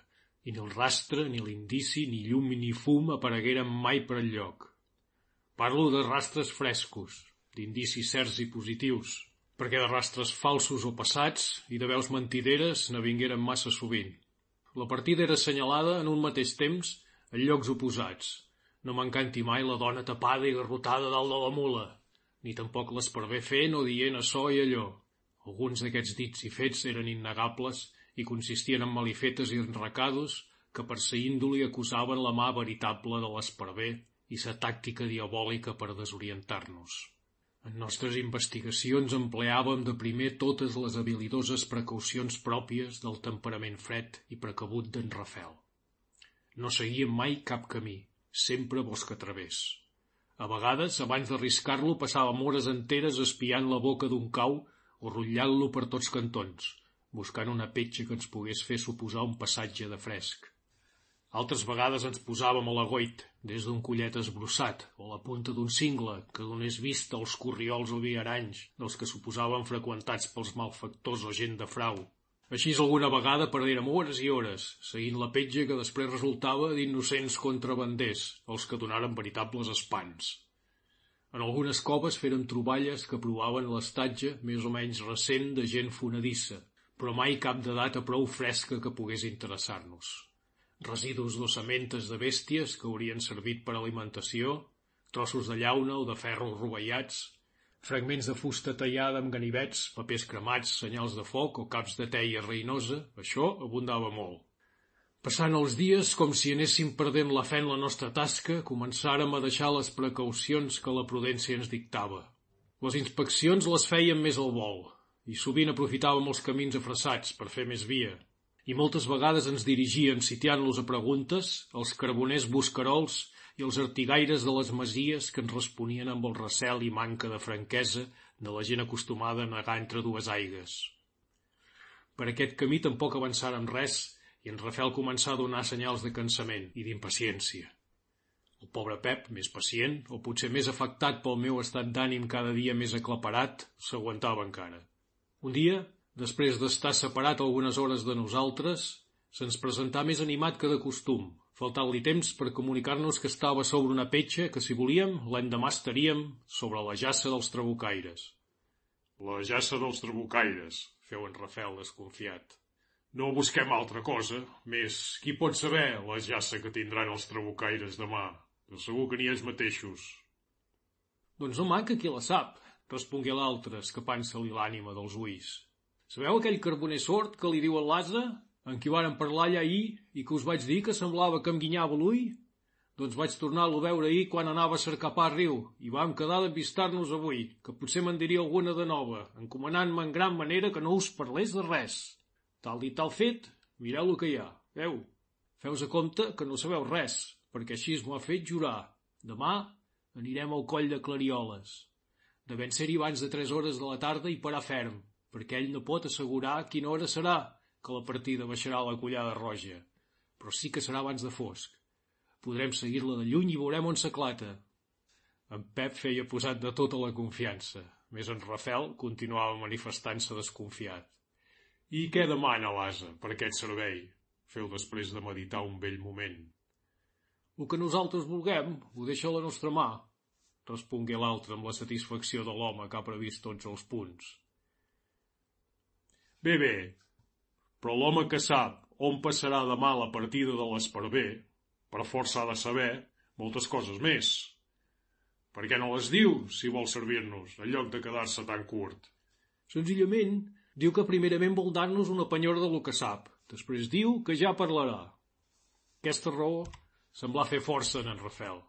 Speaker 2: i ni el rastre, ni l'indici, ni llum ni fum aparegueren mai per lloc. Parlo de rastres frescos, d'indicis certs i positius, perquè de rastres falsos o passats i de veus mentideres ne vingueren massa sovint. La partida era assenyalada en un mateix temps en llocs oposats. No m'encanti mai la dona tapada i garrotada dalt de la mula, ni tampoc l'esparver fent o dient açò i allò. Alguns d'aquests dits i fets eren innegables i consistien en malifetes i enrecados que per sa índoli acusaven la mà veritable de l'esparver i sa tàctica diabòlica per desorientar-nos. En nostres investigacions empleàvem de primer totes les habilidoses precaucions pròpies del temperament fred i precabut d'en Rafel. No seguíem mai cap camí, sempre bosc a través. A vegades, abans d'arriscar-lo, passàvem hores enteres espiant la boca d'un cau o rotllant-lo per tots cantons, buscant una petja que ens pogués fer suposar un passatge de fresc. Altres vegades ens posàvem a l'agoit, des d'un collet esbrossat, o la punta d'un cingle, que donés vista als corriols o viaranys, dels que suposaven freqüentats pels malfactors o gent de frau. Així alguna vegada perdérem hores i hores, seguint la petja que després resultava d'innocents contrabanders, els que donaren veritables espans. En algunes coves feren troballes que provaven l'estatge més o menys recent de gent fonedissa, però mai cap de data prou fresca que pogués interessar-nos. Residus d'ossamentes de bèsties que haurien servit per alimentació, trossos de llauna o de ferro rovellats, fragments de fusta tallada amb ganivets, papers cremats, senyals de foc o caps de teia reinosa, això abundava molt. Passant els dies, com si anéssim perdent la fe en la nostra tasca, començàrem a deixar les precaucions que la prudència ens dictava. Les inspeccions les fèiem més al vol, i sovint aprofitàvem els camins afressats per fer més via, i moltes vegades ens dirigien, sitiant-los a preguntes, els carboners buscarols i els artigaires de les masies que ens responien amb el recel i manca de franquesa de la gent acostumada a negar entre dues aigues. Per aquest camí tampoc avançàrem res i en Rafel començà a donar senyals de cansament i d'impaciència. El pobre Pep, més pacient, o potser més afectat pel meu estat d'ànim cada dia més aclaparat, s'aguantava encara. Un dia, després d'estar separat algunes hores de nosaltres, se'ns presentà més animat que de costum, faltant-li temps per comunicar-nos que estava sobre una petxa que, si volíem, l'endemà estaríem sobre la jassa dels trabucaires.
Speaker 44: La jassa dels trabucaires, feu en Rafel desconfiat. No busquem altra cosa, més qui pot saber la jassa que tindran els trabucaires demà? De segur que n'hi ha mateixos.
Speaker 38: Doncs no manca qui la sap, respongué l'altre, escapant-se-li l'ànima dels ulls. Sabeu aquell carboner sord que li diu el en qui varen parlar allà ahir i que us vaig dir que semblava que em guinyava l'ull? Doncs vaig tornar-lo a veure ahir quan anava a cercar pa a riu i vam quedar d'avistar-nos avui, que potser me'n diria alguna de nova, encomanant-me en gran manera que no us parlés de res. Tal i tal fet, mireu el que hi ha, veu? Feus a compte que no sabeu res, perquè així m'ho ha fet jurar. Demà anirem al coll de Clarioles. Devem ser-hi abans de tres hores de la tarda i parar ferm, perquè ell no pot assegurar quina hora serà que la partida baixarà a la collada roja, però sí que serà abans de fosc. Podrem seguir-la de lluny i veurem on s'aclata. En Pep feia posat de tota la confiança, més en Rafel continuava manifestant-se desconfiat.
Speaker 44: I què demana l'asa per aquest servei? Feu després de meditar un vell moment.
Speaker 38: El que nosaltres vulguem ho deixa a la nostra mà, respongué l'altre amb la satisfacció de l'home que ha previst tots els punts.
Speaker 44: Bé, bé, però l'home que sap on passarà demà la partida de l'esparver, per força ha de saber moltes coses més. Per què no les diu, si vol servir-nos, en lloc de quedar-se tan curt?
Speaker 38: Senzillament, diu que primerament vol dar-nos una penyora de lo que sap. Després diu que ja parlarà. Aquesta raó
Speaker 2: Semblà fer força en en Rafel.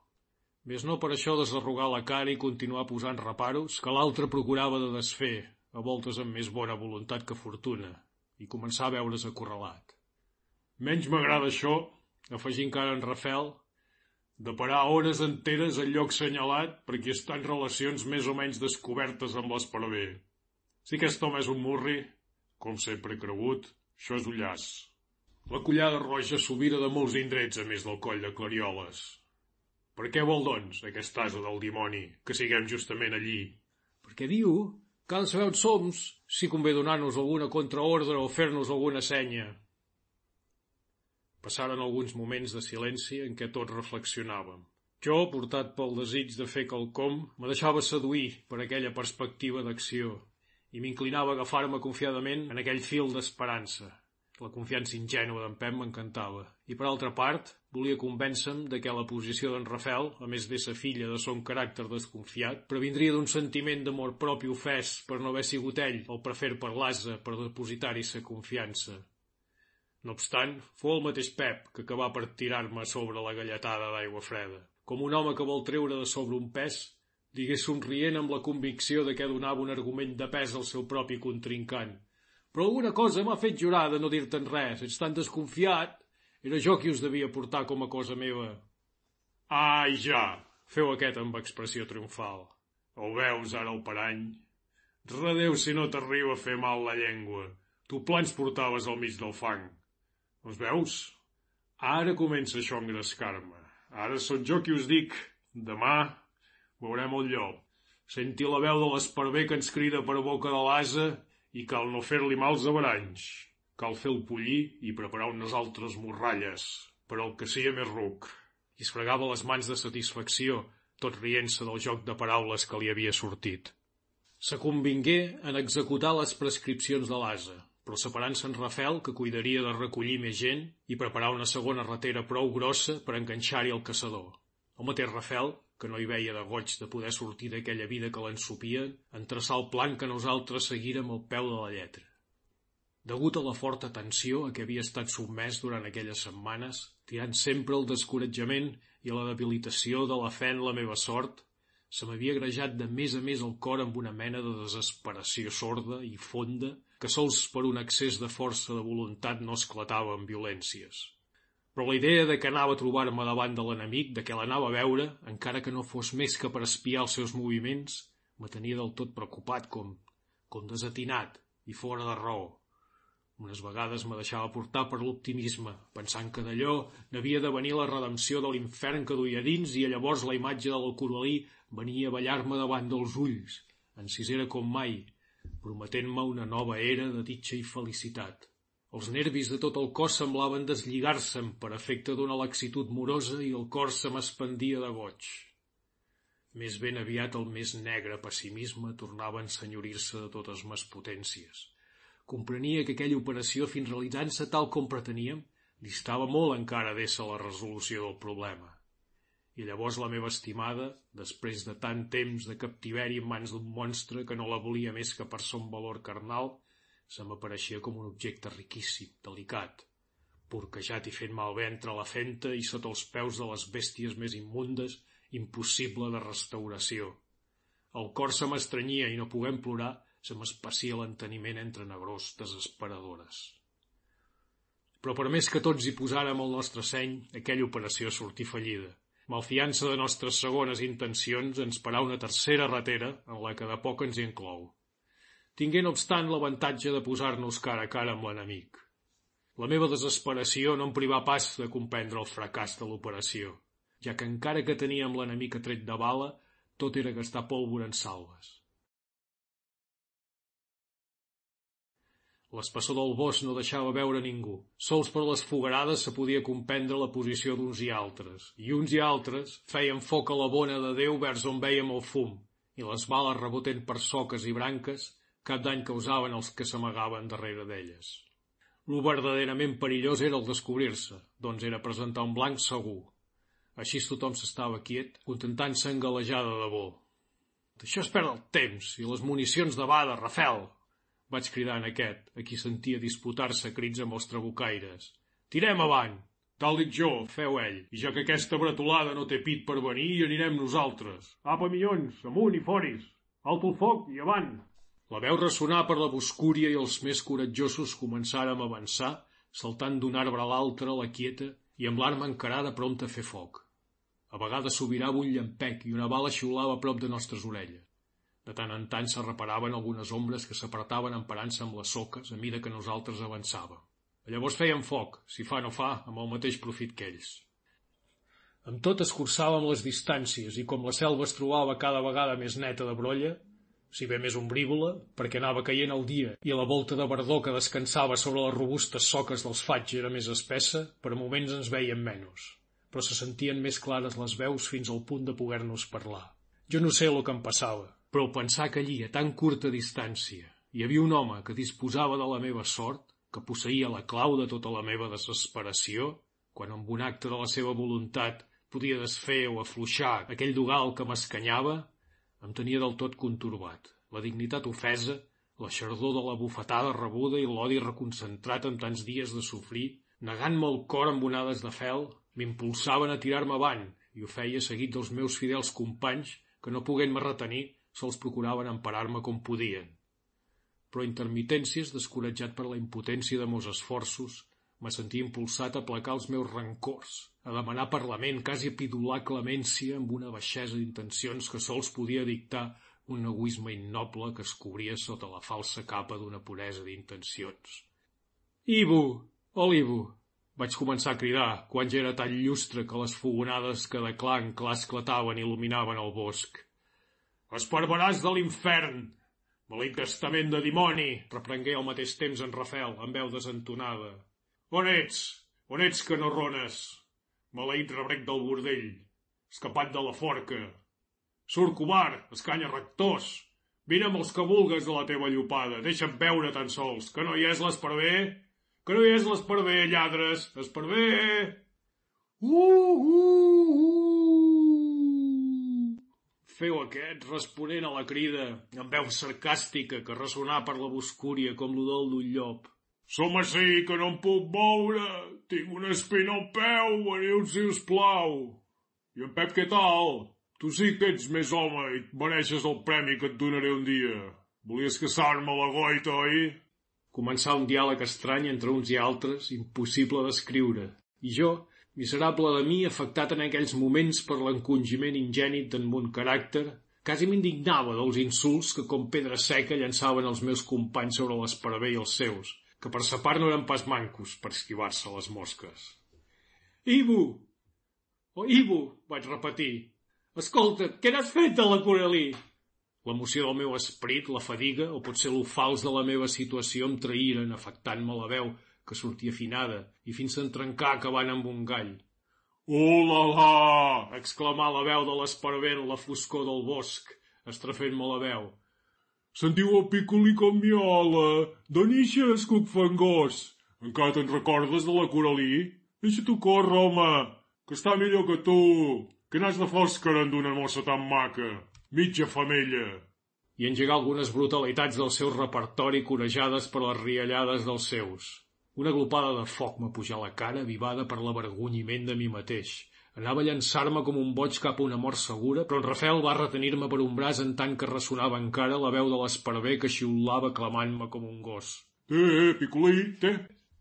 Speaker 2: Més no per això desarrugar la cara i continuar posant reparos que l'altre procurava de desfer, a voltes amb més bona voluntat que fortuna, i començar a veure's acorralat.
Speaker 44: Menys m'agrada això, afegir encara en Rafel, de parar hores enteres al lloc senyalat perquè estan relacions més o menys descobertes amb l'esparver. Si aquest home és un murri, com sempre he cregut, això és un llaç. La collada roja s'obira de molts indrets a més del coll de Clarioles. Per què vol, doncs, aquest asa del dimoni, que siguem justament allí?
Speaker 38: Perquè diu de saber on som, si convé donar-nos alguna contraordre o fer-nos alguna senya.
Speaker 2: Passaren alguns moments de silenci en què tots reflexionàvem. Jo, portat pel desig de fer quelcom, me deixava seduir per aquella perspectiva d'acció i m'inclinava a agafar-me confiadament en aquell fil d'esperança, la confiança ingènua d'en Pep m'encantava, i per altra part, volia convèncer-me de que la posició d'en Rafel, a més d'ésser filla de son caràcter desconfiat, provindria d'un sentiment d'amor propi ofès per no haver sigut ell el prefer per l'asa per depositar-hi sa confiança. No obstant, fou el mateix Pep que acabà per tirar-me sobre la galletada d'aigua freda. Com un home que vol treure de sobre un pes, digués somrient amb la convicció de que donava un argument de pes al seu propi contrincant, però alguna cosa m'ha fet jurar de no dir-te'n res. Ets tan desconfiat. Era jo qui us devia portar com a cosa meva.
Speaker 44: Ai, ja! Feu aquest amb expressió triomfal. Ho veus, ara el parany? Redeu si no t'arriba a fer mal la llengua. Tu plans portaves al mig del fang. Els veus? Ara comença això a engrescar-me. Ara sóc jo qui us dic. Demà veurem el llop. Senti la veu de l'esparver que ens crida per boca de l'asa i cal no fer-li mals averanys. Cal fer el pollí i preparar unes altres morralles, per al que sia més ruc.
Speaker 2: I es fregava les mans de satisfacció, tot rient-se del joc de paraules que li havia sortit. Se convingué en executar les prescripcions de l'asa, però separant-se en Rafel, que cuidaria de recollir més gent, i preparar una segona ratera prou grossa per enganxar-hi el caçador. El mateix Rafel que no hi veia de goig de poder sortir d'aquella vida que l'ensopia, en traçar el plan que nosaltres seguírem al peu de la lletra. Degut a la forta tensió a què havia estat sotmès durant aquelles setmanes, tirant sempre el descoratjament i la debilitació de la fe en la meva sort, se m'havia grejat de més a més el cor amb una mena de desesperació sorda i fonda que sols per un excés de força de voluntat no esclatava en violències. però la idea de que anava a trobar-me davant de l'enemic, de què l'anava a veure, encara que no fos més que per espiar els seus moviments, me tenia del tot preocupat, com, com desatinat i fora de raó. Unes vegades me deixava portar per l'optimisme, pensant que d'allò n'havia de venir la redempció de l'infern que duia dins i llavors la imatge de l'alcorolí venia a ballar-me davant dels ulls, encisera com mai, prometent-me una nova era de ditxa i felicitat. Els nervis de tot el cos semblaven deslligar-se'n per efecte d'una laxitud morosa i el cor se m'espendia de goig. Més ben aviat el més negre pessimisme tornava a ensenyorir-se de totes mes potències. Comprenia que aquella operació, fins realitzant-se tal com preteníem, distava molt encara d'ésser la resolució del problema. I llavors la meva estimada, després de tant temps de captiveri en mans d'un monstre que no la volia més que per son valor carnal, se m'apareixia com un objecte riquíssim, delicat, porquejat i fent mal ventre a la fenta i sota els peus de les bèsties més immundes, impossible de restauració. El cor se m'estranyia i no poguem plorar, se m'espacia l'enteniment entre negrós desesperadores. Però per més que tots hi posàrem el nostre seny, aquella operació sortí fallida. Malfiança de nostres segones intencions ens parà una tercera ratera en la que de poc ens hi enclou tingué no obstant l'avantatge de posar-nos cara a cara amb l'enemic. La meva desesperació no em privà pas de comprendre el fracàs de l'operació, ja que encara que teníem l'enemic a tret de bala, tot era gastar pólvora en salves. L'espessor del bosc no deixava veure ningú. Sols per les fogarades se podia comprendre la posició d'uns i altres, i uns i altres feien foc a la bona de Déu vers on veiem el fum, i les bales rebotent per soques i branques cap dany causaven els que s'amagaven darrere d'elles. Lo verdaderament perillós era el descobrir-se, doncs era presentar un blanc segur. Així tothom s'estava quiet, contentant-se en galejada de bo. D'això es perd el temps, i les municions de bada, Rafel! Vaig cridar en aquest, a qui sentia disputar-se crits amb els trabucaires. Tirem avant! Tal dic jo, feu ell, i ja que aquesta bretolada no té pit per venir, hi anirem nosaltres. Apa, millons, amunt i foris! Alto el foc i avant! La veu ressonar per la boscúria i els més coratjosos començàrem a avançar, saltant d'un arbre a l'altre la quieta i amb l'arma encarada prompte a fer foc. A vegades sobirava un llampec i una bala xiulava a prop de nostres orelles. De tant en tant se reparaven algunes ombres que s'apartaven emparant-se amb les soques a mida que nosaltres avançàvem. Llavors feien foc, si fa no fa, amb el mateix profit que ells. Amb tot escurçàvem les distàncies i com la selva es trobava cada vegada més neta de brolla, si bé més ombrívola, perquè anava caient el dia i la volta de verdor que descansava sobre les robustes soques dels faigs era més espessa, per moments ens veien menys, però se sentien més clares les veus fins al punt de poder-nos parlar. Jo no sé el que em passava, però pensar que allí, a tan curta distància, hi havia un home que disposava de la meva sort, que posseïa la clau de tota la meva desesperació, quan amb un acte de la seva voluntat podia desfer o afluixar aquell dugal que m'escanyava, em tenia del tot conturbat. La dignitat ofesa, la xardor de la bufetada rebuda i l'odi reconcentrat en tants dies de sofrir, negant-me el cor amb onades de fel, m'impulsaven a tirar-me avant i ho feia seguit dels meus fidels companys que no poguent-me retenir se'ls procuraven emparar-me com podien. Però intermitències, descoratjat per la impotència de meus esforços, me sentia impulsat a placar els meus rancors, a demanar parlament, quasi a pidolar clemència amb una baixesa d'intencions que sols podia dictar un egoisme innoble que es cobria sota la falsa capa d'una puresa d'intencions. Ivo! Oh, Ivo! Vaig començar a cridar, quan ja era tan llustre que les fogonades que de clar en clar esclataven il·luminaven el bosc. Esparveràs de l'infern! Maleït testament de dimoni! reprengué al mateix temps en Rafel, amb veu desentonada. On ets? On ets que no rones? Maleït rebrec del bordell, escapat de la forca. Surt, covard, escanya rectors. Vine amb els que vulgues de la teva llopada, deixa'm veure tan sols, que no hi és l'esparver, que no hi és l'esparver, lladres, esparver! Uh, uh, uh! Feu aquest, responent a la crida, amb veu sarcàstica que ressonà per la boscúria com l'udol d'un llop. Som així, que no em puc moure. Tinc una espina al peu, veniu, si us plau. I en Pep, què tal? Tu sí que ets més home i et mereixes el premi que et donaré un dia. Volies caçar-me la goita, oi? Començar un diàleg estrany entre uns i altres, impossible d'escriure. I jo, miserable de mi, afectat en aquells moments per l'encongiment ingènit d'en mon caràcter, quasi m'indignava dels insults que com pedra seca llançaven els meus companys sobre l'esparver i els seus, que per sa part no eren pas mancos per esquivar-se les mosques. Ivo! Oh, Ivo! vaig repetir. Escolta, què n'has fet de la Coralí? L'emoció del meu esperit, la fadiga, o potser lo fals de la meva situació em traïren, afectant-me la veu, que sortia afinada, i fins a trencar acabant amb un gall. Oh la la! exclamà la veu de l'esparvent la foscor del bosc, estrafent-me la veu. Sentiu el picoli com miola, d'on ixes, cuc fangós? Encara te'n recordes de la Coralí? Deixa-t'ho córrer, home, que està millor que tu, que n'has de fòscar d'una mossa tan maca mitja femella, i engegar algunes brutalitats del seu repertori corejades per les riallades dels seus. Una glopada de foc m'ha pujat a la cara, vivada per l'avergonyiment de mi mateix. Anava a llançar-me com un boig cap a una mort segura, però en Rafael va retenir-me per un braç en tant que ressonava encara la veu de l'esparver que xiulava clamant-me com un gos. Té, eh, picolí, té.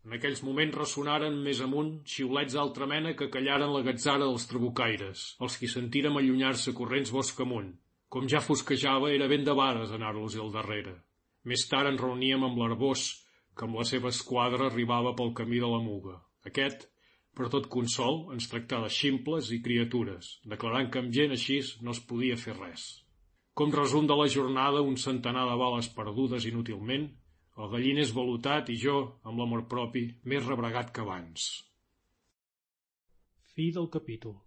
Speaker 2: En aquells moments ressonaren més amunt xiulets d'altra mena que callaren la gatzara dels trabucaires, els qui sentírem allunyar-se corrents bosc amunt. Com ja fosquejava, era ben de vares anar-los al darrere. Més tard ens reuníem amb l'Arbós, que amb la seva esquadra arribava pel camí de la Muga. Aquest, per tot consol, ens tractà de ximples i criatures, declarant que amb gent així no es podia fer res. Com resum de la jornada, un centenar de bales perdudes inútilment, el galliner valutat i jo, amb l'amor propi, més rebregat que abans.
Speaker 38: Fi del capítol.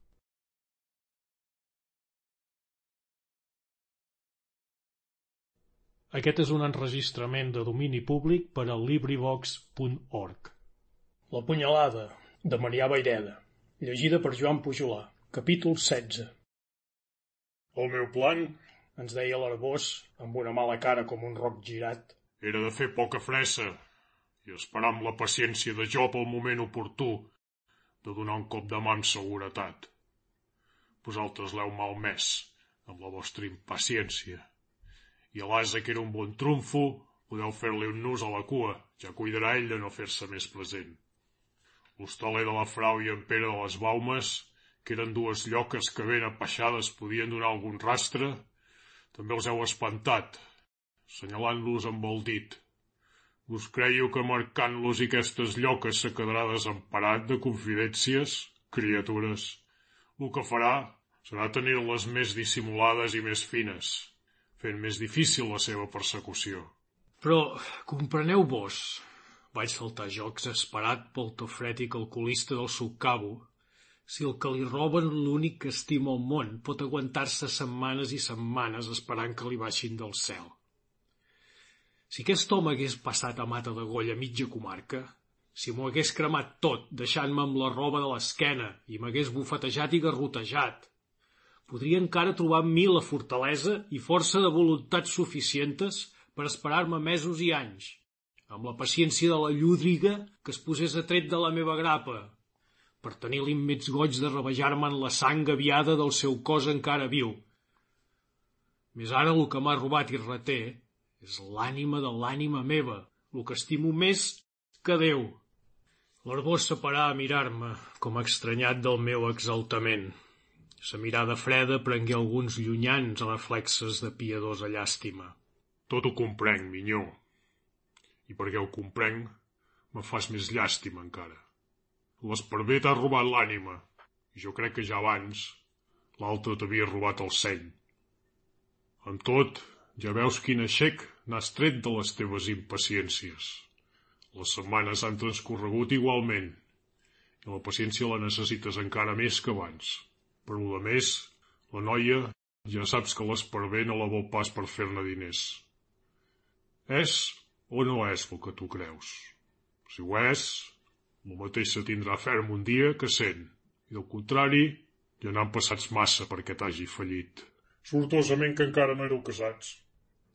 Speaker 38: Aquest és un enregistrament de domini públic per a LibriVox.org. La punyalada, de Marià Baireda, llegida per Joan Pujolà, capítol 16.
Speaker 2: El meu plan,
Speaker 38: ens deia l'Arbós, amb una mala cara com un roc girat,
Speaker 2: era de fer poca fressa i esperar amb la paciència de jo pel moment oportú de donar un cop de mà amb seguretat. Vosaltres l'heu malmès amb la vostra impaciència i a l'asa que era un bon trumfo, podeu fer-li un nus a la cua, ja cuidarà ell de no fer-se més present. L'hostaler de la Frau i en Pere de les Baumes, que eren dues lloques que ben apaixades podien donar algun rastre, també els heu espantat, senyalant-los amb el dit. Us creieu que marcant-los i aquestes lloques se quedarà desemparat de confidències, criatures? El que farà serà tenir-les més dissimulades i més fines, fent més difícil la seva persecució. Però compreneu vos, vaig saltar jo exasperat pel tofret i calculista del subcabo, si el que li roben l'únic que estima al món pot aguantar-se setmanes i setmanes esperant que li baixin del cel. Si aquest home hagués passat a mata de golla mitja comarca, si m'ho hagués cremat tot, deixant-me amb la roba de l'esquena i m'hagués bufetejat i garrotejat, podria encara trobar en mi la fortalesa i força de voluntats suficientes per esperar-me mesos i anys, amb la paciència de la llúdriga que es posés a tret de la meva grapa, per tenir l'immens goig de rebejar-me en la sang aviada del seu cos encara viu. Més ara el que m'ha robat i reté és l'ànima de l'ànima meva, el que estimo més que Déu. L'Arbós separà a mirar-me, com estranyat del meu exaltament. Sa mirada freda prengué alguns llunyans reflexes de piadosa llàstima. Tot ho comprenc, minyó. I perquè ho comprenc, me fas més llàstima encara. L'esperver t'ha robat l'ànima, i jo crec que ja abans l'altre t'havia robat el seny. Amb tot, ja veus quin aixec n'has tret de les teves impaciències. Les setmanes han transcorregut igualment, i la paciència la necessites encara més que abans. Per lo més, la noia ja saps que l'esparver no la vol pas per fer-ne diners. És o no és el que tu creus? Si ho és, el mateix se tindrà ferm un dia que sent, i del contrari, ja n'han passats massa perquè t'hagi fallit.
Speaker 44: Sortosament que encara no éreu casats.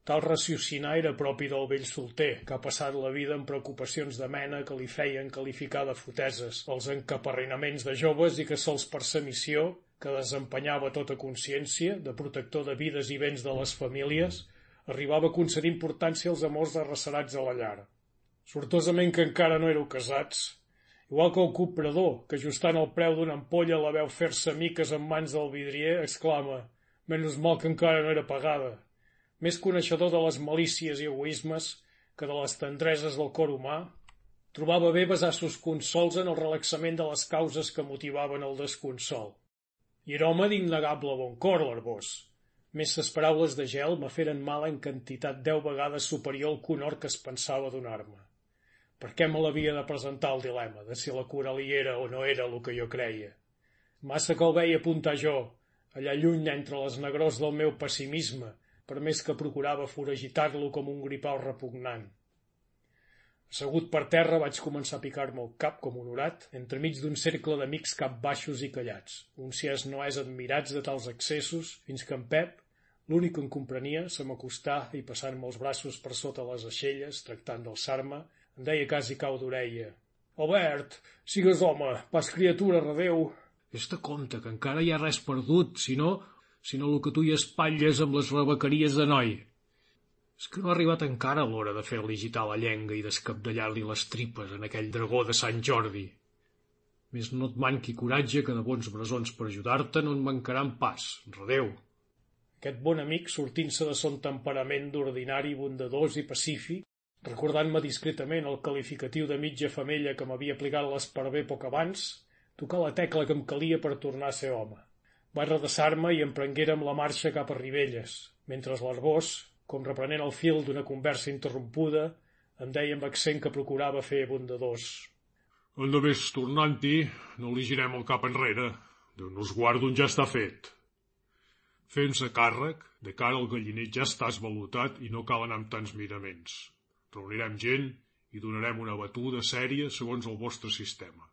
Speaker 38: Tal raciocinar era propi del vell solter, que ha passat la vida amb preocupacions de mena que li feien qualificar de foteses els encaparrinaments de joves i que se'ls per sa missió que desempenyava tota consciència, de protector de vides i béns de les famílies, arribava a concedir importància als amors arrecerats a la llar. Sortosament que encara no éreu casats,
Speaker 2: Igual que el comprador, que ajustant el preu d'una ampolla la veu fer-se miques en mans del vidrier, exclama «Menys mal que encara no era pagada». Més coneixedor de les malícies i egoismes que de les tendreses del cor humà, trobava bé basar sus consols en el relaxament de les causes que motivaven el desconsol. I era home d'innegable bon cor, l'Arbós. Més ses paraules de gel me feren mal en quantitat deu vegades superior al conor que es pensava donar-me. Per què me l'havia de presentar el dilema de si la cura li era o no era el que jo creia? Massa que el veia apuntar jo, allà lluny entre les negrors del meu pessimisme, per més que procurava foragitar-lo com un gripau repugnant. Assegut per terra vaig començar a picar-me el cap com un orat entremig d'un cercle d'amics cap baixos i callats, uns si és no és admirats de tals excessos, fins que en Pep, l'únic que em comprenia, se m'acostà i passant-me els braços per sota les aixelles, tractant d'alçar-me, em deia quasi cau d'orella. Albert, sigues home, pas criatura, redeu.
Speaker 45: Fes-te compte que encara hi ha res perdut, sinó, sinó el que tu hi espatlles amb les rebequeries de noi. És que no ha arribat encara l'hora de fer-li gitar la llenga i descapdallar-li les tripes en aquell dragó de Sant Jordi. Més no et manqui coratge que de bons brasons per ajudar-te no en mancaran pas, redeu.
Speaker 2: Aquest bon amic, sortint-se de son temperament d'ordinari bondadós i pacífic, Recordant-me discretament el qualificatiu de mitja femella que m'havia aplicat l'esparver poc abans, tocar la tecla que em calia per tornar a ser home. Vaig redreçar-me i emprenguérem la marxa cap a Ribelles, mentre l'Arbós, com reprenent el fil d'una conversa interrompuda, em deia amb accent que procurava fer bondadors.
Speaker 46: Endavés tornant-hi, no li girem el cap enrere. Déu nos guardo ja està fet. Fem-se càrrec, de cara al galliner ja està esvalutat i no cal anar amb tants miraments. Reunirem gent i donarem una batuda sèria segons el vostre sistema.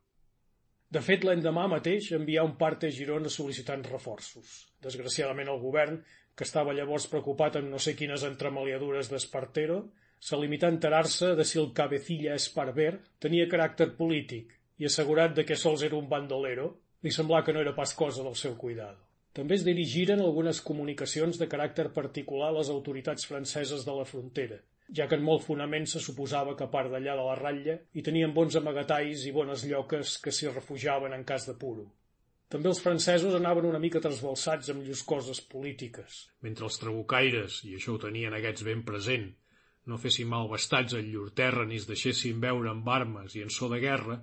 Speaker 2: De fet, l'endemà mateix envià un part a Girona sol·licitant reforços. Desgraciadament el govern, que estava llavors preocupat amb no sé quines entremaliadures d'Espartero, se limità a enterar-se de si el cabecilla Esparver tenia caràcter polític i assegurat de que sols era un bandolero, li semblà que no era pas cosa del seu cuidado. També es dirigiren algunes comunicacions de caràcter particular a les autoritats franceses de la frontera, ja que en molt fonament se suposava que a part d'allà de la ratlla hi tenien bons amagatalls i bones lloques que s'hi refugiaven en cas de puro. També els francesos anaven una mica trasbalsats amb llurs coses polítiques.
Speaker 45: Mentre els trabucaires, i això ho tenien aquests ben present, no fessin malvestats en llur terra ni es deixessin veure amb armes i en so de guerra,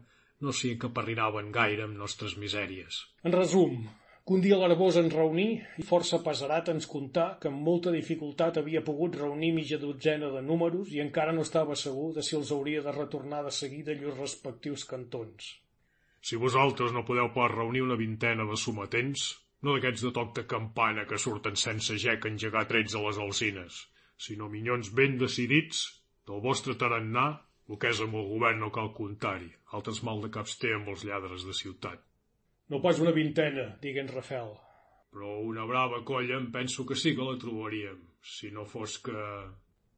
Speaker 45: no s'hi encaparrinaven gaire amb nostres misèries.
Speaker 2: En resum, que un dia l'Arbós ens reuní i força pesarat ens contà que amb molta dificultat havia pogut reunir mitja dotzena de números i encara no estava segur de si els hauria de retornar de seguida llurs respectius cantons.
Speaker 46: Si vosaltres no podeu pas reunir una vintena de sometents, no d'aquests de toc de campana que surten sense gec engegar trets a les alcines, sinó minyons ben decidits, del vostre tarannà, el que és amb el govern no cal comptar-hi, altres mal de caps té amb els lladres de ciutat.
Speaker 2: No pas una vintena, digué en Rafel.
Speaker 46: Però una brava colla em penso que sí que la trobaríem, si no fos que...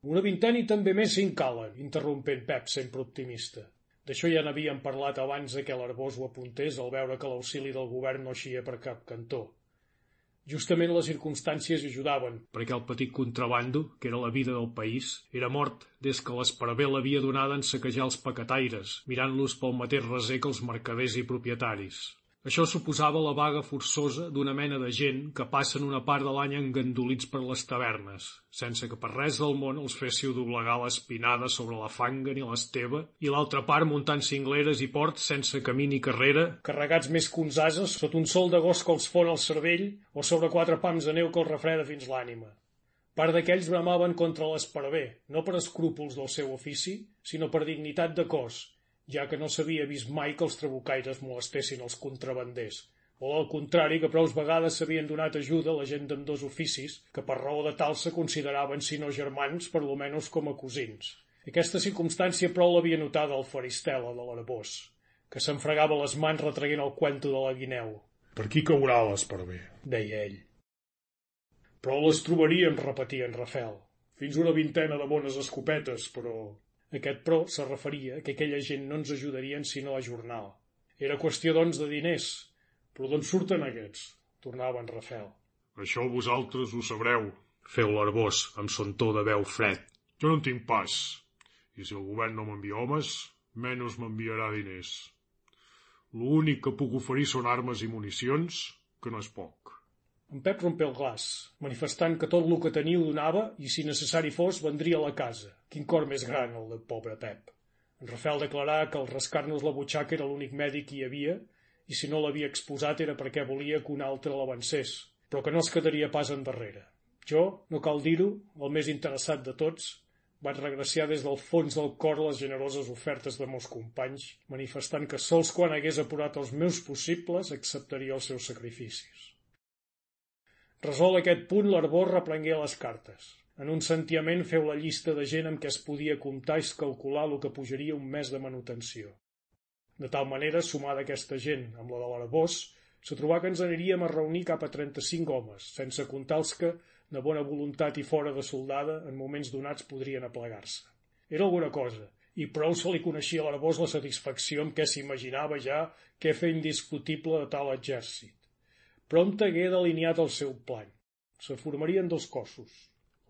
Speaker 2: Una vintena i també més si en calen, interrompent Pep, sempre optimista. D'això ja n'havíem parlat abans de que l'Arbós ho apuntés al veure que l'auxili del govern no eixia per cap cantó. Justament les circumstàncies ajudaven.
Speaker 45: Perquè el petit contrabando, que era la vida del país, era mort des que l'esparver l'havia donada en saquejar els pacataires, mirant-los pel mateix reser que els mercaders i propietaris. Això suposava la vaga forçosa d'una mena de gent que passen una part de l'any engandolits per les tavernes, sense que per res del món els féssiu doblegar l'espinada sobre la fanga ni l'esteva, i l'altra part muntant cingleres i ports sense camí ni carrera,
Speaker 2: carregats més que uns ases sota un sol d'agost que els fon el cervell o sobre quatre pams de neu que els refreda fins l'ànima. Part d'aquells bramaven contra l'esparver, no per escrúpols del seu ofici, sinó per dignitat de cos, ja que no s'havia vist mai que els trabucaires molestessin els contrabanders, o al contrari que prou vegades s'havien donat ajuda a la gent d'ambdós oficis, que per raó de tal se consideraven, si no germans, per lo menys com a cosins. Aquesta circumstància prou l'havia notada el faristela de l'Arabós, que s'enfregava les mans retraient el cuento de la guineu.
Speaker 46: Per qui caurà l'esparver?
Speaker 2: deia ell. Però les trobaríem, repetia en Rafel. Fins una vintena de bones escopetes, però aquest però se referia que aquella gent no ens ajudarien sinó a jornal. Era qüestió, doncs, de diners. Però d'on surten aquests? Tornava en Rafel.
Speaker 46: Això vosaltres ho sabreu.
Speaker 45: Feu l'arbós amb son to de veu fred.
Speaker 46: Jo no en tinc pas. I si el govern no m'envia homes, menys m'enviarà diners.
Speaker 2: L'únic que puc oferir són armes i municions, que no és poc.
Speaker 38: En Pep rompé el glas, manifestant que tot el que teniu donava i, si necessari fos, vendria la casa. Quin cor més gran, el del pobre Pep. En Rafael declarà que el rascar-nos la butxaca era l'únic mèdic que hi havia i si no l'havia exposat era perquè volia que un altre l'avancés, però que no es quedaria pas endarrere. Jo, no cal dir-ho, el més interessat de tots, vaig regraciar des del fons del cor les generoses ofertes de meus companys, manifestant que sols quan hagués apurat els meus possibles acceptaria els seus sacrificis. Resol aquest punt, l'Arbor reprengué les cartes. En un sentiament feu la llista de gent amb què es podia comptar i calcular el que pujaria un mes de manutenció. De tal manera, sumada aquesta gent amb la de l'Arbós, se trobà que ens aniríem a reunir cap a 35 homes, sense comptar els que, de bona voluntat i fora de soldada, en moments donats podrien aplegar-se. Era alguna cosa, i prou se li coneixia a l'Arbós la satisfacció amb què s'imaginava ja què fer indiscutible de tal exèrcit. Prompte hagué delineat el seu plan. Se formarien dos cossos,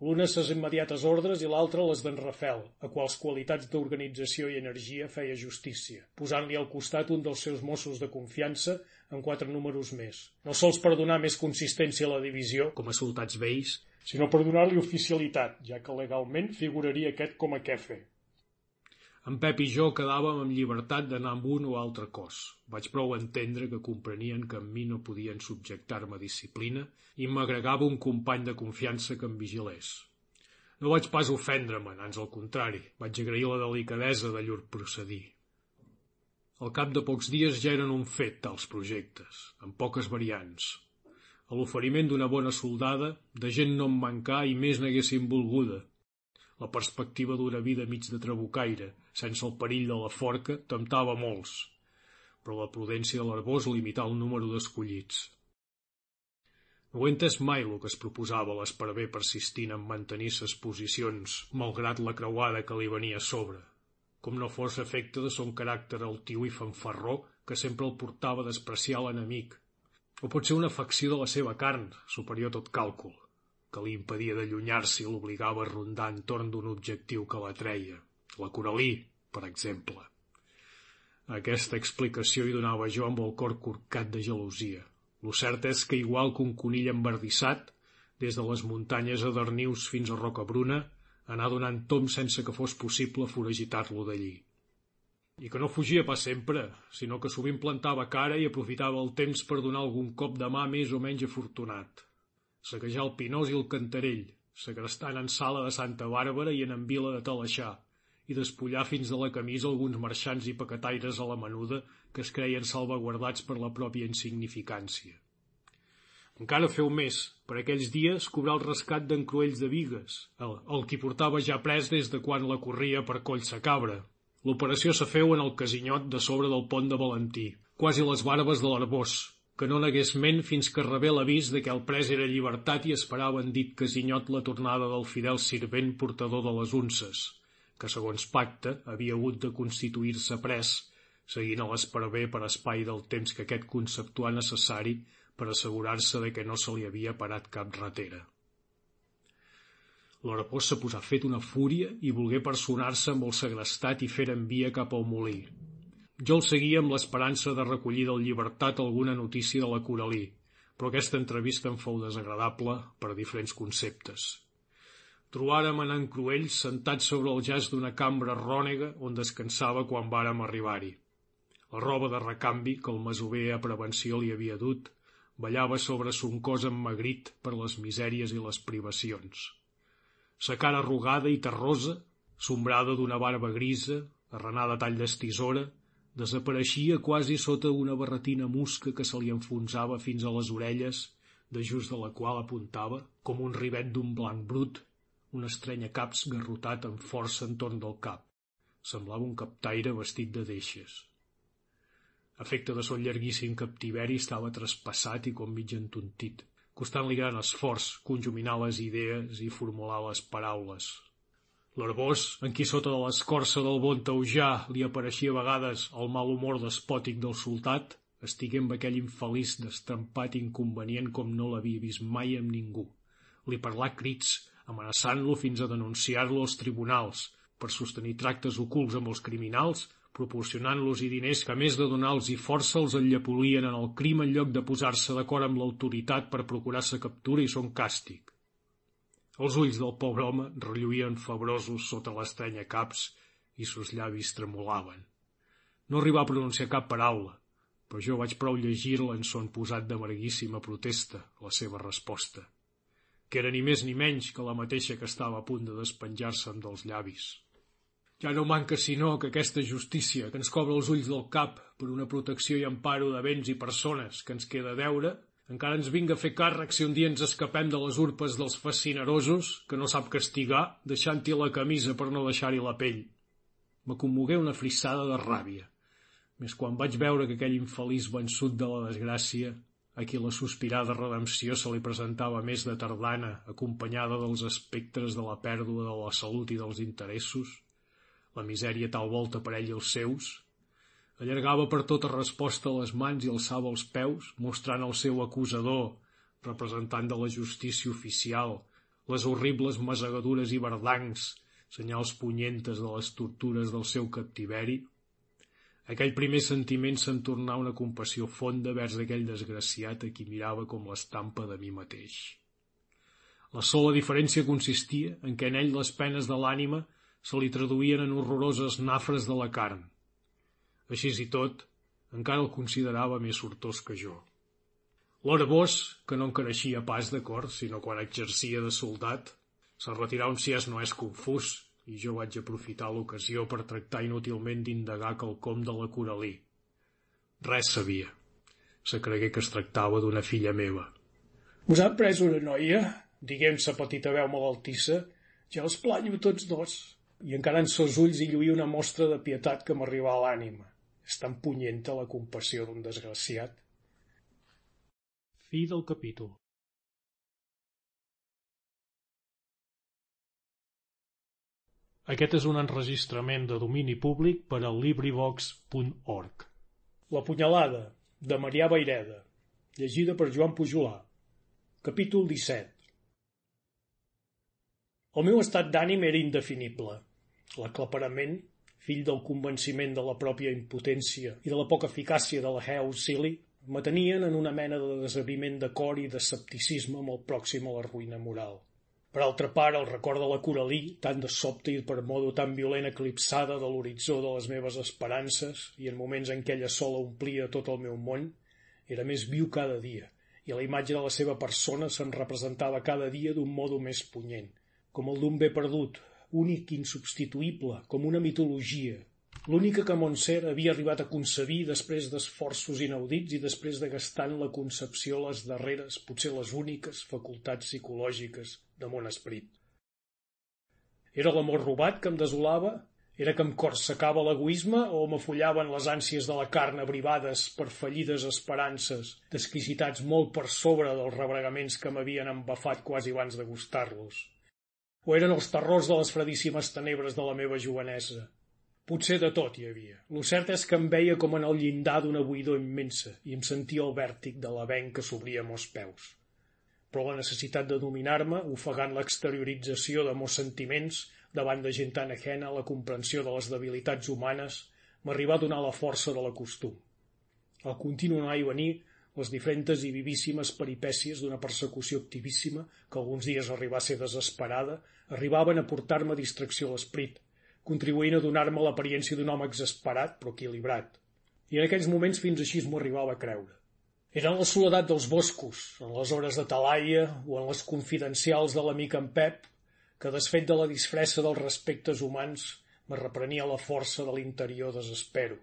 Speaker 38: L'una ses immediates ordres i l'altra les d'en Rafel, a quals qualitats d'organització i energia feia justícia, posant-li al costat un dels seus Mossos de confiança amb quatre números més. No sols per donar més consistència a la divisió, com a soldats vells, sinó per donar-li oficialitat, ja que legalment figuraria aquest com a quefe.
Speaker 2: En Pep i jo quedàvem amb llibertat d'anar amb un o altre cos. Vaig prou entendre que comprenien que amb mi no podien subjectar-me disciplina i m'agregava un company de confiança que em vigilés. No vaig pas ofendre-me'n, ans al contrari, vaig agrair la delicadesa de llur procedir. Al cap de pocs dies ja eren un fet tals projectes, amb poques variants. A l'oferiment d'una bona soldada, de gent no em mancà i més n'haguessin volguda. La perspectiva d'una vida mig de trabucaire, sense el perill de la forca, temptava molts, però la prudència de l'Arbós limità el número d'escollits. No he entès mai el que es proposava l'esparver persistint en mantenir ses posicions, malgrat la creuada que li venia a sobre, com no fos efecte de son caràcter altiu i fanfarró que sempre el portava a despreciar l'enemic, o pot ser una afecció de la seva carn, superior a tot càlcul, que li impedia d'allunyar-se i l'obligava a rondar entorn d'un objectiu que l'atreia, la Coralí, per exemple. Aquesta explicació hi donava jo amb el cor corcat de gelosia. Lo cert és que igual que un conill embardissat, des de les muntanyes a Darnius fins a Rocabruna, anà donant tom sense que fos possible foragitar-lo d'allí. I que no fugia pas sempre, sinó que sovint plantava cara i aprofitava el temps per donar algun cop de mà més o menys afortunat. Saquejar el Pinós i el Cantarell, segrestant en Sala de Santa Bàrbara i en Vila de Talaixà, i despullar fins de la camisa alguns marxants i pacataires a la menuda que es creien salvaguardats per la pròpia insignificància. Encara feu més, per aquells dies, cobrar el rescat d'en Cruells de Vigues, el, el qui portava ja pres des de quan la corria per Coll sa Cabra. L'operació se feu en el casinyot de sobre del pont de Valentí, quasi les barbes de l'Arbós, que no n'hagués ment fins que rebé l'avís de que el pres era llibertat i esperava en dit casinyot la tornada del fidel sirvent portador de les unces, que segons pacte havia hagut de constituir-se pres, seguint a l'esparver per espai del temps que aquest conceptuà necessari per assegurar-se de que no se li havia parat cap ratera. L'Arapós se posà fet una fúria i volgué personar-se amb el segrestat i fer envia cap al molí. Jo el seguia amb l'esperança de recollir del llibertat alguna notícia de la Coralí, però aquesta entrevista em fou desagradable per diferents conceptes. Trobàrem en en Cruell sentat sobre el jaç d'una cambra rònega on descansava quan vàrem arribar-hi. La roba de recanvi que el masover a prevenció li havia dut ballava sobre son cos emmagrit per les misèries i les privacions. Sa cara arrugada i terrosa, sombrada d'una barba grisa, arrenada tall d'estisora, desapareixia quasi sota una barretina musca que se li enfonsava fins a les orelles, de just de la qual apuntava, com un rivet d'un blanc brut, un estreny caps garrotat amb força entorn del cap. Semblava un captaire vestit de deixes. Efecte de son llarguíssim captiveri estava traspassat i com mig entontit, costant-li gran esforç conjuminar les idees i formular les paraules. L'Arbós, en qui sota de l'escorça del bon taujà li apareixia a vegades el mal humor despòtic del soltat, estigué amb aquell infeliç destampat inconvenient com no l'havia vist mai amb ningú. Li parlà crits, amenaçant-lo fins a denunciar-lo als tribunals per sostenir tractes ocults amb els criminals,
Speaker 47: proporcionant-los i diners que, a més de donar-los i força, els enllapolien en el crim en lloc de posar-se d'acord amb l'autoritat per procurar sa captura i son càstig. Els ulls del pobre home relluïen febrosos sota l'estranya caps i sus llavis tremolaven. No arribà a pronunciar cap paraula, però jo vaig prou llegir-la en son posat d'amarguíssima protesta, la seva resposta, que era ni més ni menys que la mateixa que estava a punt de despenjar-se'm dels llavis. Ja no manca sinó que aquesta justícia que ens cobra els ulls del cap per una protecció i amparo de béns i persones que ens queda deure, encara ens vinga a fer càrrec si un dia ens escapem de les urpes dels fascinerosos, que no sap castigar, deixant-hi la camisa per no deixar-hi la pell. Me commogué una frissada de ràbia, més quan vaig veure que aquell infeliç vençut de la desgràcia, a qui la sospirada redempció se li presentava més de tardana, acompanyada dels espectres de la pèrdua de la salut i dels interessos, la misèria tal volta per ell i els seus, allargava per tota resposta les mans i alçava els peus, mostrant el seu acusador, representant de la justícia oficial, les horribles masegadures i verdancs, senyals punyentes de les tortures del seu captiveri, aquell primer sentiment se'n tornà una compassió fonda vers aquell desgraciat a qui mirava com l'estampa de mi mateix. La sola diferència consistia en què en ell les penes de l'ànima se li traduïen en horroroses nafres de la carn. Així i tot, encara el considerava més sortós que jo. L'hora vos, que no encareixia pas de cor, sinó quan exercia de soldat, se'l retirà un si no és confús, i jo vaig aprofitar l'ocasió per tractar inútilment d'indagar quelcom de la Coralí. Res sabia. Se cregué que es tractava d'una filla meva.
Speaker 2: Us han pres una noia? Diguem sa petita veu malaltissa. Ja els planyo tots dos i encara en sos ulls hi lluïa una mostra de pietat que m'arriba a l'ànima. És tan punyenta la compassió d'un desgraciat.
Speaker 48: Fi del capítol. Aquest és un enregistrament de domini públic per a LibriVox.org.
Speaker 2: La punyalada, de Marià Baireda, llegida per Joan Pujolà. Capítol 17 El meu estat d'ànim era indefinible. L'aclaparament, fill del convenciment de la pròpia impotència i de la poca eficàcia de la heu Silly, tenien en una mena de desabriment de cor i d'escepticisme molt pròxim a la ruïna moral. Per altra part, el record de la Coralí, tan de sobte i per modo tan violent eclipsada de l'horitzó de les meves esperances i en moments en què ella sola omplia tot el meu món, era més viu cada dia, i la imatge de la seva persona se'n representava cada dia d'un modo més punyent, com el d'un bé perdut, únic i insubstituïble, com una mitologia, l'única que Montser havia arribat a concebir després d'esforços inaudits i després de gastar en la concepció les darreres, potser les úniques, facultats psicològiques de mon esperit. Era l'amor robat que em desolava? Era que em corsecava l'egoisme o m'afollaven les ànsies de la carn abrivades per fallides esperances, d'exquisitats molt per sobre dels rebregaments que m'havien embafat quasi abans de gustar-los? o eren els terrors de les fredíssimes tenebres de la meva jovenesa. Potser de tot hi havia. Lo cert és que em veia com en el llindar d'una buidor immensa i em sentia el vèrtic de la venc que s'obria a mos peus. Però la necessitat de dominar-me, ofegant l'exteriorització de mos sentiments davant de gent tan ajena a la comprensió de les debilitats humanes, m'arribà a donar la força de la costum. Al continu anar i venir, les diferents i vivíssimes peripècies d'una persecució activíssima que alguns dies arribà a ser desesperada arribaven a portar-me distracció a l'esprit, contribuint a donar-me l'apariència d'un home exasperat però equilibrat. I en aquells moments fins així m'ho arribava a creure. Era en la soledat dels boscos, en les hores de talaia o en les confidencials de l'amic en Pep, que desfet de la disfressa dels respectes humans me reprenia la força de l'interior desespero,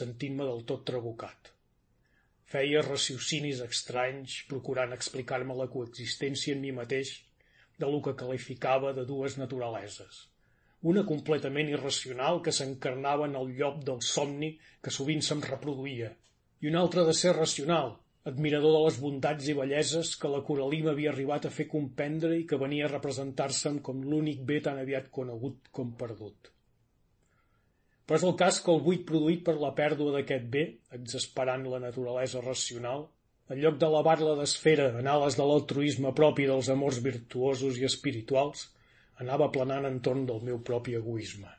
Speaker 2: sentint-me del tot trabucat. Feia raciocinis estranys, procurant explicar-me la coexistència en mi mateix de lo que qualificava de dues naturaleses. Una completament irracional que s'encarnava en el llop del somni que sovint se'm reproduïa, i una altra de ser racional, admirador de les bondats i belleses que la Coralí m'havia arribat a fer comprendre i que venia a representar-se'm com l'únic bé tan aviat conegut com perdut. Però és el cas que el buit produït per la pèrdua d'aquest bé, exasperant la naturalesa racional, en lloc d'elevar-la d'esfera en ales de l'altruisme propi dels amors virtuosos i espirituals, anava planant entorn del meu propi egoisme.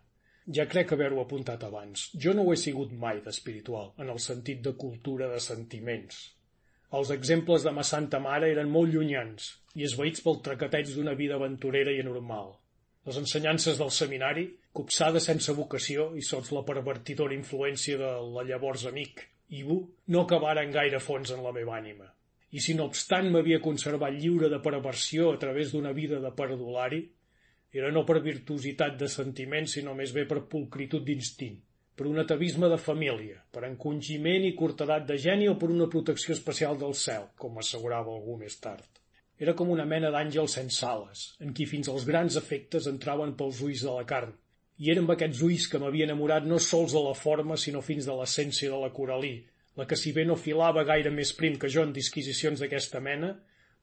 Speaker 2: Ja crec haver-ho apuntat abans. Jo no ho he sigut mai d'espiritual, en el sentit de cultura de sentiments. Els exemples de ma santa mare eren molt llunyans i esveïts pel tracateig d'una vida aventurera i anormal. Les ensenyances del seminari, copsades sense vocació i sots la pervertidora influència de la llavors amic, Ibu, no acabaren gaire fons en la meva ànima. I si no obstant m'havia conservat lliure de perversió a través d'una vida de perdulari, era no per virtuositat de sentiment, sinó més bé per pulcritud d'instint, per un atavisme de família, per encongiment i cortedat de geni o per una protecció especial del cel, com assegurava algú més tard. Era com una mena d'àngel sense ales, en qui fins als grans efectes entraven pels ulls de la carn, i eren aquests ulls que m'havia enamorat no sols de la forma, sinó fins de l'essència de la coralí, la que si bé no filava gaire més prim que jo en disquisicions d'aquesta mena,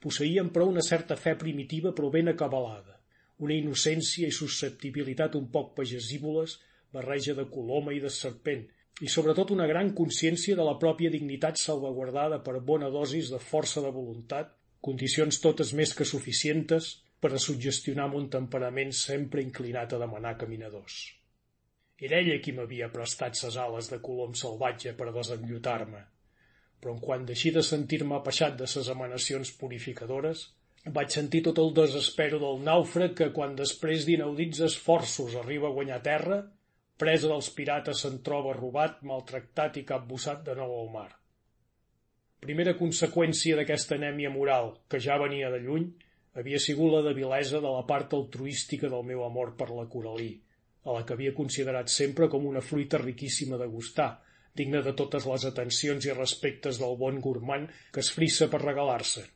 Speaker 2: posseïen però una certa fe primitiva però ben acabalada una innocència i susceptibilitat un poc pagesívoles, barreja de coloma i de serpent, i sobretot una gran consciència de la pròpia dignitat salvaguardada per bona dosis de força de voluntat, condicions totes més que suficientes per a suggestionar un temperament sempre inclinat a demanar caminadors. Era ella qui m'havia prestat ses ales de colom salvatge per desenllotar-me, però en quan deixi de sentir-me apeixat de ses emanacions purificadores, vaig sentir tot el desespero del nàufrag que, quan després d'inaudits esforços arriba a guanyar terra, presa dels pirates se'n troba robat, maltractat i capbussat de nou al mar. Primera conseqüència d'aquesta anèmia moral, que ja venia de lluny, havia sigut la debilesa de la part altruística del meu amor per la Coralí, a la que havia considerat sempre com una fruita riquíssima de gustar, digna de totes les atencions i respectes del bon gourmand que es frissa per regalar-se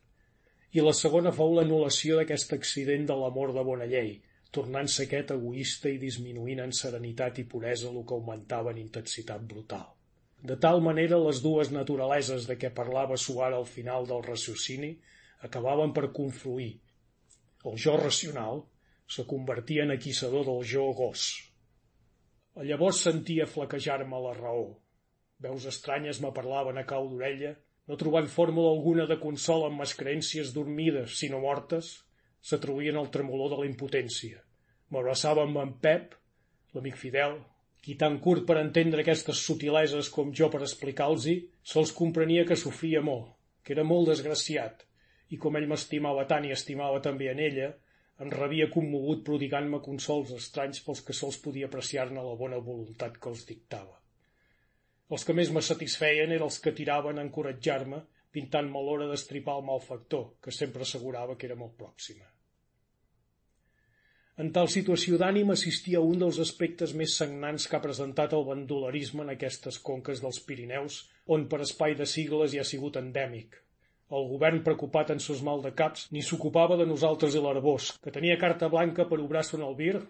Speaker 2: i la segona fou l'anul·lació d'aquest accident de l'amor de bona llei, tornant-se aquest egoista i disminuint en serenitat i puresa el que augmentava en intensitat brutal. De tal manera les dues naturaleses de què parlava Suara al final del raciocini acabaven per confluir. El jo racional se convertia en aquissador del jo gos. Llavors sentia flaquejar-me la raó. Veus estranyes me parlaven a cau d'orella no trobant fórmula alguna de consol amb les creencies dormides, sinó mortes, s'atribuïen al tremolor de la impotència. M'abraçava amb en Pep, l'amic fidel, qui tan curt per entendre aquestes sutileses com jo per explicar-los-hi, sols comprenia que sofria molt, que era molt desgraciat, i com ell m'estimava tant i estimava també en ella, em rebia commogut prodigant-me consols estranys pels que sols podia apreciar-ne la bona voluntat que els dictava. Els que més me satisfeien eren els que tiraven a encoratjar-me, pintant-me l'hora d'estripar el malfactor, que sempre assegurava que era molt pròxima. En tal situació d'ànim assistia a un dels aspectes més sagnants que ha presentat el bandolerisme en aquestes conques dels Pirineus, on per espai de sigles hi ha sigut endèmic. El govern, preocupat en sos mal de caps, ni s'ocupava de nosaltres i l'arbós, que tenia carta blanca per obrar-se en el vir,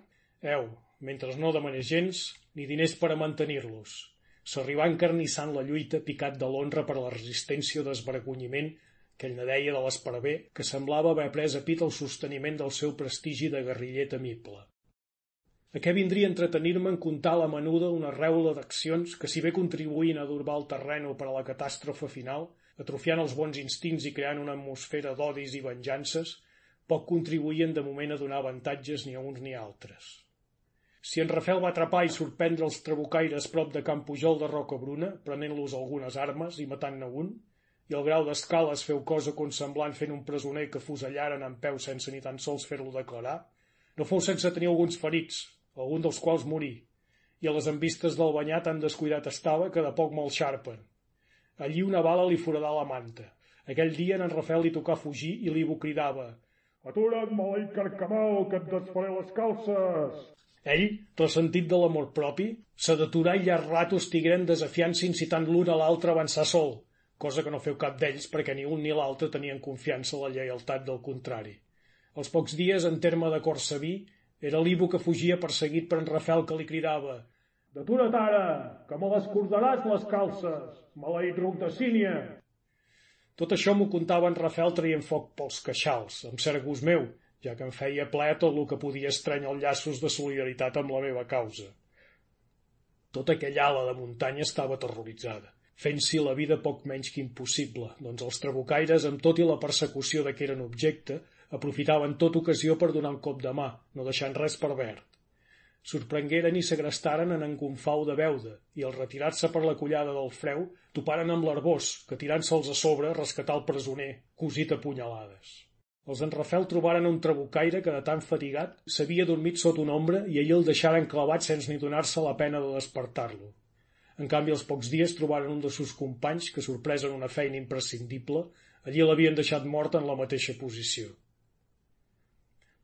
Speaker 2: eu, mentre no demanés gens, ni diners per a mantenir-los s'arribà encarnissant la lluita picat de l'honra per la resistència o desvergonyiment que ell ne deia de l'esparver que semblava haver pres a pit el sosteniment del seu prestigi de guerriller temible. A què vindria entretenir-me en comptar la menuda una reula d'accions que, si bé contribuïen a durbar el terreno per a la catàstrofe final, atrofiant els bons instints i creant una atmosfera d'odis i venjances, poc contribuïen de moment a donar avantatges ni a uns ni a altres. Si en Rafel va atrapar i sorprendre els trabucaires prop de Camp Pujol de Rocabruna, prenent-los algunes armes i matant-ne un, i el grau d'escales feu cosa consemblant fent un presoner que fusellaren en peu sense ni tan sols fer-lo declarar, no fou sense tenir alguns ferits, algun dels quals morí, i a les envistes del banyat tan descuidat estava que de poc me'l xarpen. Allí una bala li foradà la manta. Aquell dia en Rafel li tocà fugir i l'Ivo cridava «Atura't, maleït carcamal, que et desfaré les calces!» Ell, ressentit de l'amor propi, s'ha d'aturar i llarg rato estigueren desafiant-se incitant l'un a l'altre a avançar sol, cosa que no feu cap d'ells perquè ni un ni l'altre tenien confiança en la lleialtat del contrari. Als pocs dies, en terme de Corsaví, era l'Ivo que fugia perseguit per en Rafel que li cridava «Detura't ara, que me les cordaràs les calces, maleït ruc de sínia!» Tot això m'ho contava en Rafel traient foc pels queixals, amb cert gust meu, ja que em feia ple tot el que podia estranyar els llaços de solidaritat amb la meva causa. Tota aquella ala de muntanya estava terroritzada, fent-s'hi la vida poc menys que impossible, doncs els trabucaires, amb tot i la persecució de què eren objecte, aprofitaven tota ocasió per donar un cop de mà, no deixant res per verd. sorprengueren i segrestaren en Confau de Beuda i al retirar-se per la collada del Freu toparen amb l'Arbós, que tirant-se'ls a sobre rescatà el presoner, cosit a punyalades. Els en Rafel trobaren un trabucaire que de tan fatigat s'havia dormit sota una ombra i ahir el deixaren clavat sense ni donar-se la pena de despertar-lo. En canvi, als pocs dies trobaren un dels seus companys que, sorprès en una feina imprescindible, allí l'havien deixat mort en la mateixa posició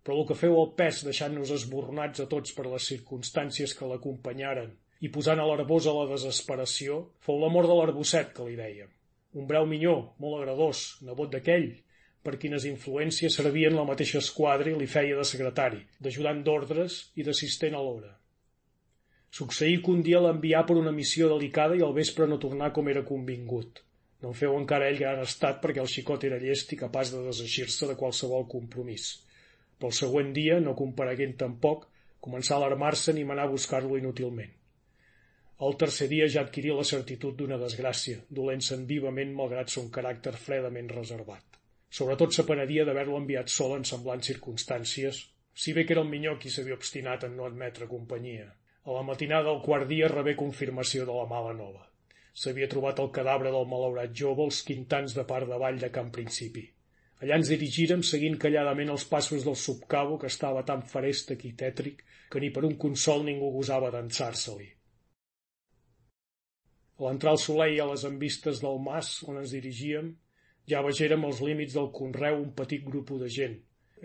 Speaker 2: però el que feu el pes deixant-nos esbornats a tots per les circumstàncies que l'acompanyaren i posant a l'arbós a la desesperació, fou la mort de l'arbosset que li dèiem. Un breu minyó, molt agradós, nebot d'aquell, per quines influències servien la mateixa esquadra i li feia de secretari, d'ajudant d'ordres i d'assistent alhora. Succeí que un dia l'envià per una missió delicada i al vespre no tornà com era convingut. No en feu encara ell gran estat perquè el xicot era llest i capaç de deseixir-se de qualsevol compromís però el següent dia, no compareguent tampoc, començà a alarmar-se'n i manà a buscar-lo inútilment. El tercer dia ja adquirí la certitud d'una desgràcia, dolent-se'n vivament malgrat son caràcter fredament reservat. Sobretot s'apenaria d'haver-lo enviat sol en semblants circumstàncies, si bé que era el millor qui s'havia obstinat en no admetre companyia. A la matinada del quart dia rebé confirmació de la mala nova. S'havia trobat el cadàver del malaurat jove als quintans de part de vall de Camp Principi. Allà ens dirigírem seguint calladament els passos del subcabo que estava tan farèstec i tètric que ni per un consol ningú gosava d'ensar-se-li. A l'entrar el soleil a les envistes del mas on ens dirigíem, ja vegérem els límits del conreu un petit grup de gent.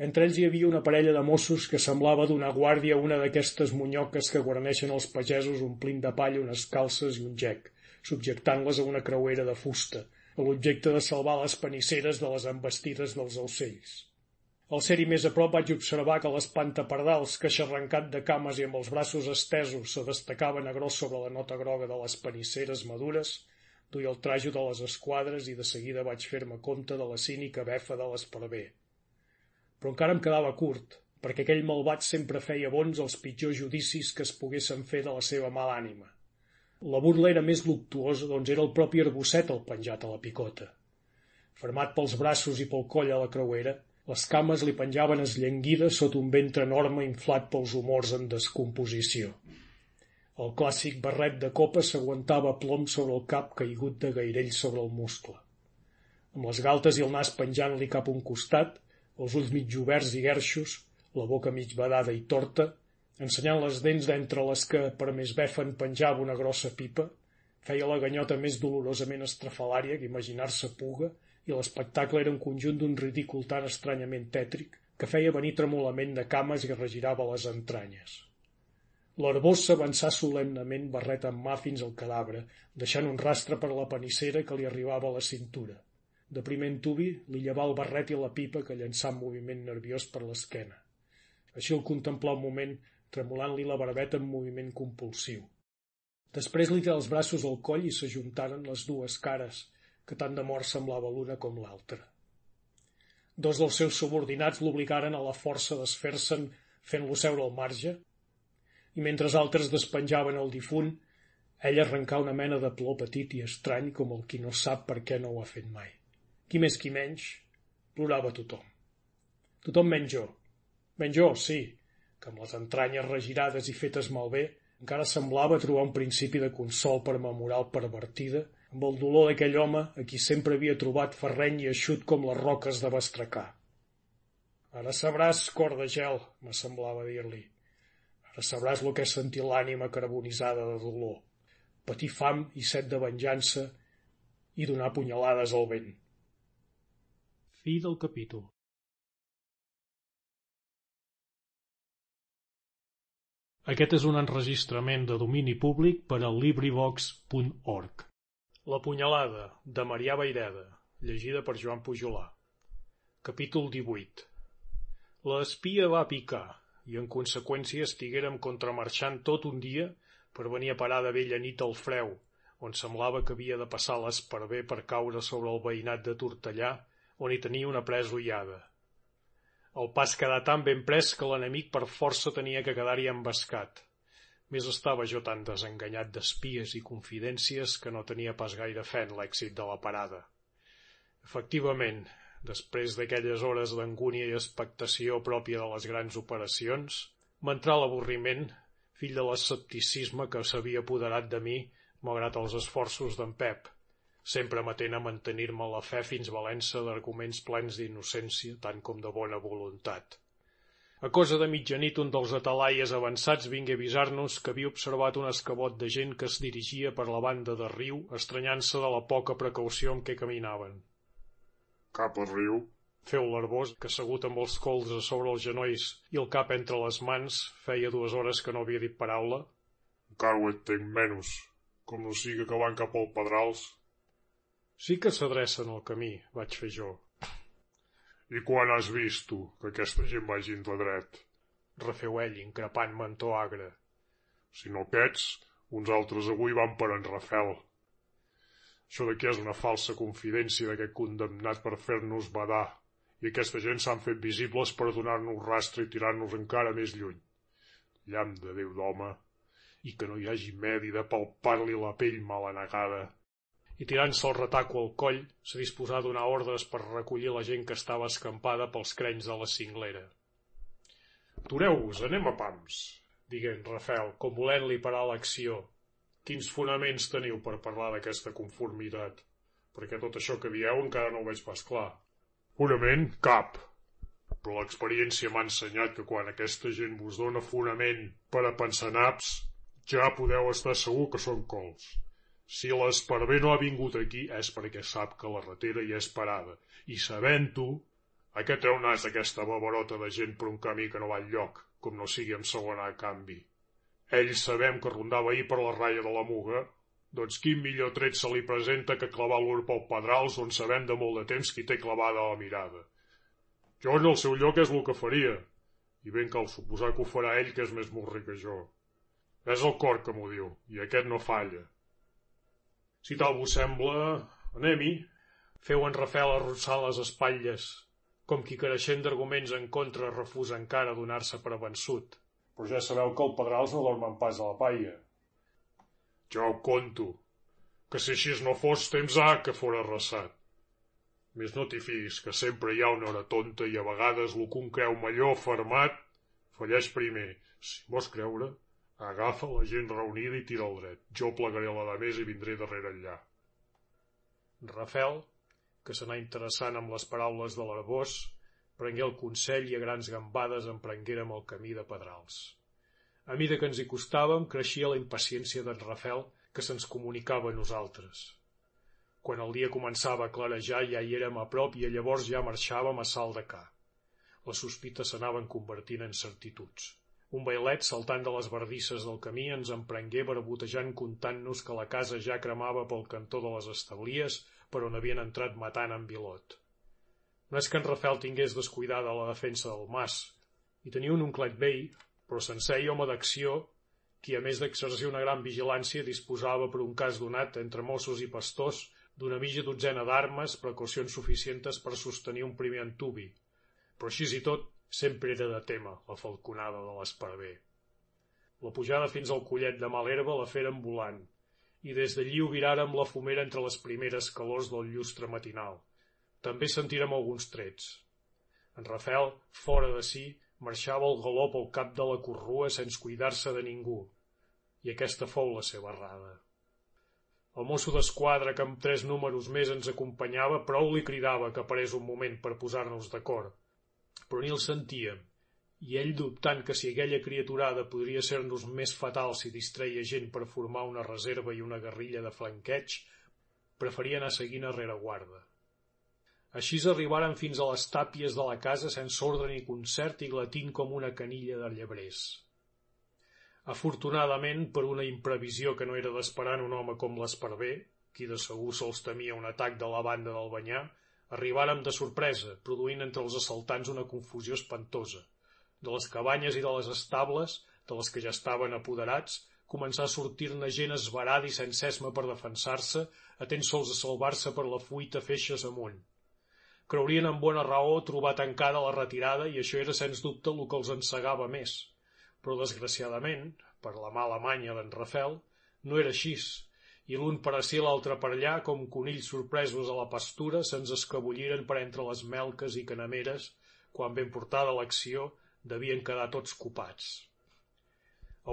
Speaker 2: Entre ells hi havia una parella de Mossos que semblava donar guàrdia a una d'aquestes munyoques que guarneixen els pagesos omplint de palla unes calces i un gec, subjectant-les a una creuera de fusta, a l'objecte de salvar les panisseres de les embestides dels aucells. Al ser-hi més a prop vaig observar que l'espantapardals, que xarrencat de cames i amb els braços estesos se destacaven a gros sobre la nota groga de les panisseres madures, duia el trajo de les esquadres i de seguida vaig fer-me compte de la cínica befa de l'esparver. Però encara em quedava curt, perquè aquell malvat sempre feia bons els pitjors judicis que es poguessin fer de la seva mala ànima. La burla era més luctuosa, doncs era el propi arbosset el penjat a la picota. Fermat pels braços i pel coll a la creuera, les cames li penjaven esllenguides sota un ventre enorme inflat pels humors en descomposició. El clàssic barret de copa s'aguantava plom sobre el cap caigut de gairell sobre el muscle. Amb les galtes i el nas penjant-li cap a un costat, els ulls mig oberts i guerxos, la boca mig badada i torta, ensenyant les dents d'entre les que, per més befen, penjava una grossa pipa, feia la ganyota més dolorosament estrafalària que imaginar-se puga, i l'espectacle era un conjunt d'un ridícul tan estranyament tètric que feia venir tremolament de cames i regirava les entranyes. L'arbós s'avançà solemnement barret en mà fins al cadàver, deixant un rastre per la panissera que li arribava a la cintura. De primer tubi li llevà el barret i la pipa que llançà en moviment nerviós per l'esquena. Així el contemplà un moment tremolant-li la barbeta en moviment compulsiu. Després li té els braços al coll i s'ajuntaren les dues cares, que tant de mort semblava l'una com l'altra. Dos dels seus subordinats l'obligaren a la força desfer-se'n fent-lo seure al marge, i mentre altres despenjaven el difunt, ell arrencà una mena de plor petit i estrany com el qui no sap per què no ho ha fet mai. Qui més qui menys, plorava tothom. Tothom menys jo. Menys jo, sí, que amb les entranyes regirades i fetes malbé, encara semblava trobar un principi de consol per ma moral pervertida amb el dolor d'aquell home a qui sempre havia trobat ferreny i eixut com les roques de Bastracar. Ara sabràs, cor de gel, me semblava dir-li. Sabràs el que és sentir l'ànima carbonitzada de dolor, patir fam i set de venjança i donar punyalades al vent.
Speaker 49: Fi del capítol. Aquest és un enregistrament de domini públic per a LibriVox.org.
Speaker 2: La punyalada, de Marià Baireda, llegida per Joan Pujolà. Capítol 18 La espia va picar, i en conseqüència estiguérem contramarxant tot un dia per venir a parar de vella nit al freu, on semblava que havia de passar l'esparver per caure sobre el veïnat de Tortellà, on hi tenia una presa ullada. El pas quedà tan ben pres que l'enemic per força tenia que quedar-hi embascat. Més estava jo tan desenganyat d'espies i confidències que no tenia pas gaire fe en l'èxit de la parada. Efectivament, després d'aquelles hores d'angúnia i expectació pròpia de les grans operacions, m'entrà l'avorriment, fill de l'escepticisme que s'havia apoderat de mi malgrat els esforços d'en Pep, sempre matent a mantenir-me la fe fins valença d'arguments plens d'innocència tant com de bona voluntat. A cosa de mitjanit un dels atalaies avançats vingué a avisar-nos que havia observat un escabot de gent que es dirigia per la banda de riu estranyant-se de la poca precaució amb què caminaven.
Speaker 44: Cap al riu?
Speaker 2: Feu l'arbós, que assegut amb els cols a sobre els genolls i el cap entre les mans, feia dues hores que no havia dit paraula.
Speaker 44: Encara ho entenc menys, com no sigui que van cap al Pedrals.
Speaker 2: Sí que s'adrecen al camí, vaig fer jo.
Speaker 44: I quan has vist, tu, que aquesta gent vagi de dret?
Speaker 2: Refeu ell, increpant mentó agre.
Speaker 44: Si no aquests, uns altres avui van per en Rafel. Això d'aquí és una falsa confidència d'aquest condemnat per fer-nos badar, i aquesta gent s'han fet visibles per donar-nos rastre i tirar-nos encara més lluny. Llamp de Déu d'home, i que no hi hagi medi de palpar-li la pell malanegada
Speaker 2: i tirant-se el retaco al coll se disposà a donar ordres per recollir la gent que estava escampada pels crenys de la cinglera.
Speaker 44: Atureu-vos, anem a pams,
Speaker 2: digué en Rafel, com volent-li parar l'acció. Quins fonaments teniu per parlar d'aquesta conformitat? Perquè tot això que dieu encara no ho veig pas clar.
Speaker 44: Fonament, cap. Però l'experiència m'ha ensenyat que quan aquesta gent vos dona fonament per a pensar naps, ja podeu estar segur que són cols. Si l'esparver no ha vingut aquí és perquè sap que la ratera hi és parada, i sabent-ho, a què treu nas aquesta babarota de gent per un camí que no va enlloc, com no sigui amb segona a canvi? Ell sabem que rondava ahir per la ratlla de la Muga, doncs quin millor tret se li presenta que clavar l'ur pel Pedrals on sabem de molt de temps qui té clavada la mirada. Jo en el seu lloc és el que faria, i ben cal suposar que ho farà ell que és més morri que jo. És el cor que m'ho diu, i aquest no falla.
Speaker 2: Si tal vos sembla, anem-hi. Feu en Rafel arrossar les espatlles, com qui careixent d'arguments en contra refusa encara donar-se per vençut.
Speaker 44: Però ja sabeu que el Pedrals no dormen pas a la paia. Jo ho conto, que si així no fos temps ha que fora arrasat. Més no t'hi fis, que sempre hi ha una hora tonta i a vegades el que un creu millor fermat falleix primer. Si vols creure, Agafa la gent reunida i tira al dret. Jo plegaré la de més i vindré darrere enllà.
Speaker 2: Rafel, que s'anà interessant amb les paraules de l'arbós, prengué el consell i a grans gambades emprenguérem el camí de Pedrals. A mida que ens hi costàvem, creixia la impaciència d'en Rafel que se'ns comunicava a nosaltres. Quan el dia començava a clarejar ja hi érem a prop i llavors ja marxàvem a salt de ca. Les sospites s'anaven convertint en certituds. Un bailet saltant de les bardisses del camí ens emprengué barbotejant contant-nos que la casa ja cremava pel cantó de les establies per on havien entrat matant en Vilot. No és que en Rafel tingués descuidada la defensa del mas, i tenia un onclet vell, però sencer i home d'acció, qui a més d'exercir una gran vigilància disposava per un cas donat entre Mossos i pastors d'una mitja dotzena d'armes, precaucions suficientes per sostenir un primer antubi. Però així i tot, Sempre era de tema, la falconada de l'esparver. La pujada fins al collet de mal herba la feren volant, i des d'allí ho viràrem la fumera entre les primeres calors del llustre matinal. També sentirem alguns trets. En Rafel, fora de si, marxava el galó pel cap de la corrua sense cuidar-se de ningú, i aquesta fou la seva errada. El mosso d'esquadra que amb tres números més ens acompanyava prou li cridava que parés un moment per posar-nos d'acord, però ni el sentíem, i ell dubtant que si aquella criaturada podria ser-nos més fatal si distreia gent per formar una reserva i una guerrilla de flanqueig, preferia anar seguint a rereguarda. Així arribaren fins a les tàpies de la casa sense ordre ni concert i glatint com una canilla de llebrers. Afortunadament, per una imprevisió que no era d'esperar un home com l'Esparver, qui de segur sols temia un atac de la banda del Banyà, Arribàrem de sorpresa, produint entre els assaltants una confusió espantosa. De les cabanyes i de les estables, de les que ja estaven apoderats, començà a sortir-ne gent esbarada i sense esma per defensar-se, atents sols a salvar-se per la fuita feixes amunt. Creurien amb bona raó trobar tancada la retirada i això era sens dubte el que els ensegava més. Però desgraciadament, per la mala manya d'en Rafel, no era així, i l'un per ací l'altre per allà, com conills sorpresos a la pastura, se'ns escabulliren per entre les melques i canameres, quan ben portada l'acció devien quedar tots copats.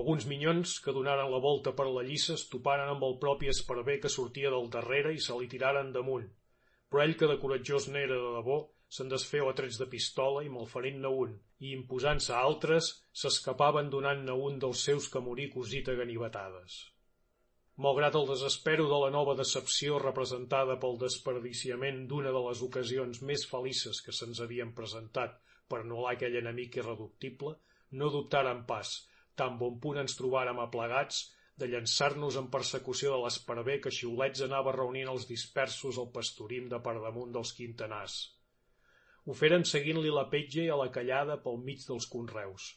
Speaker 2: Alguns minyons que donaren la volta per la lliça es toparen amb el propi esparver que sortia del darrere i se li tiraren damunt. Però ell, que de coratjós n'era de debò, se'n desfeu a trets de pistola i malferint-ne un, i imposant-se a altres, s'escapaven donant-ne un dels seus que morí cosit a ganivetades. Malgrat el desespero de la nova decepció representada pel desperdiciament d'una de les ocasions més felices que se'ns havien presentat per anul·lar aquell enemic irreductible, no dubtàrem pas, tan bon punt ens trobàrem aplegats, de llançar-nos en persecució de l'esparver que xiulets anava reunint els dispersos al pastorim de per damunt dels quintanars. Ho feren seguint-li la petja i a la callada pel mig dels conreus.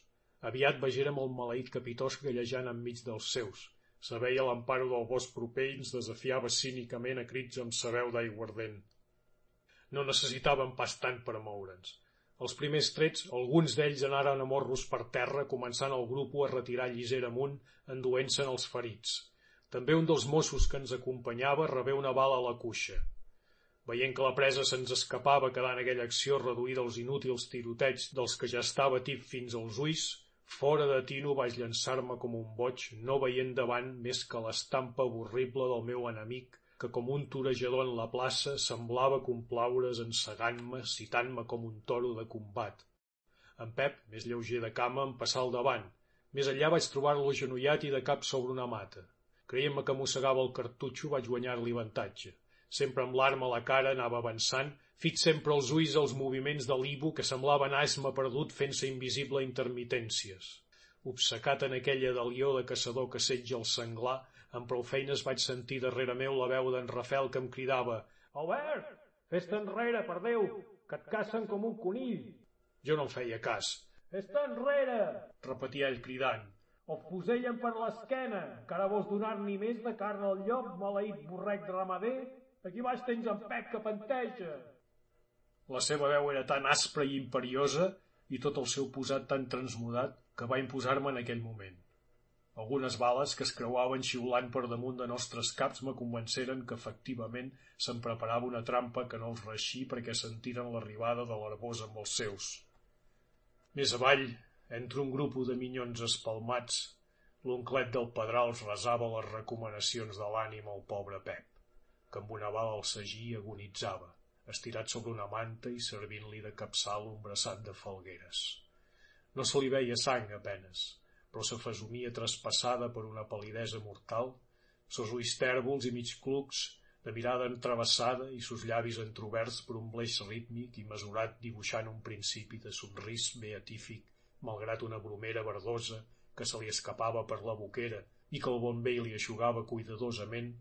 Speaker 2: Aviat vegérem el maleït capitós gallejant enmig dels seus, Se veia l'emparo del bosc proper i ens desafiava cínicament a crits amb sabeu d'aiguardent. No necessitàvem pas tant per moure'ns. Els primers trets, alguns d'ells anaren a morros per terra, començant el grup a retirar llisera amunt, enduent-se'n els ferits. També un dels Mossos que ens acompanyava rebé una bala a la cuixa. Veient que la presa se'ns escapava quedant aquella acció reduïda als inútils tiroteigs dels que ja estava tip fins als ulls, Fora de tino vaig llançar-me com un boig, no veient davant més que l'estampa horrible del meu enemic, que com un torejador en la plaça semblava complaure's ensegant-me, citant-me com un toro de combat. En Pep, més lleuger de cama, em passà al davant. Més enllà vaig trobar-lo agenollat i de cap sobre una mata. Creient-me que mossegava el cartutxo vaig guanyar-li avantatge. Sempre amb l'arma a la cara anava avançant Fit sempre els ulls als moviments de l'Ibu que semblaven asma perdut fent-se invisible a intermitències. Obsecat en aquella delió de caçador que setja el senglar, amb prou feines vaig sentir darrere meu la veu d'en Rafel que em cridava «Albert, fes-te enrere, per Déu, que et cacen com un conill!» Jo no em feia cas. «Fes-te enrere!» repetia ell cridant. «O fusellen per l'esquena, encara vols donar-n'hi més de carn al llop, maleït borrec ramader? Aquí baix tens en Pep que panteja!» La seva veu era tan aspra i imperiosa i tot el seu posat tan transmudat que va imposar-me en aquell moment. Algunes bales que es creuaven xiulant per damunt de nostres caps me convenceren que efectivament se'n preparava una trampa que no els reixí perquè sentiren l'arribada de l'arbós amb els seus. Més avall, entre un grup de minyons espalmats, l'onclet del Pedral resava les recomanacions de l'ànim al pobre Pep, que amb una bala al sagí agonitzava estirat sobre una manta i servint-li de capçal un braçat de falgueres. No se li veia sang a penes, però se fesumia traspassada per una palidesa mortal, sos ulls tèrbols i mig clucs, de mirada entrevessada i sos llavis entroberts per un bleix rítmic i mesurat dibuixant un principi de somrís beatífic, malgrat una bromera verdosa que se li escapava per la boquera i que el bon vell li aixugava cuidadosament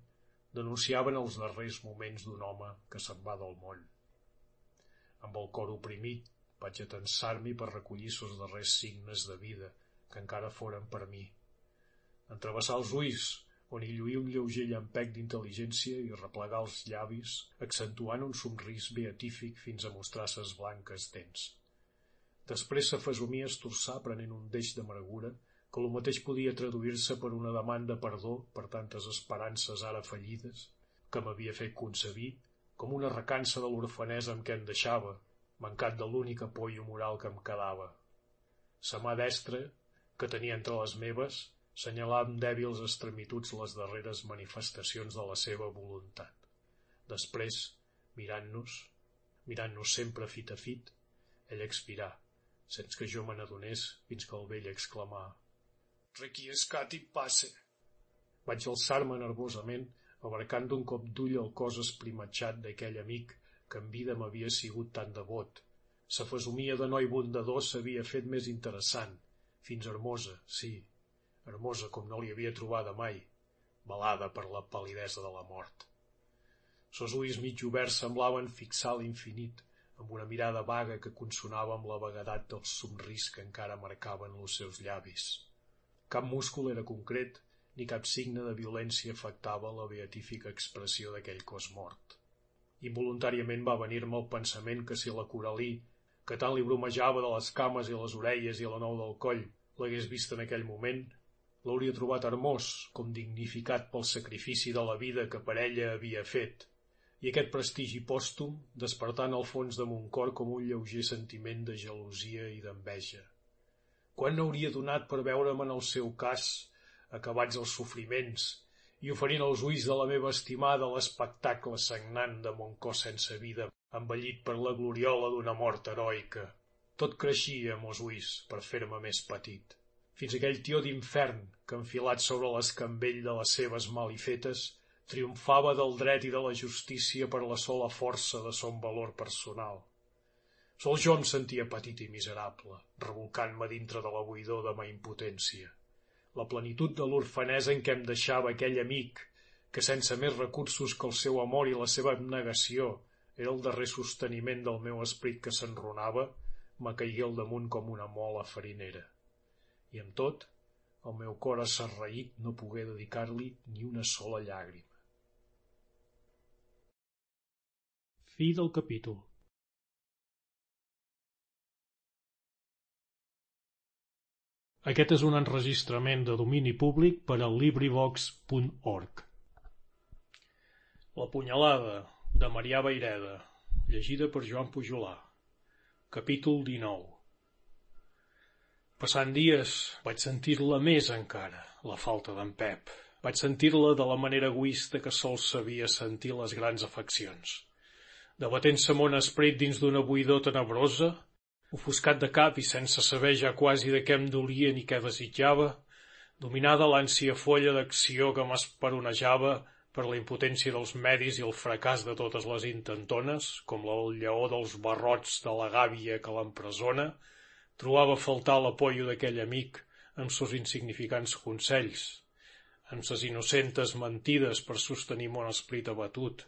Speaker 2: denunciaven els darrers moments d'un home que se'n va del món. Amb el cor oprimit vaig atensar-m'hi per recollir sos darrers signes de vida que encara foren per mi. En travessar els ulls, on hi lluïa un lleuger llampec d'intel·ligència i replegar els llavis, accentuant un somrís beatífic fins a mostrar ses blanques dents. Després s'afesumia estorçar prenent un deix d'amargura que el mateix podia traduir-se per una demanda perdó per tantes esperances ara fallides que m'havia fet concebir com una recança de l'orfanesa amb què em deixava, mancat de l'únic apoyo moral que em quedava. Sa mà destra, que tenia entre les meves, senyalava amb dèbils extremituds les darreres manifestacions de la seva voluntat. Després, mirant-nos, mirant-nos sempre fit a fit, ell expirà, sense que jo me n'adonés fins que el vell exclamà requiescat i passe. Vaig alçar-me nervosament, abarcant d'un cop d'ull el cos esprimatxat d'aquell amic que en vida m'havia sigut tan devot. Sa fesomia de noi bondador s'havia fet més interessant, fins hermosa, sí, hermosa com no li havia trobada mai, balada per la palidesa de la mort. Sos ulls mig oberts semblaven fixar l'infinit, amb una mirada vaga que consonava amb la vaguedat dels somris que encara marcaven els seus llavis. Cap múscul era concret, ni cap signe de violència afectava la beatífica expressió d'aquell cos mort. Involuntàriament va venir-me el pensament que si la Coralí, que tant li bromejava de les cames i les orelles i la nou del coll, l'hagués vist en aquell moment, l'hauria trobat hermós, com dignificat pel sacrifici de la vida que per ella havia fet, i aquest prestigi pòstum despertant al fons de mon cor com un lleuger sentiment de gelosia i d'enveja.
Speaker 1: Quan n'hauria donat per veure'm en el seu cas, acabats els sofriments, i oferint als ulls de la meva estimada l'espectacle sagnant de mon cos sense vida, envellit per la gloriola d'una mort heroica. Tot creixia, mos ulls, per fer-me més petit. Fins aquell tió d'infern que, enfilat sobre l'escambell de les seves malifetes, triomfava del dret i de la justícia per la sola força de son valor personal. Sol jo em sentia petit i miserable, revolcant-me dintre de la buidor de ma impotència. La plenitud de l'orfanesa en què em deixava aquell amic, que sense més recursos que el seu amor i la seva abnegació era el darrer sosteniment del meu esprit que s'enronava, me caigué al damunt com una mola farinera. I amb tot, el meu cor assarraït no pogué dedicar-li ni una sola llàgrima.
Speaker 2: Fi del capítol. Aquest és un enregistrament de domini públic per al LibriVox.org. La punyalada, de Marià Vaireda, llegida per Joan Pujolà. Capítol 19 Passant dies vaig sentir-la més encara, la falta d'en Pep. Vaig sentir-la de la manera egoista que sols sabia sentir les grans afeccions. Debatent-se mon esperit dins d'una buidor tenebrosa, ofuscat de cap i sense saber ja quasi de què em dolia ni què desitjava, dominada l'ànsia folla d'acció que m'esperonejava, per la impotència dels medis i el fracàs de totes les intentones, com el lleó dels barrots de la gàbia que l'empresona, trobava faltar l'apoio d'aquell amic amb sos insignificants consells, amb ses innocentes mentides per sostenir mon esprit abatut,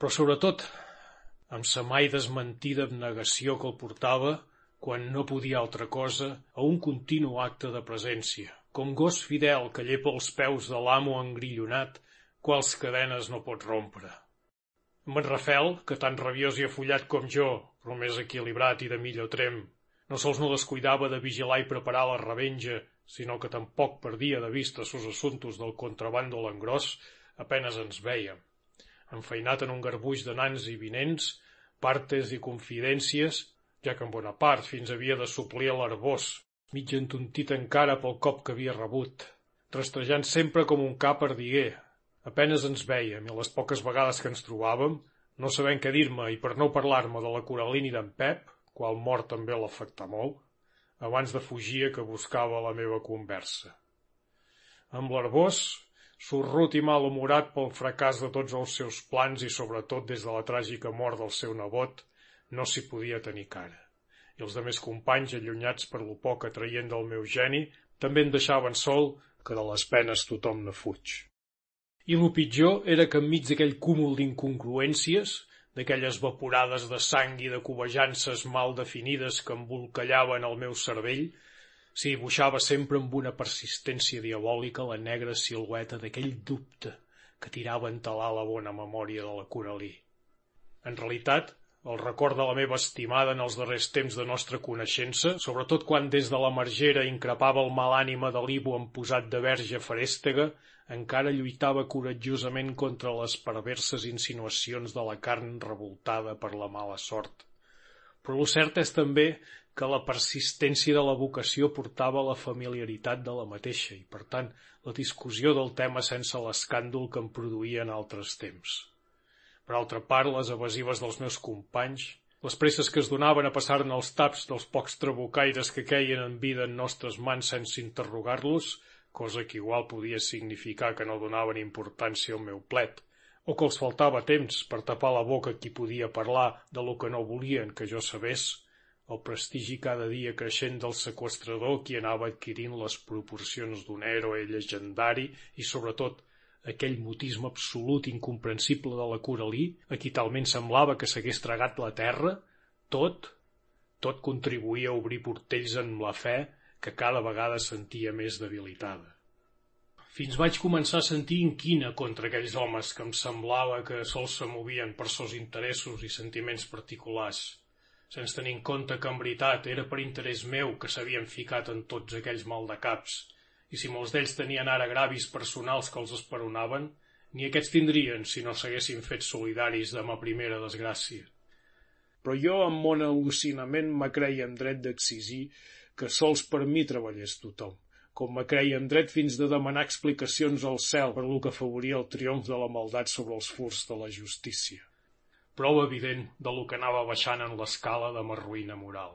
Speaker 2: però sobretot amb sa mai desmentida abnegació que el portava, quan no podia altra cosa, a un continu acte de presència, com gos fidel que llepa els peus de l'amo engrillonat quals cadenes no pot rompre. Amb en Rafel, que tan rabiós i afullat com jo, però més equilibrat i de millor trem, no sols no descuidava de vigilar i preparar la revenja, sinó que tampoc perdia de vista sos assuntos del contrabando l'engròs, apenes ens veiem. Enfeinat en un garbuix de nans i vinents, partes i confidències, ja que en bona part fins havia de suplir l'arbós, mig entontit encara pel cop que havia rebut, rastrejant sempre com un cap ardiguer, Apenes ens vèiem i les poques vegades que ens trobàvem, no sabent què dir-me i per no parlar-me de la Coralina i d'en Pep, qual mort també l'afectà molt, abans de fugir que buscava la meva conversa. Amb l'Arbós, sorrut i malhumorat pel fracàs de tots els seus plans i sobretot des de la tràgica mort del seu nebot, no s'hi podia tenir cara. I els demés companys, allunyats per lo poc atraient del meu geni, també en deixaven sol, que de les penes tothom ne fuig. I el pitjor era que enmig d'aquell cúmul d'incongruències, d'aquelles vaporades de sang i de covejances mal definides que embolcallaven el meu cervell, s'hi dibuixava sempre amb una persistència diabòlica la negra silueta d'aquell dubte que tirava en talar la bona memòria de la Coralí. En realitat, el record de la meva estimada en els darrers temps de nostra coneixença, sobretot quan des de la margera increpava el mal ànima de l'Ibo en posat de verge farèstega, encara lluitava coratjosament contra les perverses insinuacions de la carn revoltada per la mala sort. Però el cert és també que la persistència de la vocació portava la familiaritat de la mateixa i, per tant, la discussió del tema sense l'escàndol que en altres temps. Per altra part, les evasives dels meus companys, les presses que es donaven a passar-ne els taps dels pocs trabucaires que queien en vida en nostres mans sense interrogar-los, cosa que igual podia significar que no donaven importància al meu plet, o que els faltava temps per tapar la boca qui podia parlar de lo que no volien que jo sabés, el prestigi cada dia creixent del sequestrador qui anava adquirint les proporcions d'un héroe llegendari i, sobretot, aquell mutisme absolut incomprensible de la Coralí, a qui talment semblava que s'hagués tragat la terra, tot, tot contribuïa a obrir portells en la fe que cada vegada sentia més debilitada. Fins vaig començar a sentir inquina contra aquells homes que em semblava que sols se movien per seus interessos i sentiments particulars, sense tenir en compte que en veritat era per interès meu que s'havien ficat en tots aquells maldecaps, i si molts d'ells tenien ara gravis personals que els esperonaven, ni aquests tindrien si no s'haguessin fet solidaris de ma primera desgràcia. Però jo, amb mon al·lucinament, me creia en dret d'exigir que sols per mi treballés tothom, com me creia en dret fins de demanar explicacions al cel per lo que favoria el triomf de la maldat sobre els furs de la justícia. Prova evident de lo que anava baixant en l'escala de ma ruïna moral.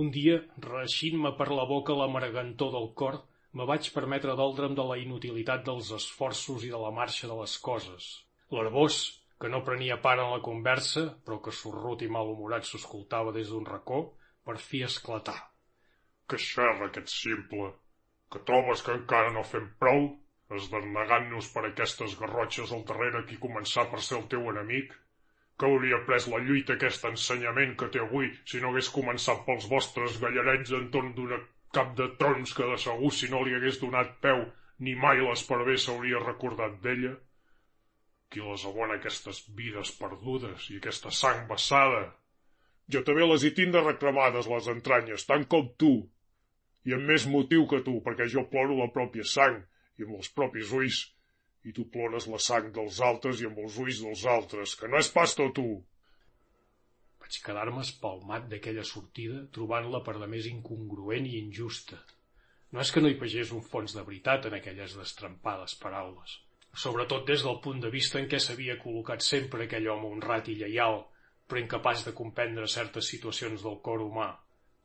Speaker 2: Un dia, reeixint-me per la boca la margantor del cor, me vaig permetre doldre'm de la inutilitat dels esforços i de la marxa de les coses. L'herbós, que no prenia part en la conversa, però que sorrut i malhumorat s'escoltava des d'un racó, per fi esclatà.
Speaker 44: Que xerra aquest simple, que trobes que encara no fem prou, esdernegant-nos per aquestes garrotxes al darrere qui començar per ser el teu enemic? Que hauria pres la lluita aquest ensenyament que té avui si no hagués començat pels vostres gallarets entorn d'una cap de trons que de segur si no li hagués donat peu ni mai l'esparver s'hauria recordat d'ella. Qui les abona aquestes vides perdudes i aquesta sang vessada? Jo també les hi tinc de reclamades, les entranyes, tant com tu, i amb més motiu que tu, perquè jo ploro la pròpia sang i amb els propis ulls, i tu plores la sang dels altres i amb els ulls dels altres, que no és pas tot tu.
Speaker 2: Vaig quedar-me espalmat d'aquella sortida, trobant-la per la més incongruent i injusta. No és que no hi pagés un fons de veritat en aquelles destrempades paraules, sobretot des del punt de vista en què s'havia col·locat sempre aquell home honrat i lleial, però incapaç de comprendre certes situacions del cor humà,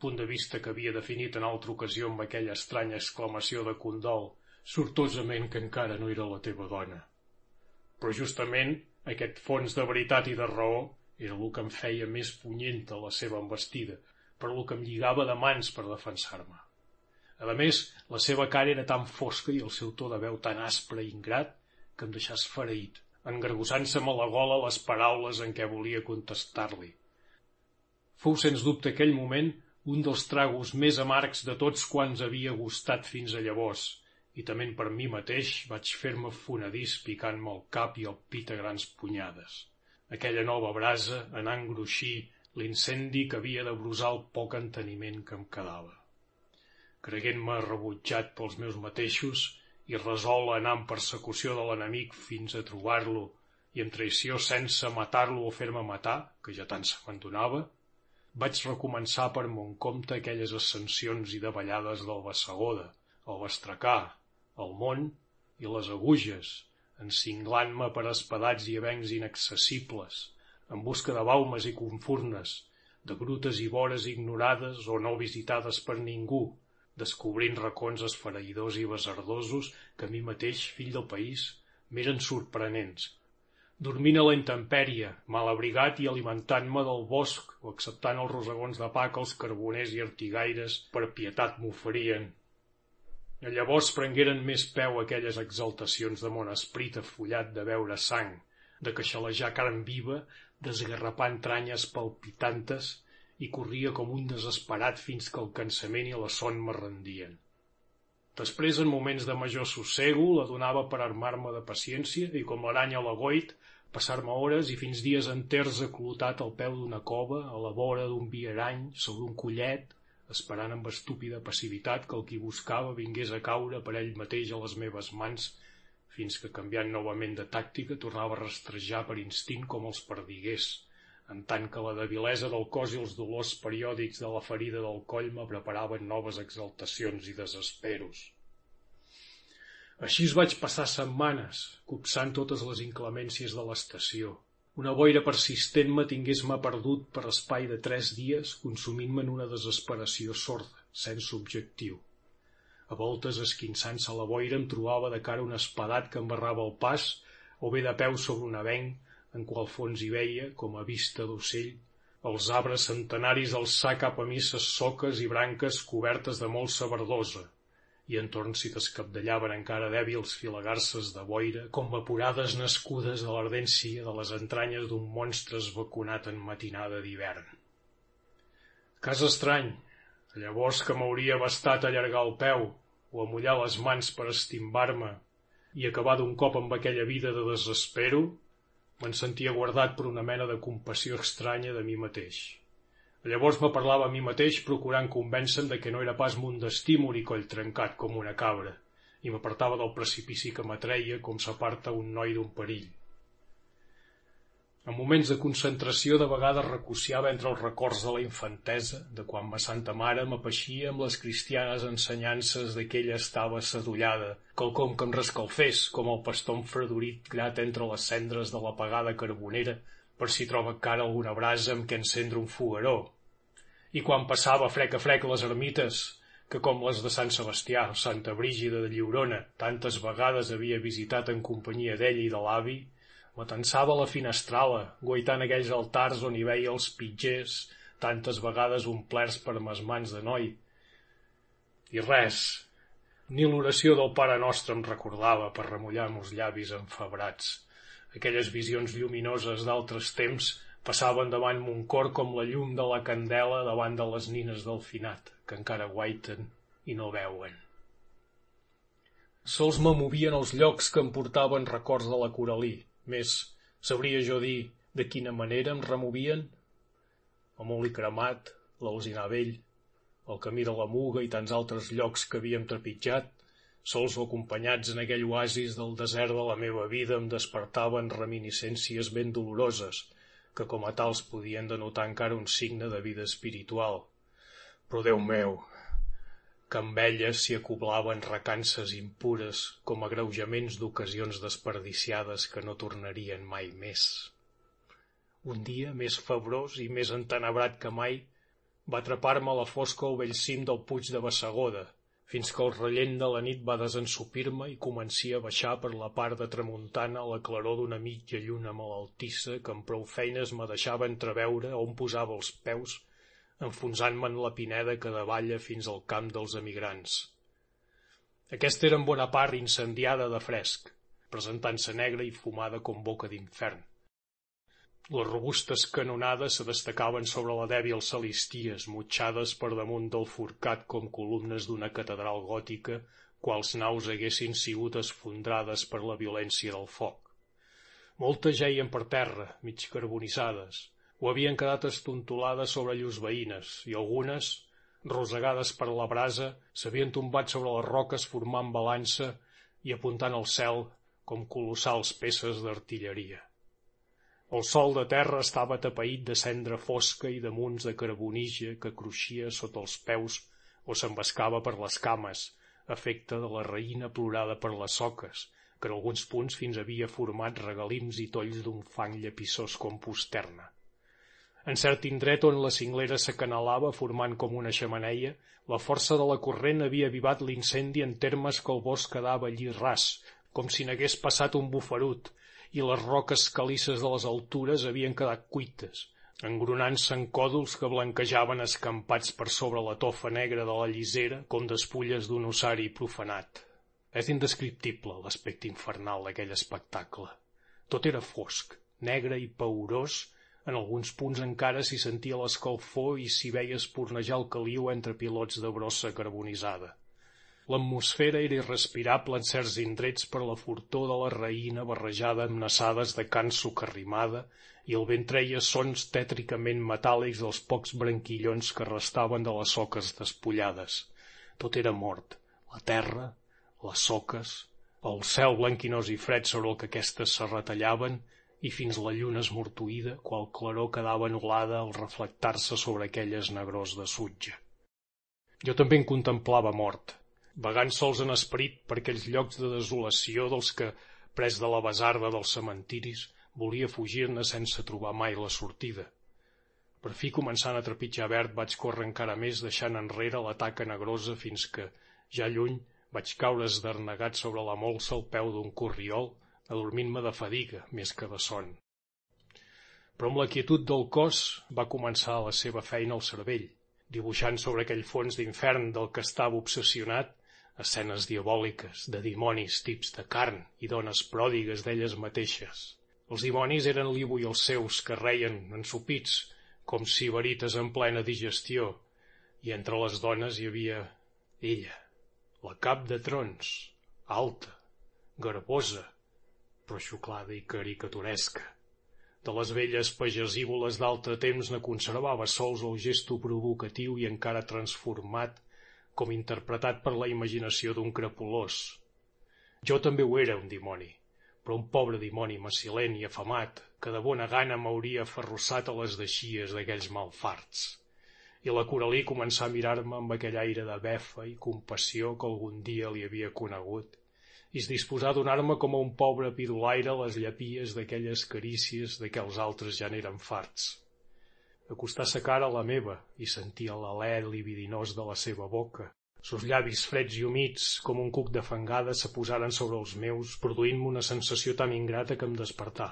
Speaker 2: punt de vista que havia definit en altra ocasió amb aquella estranya exclamació de condol, sortosament que encara no era la teva dona. Però justament aquest fons de veritat i de raó era el que em feia més punyenta la seva embestida, per el que em lligava de mans per defensar-me. A més, la seva cara era tan fosca i el seu to de veu tan aspre i ingrat que em deixàs fereït, engargossant-se-me la gola les paraules en què volia contestar-li. Fou sens dubte aquell moment un dels tragos més amargs de tots quants havia gustat fins a llavors, i també per mi mateix vaig fer-me fonadís picant-me el cap i el pit a grans punyades aquella nova brasa anant a l'incendi que havia de brusar el poc enteniment que em quedava. Creguent-me rebutjat pels meus mateixos i resol anar en persecució de l'enemic fins a trobar-lo i en traïció sense matar-lo o fer-me matar, que ja tant s'abandonava, vaig recomençar per mon compte aquelles ascensions i davallades del Bassegoda, el Bastracà, el Mont i les Aguges, encinglant-me per espadats i avencs inaccessibles, en busca de baumes i confurnes, de grutes i vores ignorades o no visitades per ningú, descobrint racons esfereïdors i besardosos que a mi mateix, fill del país, m'eren sorprenents. Dormint a la intempèrie, mal abrigat i alimentant-me del bosc o acceptant els rosegons de pa que els carboners i artigaires per pietat m'oferien, Llavors prengueren més peu aquelles exaltacions de mon esprit afollat de veure sang, de queixalejar carn viva, desgarrapar entranyes palpitantes, i corria com un desesperat fins que el cansament i la son me rendien. Després, en moments de major sossego, la donava per armar-me de paciència i, com l'aranya a la goit, passar-me hores i fins dies enters aclotat al peu d'una cova, a la vora d'un viarany, sobre un collet, esperant amb estúpida passivitat que el qui buscava vingués a caure per ell mateix a les meves mans, fins que, canviant novament de tàctica, tornava a rastrejar per instint com els perdigués, en tant que la debilesa del cos i els dolors periòdics de la ferida del coll me preparaven noves exaltacions i desesperos. Així es vaig passar setmanes, copsant totes les inclemències de l'estació, una boira persistent me tingués-me perdut per espai de tres dies, consumint-me en una desesperació sorda, sense objectiu. A voltes, esquinçant-se la boira, em trobava de cara un espadat que em barrava el pas, o bé de peu sobre un avenc en qual fons hi veia, com a vista d'ocell, els arbres centenaris alçar cap a mi ses soques i branques cobertes de molsa verdosa, i entorn s'hi descapdallaven encara dèbils filagarces de boira, com vaporades nascudes de l'ardència de les entranyes d'un monstre esvacunat en matinada d'hivern. Cas estrany, llavors que m'hauria bastat allargar el peu o amullar les mans per estimbar-me i acabar d'un cop amb aquella vida de desespero, me'n sentia guardat per una mena de compassió estranya de mi mateix. Llavors me parlava a mi mateix procurant convèncer de que no era pas mon destí morir coll trencat com una cabra i m'apartava del precipici que m'atreia com s'aparta un noi d'un perill. En moments de concentració de vegades recuciava entre els records de la infantesa, de quan ma santa mare m'apeixia amb les cristianes ensenyances de que ella estava sadollada, quelcom que em rescalfés, com el pastor enfredorit grat entre les cendres de l'apagada carbonera, per si troba cara alguna brasa amb què encendre un fogueró. I quan passava frec a frec les ermites, que com les de Sant Sebastià o Santa Brígida de Lliurona tantes vegades havia visitat en companyia d'ell i de l'avi, M'atensava la finestrala, guaitant aquells altars on hi veia els pitgers, tantes vegades omplerts per mes mans de noi. I res, ni l'oració del Pare Nostre em recordava per remullar meus llavis enfebrats. Aquelles visions lluminoses d'altres temps passaven davant mon cor com la llum de la candela davant de les nines del finat, que encara guaiten i no veuen. Sols me movien els llocs que em portaven records de la Coralí, més, sabria jo dir de quina manera em removien? El Molí Cremat, l'Alzinar Vell, el Camí de la Muga i tants altres llocs que havíem trepitjat, sols o acompanyats en aquell oasis del desert de la meva vida em despertaven reminiscències ben doloroses, que com a tals podien denotar encara un signe de vida espiritual. Però, Déu meu, que amb elles s'hi acoblaven recances impures com agreujaments d'ocasions desperdiciades que no tornarien mai més. Un dia, més febrós i més entenebrat que mai, va atrapar-me a la fosca al vell cim del puig de Bassagoda, fins que el rellent de la nit va desensopir-me i comencia a baixar per la part de tramuntana la claror d'una mitja lluna malaltissa que amb prou feines me deixava entreveure on posava els peus enfonsant-me en la pineda que davalla fins al camp dels emigrants. Aquesta era en bona part incendiada de fresc, presentant-se negra i fumada com boca d'infern. Les robustes canonades se destacaven sobre la dèbil salisties, mutxades per damunt del forcat com columnes d'una catedral gòtica, quals naus haguessin sigut esfondrades per la violència del foc. Moltes geien per terra, mig carbonitzades, o havien quedat estontolades sobre llurs veïnes i algunes, rosegades per la brasa, s'havien tombat sobre les roques formant balança i apuntant al cel com colossals peces d'artilleria. El sol de terra estava tapeït de cendra fosca i de munts de carbonija que cruixia sota els peus o s'embascava per les cames, efecte de la reïna plorada per les soques, que en alguns punts fins havia format regalims i tolls d'un fang llepissós com posterna. En cert indret on la cinglera s'acanalava formant com una xamaneia, la força de la corrent havia avivat l'incendi en termes que el bosc quedava allí ras, com si n'hagués passat un bufarut, i les roques calisses de les altures havien quedat cuites, engronant-se en còdols que blanquejaven escampats per sobre la tofa negra de la llisera com despulles d'un ossari profanat. És indescriptible l'aspecte infernal d'aquell espectacle. Tot era fosc, negre i paurós, en alguns punts encara s'hi sentia l'escalfor i s'hi veia espornejar el caliu entre pilots de brossa carbonitzada. L'atmosfera era irrespirable en certs indrets per la fortor de la raïna barrejada amb nassades de can socarrimada i el vent treia sons tètricament metàl·lics dels pocs branquillons que restaven de les soques despullades. Tot era mort, la terra, les soques, el cel blanquinós i fred sobre el que aquestes se retallaven i fins la lluna esmortuïda, qual claror quedava anul·lada al reflectar-se sobre aquelles negrors de sutge. Jo també en contemplava mort, vagant sols en esperit per aquells llocs de desolació dels que, pres de la besarda dels cementiris, volia fugir-ne sense trobar mai la sortida. Per fi, començant a trepitjar verd, vaig córrer encara més, deixant enrere la taca negrosa fins que, ja lluny, vaig caure esdernegat sobre la molsa al peu d'un corriol adormint-me de fadiga més que de son. Però amb la quietud del cos va començar la seva feina al cervell, dibuixant sobre aquell fons d'infern del que estava obsessionat escenes diabòliques de dimonis tips de carn i dones pròdigues d'elles mateixes. Els dimonis eren l'Ivo i els seus que reien ensupits, com si verites en plena digestió, i entre les dones hi havia ella, la cap de trons, alta, garbosa, però xuclada i caricaturesca. De les velles pagesívoles d'altre temps ne conservava sols el gesto provocatiu i encara transformat, com interpretat per la imaginació d'un crepulós. Jo també ho era, un dimoni, però un pobre dimoni macilent i afamat que de bona gana m'hauria ferrossat a les deixies d'aquells malfarts. I la Coralí començà a mirar-me amb aquell aire de befa i compassió que algun dia li havia conegut i es disposà a donar-me com a un pobre pidolaire les llapies d'aquelles carícies de què els altres ja n'eren farts. Acostà sa cara a la meva i sentia l'alè libidinós de la seva boca, Sos llavis freds i humits, com un cuc de fangada, se posaren sobre els meus, produint-me una sensació tan ingrata que em despertà.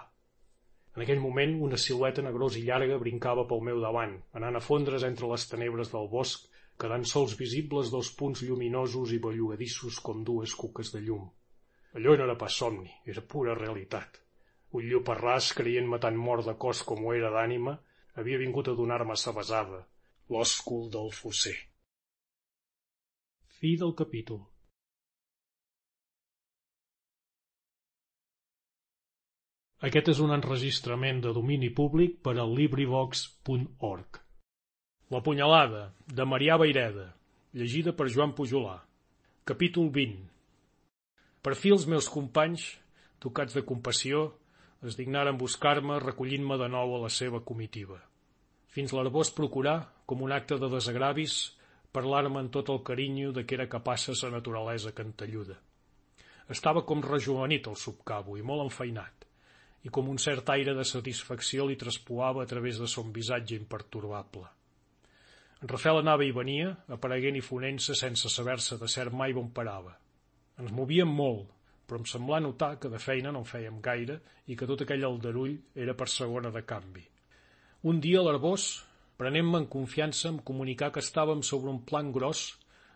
Speaker 2: En aquell moment, una silueta negrosa i llarga brincava pel meu davant, anant a fondre's entre les tenebres del bosc, quedant sols visibles dos punts lluminosos i bellugadissos com dues cuques de llum. Allò no era pas somni, era pura realitat. Un lloparràs, creient-me tan mort de cos com ho era d'ànima, havia vingut a donar-me sa besada, l'òscul del fosser.
Speaker 38: Fi del capítol.
Speaker 2: Aquest és un enregistrament de domini públic per al LibriVox.org. La punyalada, de Marià Baireda, llegida per Joan Pujolà. Capítol 20. Per fi els meus companys, tocats de compassió, es dignaren buscar-me recollint-me de nou a la seva comitiva. Fins l'arbós procurar, com un acte de desagravis, parlar-me amb tot el carinyo de què era capaça sa naturalesa cantelluda. Estava com rejuvenit el subcabo i molt enfeinat, i com un cert aire de satisfacció li traspoava a través de son visatge imperturbable. En Rafel anava i venia, apareguent i fonent-se sense saber-se de cert mai on parava. Ens movíem molt, però em semblà notar que de feina no en fèiem gaire i que tot aquell aldarull era per segona de canvi. Un dia l'Arbós, Prenem-me en confiança em comunicar que estàvem sobre un plan gros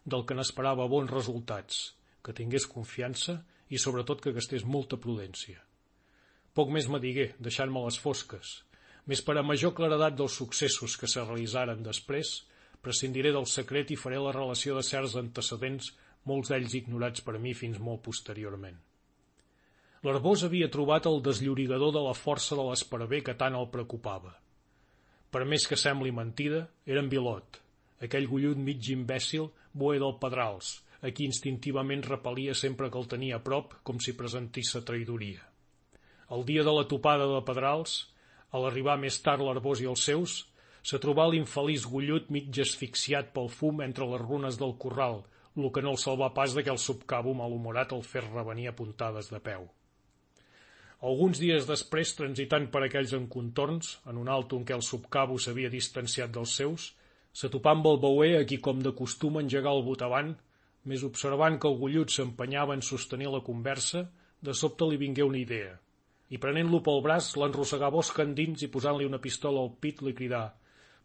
Speaker 2: del que n'esperava bons resultats, que tingués confiança i sobretot que gastés molta prudència. Poc més me digué, deixant-me les fosques, més per a major claredat dels successos que se realitzaren després, prescindiré del secret i faré la relació de certs antecedents, molts d'ells ignorats per mi fins molt posteriorment. L'Arbós havia trobat el desllorigador de la força de l'esparver que tant el preocupava per més que sembli mentida, era en Vilot, aquell gollut mig imbècil boe del Pedrals, a qui instintivament repelia sempre que el tenia a prop com si presentís sa traïdoria. El dia de la topada de Pedrals, a l'arribar més tard l'Arbós i els seus, se trobà l'infeliç gollut mig asfixiat pel fum entre les runes del corral, lo que no el salvà pas de que el subcabo malhumorat el fes revenir a puntades de peu. Alguns dies després, transitant per aquells encontorns, en un alto en què el subcabo s'havia distanciat dels seus, se topà amb el bauer a qui com de costum engegar el botavant, més observant que el gollut s'empenyava en sostenir la conversa, de sobte li vingué una idea. I prenent-lo pel braç, l'enrossegà bosca endins i posant-li una pistola al pit li cridà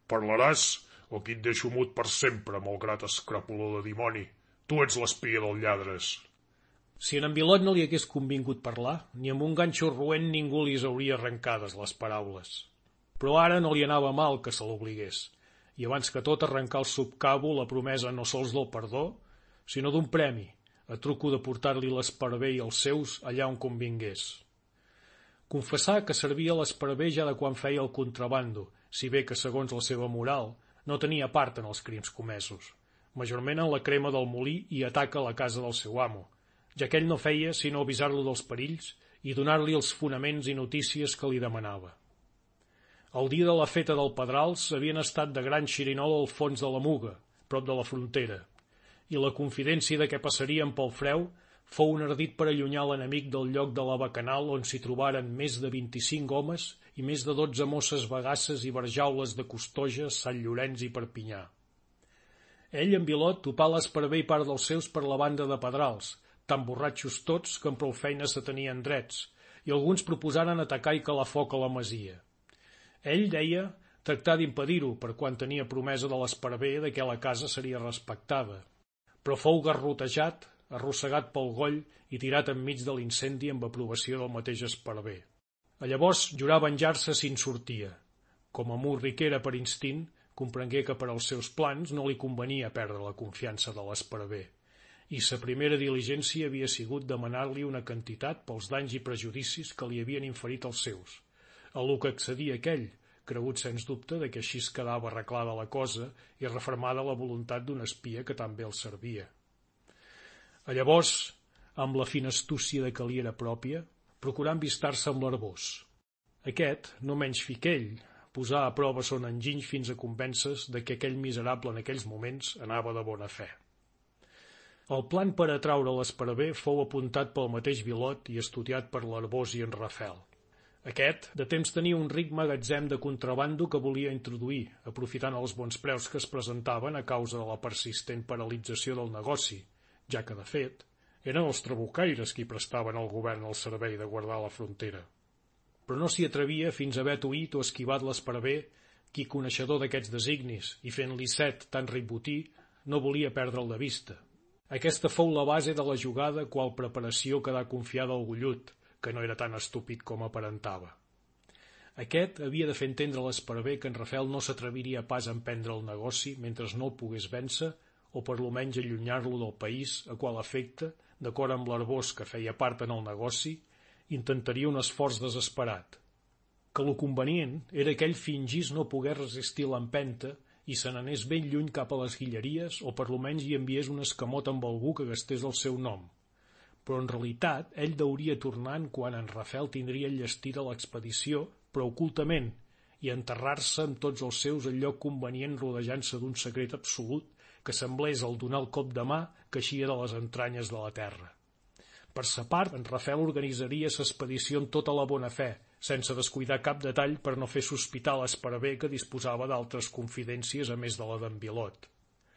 Speaker 44: «Parlaràs o qui et deixo mut per sempre, malgrat escrapolor de dimoni? Tu ets l'espia del lladres,
Speaker 2: si en Vilot no li hagués convingut parlar, ni amb un ganxo roent ningú li hauria arrencades les paraules. Però ara no li anava mal que se l'obligués, i abans que tot arrencar el subcabo la promesa no sols del perdó, sinó d'un premi, a truco de portar-li l'esparver i els seus allà on convingués. Confessar que servia l'esparver ja de quan feia el contrabando, si bé que, segons la seva moral, no tenia part en els crims comesos, majorment en la crema del molí i ataca la casa del seu amo, ja que ell no feia sinó avisar-lo dels perills i donar-li els fonaments i notícies que li demanava. El dia de la feta del Pedrals havien estat de gran xirinol al fons de la Muga, prop de la frontera, i la confidència de què passarien pel freu fou un ardit per allunyar l'enemic del lloc de la Bacanal on s'hi trobaren més de 25 homes i més de 12 mosses bagasses i barjaules de Costoja, Sant Llorenç i Perpinyà. Ell, en Vilot, topà l'esperver i part dels seus per la banda de Pedrals, tan borratxos tots que amb prou feina se tenien drets, i alguns proposaren atacar i calar foc a la masia. Ell deia tractar d'impedir-ho per quan tenia promesa de l'esparver de que la casa seria respectada, però fou garrotejat, arrossegat pel goll i tirat enmig de l'incendi amb aprovació del mateix esparver. A llavors jurar venjar-se si en sortia. Com a mur riquera per instint, comprengué que per als seus plans no li convenia perdre la confiança de l'esparver i sa primera diligència havia sigut demanar-li una quantitat pels danys i prejudicis que li havien inferit els seus, a lo que accedia aquell, cregut sens dubte de que així es quedava arreglada la cosa i reformada la voluntat d'un espia que també el servia. A llavors, amb la fina astúcia de que li era pròpia, procurant vistar-se amb l'arbós. Aquest, no menys fiquell, posà a prova son enginy fins a convèncer de que aquell miserable en aquells moments anava de bona fe. El plan per atraure l'esparver fou apuntat pel mateix Vilot i estudiat per l'Arbós i en Rafel. Aquest, de temps tenia un ric magatzem de contrabando que volia introduir, aprofitant els bons preus que es presentaven a causa de la persistent paralització del negoci, ja que, de fet, eren els trabucaires qui prestaven al govern el servei de guardar la frontera però no s'hi atrevia fins a haver tuït o esquivat l'esparver qui, coneixedor d'aquests designis i fent-li set tan ribotí, no volia perdre'l de vista. Aquesta fou la base de la jugada qual preparació quedà confiada al gollut, que no era tan estúpid com aparentava. Aquest havia de fer entendre l'esparver que en Rafel no s'atreviria pas a emprendre el negoci mentre no el pogués vèncer o per lo menys allunyar-lo del país a qual efecte, d'acord amb l'arbós que feia part en el negoci, intentaria un esforç desesperat. Que lo convenient era que ell fingís no pogués resistir l'empenta i se n'anés ben lluny cap a les guilleries o per lo menys hi enviés un escamot amb algú que gastés el seu nom. Però en realitat ell deuria tornant quan en Rafel tindria enllestida l'expedició, però ocultament, i enterrar-se amb tots els seus al lloc convenient rodejant-se d'un secret absolut que semblés el donar el cop de mà que eixia de les entranyes de la terra. Per sa part, en Rafel organitzaria l'expedició amb tota la bona fe, sense descuidar cap detall per no fer sospitar l'esparver que disposava d'altres confidències a més de la d'en Vilot.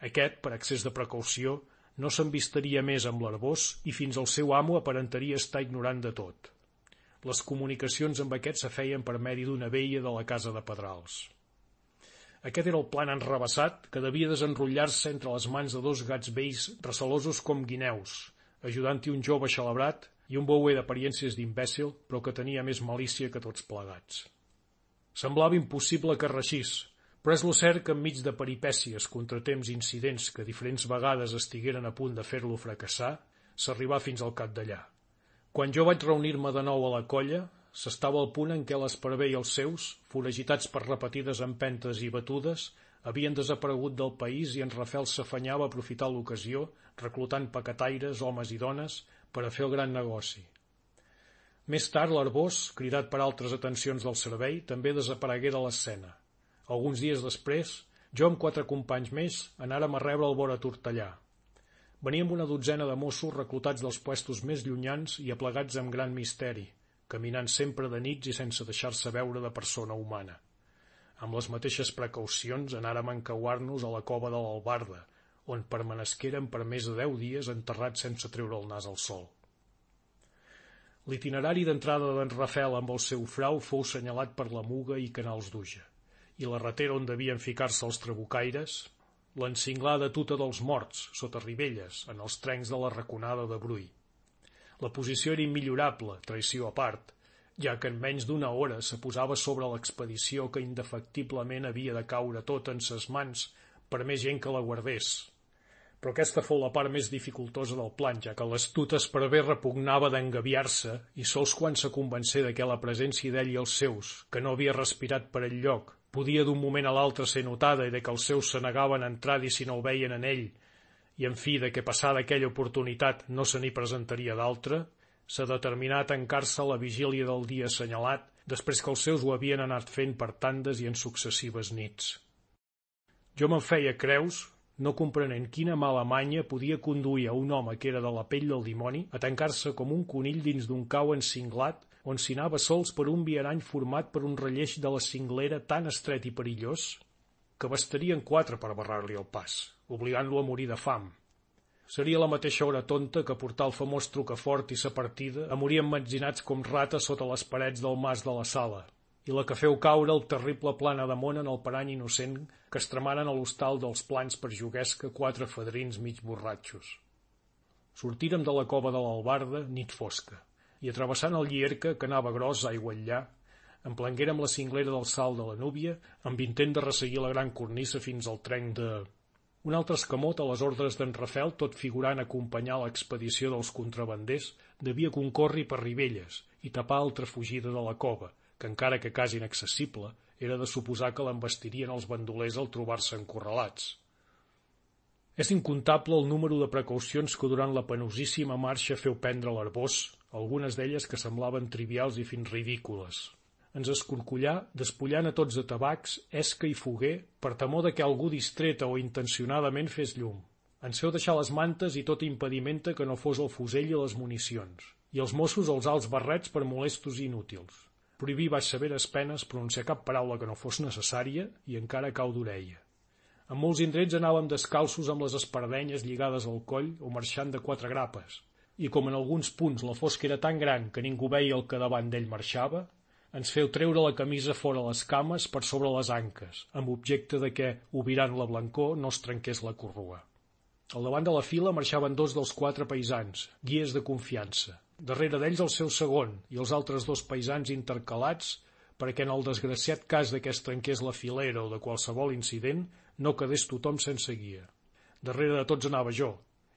Speaker 2: Aquest, per excés de precaució, no s'envistaria més amb l'arbós i fins al seu amo aparentaria estar ignorant de tot. Les comunicacions amb aquest se feien per medi d'una veia de la casa de Pedrals. Aquest era el plan enrabassat que devia desenrotllar-se entre les mans de dos gats vells recelosos com guineus, ajudant-hi un jove celebrat i un bouer d'apariències d'imbècil, però que tenia més malícia que tots plegats. Semblava impossible que reixís, però és lo cert que enmig de peripècies, contratemps i incidents que diferents vegades estigueren a punt de fer-lo fracassar, s'arribà fins al cap d'allà. Quan jo vaig reunir-me de nou a la colla, s'estava al punt en què l'esparver i els seus, foragitats per repetides empentes i batudes, havien desaparegut del país i en Rafel s'afanyava a aprofitar l'ocasió, reclutant pacataires, homes i dones, per a fer el gran negoci. Més tard, l'Arbós, cridat per altres atencions del servei, també desaparegué de l'escena. Alguns dies després, jo amb quatre companys més anàrem a rebre el vora Tortellà. Veníem una dotzena de Mossos reclutats dels puestos més llunyans i aplegats amb gran misteri, caminant sempre de nits i sense deixar-se veure de persona humana. Amb les mateixes precaucions anàrem a encauar-nos a la cova de l'Albarda, on permanesqueren per més de deu dies enterrats sense treure el nas al sol. L'itinerari d'entrada d'en Rafel amb el seu frau fou senyalat per la Muga i Canals d'Uja, i la ratera on devien ficar-se els trabucaires, l'encinglada tuta dels morts, sota Ribelles, en els trencs de la raconada de Brull. La posició era immillorable, traïció a part, ja que en menys d'una hora se posava sobre l'expedició que indefectiblement havia de caure tot en ses mans per més gent que la guardés. Però aquesta fou la part més dificultosa del plan, ja que l'astut bé repugnava d'engaviar-se i sols quan se convencé de que la presència d'ell i els seus, que no havia respirat per el lloc, podia d'un moment a l'altre ser notada i de que els seus se negaven a entrar i si no el veien en ell, i en fi de que passada aquella oportunitat no se n'hi presentaria d'altra, s'ha determinat a tancar-se a la vigília del dia assenyalat després que els seus ho havien anat fent per tandes i en successives nits. Jo me'n feia creus, no comprenent quina mala manya podia conduir a un home que era de la pell del dimoni a tancar-se com un conill dins d'un cau encinglat on s'hi anava sols per un viarany format per un relleix de la cinglera tan estret i perillós que bastarien quatre per barrar-li el pas, obligant-lo a morir de fam, Seria la mateixa hora tonta que portar el famós trucafort i sa partida a morir emmetzinats com rates sota les parets del mas de la sala, i la que feu caure el terrible plana de món en el parany innocent que es tremaren a l'hostal dels plans per juguesca quatre fadrins mig borratxos. Sortírem de la cova de l'Albarda nit fosca, i atrevessant el Llierca, que anava gros aigua enllà, emplenguérem la cinglera del salt de la Núvia amb intent de resseguir la gran cornissa fins al trenc de un altre escamot, a les ordres d'en Rafel, tot figurant acompanyar l'expedició dels contrabanders, devia concórrer per Ribelles i tapar altra fugida de la cova, que encara que quasi inaccessible, era de suposar que l'embastirien els bandolers al trobar-se encorrelats. És incontable el número de precaucions que durant la penosíssima marxa feu prendre l'Arbós, algunes d'elles que semblaven trivials i fins ridícules. Ens escorcollà, despullant a tots de tabacs, esca i foguer, per temor de que algú distreta o intencionadament fes llum. Ens feu deixar les mantes i tot impedimenta que no fos el fusell i les municions, i els Mossos els alts barrets per molestos i inútils. Prohibí baix severes penes pronunciar cap paraula que no fos necessària i encara cau d'orella. En molts indrets anàvem descalços amb les espardenyes lligades al coll o marxant de quatre grapes, i com en alguns punts la fosca era tan gran que ningú veia el que davant d'ell marxava, ens feu treure la camisa fora les cames per sobre les anques, amb objecte de que, obirant la blancor, no es trenqués la corrua. Al davant de la fila marxaven dos dels quatre paisans, guies de confiança. Darrere d'ells el seu segon i els altres dos paisans intercalats perquè en el desgraciat cas de que es trenqués la filera o de qualsevol incident no quedés tothom sense guia. Darrere de tots anava jo,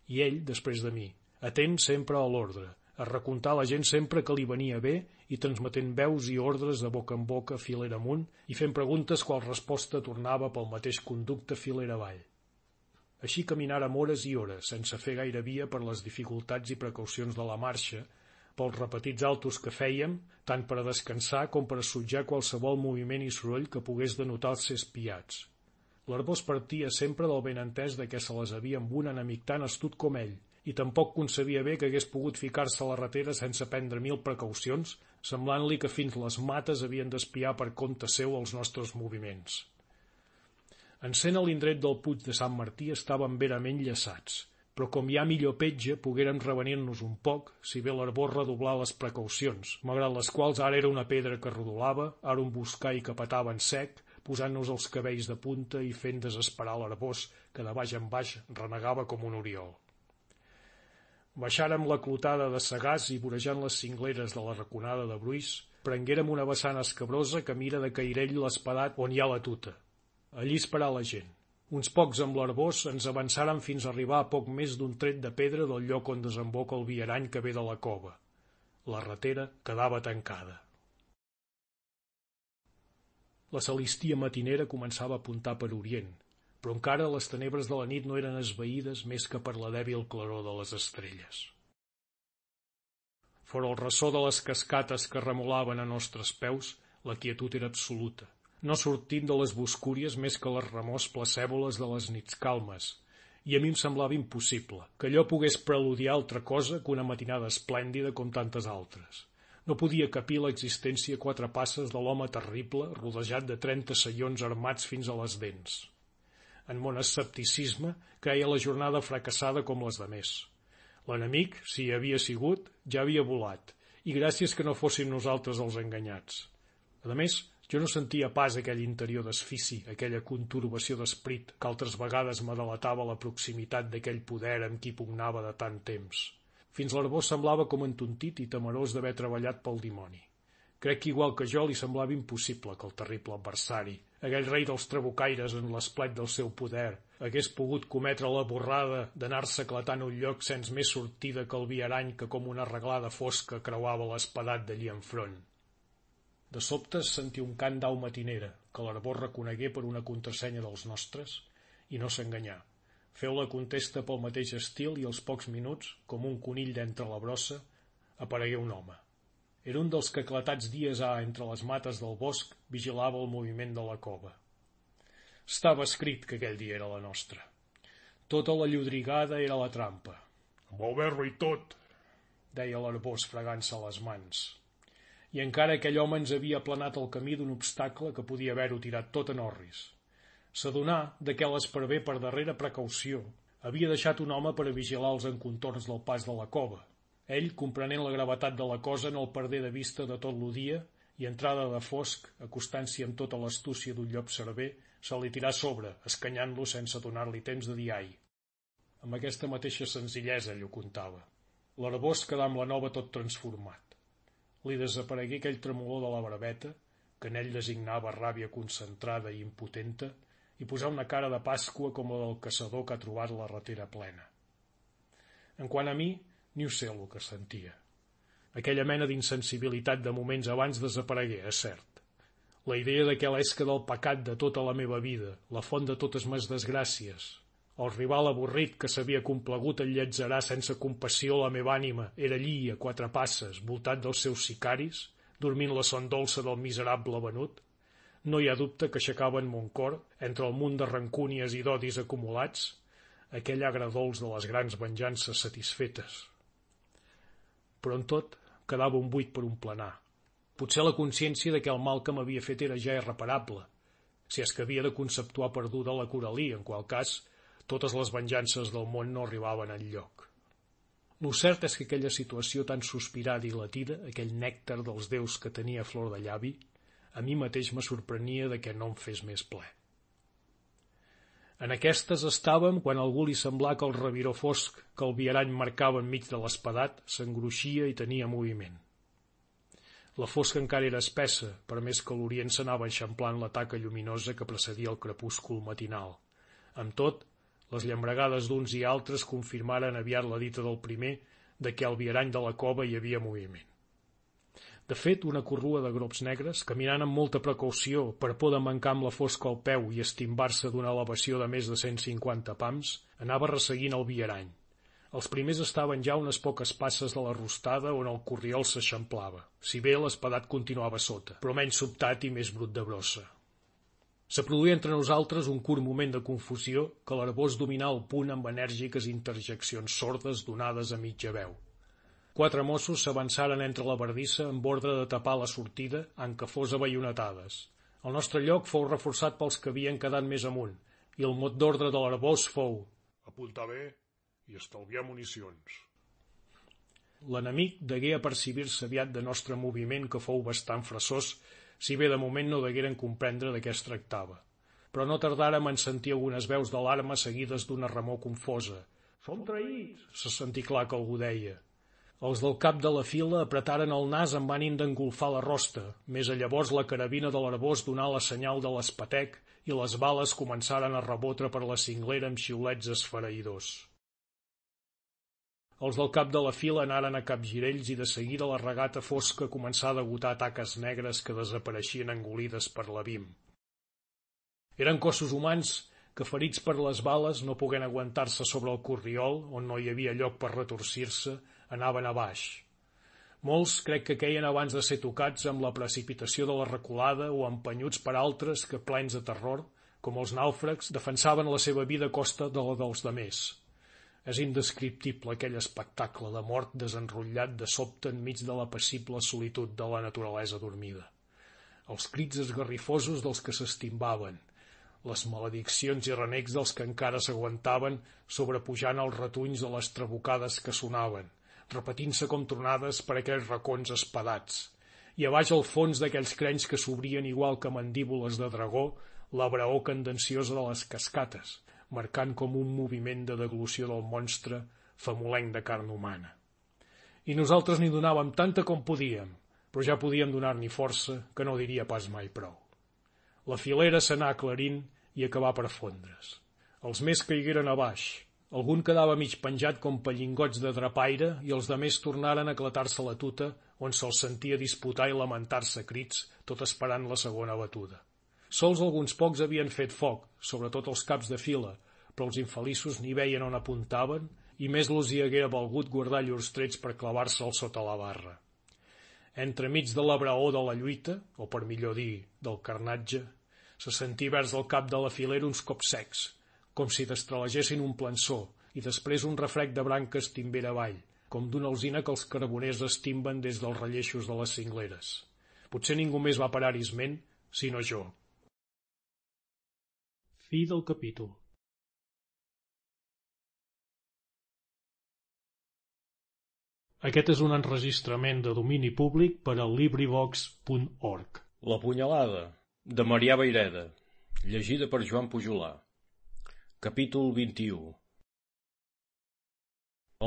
Speaker 2: i ell després de mi, atent sempre a l'ordre, a recontar la gent sempre que li venia bé i transmetent veus i ordres de boca en boca filera amunt i fent preguntes qual resposta tornava pel mateix conducte filera avall. Així caminàrem hores i hores, sense fer gaire via per les dificultats i precaucions de la marxa, pels repetits altos que fèiem, tant per a descansar com per a sutjar qualsevol moviment i soroll que pogués denotar ser espiats. L'Arbós partia sempre del benentès de que se les havia amb un enemic tan astut com ell, i tampoc concebia bé que hagués pogut ficar-se a la ratera sense prendre mil precaucions, semblant-li que fins les mates havien d'espiar per compte seu els nostres moviments. En a l'indret del Puig de Sant Martí estàvem verament llaçats, però com hi ha millor petja poguérem revenir-nos un poc si bé l'arbor redoblar les precaucions, malgrat les quals ara era una pedra que rodolava, ara un buscar i que petava en sec, posant-nos els cabells de punta i fent desesperar l'arbós que de baix en baix renegava com un oriol. Baixàrem la clotada de Sagàs i vorejant les cingleres de la raconada de Bruix, prenguérem una vessant escabrosa que mira de Cairell l'espadat on hi ha la tuta. Allí esperà la gent. Uns pocs amb l'arbós ens avançàrem fins a arribar a poc més d'un tret de pedra del lloc on desemboca el viarany que ve de la cova. La ratera quedava tancada. La salistia matinera començava a apuntar per orient, però encara les tenebres de la nit no eren esveïdes més que per la dèbil claror de les estrelles. Fora el ressò de les cascates que remolaven a nostres peus, la quietud era absoluta, no sortint de les boscúries més que les remors placèboles de les nits calmes, i a mi em semblava impossible que allò pogués preludiar altra cosa que una matinada esplèndida com tantes altres. No podia capir l'existència quatre passes de l'home terrible rodejat de trenta seions armats fins a les dents en mon escepticisme, creia la jornada fracassada com les de més. L'enemic, si hi havia sigut, ja havia volat, i gràcies que no fóssim nosaltres els enganyats. A més, jo no sentia pas aquell interior desfici, aquella conturbació d'esprit que altres vegades me delatava la proximitat d'aquell poder amb qui pugnava de tant temps. Fins l'arbó semblava com entontit i temerós d'haver treballat pel dimoni. Crec que igual que jo li semblava impossible que el terrible adversari, aquell rei dels trabucaires en l'esplet del seu poder, hagués pogut cometre la borrada d'anar-se eclatant un lloc sens més sortida que el viarany que com una reglada fosca creuava l'espadat d'allí enfront. De sobte es sentí un cant d'au matinera, que l'arbor reconegué per una contrasenya dels nostres, i no s'enganyà. Feu la contesta pel mateix estil i als pocs minuts, com un conill d'entre la brossa, aparegué un home. Era un dels que eclatats dies ha entre les mates del bosc vigilava el moviment de la cova. Estava escrit que aquell dia era la nostra. Tota la llodrigada era la trampa.
Speaker 44: Amb el i tot,
Speaker 2: deia l'arbós fregant-se les mans. I encara aquell home ens havia aplanat el camí d'un obstacle que podia haver-ho tirat tot en orris. S'adonà de què l'esperver per darrera precaució havia deixat un home per a vigilar els encontorns del pas de la cova, ell, comprenent la gravetat de la cosa, no el perdé de vista de tot l'odia i entrada de fosc, acostant-s'hi amb tota l'astúcia d'un llop cerver, se li tirà sobre, escanyant-lo sense donar-li temps de dir ai. Amb aquesta mateixa senzillesa ell ho contava. L'arbós quedà amb la nova tot transformat. Li desaparegué aquell tremolor de la barbeta, que en ell designava ràbia concentrada i impotenta, i posar una cara de Pasqua com la del caçador que ha trobat la ratera plena. En quant a mi, ni ho sé el que sentia. Aquella mena d'insensibilitat de moments abans desaparegué, és cert. La idea de que l'esca del pecat de tota la meva vida, la font de totes mes desgràcies, El rival avorrit que s'havia complegut en lletzerar sense compassió la meva ànima era allí, a quatre passes, voltat dels seus sicaris, dormint la son dolça del miserable venut? No hi ha dubte que aixecava en mon cor, entre el munt de rancúnies i d'odis acumulats, aquell agradols de les grans venjances satisfetes. Però en tot quedava un buit per un planar. Potser la consciència de que el mal que m'havia fet era ja irreparable, si és que havia de conceptuar perduda la Coralí, en qual cas totes les venjances del món no arribaven al lloc. Lo cert és que aquella situació tan sospirada i latida, aquell nèctar dels déus que tenia flor de llavi, a mi mateix me sorprenia de que no em fes més ple. En aquestes estàvem quan algú li semblà que el reviró fosc que el viarany marcava enmig de l'espadat s'engruixia i tenia moviment. La fosca encara era espessa, per més que l'orient s'anava eixamplant la taca lluminosa que precedia el crepúscul matinal. Amb tot, les llambregades d'uns i altres confirmaren aviat la dita del primer de que al viarany de la cova hi havia moviment. De fet, una corrua de grops negres, caminant amb molta precaució per por de mancar amb la fosca al peu i estimbar-se d'una elevació de més de 150 pams, anava resseguint el viarany. Els primers estaven ja unes poques passes de la rostada on el corriol s'eixamplava, si bé l'espadat continuava sota, però menys sobtat i més brut de brossa. Se produïa entre nosaltres un curt moment de confusió que l'arbós dominà el punt amb enèrgiques interjeccions sordes donades a mitja veu. Quatre Mossos s'avançaren entre la bardissa amb ordre de tapar la sortida en què fos avellonatades. El nostre lloc fou reforçat pels que havien quedat més amunt, i el mot d'ordre de l'arbós fou
Speaker 44: «Apuntar bé i estalviar municions».
Speaker 2: L'enemic degué apercibir-se aviat de nostre moviment que fou bastant fressós si bé de moment no degueren comprendre de què es tractava. Però no tardàrem en sentir algunes veus d'alarma seguides d'una remor confosa.
Speaker 44: «Som traïts!»
Speaker 2: se sentí clar que algú deia. Els del cap de la fila apretaren el nas amb ànim d'engolfar la rosta, més a llavors la carabina de l'arbós donà la senyal de l'espatec i les bales començaren a rebotre per la cinglera amb xiulets esfereïdors. Els del cap de la fila anaren a capgirells i de seguida la regata fosca començà a degotar taques negres que desapareixien engolides per l'abim. Eren cossos humans que, ferits per les bales, no poguent aguantar-se sobre el corriol, on no hi havia lloc per retorcir-se, anaven a baix. Molts crec que queien abans de ser tocats amb la precipitació de la reculada o empenyuts per altres que, plens de terror, com els nàufrags, defensaven la seva vida a costa de la dels demés. És indescriptible aquell espectacle de mort desenrotllat de sobte enmig de la passible solitud de la naturalesa dormida. Els crits esgarrifosos dels que s'estimbaven, les malediccions i renecs dels que encara s'aguantaven sobrepujant els retunys de les trabucades que sonaven, repetint-se com tronades per aquells racons espadats, i a baix al fons d'aquells crenys que s'obrien igual que mandíbules de dragó la braó candenciosa de les cascates, marcant com un moviment de deglució del monstre famolenc de carn humana. I nosaltres n'hi donàvem tanta com podíem, però ja podíem donar-n'hi força que no diria pas mai prou. La filera s'anà aclarint i acabà per fondre's. Els més caigueren a baix, algun quedava mig penjat com pellingots de drapaire i els de més tornaren a clatar-se la tuta on se'ls sentia disputar i lamentar-se crits, tot esperant la segona batuda. Sols alguns pocs havien fet foc, sobretot els caps de fila, però els infeliços ni veien on apuntaven i més los hi haguera valgut guardar llurs trets per clavar-se'l sota la barra. Entremig de la braó de la lluita, o per millor dir, del carnatge, se sentí vers del cap de la filera uns cops secs, com si destralegessin un plançó, i després un refrec de branques timbera avall, com d'una alzina que els carboners estimben des dels relleixos de les cingleres. Potser ningú més va parar-hi esment, sinó jo.
Speaker 38: Fi del capítol.
Speaker 2: Aquest és un enregistrament de domini públic per a LibriVox.org.
Speaker 50: La punyalada, de Marià Baireda, llegida per Joan Pujolà. Capítol 21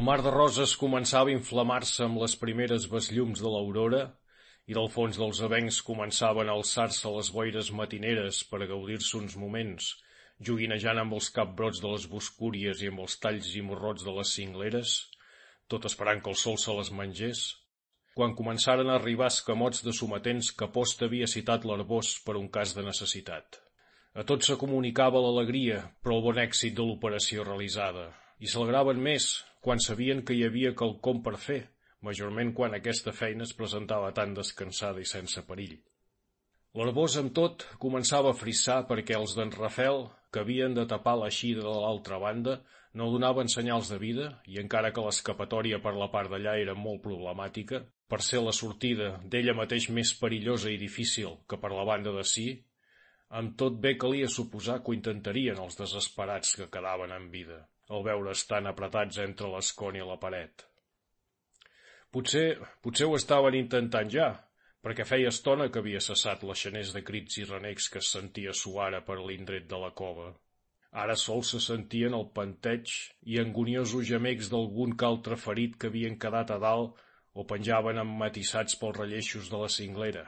Speaker 50: El mar de roses començava a inflamar-se amb les primeres besllums de l'aurora i del fons dels avencs començaven a alçar-se les boires matineres per gaudir-se uns moments joguinejant amb els capbrots de les boscúries i amb els talls i morrots de les cingleres, tot esperant que el sol se les mengés, quan començaren a arribar escamots de sometents que posta havia citat l'arbós per un cas de necessitat.
Speaker 2: A tots se comunicava l'alegria per el bon èxit de l'operació realitzada i s'alegraven més quan sabien que hi havia quelcom per fer, majorment quan aquesta feina es presentava tan descansada i sense perill. L'herbós, amb tot, començava a frissar perquè els d'en Rafel, que havien de tapar l'eixida de l'altra banda, no donaven senyals de vida i encara que l'escapatòria per la part d'allà era molt problemàtica, per ser la sortida d'ella mateix més perillosa i difícil que per la banda de sí, amb tot bé calia suposar que ho intentarien els desesperats que quedaven en vida, al veure's tan apretats entre l'escon i la paret. Potser, potser ho estaven intentant ja, perquè feia estona que havia cessat l'aixaners de crits i renecs que es sentia suara per l'indret de la cova. Ara sols se sentien el panteig i angoniosos gemecs d'algun que altre ferit que havien quedat a dalt o penjaven emmatissats pels relleixos de la cinglera.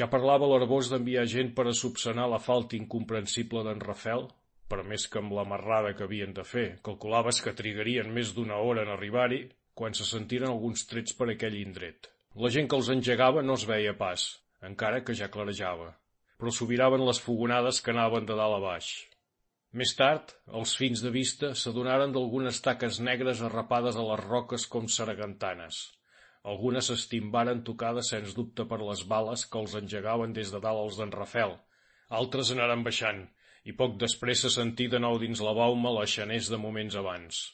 Speaker 2: Ja parlava l'herbós d'enviar gent per a subsanar la falta incomprensible d'en Rafel, per més que amb la marrada que havien de fer, calculaves que trigarien més d'una hora en arribar-hi, quan se sentiren alguns trets per aquell indret. La gent que els engegava no es veia pas, encara que ja clarejava, però sobiraven les fogonades que anaven de dalt a baix. Més tard, els fins de vista s'adonaren d'algunes taques negres arrapades a les roques com sargantanes. Algunes s'estimbaren tocades sens dubte per les bales que els engegaven des de dalt els d'en Rafel. Altres anaren baixant, i poc després se sentí de nou dins la bauma l'aixaners de moments abans.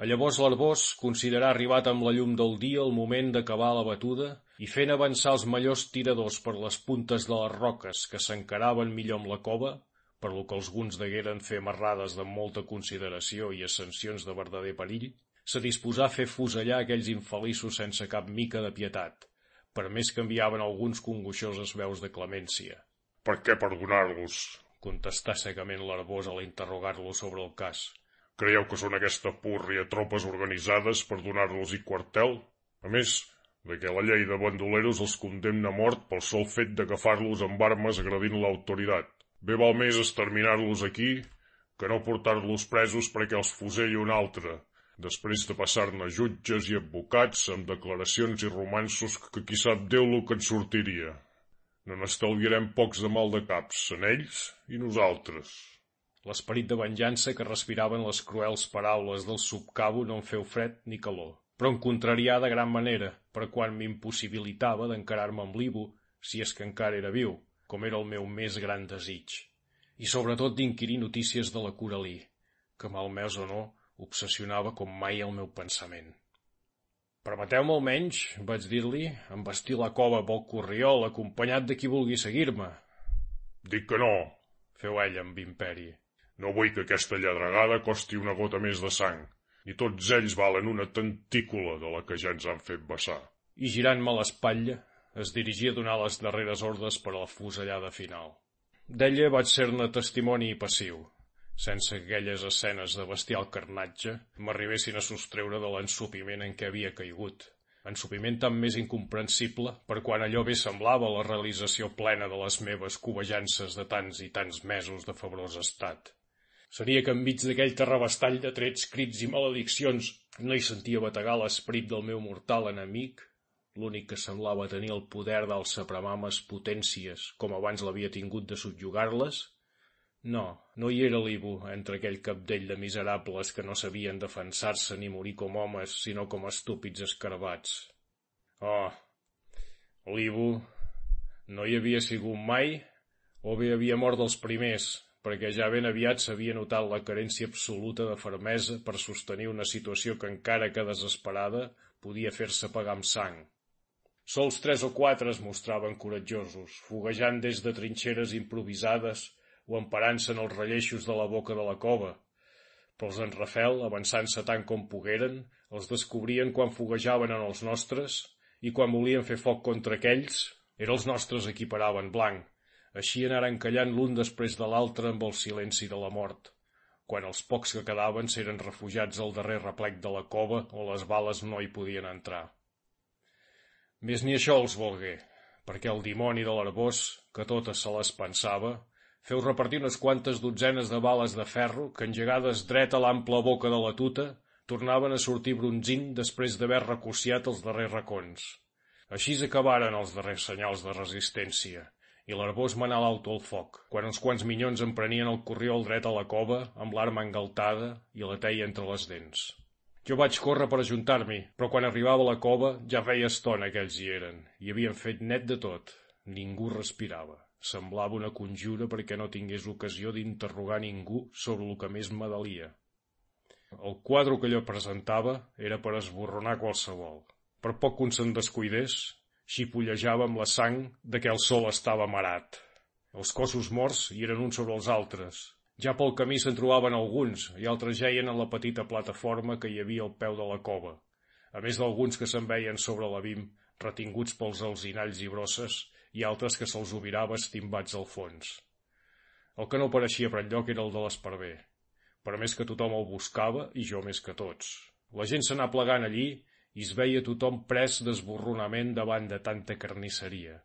Speaker 2: A llavors l'arbós considerà arribat amb la llum del dia el moment d'acabar la batuda i fent avançar els millors tiradors per les puntes de les roques que s'encaraven millor amb la cova, per lo que alguns degueren fer marrades de molta consideració i ascensions de verdader perill, se disposà a fer fusellar aquells infeliços sense cap mica de pietat, per més que enviaven alguns congoixoses veus de clemència.
Speaker 51: Per què perdonar-los?
Speaker 2: contestà secament l'Arbós a l'interrogar-lo sobre el cas.
Speaker 51: Creieu que són aquesta púrria tropes organitzades per donar-los i quartel? A més, de que la llei de bandoleros els condemna a mort pel sol fet d'agafar-los amb armes agredint l'autoritat. Bé val més exterminar-los aquí que no portar-los presos perquè els fuselli un altre, després de passar-ne jutges i advocats amb declaracions i romansos que qui sap Déu lo que en sortiria. No n'estalviarem pocs de mal de caps, en ells i nosaltres.
Speaker 2: L'esperit de venjança que respiraven les cruels paraules del subcabo no em feu fred ni calor, però em contrarià de gran manera, per quan m'impossibilitava d'encarar-me amb l'Ivo, si és que encara era viu, com era el meu més gran desig, i sobretot d'inquirir notícies de la Coralí, que malmès o no, obsessionava com mai el meu pensament. Permeteu-me almenys, vaig dir-li, embestir la cova pel corriol acompanyat de qui vulgui seguir-me.
Speaker 51: Dic que no,
Speaker 2: feu ell amb imperi.
Speaker 51: No vull que aquesta lladregada costi una gota més de sang, i tots ells valen una tentícula de la que ja ens han fet vessar.
Speaker 2: I girant-me l'espatlla, es dirigia a donar les darreres ordres per a la fusellada final. D'ella vaig ser-ne testimoni i passiu, sense que aquelles escenes de bestial carnatge m'arribessin a sostreure de l'ensupiment en què havia caigut, ensupiment tan més incomprensible per quan allò bé semblava la realització plena de les meves covejances de tants i tants mesos de febrós estat. Seria que enmig d'aquell terrabastall de trets, crits i malediccions no hi sentia bategar l'esperit del meu mortal enemic l'únic que semblava tenir el poder d'alçar premames potències com abans l'havia tingut de subjugar-les? No, no hi era l'Ibu entre aquell capdell de miserables que no sabien defensar-se ni morir com homes, sinó com estúpids escarbats. Oh, l'Ibu no hi havia sigut mai o bé havia mort dels primers, perquè ja ben aviat s'havia notat la carència absoluta de fermesa per sostenir una situació que encara que desesperada podia fer-se pagar amb sang. Sols tres o quatre es mostraven coratjosos, foguejant des de trinxeres improvisades o emparant-se en els relleixos de la boca de la cova. Però els en Rafel, avançant-se tant com pogueren, els descobrien quan foguejaven en els nostres i quan volien fer foc contra aquells, era els nostres equiparaven blanc. Així anaren callant l'un després de l'altre amb el silenci de la mort, quan els pocs que quedaven s'eren refugiats al darrer replec de la cova o les bales no hi podien entrar. Més ni això els volgué, perquè el dimoni de l'arbós, que totes se les pensava, feu repartir unes quantes dotzenes de bales de ferro que, engegades dret a l'ample boca de la tuta, tornaven a sortir bronzint després d'haver recuciat els darrers racons. Així acabaren els darrers senyals de resistència, i l'arbós manà l'auto al foc, quan uns quants minyons emprenien el corriol dret a la cova amb l'arma engaltada i la teia entre les dents. Jo vaig córrer per ajuntar-m'hi, però quan arribava a la cova ja feia estona que ells hi eren. I havien fet net de tot. Ningú respirava. Semblava una conjura perquè no tingués ocasió d'interrogar ningú sobre el que més medalia. El quadre que allò presentava era per esborronar qualsevol. Per poc que un se'n descuidés, xipollejava amb la sang de què el sol estava marat. Els cossos morts hi eren uns sobre els altres. Ja pel camí se'n trobaven alguns i altres geien en la petita plataforma que hi havia al peu de la cova, a més d'alguns que se'n veien sobre l'abim, retinguts pels alzinalls i brosses, i altres que se'ls obirava estimbats al fons. El que no apareixia per enlloc era el de l'esparver, per més que tothom el buscava i jo més que tots. La gent s'anà plegant allí i es veia tothom pres d'esborronament davant de tanta carnisseria.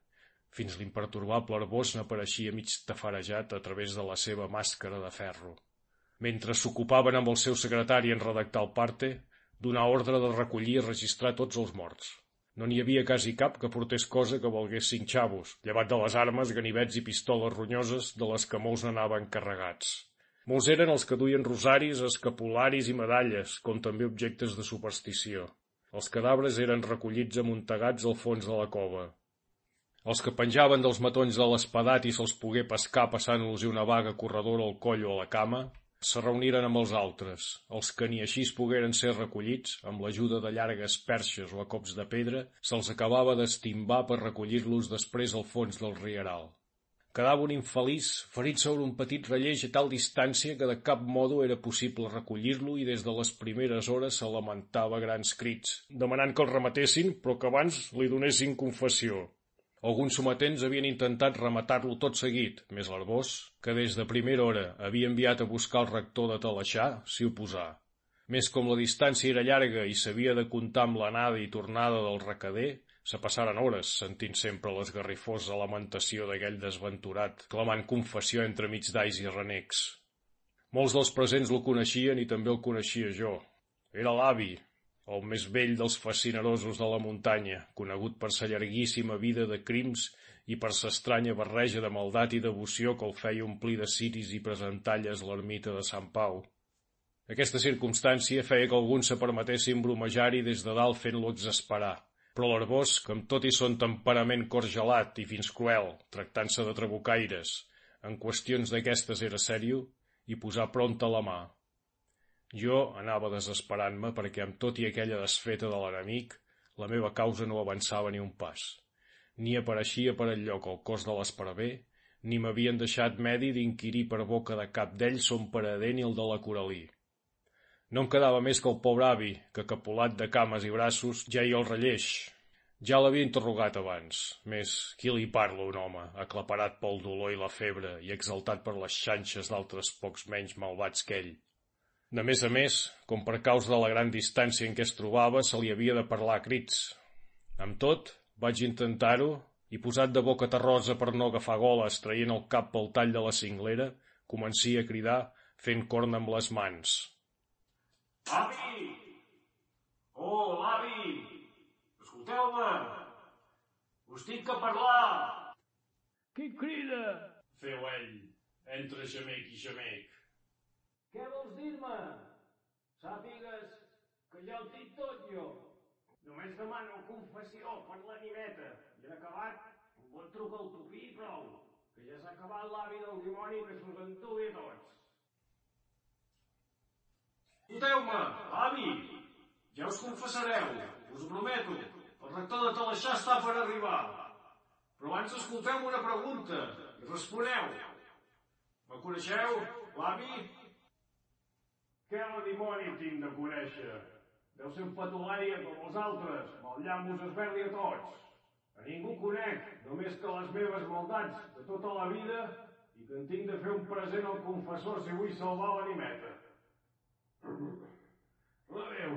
Speaker 2: Fins l'imperturbable arbós n'apareixia mig tafarejat a través de la seva màscara de ferro. Mentre s'ocupaven amb el seu secretari en redactar el parte, donar ordre de recollir i registrar tots els morts. No n'hi havia quasi cap que portés cosa que valgués cinc xavos, llevat de les armes, ganivets i pistoles ronyoses de les que molts n'anaven carregats. Molts eren els que duien rosaris, escapularis i medalles, com també objectes de superstició. Els cadàvers eren recollits amuntegats al fons de la cova. Els que penjaven dels matons de l'espadat i se'ls pogué pescar passant-los una vaga corredora al coll o a la cama, se reuniren amb els altres. Els que ni així es pogueren ser recollits, amb l'ajuda de llargues perxes o a cops de pedra, se'ls acabava d'estimbar per recollir-los després al fons del rieral. Quedava un infeliç ferit sobre un petit relleix a tal distància que de cap modo era possible recollir-lo i des de les primeres hores se lamentava grans crits, demanant que el rematessin però que abans li donessin confessió. Alguns sometents havien intentat rematar-lo tot seguit, més l'Arbós, que des de primera hora havia enviat a buscar el rector de Talaixà, s'hi oposà. Més com la distància era llarga i s'havia de comptar amb l'anada i tornada del recader, Se passaren hores sentint sempre l'esgarrifosa lamentació d'aquell desventurat, clamant confessió entre mig d'ais i renecs. Molts dels presents el coneixien i també el coneixia jo. Era l'avi, el més vell dels fascinerosos de la muntanya, conegut per sa llarguíssima vida de crims i per sa estranya barreja de maldat i devoció que el feia omplir de ciris i presentalles l'ermita de Sant Pau. Aquesta circumstància feia que alguns se permetessin bromejar-hi des de dalt fent-lo exasperar però l'Arbós, que amb tot i son temperament corgelat i fins cruel, tractant-se de trabucaires, en qüestions d'aquestes era sèrio, i posar pronta la mà. Jo anava desesperant-me perquè amb tot i aquella desfeta de l'enemic, la meva causa no avançava ni un pas. Ni apareixia per enlloc el cos de l'esparver, ni m'havien deixat medi d'inquirir per boca de cap d'ells son paradent ni el de la Coralí. No em quedava més que el pobre avi, que capolat de cames i braços ja hi el relleix. Ja l'havia interrogat abans, més qui li parla un home, aclaparat pel dolor i la febre i exaltat per les xanxes d'altres pocs menys malvats que ell. De més a més, com per causa de la gran distància en què es trobava, se li havia de parlar a crits. Amb tot, vaig intentar-ho i posat de boca terrosa per no agafar goles traient el cap pel tall de la cinglera, comencia a cridar fent corn amb les mans.
Speaker 52: Avi! Oh, l'avi! Escolteu-me! Us tinc que parlar!
Speaker 53: Qui crida?
Speaker 52: Feu ell, entre gemec i gemec.
Speaker 53: Què vols dir-me? Sàpigues que ja ho tinc tot jo. Només demano confessió per l'animeta. I en acabat, un bon truc al tupí i prou, que ja s'ha acabat l'avi del dimoni que s'us entugui tots.
Speaker 52: Escolteu-me, avi! Ja us confessareu, us ho prometo. El rector de Talaixà està per arribar. Però abans escolteu una pregunta i responeu. Me coneixeu, l'avi?
Speaker 53: Què la dimoni tinc de conèixer? Deu ser un patolària com els altres, el llamp us esberli a tots. A ningú conec, només que les meves maldats de tota la vida i que en tinc de fer un present al confessor si vull salvar l'animeta. La veu.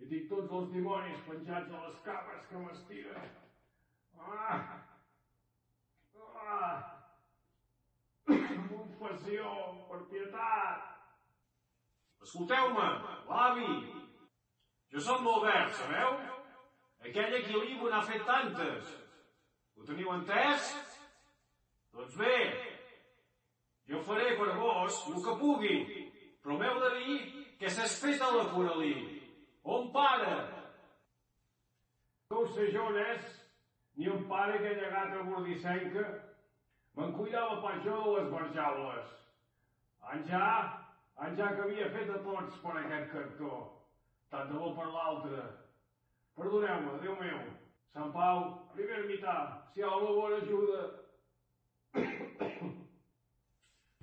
Speaker 53: I tinc tots els dimonis penjats a les capes que m'estiren. Ah! Ah! Confessió, per pietat!
Speaker 52: Escolteu-me, l'avi! Jo som l'Albert, sabeu? Aquell equilibri n'ha fet tantes. Ho teniu entès?
Speaker 2: Doncs bé, jo faré per vos el que pugui, però m'heu de dir què s'has fet a la Coralí. On para? No sé jo n'és, ni on pare aquella gata bordissenca. Me'n cuidava pas jo de les barjaules. Anjà, Anjà que havia fet a tots per aquest cantó, tant de bo per l'altre. Perdoneu-me, Déu meu. Sant Pau, primer ermità, si ha una bona ajuda.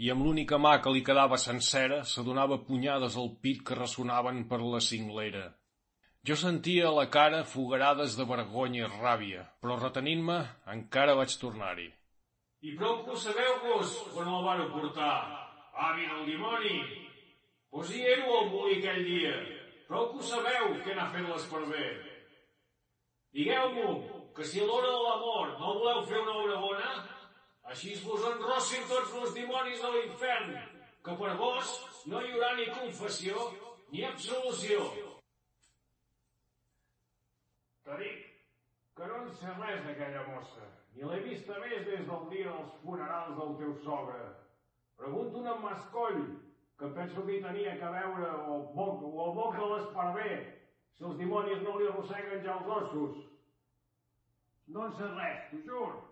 Speaker 54: I amb l'única mà que li quedava sencera, s'adonava punyades al pit que ressonaven per la cinglera. Jo sentia a la cara fogarades de vergonya i ràbia, però retenint-me encara vaig tornar-hi.
Speaker 2: I prou que ho sabeu-vos quan el van portar. Avi del dimoni! Vos hi éreu al molí aquell dia. Prou que ho sabeu que n'ha fet l'esparver. Digueu-m'ho, que si a l'hora de la mort no voleu fer una obra bona, així vos enrossin tots els dimonis de l'infern, que per vos no hi haurà ni confessió ni absolució. Te dic que no en sé res d'aquella mossa, ni l'he vista més des del dia dels funerals del teu sogre. Pregunto en Mascoll, que penso que hi tenia que veure, o boc, o boc de l'esparver, si els dimonis no li arrosseguen ja els ossos. No en sé res, t'ho juro.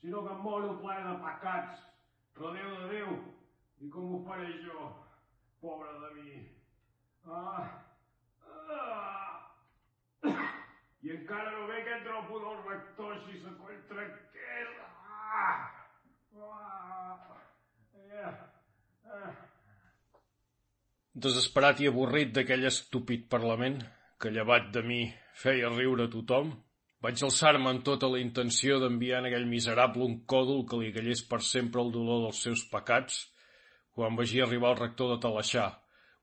Speaker 2: Sinó que em moro ple de pecats, rodeu de Déu, i com ho faré jo, pobre de mi. Ah, ah. I encara no ve aquest dropo del rector així se coll tranquil. Ah, ah, eh, eh.
Speaker 54: Desesperat i avorrit d'aquell estúpid parlament, que llevat de mi feia riure tothom, vaig alçar-me amb tota la intenció d'enviar en aquell miserable un còdol que li gallés per sempre el dolor dels seus pecats, quan vaig arribar el rector de Talaixà,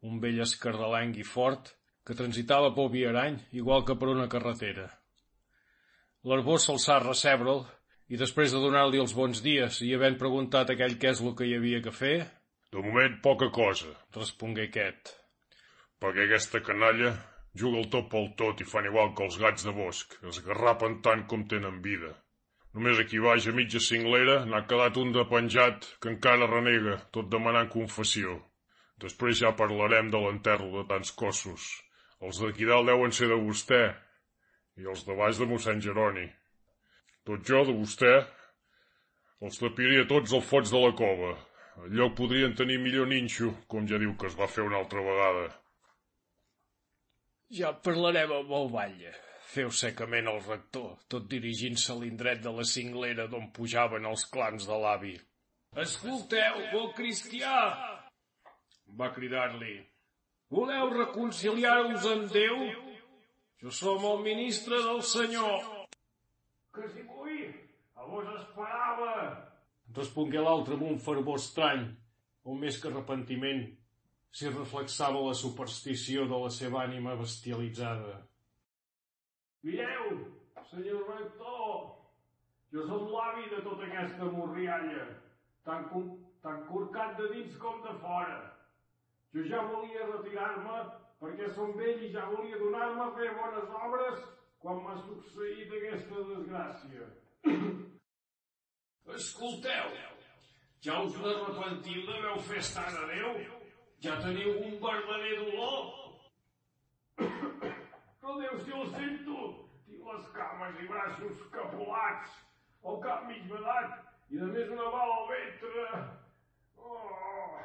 Speaker 54: un vell escardalenc i fort, que transitava pel viarany igual que per una carretera. L'Arbó s'alçà a recebre'l i després de donar-li els bons dies i havent preguntat aquell què és el que hi havia que fer...
Speaker 55: De moment, poca cosa,
Speaker 54: respongué aquest.
Speaker 55: Perquè aquesta canalla juga el tot pel tot i fan igual que els gats de bosc, es garrapen tant com tenen vida. Només aquí baix a mitja cinglera n'ha quedat un de penjat que encara renega, tot demanant confessió. Després ja parlarem de l'enterro de tants cossos. Els d'aquí dalt deuen ser de vostè, i els de baix de mossèn Jeroni. Tot jo, de vostè, els tapiria tots al fots de la cova. Al lloc podrien tenir millor ninxo, com ja diu que es va fer una altra vegada.
Speaker 54: Ja parlarem amb el batlle. Feu secament el rector, tot dirigint-se a l'indret de la cinglera d'on pujaven els clans de l'avi.
Speaker 2: Escolteu, bon cristià!
Speaker 54: Va cridar-li.
Speaker 2: Voleu reconciliar-vos amb Déu? Jo som el ministre del Senyor. Que si vull, a vos esperava.
Speaker 54: Respongué l'altre amb un fervor estrany, on més que arrepentiment s'hi reflexava la superstició de la seva ànima bestialitzada.
Speaker 2: Mireu, senyor rector, jo som l'avi de tota aquesta morrialla, tan, tan corcat de dins com de fora. Jo ja volia retirar-me perquè som vell i ja volia donar-me a fer bones obres quan m'ha succeït aquesta desgràcia. Escolteu, ja us n'arrepentiu d'haver fet tant a Déu? Ja teniu un verdader dolor? Però Déu, si el sento, tinc les cames i braços capolats, el cap mig badat i de més una bala al ventre. Oh.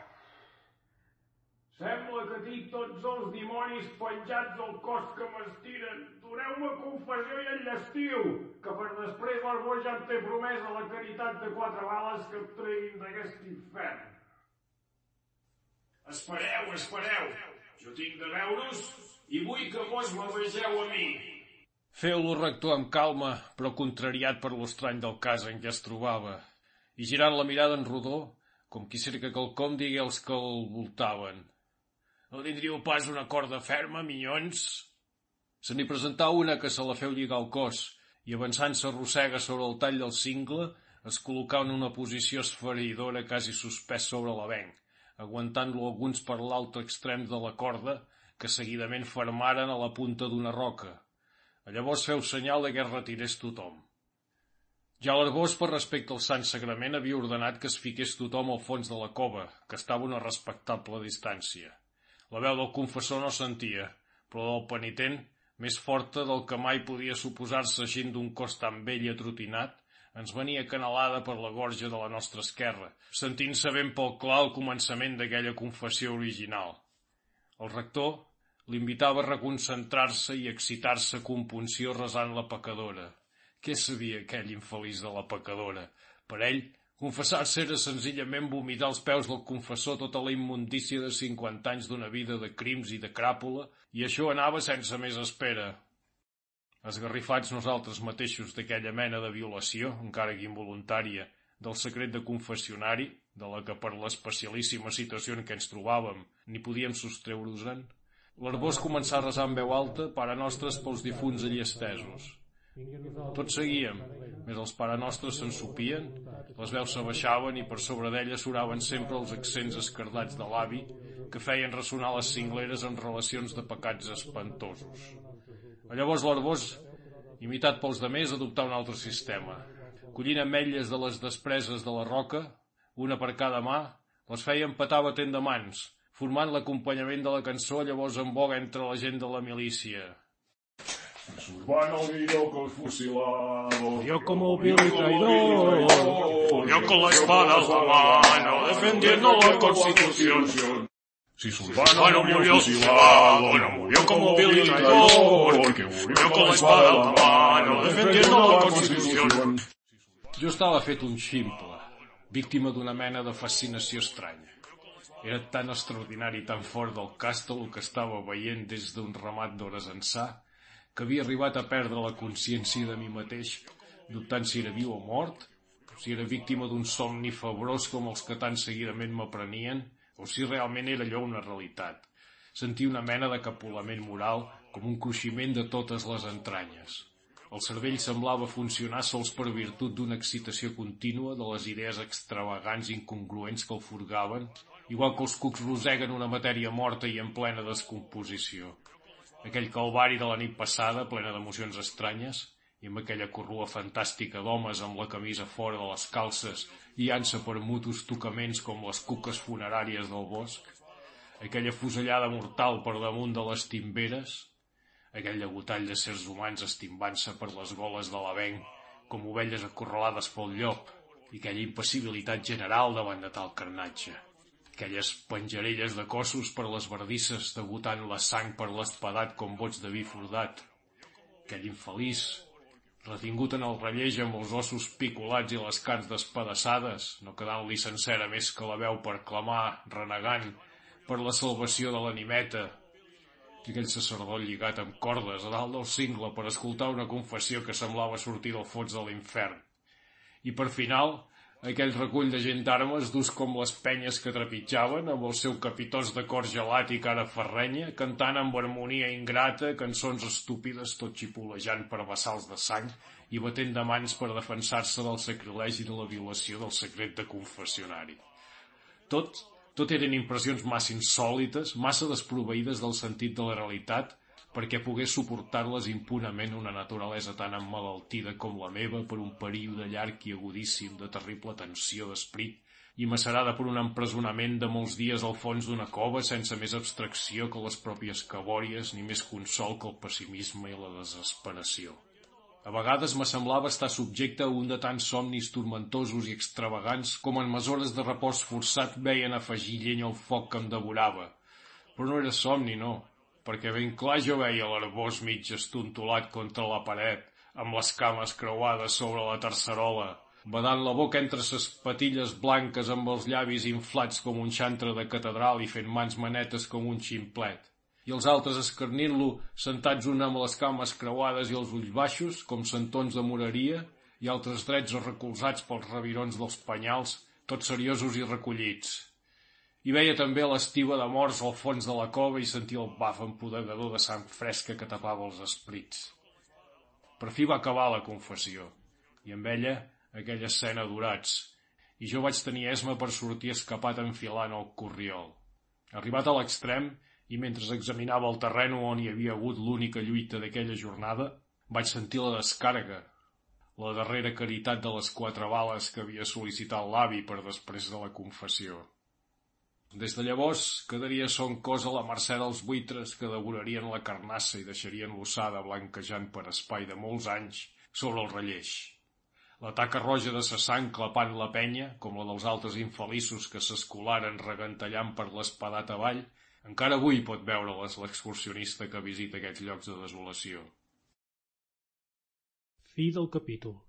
Speaker 2: Sembla que tinc tots els dimonis penjats al cos que m'estiren. Doneu-me confessió i enllestiu, que per després l'Arbó ja em té promesa la caritat de quatre bales que em treguin d'aquest infern. Espereu, espereu. Jo tinc de veure-us i vull que vos me vegeu a mi.
Speaker 54: Feu-lo rector amb calma, però contrariat per l'estrany del cas en què es trobava, i girant la mirada en rodó, com qui cerca quelcom digui els que el voltaven. No tindríeu pas una corda ferma, minyons? Se n'hi presentà una que se la feu lligar al cos i avançant s'arrossega sobre el tall del cingle es col·locà en una posició esfereïdora quasi suspès sobre l'avenc, aguantant-lo alguns per l'altre extrem de la corda que seguidament fermaren a la punta d'una roca. Llavors feu senyal de que es retirés tothom.
Speaker 2: Ja l'Arbós, per respecte al Sant Sagrament, havia ordenat que es fiqués tothom al fons de la cova, que estava a una respectable distància. La veu del confessor no sentia, però del penitent, més forta del que mai podia suposar-se aixint d'un cos tan vell i atrotinat, ens venia canalada per la gorja de la nostra esquerra, sentint-se ben pel clar el començament d'aquella confessió original. El rector l'invitava a reconcentrar-se i excitar-se a compunció resant la pecadora. Què sabia aquell infeliç de la pecadora? Per ell, confessar-se era senzillament vomitar als peus del confessor tota la immundícia de 50 anys d'una vida de crims i de cràpula, i això anava sense més espera. Esgarrifats nosaltres mateixos d'aquella mena de violació, encara que involuntària, del secret de confessionari, de la que per l'especialíssima situació en què ens trobàvem ni podíem sostreure-us-en, l'Arbós començà a resar en veu alta pare nostres pels difunts allí estesos. Tots seguíem, més els pare nostres s'ensupien, les veus s'abaixaven i per sobre d'elles suraven sempre els accents escardats de l'avi que feien ressonar les cingleres amb relacions de pecats espantosos. Llavors l'Arbós, imitat pels demés, adoptà un altre sistema. Collint ametlles de les despreses de la roca, una per cada mà, les feia empatar batent de mans, formant l'acompanyament de la cançó llavors en boga entre la gent de la milícia.
Speaker 56: Van olvidó con fusilado.
Speaker 57: Yo como Billy Traidor.
Speaker 58: Yo con la espada en la mano, defendiendo la Constitución.
Speaker 56: Si
Speaker 58: Zurbano murió fusilado, no murió como Billy Traidor, porque murió con la espada en la mano, defendiendo la Constitución.
Speaker 2: Jo estava fet un ximple, víctima d'una mena de fascinació estranya. Era tan extraordinari i tan fort del càstel el que estava veient des d'un ramat d'hores ençà que havia arribat a perdre la consciència de mi mateix, dubtant si era viu o mort, si era víctima d'un somni febrós com els que tan seguidament m'aprenien, o si realment era allò una realitat. Sentia una mena de capolament moral com un cruiximent de totes les entranyes. El cervell semblava funcionar sols per virtut d'una excitació contínua de les idees extravagants i incongruents que el furgaven igual que els cucs roseguen una matèria morta i en plena descomposició. Aquell calvari de la nit passada, plena d'emocions estranyes, i amb aquella corrua fantàstica d'homes amb la camisa fora de les calces guiant-se per mutus tocaments com les cuques funeràries del bosc, aquella fusellada mortal per damunt de les timberes, aquell llagotall de sers humans estimbant-se per les goles de l'avenc com ovelles acorralades pel llop, i aquella impassibilitat general davant de tal carnatge aquelles penjarelles de cossos per les verdisses degotant la sang per l'espadat com bots de vi fordat. Aquell infeliç, retingut en el relleix amb els ossos picolats i les carns despadassades, no quedant-li sencera més que la veu per clamar, renegant, per la salvació de l'animeta, i aquell sacerdot lligat amb cordes a dalt del cingle per escoltar una confessió que semblava sortir del fons de l'infern. I per final, aquell recull de gent d'armes durs com les penyes que trepitjaven, amb el seu capitós de cor gelat i cara ferrenya, cantant amb harmonia ingrata cançons estúpides tot xipolejant per vessals de sang i batent de mans per defensar-se del sacrilegi de la violació del secret de confessionari. Tot, tot eren impressions massa insòlites, massa desproveïdes del sentit de la realitat, perquè pogués suportar-les impunament una naturalesa tan emmalaltida com la meva per un període llarg i agudíssim de terrible tensió d'esprit i macerada per un empresonament de molts dies al fons d'una cova sense més abstracció que les pròpies cabòries ni més consol que el pessimisme i la desesperació. A vegades me semblava estar subjecte a un de tants somnis tormentosos i extravagants com en mesures de repòs forçat veien afegir llenya al foc que em devorava. Però no era somni, no perquè ben clar jo veia l'arbós mig estontolat contra la paret, amb les cames creuades sobre la tercerola, badant la boca entre ses patilles blanques amb els llavis inflats com un xantre de catedral i fent mans manetes com un ximplet. I els altres escarnint-lo, sentats un amb les cames creuades i els ulls baixos, com sentons de moreria, i altres drets recolzats pels revirons dels penyals, tots seriosos i recollits. I veia també l'estiva de morts al fons de la cova i sentia el baf empodegador de sang fresca que tapava els esprits. Per fi va acabar la confessió, i amb ella aquella escena d'orats, i jo vaig tenir esma per sortir escapat enfilant el corriol. Arribat a l'extrem, i mentre examinava el terreno on hi havia hagut l'única lluita d'aquella jornada, vaig sentir la descàrrega.
Speaker 59: la darrera caritat de les quatre bales que havia sol·licitat l'avi per després de la confessió. Des de llavors quedaria son cos a la mercè dels buitres que devorarien la carnassa i deixarien l'ossada blanquejant per espai de molts anys sobre el relleix. La taca roja de sa sang clapant la penya, com la dels altres infeliços que s'escolaren regantallant per l'espadat avall, encara avui pot veure-les l'excursionista que visita aquests llocs de desolació.
Speaker 60: Fi del capítol.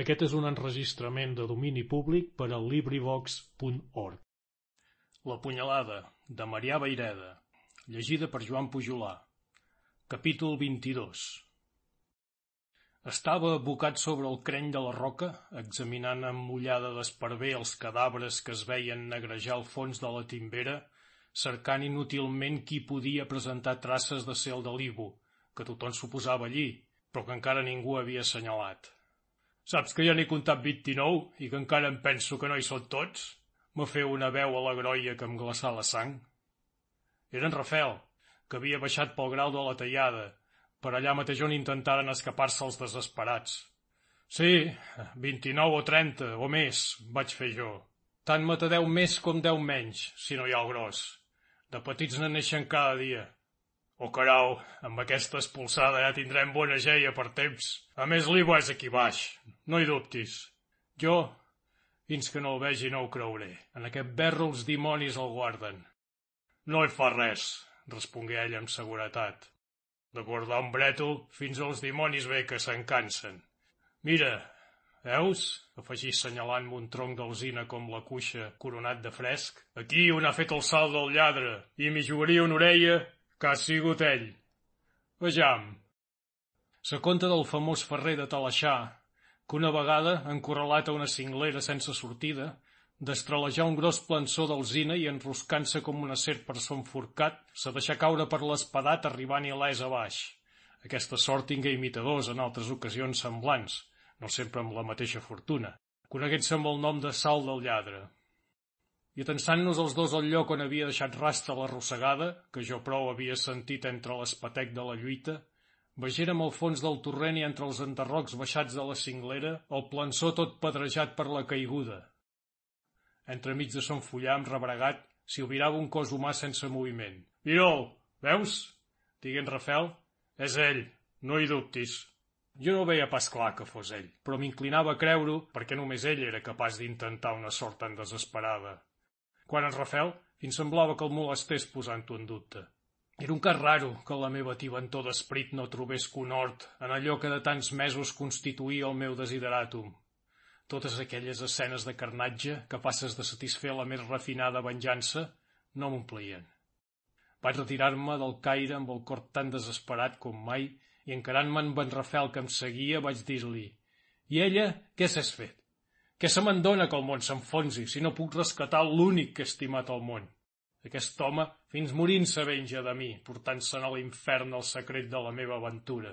Speaker 60: Aquest és un enregistrament de domini públic per al LibriVox.org.
Speaker 2: La punyalada, de Marià Baireda, llegida per Joan Pujolà. Capítol 22 Estava abocat sobre el creny de la roca, examinant amb mullada d'esparver els cadàvers que es veien negrejar al fons de la timbera, cercant inútilment qui podia presentar traces de ser el de l'Ibo, que tothom suposava allí, però que encara ningú havia assenyalat. Saps que ja n'he comptat 29 i que encara em penso que no hi són tots? Me feu una veu a la groia que em glaçà la sang. Era en Rafel, que havia baixat pel grau de la tallada, per allà mateix on intentaren escapar-se els desesperats. Sí, 29 o 30 o més vaig fer jo. Tant me te deu més com deu menys, si no hi ha el gros. De petits ne neixen cada dia. Oh, carau, amb aquesta expulsada ja tindrem bona geia per temps. A més l'Ivo és aquí baix, no hi dubtis. Jo, fins que no el vegi no ho creuré. En aquest berro els dimonis el guarden. No hi fa res, respongué ell amb seguretat. De guardar un brètol fins als dimonis bé que se'n cansen. Mira, veus? afegí senyalant un tronc d'alzina com la cuixa coronat de fresc. Aquí un ha fet el salt del lladre i m'hi jugaria una orella que ha sigut ell. Vejam. Se conta del famós ferrer de Talaixà, que una vegada, encorrelat a una cinglera sense sortida, destralejar un gros plançó d'alzina i enroscant-se com una serp per son forcat, se deixà caure per l'espadat arribant il·lès a baix. Aquesta sort tingué imitadors en altres ocasions semblants, no sempre amb la mateixa fortuna, coneguent-se amb el nom de Sal del Lladre i atensant-nos els dos al lloc on havia deixat rastre l'arrossegada, que jo prou havia sentit entre l'espatec de la lluita, vegérem al fons del torrent i entre els enderrocs baixats de la cinglera el plançó tot pedrejat per la caiguda. Entremig de son fullam rebregat s'hi obirava un cos humà sense moviment. Mira'l, veus? Digué en Rafel. És ell, no hi dubtis. Jo no veia pas clar que fos ell, però m'inclinava a creure-ho perquè només ell era capaç d'intentar una sort tan desesperada. Quan en Rafel fins semblava que el molestés posant-ho en dubte. Era un cas raro que la meva tibantor d'esprit no trobés conhort en allò que de tants mesos constituïa el meu desideratum. Totes aquelles escenes de carnatge, capaces de satisfer la més refinada venjança, no m'omplien. Vaig retirar-me del caire amb el cor tan desesperat com mai i encarant-me en Rafel que em seguia vaig dir-li «I ella què s'has fet?» Què se me'n dona que el món s'enfonsi si no puc rescatar l'únic que he estimat al món? Aquest home, fins morint se venja de mi, portant-se'n a l'infern el secret de la meva aventura.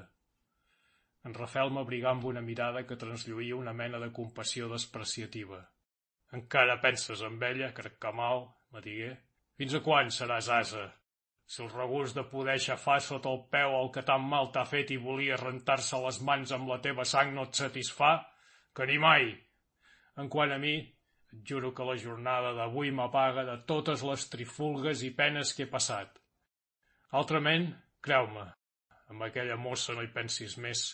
Speaker 2: En Rafel m'abrigà amb una mirada que translluïa una mena de compassió despreciativa. Encara penses en ella, crec que mal, me digué. Fins a quan seràs asa? Si el regust de poder aixafar sota el peu el que tan mal t'ha fet i volia rentar-se les mans amb la teva sang no et satisfà, que ni mai, en quant a mi, et juro que la jornada d'avui m'apaga de totes les trifulgues i penes que he passat. Altrament, creu-me, amb aquella mossa no hi pensis més,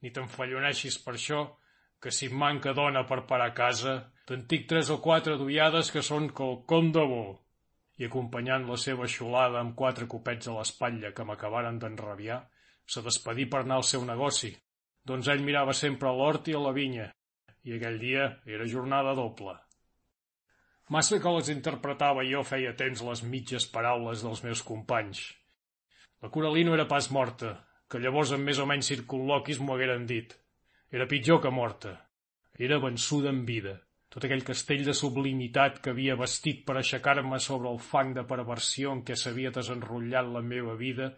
Speaker 2: ni t'enfalloneixis per això, que si manca dona per parar a casa, te'n tic tres o quatre duiades que són quelcom de bo. I acompanyant la seva xulada amb quatre copets a l'espatlla que m'acabaren d'enrabiar, se despedí per anar al seu negoci, doncs ell mirava sempre a l'hort i a la vinya, i aquell dia era jornada doble. Massa que les interpretava jo feia temps les mitges paraules dels meus companys. La Coralí no era pas morta, que llavors amb més o menys circunloquis m'ho hagueren dit. Era pitjor que morta. Era vençuda en vida. Tot aquell castell de sublimitat que havia vestit per aixecar-me sobre el fang de perversió en què s'havia desenrotllat la meva vida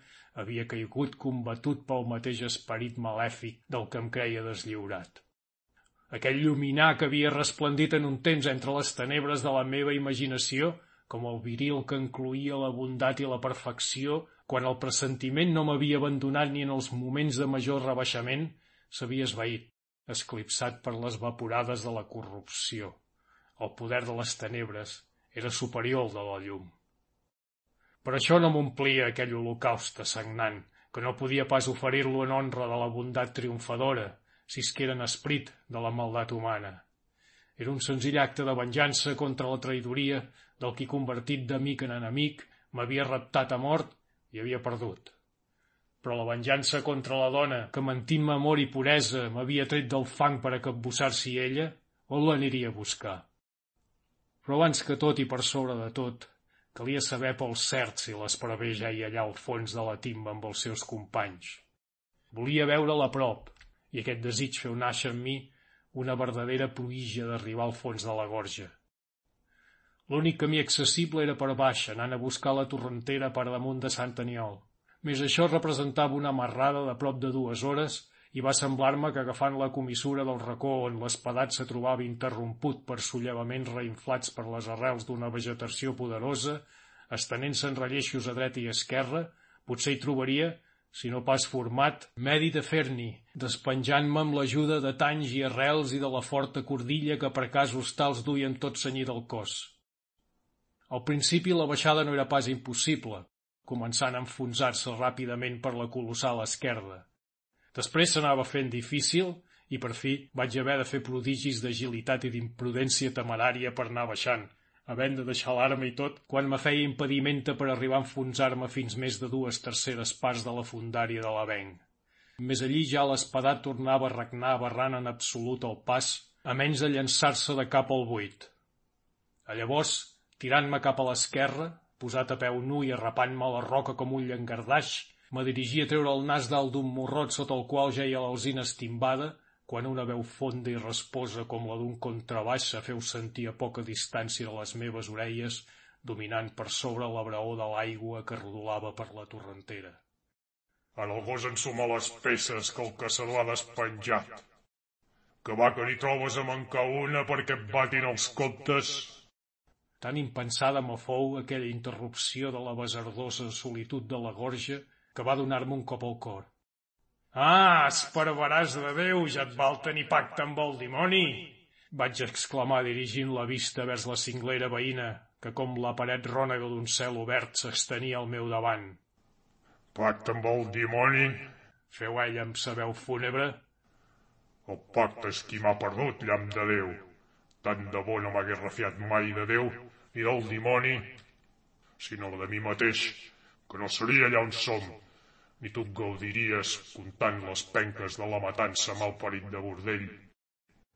Speaker 2: havia caigut combatut pel mateix esperit malèfic del que em creia deslliurat aquell lluminar que havia resplendit en un temps entre les tenebres de la meva imaginació, com el viril que incluïa la bondat i la perfecció, quan el pressentiment no m'havia abandonat ni en els moments de major rebaixament, s'havia esvaït, esclipsat per les vaporades de la corrupció. El poder de les tenebres era superior al de la llum. Per això no m'omplia aquell holocauste sagnant, que no podia pas oferir-lo en honra de la bondat triomfadora, si es que era en esprit de la maldat humana. Era un senzill acte de venjança contra la traïdoria del qui convertit d'amic en enemic m'havia reptat a mort i havia perdut. Però la venjança contra la dona que mentint-me amor i puresa m'havia tret del fang per a capbussar-s'hi ella, on l'aniria a buscar? Però abans que tot i per sobre de tot, calia saber pel cert si l'espervé ja hi allà al fons de la timba amb els seus companys. Volia veure-la a prop, i aquest desig feu nàixer en mi una verdadera pruïja d'arribar al fons de la gorja. L'únic camí accessible era per baix, anant a buscar la torrentera per damunt de Sant Aniol. Més això representava una marrada de prop de dues hores i va semblar-me que agafant la comissura del racó on l'espadat se trobava interromput per sollevaments reinflats per les arrels d'una vegetació poderosa, estenent-se en relleixos a dreta i esquerra, potser hi trobaria si no pas format, medi de fer-n'hi, despenjant-me amb l'ajuda de tanys i arrels i de la forta cordilla que per casos tals duien tot senyit al cos. Al principi la baixada no era pas impossible, començant a enfonsar-se ràpidament per la colossal esquerda. Després s'anava fent difícil i per fi vaig haver de fer prodigis d'agilitat i d'imprudència temerària per anar baixant, havent de deixar l'arma i tot, quan me feia impedimenta per arribar a enfonsar-me fins més de dues terceres parts de la fundària de l'avenc. Més allí ja l'espadat tornava a regnar barrant en absolut el pas, a menys de llançar-se de cap al buit. A llavors, tirant-me cap a l'esquerra, posat a peu nu i arrapant-me la roca com un llangardaix, me dirigia a treure el nas dalt d'un morrot sota el qual ja hi ha l'alzina estimbada quan una veu fonda i resposa com la d'un contrabaix se feu sentir a poca distància de les meves orelles, dominant per sobre la braó de l'aigua que rodolava per la torrentera.
Speaker 44: Ara el gos ensuma les peces que el caçador ha despenjat. Que va que n'hi trobes a mancar una perquè et batin els comptes.
Speaker 2: Tan impensada me fou aquella interrupció de la besardosa solitud de la gorja que va donar-me un cop al cor. Ah, espervaràs de Déu, ja et val tenir pacte amb el dimoni! Vaig exclamar dirigint la vista vers la cinglera veïna, que com la paret rònega d'un cel obert s'estenia al meu davant.
Speaker 44: Pacte amb el dimoni?
Speaker 2: Feu ella amb sa veu fúnebre.
Speaker 44: El pacte és qui m'ha perdut, llamp de Déu. Tant de bo no m'hagués refiat mai de Déu ni del dimoni, sinó de mi mateix, que no seria allà on som, ni tu gaudiries comptant les penques de la matança perit de bordell.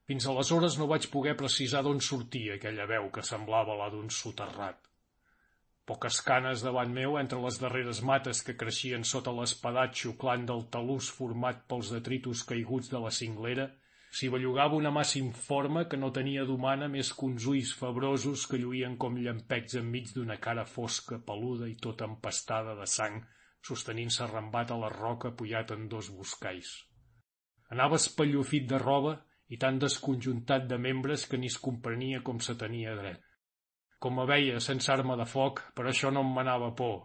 Speaker 2: Fins aleshores no vaig poder precisar d'on sortia aquella veu que semblava la d'un soterrat. Poques canes davant meu entre les darreres mates que creixien sota l'espadat xuclant del talús format pels detritus caiguts de la cinglera, s'hi bellugava una massa informe que no tenia d'humana més que uns ulls febrosos que lluïen com llampecs enmig d'una cara fosca, peluda i tota empastada de sang sostenint-se arrambat a la roca pujat en dos buscais. Anava espallofit de roba i tan desconjuntat de membres que ni es comprenia com se tenia dret. Com me veia sense arma de foc, per això no em manava por.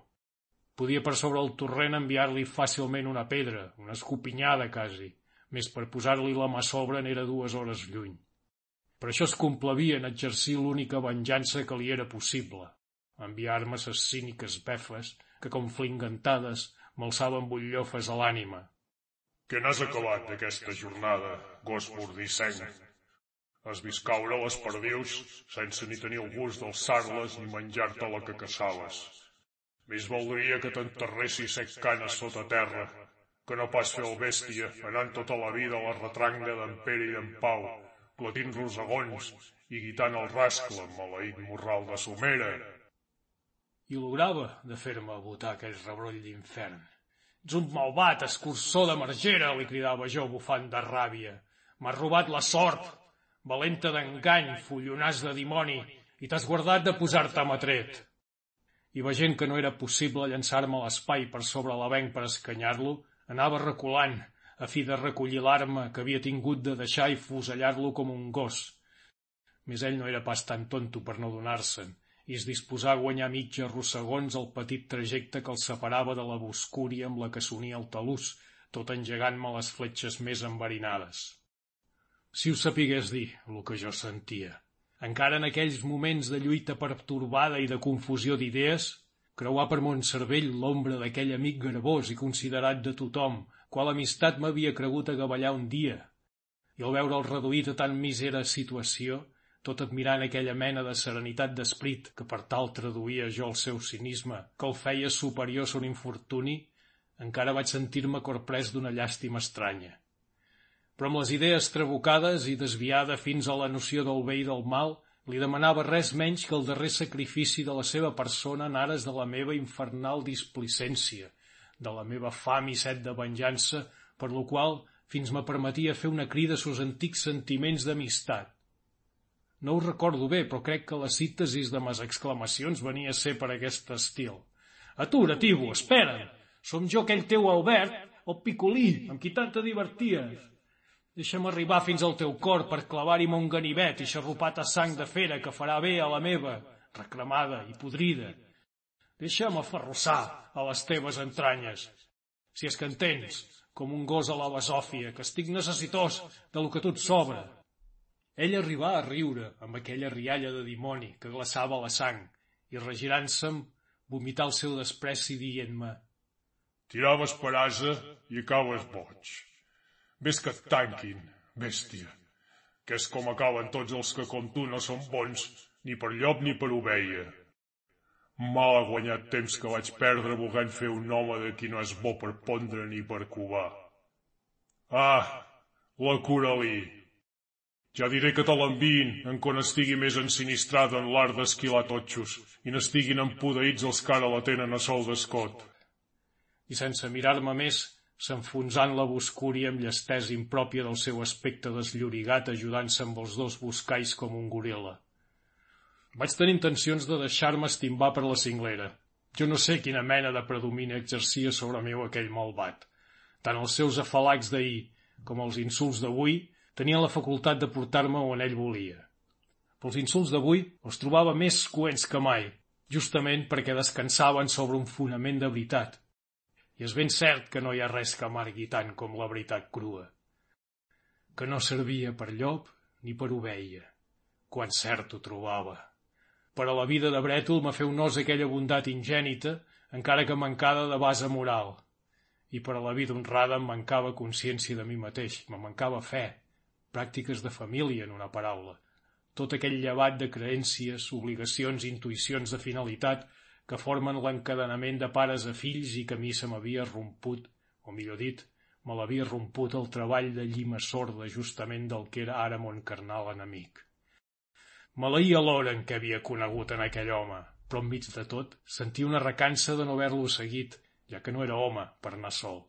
Speaker 2: Podia per sobre el torrent enviar-li fàcilment una pedra, una escopinyada quasi, més per posar-li la mà sobre n'era dues hores lluny. Per això es complavia en exercir l'única venjança que li era possible, enviar-me ses cíniques befes que com flingantades m'alçaven butllofes a l'ànima.
Speaker 44: Què n'has acabat d'aquesta jornada, gos mordissenc? Has vist caure les perdius sense ni tenir el gust d'alçar-les ni menjar-te la que caçaves. Més valdria que t'enterressis set canes sota terra, que no pas fer el bèstia anant tota la vida a la retranga d'en Pere i d'en Pau, clotint rosegons i guitant el rascle, maleït morral de somera,
Speaker 2: i lograva de fer-me votar aquell rebroll d'infern. Ets un malvat, escursor de margera, li cridava jo, bufant de ràbia. M'has robat la sort, valenta d'engany, follonàs de dimoni, i t'has guardat de posar-te a matret. I veient que no era possible llançar-me a l'espai per sobre l'avenc per escanyar-lo, anava reculant, a fi de recollir l'arma que havia tingut de deixar i fusellar-lo com un gos. Més ell no era pas tan tonto per no donar-se'n, i es disposà a guanyar mitja rossegons el petit trajecte que el separava de la boscúria amb la que s'unia el talús, tot engegant-me les fletxes més enverinades. Si us sapigués dir el que jo sentia. Encara en aquells moments de lluita pertorbada i de confusió d'idees, creuar per mon cervell l'ombra d'aquell amic garbós i considerat de tothom, qual amistat m'havia cregut agaballar un dia, i al veure'l reduït a tan misera situació, tot admirant aquella mena de serenitat d'esprit que per tal traduïa jo el seu cinisme, que el feia superior a son infortuni, encara vaig sentir-me corprès d'una llàstima estranya. Però amb les idees trabucades i desviada fins a la noció del bé i del mal, li demanava res menys que el darrer sacrifici de la seva persona en ares de la meva infernal displicència, de la meva fam i set de venjança, per lo qual fins me permetia fer una crida a sos antics sentiments d'amistat, no ho recordo bé, però crec que la síntesi de mes exclamacions venia a ser per aquest estil. Atura, tibo, espera! Som jo aquell teu Albert, el picolí, amb qui tant te diverties. Deixa'm arribar fins al teu cor per clavar-hi un ganivet i xarrupat a sang de fera que farà bé a la meva, reclamada i podrida. Deixa'm aferrossar a les teves entranyes, si és que entens, com un gos a la basòfia, que estic necessitós de lo que tot sobra. Ell arribà a riure amb aquella rialla de dimoni que glaçava la sang i, regirant-se'm, vomità el seu despreci dient-me
Speaker 44: Tiraves per asa i acabes boig. Ves que et tanquin, bèstia, que és com acaben tots els que com tu no són bons ni per llop ni per ovella. Mal ha guanyat temps que vaig perdre volent fer un home de qui no és bo per pondre ni per covar. Ah, la Coralí, ja diré que te l'enviïn en quan estigui més ensinistrada en l'art d'esquilar totxos i n'estiguin empodeïts els que ara la tenen a sol d'escot.
Speaker 2: I sense mirar-me més, s'enfonsant la boscúria amb llestesa impròpia del seu aspecte desllorigat ajudant-se amb els dos buscais com un goril·la. Vaig tenir intencions de deixar-me estimbar per la cinglera. Jo no sé quina mena de predomini exercia sobre meu aquell malvat. Tant els seus afalacs d'ahir com els insults d'avui tenia la facultat de portar-me on ell volia. Pels insults d'avui els trobava més coents que mai, justament perquè descansaven sobre un fonament de veritat. I és ben cert que no hi ha res que amargui tant com la veritat crua. Que no servia per llop ni per ovella, quan cert ho trobava. Per a la vida de Brètol m'ha un os aquella bondat ingènita, encara que mancada de base moral. I per a la vida honrada em mancava consciència de mi mateix, me mancava fe, pràctiques de família, en una paraula. Tot aquell llevat de creències, obligacions, intuïcions de finalitat que formen l'encadenament de pares a fills i que a mi se m'havia romput, o millor dit, me l'havia romput el treball de llima sorda justament del que era ara mon carnal enemic. Maleïa l'hora en què havia conegut en aquell home, però enmig de tot sentia una recança de no haver-lo seguit, ja que no era home per anar sol.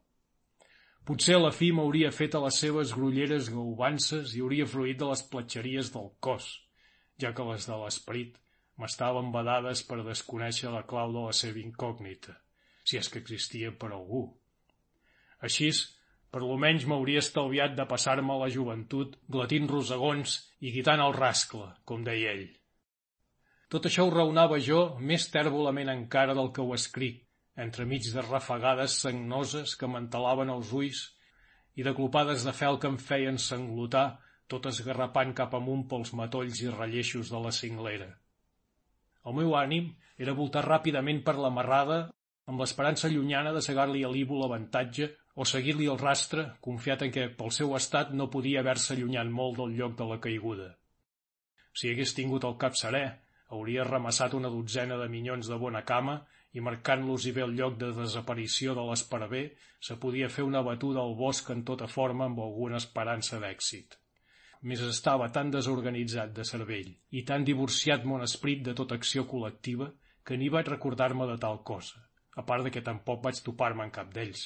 Speaker 2: Potser a la fi m'hauria fet a les seves grulleres gaubances i hauria fruït de les platxeries del cos, ja que les de l'esperit m'estaven badades per desconèixer la clau de la seva incògnita, si és que existia per algú. Així, per lo menys m'hauria estalviat de passar-me la joventut glatint rosegons i guitant el rascle, com deia ell. Tot això ho raonava jo més tèrbolament encara del que ho escric, entremig de rafegades sagnoses que m'entalaven els ulls i de clopades de fel que em feien sanglotar, tot esgarrapant cap amunt pels matolls i relleixos de la cinglera. El meu ànim era voltar ràpidament per la marrada amb l'esperança llunyana de segar-li a l'Ivo l'avantatge o seguir-li el rastre, confiat en què pel seu estat no podia haver-se allunyat molt del lloc de la caiguda. Si hagués tingut el cap serè, hauria remassat una dotzena de minyons de bona cama i marcant-los i bé el lloc de desaparició de l'esparver, se podia fer una batuda al bosc en tota forma amb alguna esperança d'èxit. Més estava tan desorganitzat de cervell i tan divorciat mon esprit de tota acció col·lectiva que ni vaig recordar-me de tal cosa, a part de que tampoc vaig topar-me en cap d'ells.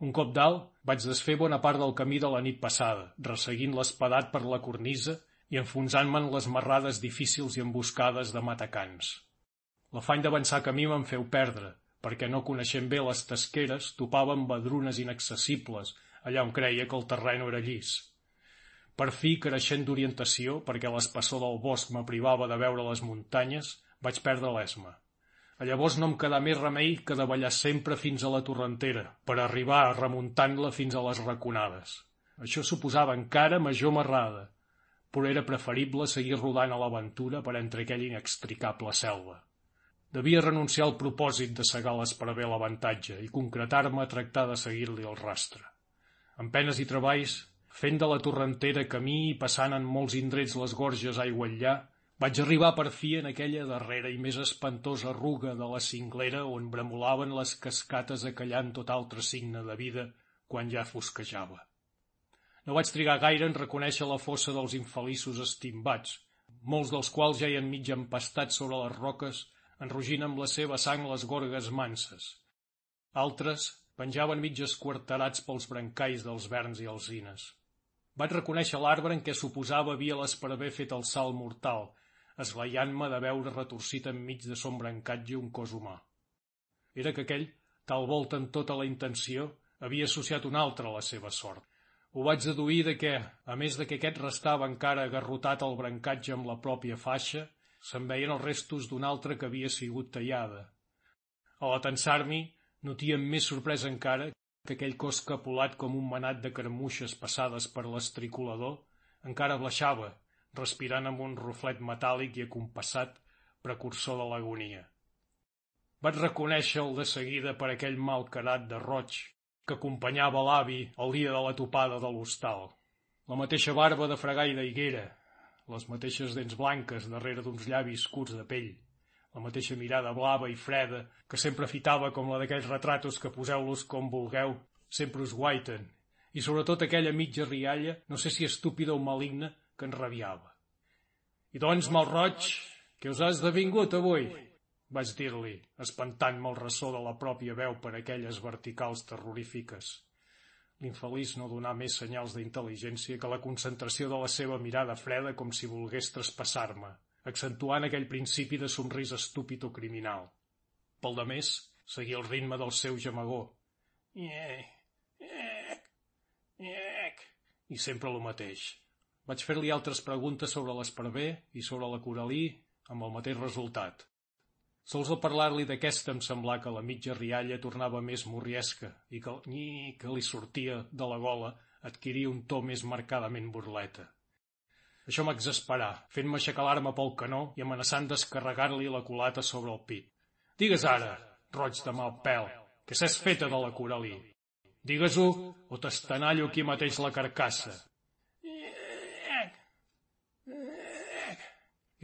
Speaker 2: Un cop dalt, vaig desfer bona part del camí de la nit passada, resseguint l'espadat per la cornisa i enfonsant-me en les marrades difícils i emboscades de matacans. L'afany d'avançar camí me'n feu perdre, perquè no coneixent bé les tasqueres topava amb badrunes inaccessibles, allà on creia que el terreny era llis. Per fi, creixent d'orientació, perquè l'espessor del bosc me privava de veure les muntanyes, Vaig perdre l'esma. A llavors no em quedà més remei que de ballar sempre fins a la torrentera, per arribar remuntant-la fins a les raconades. Això suposava encara major marrada, però era preferible seguir rodant a l'aventura per entre aquella inextricable selva. Devia renunciar al propòsit de segar l'esparver a l'avantatge i concretar-me a tractar de seguir-li el rastre. Amb penes i treballs, fent de la torrentera camí i passant en molts indrets les gorges aigua enllà, vaig arribar per fi en aquella darrera i més espantosa ruga de la cinglera on bremolaven les cascates acallant tot altre signe de vida quan ja fosquejava. No vaig trigar gaire en reconèixer la fossa dels infeliços estimbats, molts dels quals ja hi han mig empastats sobre les roques, enrugint amb la seva sang les gorgues manses. Altres penjaven mig esquarterats pels brancais dels verns i alzines. Vaig reconèixer l'arbre en què suposava havia l'esparver fet el salt mortal, esglaiant-me de veure retorcit enmig de son brancatge un cos humà. Era que aquell, tal volta en tota la intenció, havia associat un altre a la seva sort. Ho vaig deduir de que, a més de que aquest restava encara agarrotat al brancatge amb la pròpia faixa, se'n veien els restos d'un altre que havia sigut tallada. Al atensar-m'hi, notíem més sorpresa encara que aquell cos capulat com un manat de carmuixes passades per l'estriculador encara blaixava, respirant amb un ruflet metàl·lic i acompassat, precursor de l'agonia. Vaig reconèixer-el de seguida per aquell mal carat de roig que acompanyava l'avi el dia de la topada de l'hostal. La mateixa barba de fregar i les mateixes dents blanques darrere d'uns llavis curts de pell, la mateixa mirada blava i freda que sempre fitava com la d'aquells retratos que poseu-los com vulgueu, sempre us guaiten, i sobretot aquella mitja rialla, no sé si estúpida o maligna, que ens rabiava. I doncs, roig, què us has devingut avui? vaig dir-li, espantant-me el ressò de la pròpia veu per aquelles verticals terrorífiques. L'infeliç no donà més senyals d'intel·ligència que la concentració de la seva mirada freda com si volgués traspassar-me, accentuant aquell principi de somrís estúpid o criminal. Pel de més, seguia el ritme del seu gemegó. Iec, iec, i sempre el mateix, vaig fer-li altres preguntes sobre l'esparver i sobre la coralí amb el mateix resultat. Sols al parlar-li d'aquesta em semblà que la mitja rialla tornava més morriesca i que el nyi que li sortia de la gola adquiria un to més marcadament burleta. Això m'exasperà, fent-me aixecar l'arma pel canó i amenaçant descarregar-li la culata sobre el pit. Digues ara, roig de mal pèl, que s'és feta de la coralí. Digues-ho o t'estenallo aquí mateix la carcassa.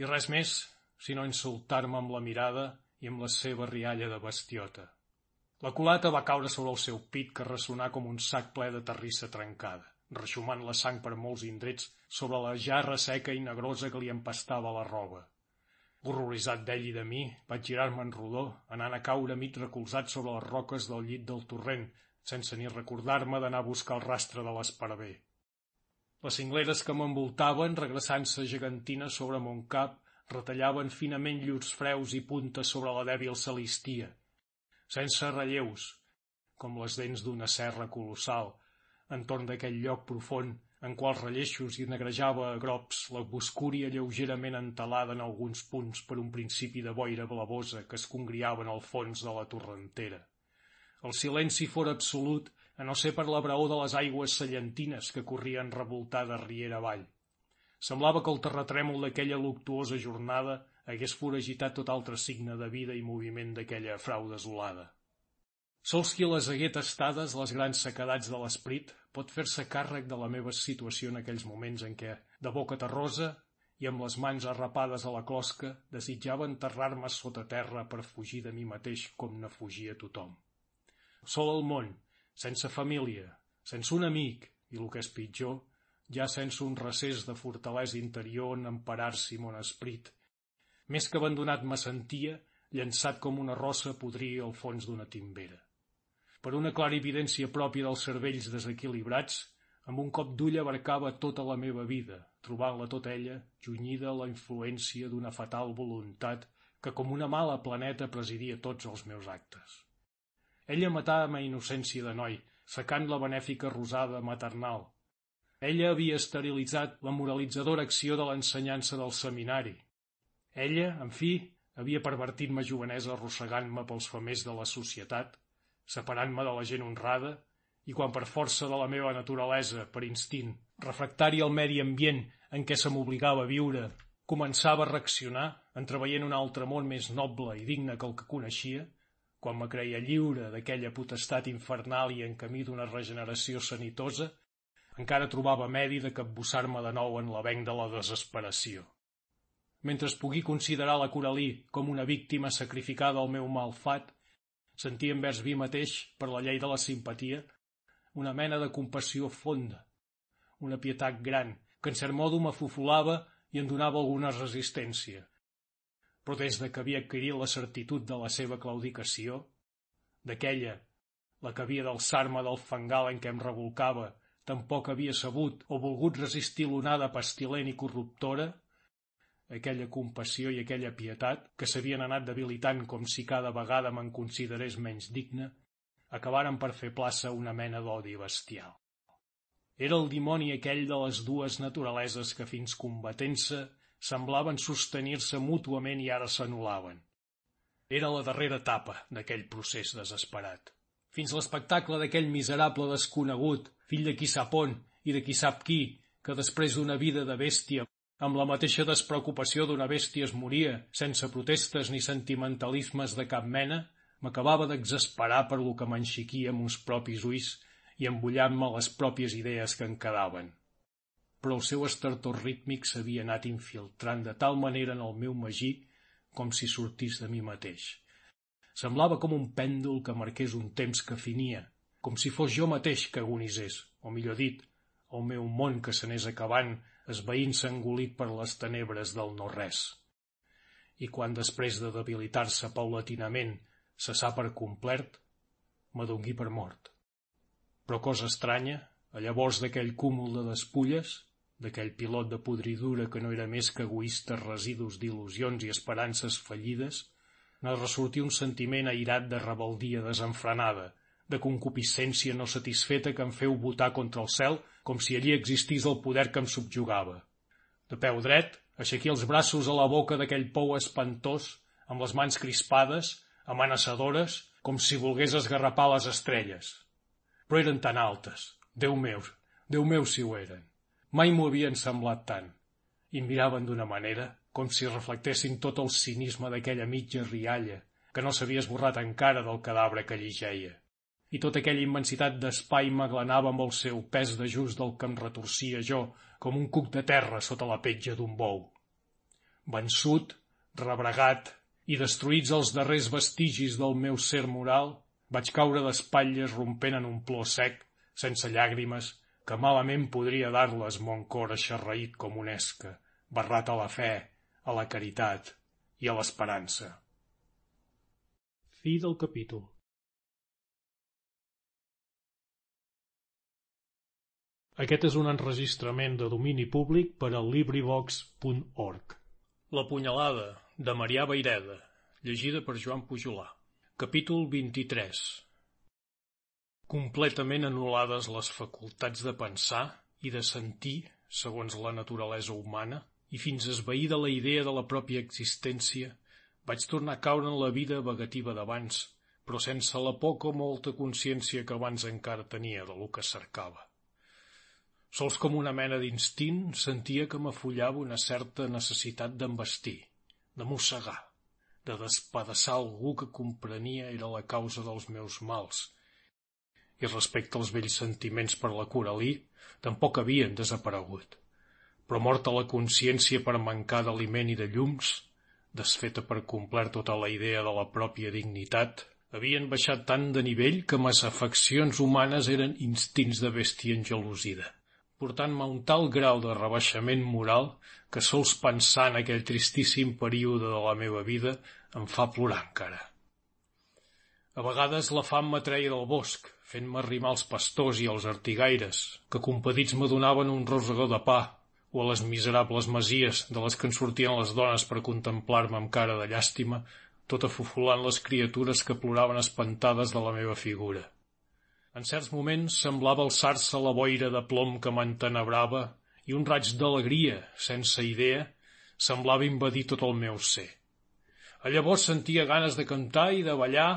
Speaker 2: I res més, sinó insultar-me amb la mirada i amb la seva rialla de bestiota. La culata va caure sobre el seu pit que ressonà com un sac ple de terrissa trencada, reixumant la sang per molts indrets sobre la jarra seca i negrosa que li empastava la roba. Horroritzat d'ell i de mi, vaig girar-me en rodó, anant a caure mig recolzat sobre les roques del llit del torrent, sense ni recordar-me d'anar a buscar el rastre de l'esparver. Les cingleres que m'envoltaven, regressant-se gegantines sobre mon cap, retallaven finament llurs freus i puntes sobre la dèbil celistia, sense relleus, com les dents d'una serra colossal, entorn d'aquell lloc profund en quals relleixos i negrejava a grops la boscúria lleugerament entelada en alguns punts per un principi de boira blavosa que es congriava en el fons de la torrentera. El silenci fora absolut a no ser per la braó de les aigües sallentines que corrien revoltada riera avall. Semblava que el terratrèmol d'aquella luctuosa jornada hagués foragitat tot altre signe de vida i moviment d'aquella frau desolada. Sols qui les hagué tastades, les grans secadats de l'esperit, pot fer-se càrrec de la meva situació en aquells moments en què, de boca terrosa i amb les mans arrapades a la closca, desitjava enterrar-me sota terra per fugir de mi mateix com ne fugia tothom. Sol al món, sense família, sense un amic i, el que és pitjor, ja sense un recés de fortalesa interior en emparar-s'hi mon esprit. Més que abandonat me sentia, llançat com una rossa podria al fons d'una timbera. Per una clara evidència pròpia dels cervells desequilibrats, amb un cop d'ull abarcava tota la meva vida, trobant-la tota ella junyida la influència d'una fatal voluntat que com una mala planeta presidia tots els meus actes. Ella matava amb innocència de noi, secant la benèfica rosada maternal. Ella havia esterilitzat la moralitzadora acció de l'ensenyança del seminari. Ella, en fi, havia pervertit ma jovenesa arrossegant-me pels famers de la societat, separant-me de la gent honrada, i quan per força de la meva naturalesa, per instint, refractari al medi ambient en què se m'obligava a viure, començava a reaccionar, entreveient un altre món més noble i digne que el que coneixia, quan me creia lliure d'aquella potestat infernal i en camí d'una regeneració sanitosa, encara trobava medi de capbussar-me de nou en l'avenc de la desesperació. Mentre es pugui considerar la Coralí com una víctima sacrificada al meu malfat, sentia envers mi mateix, per la llei de la simpatia, una mena de compassió fonda, una pietat gran, que en cert modo m'afufulava i em donava alguna resistència. Però des de que havia adquirit la certitud de la seva claudicació, d'aquella, la que havia d'alçar-me del fangal en què em revolcava, tampoc havia sabut o volgut resistir l'onada pestilent i corruptora, aquella compassió i aquella pietat, que s'havien anat debilitant com si cada vegada me'n considerés menys digne, acabaren per fer plaça una mena d'odi bestial. Era el dimoni aquell de les dues naturaleses que fins combatent-se semblaven sostenir-se mútuament i ara s'anul·laven. Era la darrera etapa d'aquell procés desesperat. Fins l'espectacle d'aquell miserable desconegut, fill de qui sap on i de qui sap qui, que després d'una vida de bèstia, amb la mateixa despreocupació d'una bèstia es moria, sense protestes ni sentimentalismes de cap mena, m'acabava d'exasperar per lo que m'enxiquia amb uns propis ulls i embullant-me les pròpies idees que en quedaven. Però el seu estertor rítmic s'havia anat infiltrant de tal manera en el meu magí com si sortís de mi mateix. Semblava com un pèndol que marqués un temps que finia, com si fos jo mateix que agonissés, o millor dit, el meu món que s'anés acabant, esveint-se engolit per les tenebres del no-res. I quan després de debilitar-se paulatinament cessà per complet, m'adongui per mort. Però cosa estranya, a llavors d'aquell cúmul de despulles, d'aquell pilot de podridura que no era més que egoistes residus d'il·lusions i esperances fallides, n'ha ressortir un sentiment airat de rebeldia desenfrenada, de concupiscència no satisfeta que em feu votar contra el cel com si allí existís el poder que em subjugava. De peu dret, aixequí els braços a la boca d'aquell pou espantós, amb les mans crispades, amenaçadores, com si volgués esgarrapar les estrelles però eren tan altes. Déu meu, Déu meu si ho eren. Mai m'ho havien semblat tant. I miraven d'una manera com si reflectessin tot el cinisme d'aquella mitja rialla que no s'havia esborrat encara del cadàver que allí. I tota aquella immensitat d'espai m'aglanava amb el seu pes de just del que em retorcia jo, com un cuc de terra sota la petja d'un bou. Vençut, rebregat i destruïts els darrers vestigis del meu ser moral, vaig caure d'espatlles rompent en un plor sec, sense llàgrimes, que malament podria dar-les mon cor aixerraït com un esca, barrat a la fe, a la caritat i a l'esperança.
Speaker 1: Fi del capítol. Aquest és un enregistrament de domini públic per al LibriVox.org.
Speaker 50: La punyalada, de Marià Baireda, llegida per Joan Pujolà. Capítol 23 Completament anul·lades les facultats de pensar i de sentir, segons la naturalesa humana, i fins esveïda la idea de la pròpia existència, vaig tornar a caure en la vida vagativa d'abans, però sense la poca o molta consciència que abans encara tenia de lo que cercava. Sols com una mena d'instint sentia que m'afollava una certa necessitat d'embestir, de mossegar, de despedaçar algú que comprenia era la causa dels meus mals. I respecte als vells sentiments per la Coralí, tampoc havien desaparegut. Però morta la consciència per mancar d'aliment i de llums, desfeta per complet tota la idea de la pròpia dignitat, havien baixat tant de nivell que mes afeccions humanes eren instints de bèstia engelosida portant-me un tal grau de rebaixament moral que sols pensar en aquell tristíssim període de la meva vida em fa plorar encara. A vegades la fam m'atreia del bosc, fent-me arrimar els pastors i els artigaires, que compadits me donaven un rosegó de pa, o a les miserables masies de les que en sortien les dones per contemplar-me amb cara de llàstima, tot afufulant les criatures que ploraven espantades de la meva figura. En certs moments semblava alçar-se la boira de plom que m'entenebrava i un raig d'alegria, sense idea, semblava invadir tot el meu ser.
Speaker 2: Llavors sentia ganes de cantar i de ballar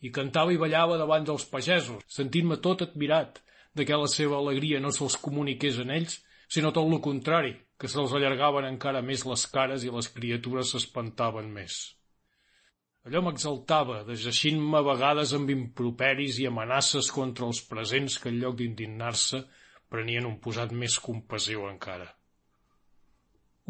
Speaker 2: i cantava i ballava davant dels pagesos, sentint-me tot admirat de que la seva alegria no se'ls comuniqués en ells, sinó tot el contrari, que se'ls allargaven encara més les cares i les criatures s'espantaven més. Allò m'exaltava, deseixint-me a vegades amb improperis i amenaces contra els presents que en lloc d'indignar-se prenien un posat més compassiu encara.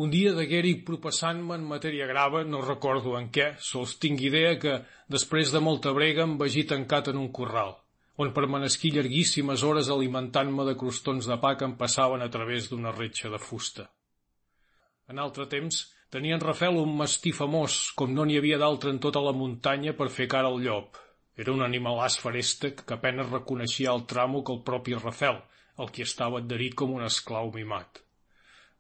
Speaker 2: Un dia deguera-hi propassant-me en matèria grava, no recordo en què, sols tinc idea que, després de molta brega, em vegi tancat en un corral, on permanesquí llarguíssimes hores alimentant-me de crostons de pa que em passaven a través d'una retxa de fusta. En altre temps, tenia en Rafel un mastí famós, com no n'hi havia d'altre en tota la muntanya per fer cara al llop. Era un animalàs faresta que apenes reconeixia el tramo que el propi Rafel, el qui estava adherit com un esclau mimat.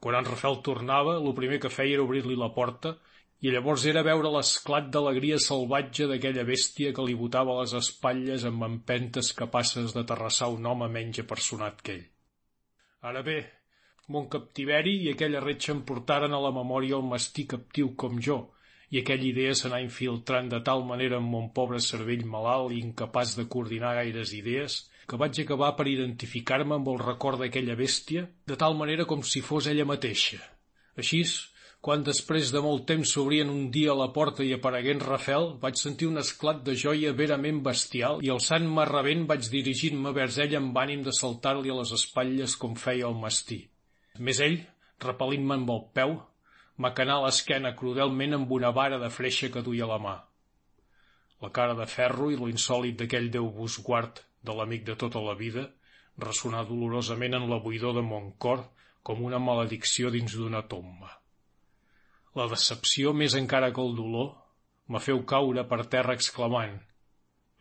Speaker 2: Quan en Rafel tornava, el primer que feia era obrir-li la porta i llavors era veure l'esclat d'alegria salvatge d'aquella bèstia que li botava les espatlles amb empentes capaces de terrassar un home menys apersonat que ell. Ara bé, mon captiveri i aquella retxa em portaren a la memòria el mastí captiu com jo, i aquella idea s'anà infiltrant de tal manera en mon pobre cervell malalt i incapaç de coordinar gaires idees que vaig acabar per identificar-me amb el record d'aquella bèstia, de tal manera com si fos ella mateixa. Així, quan després de molt temps s'obrien un dia a la porta i aparegué en Rafel, vaig sentir un esclat de joia verament bestial i alçant-me rebent vaig dirigir-me vers ell amb ànim de saltar-li a les espatlles com feia el mastí. Més ell, repel·lint-me amb el peu, m'acanà l'esquena crudelment amb una vara de freixa que duia a la mà. La cara de ferro i l'insòlit d'aquell Déu vos guard de l'amic de tota la vida ressonar dolorosament en la buidor de mon cor com una maledicció dins d'una tomba. La decepció, més encara que el dolor, me feu caure per terra exclamant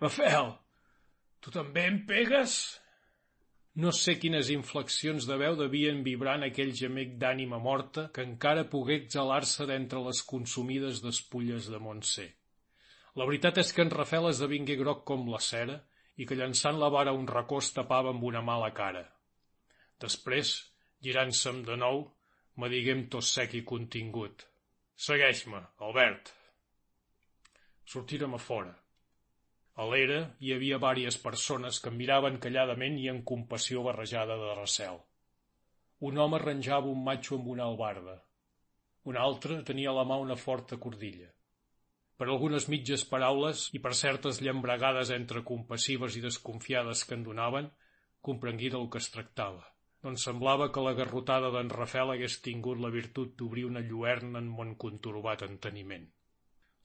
Speaker 2: «Rafael, tu també em pegues?» No sé quines inflexions de veu devien vibrar en aquell gemec d'ànima morta que encara pogué exhalar-se d'entre les consumides despulles de Montsé. La veritat és que en Rafael esdevingué groc com la cera i que llançant la vara un racó es tapava amb una mala cara. Després, girant-se'm de nou, me diguem tot sec i contingut. Segueix-me, Albert. Sortírem a fora. A l'era hi havia vàries persones que em miraven calladament i en compassió barrejada de recel. Un home arranjava un matxo amb una albarda. Un altre tenia a la mà una forta cordilla. Per algunes mitges paraules i per certes llambregades entre compassives i desconfiades que en donaven, comprengui del que es tractava. Doncs semblava que la garrotada d'en Rafel hagués tingut la virtut d'obrir una lluerna en mon conturbat enteniment.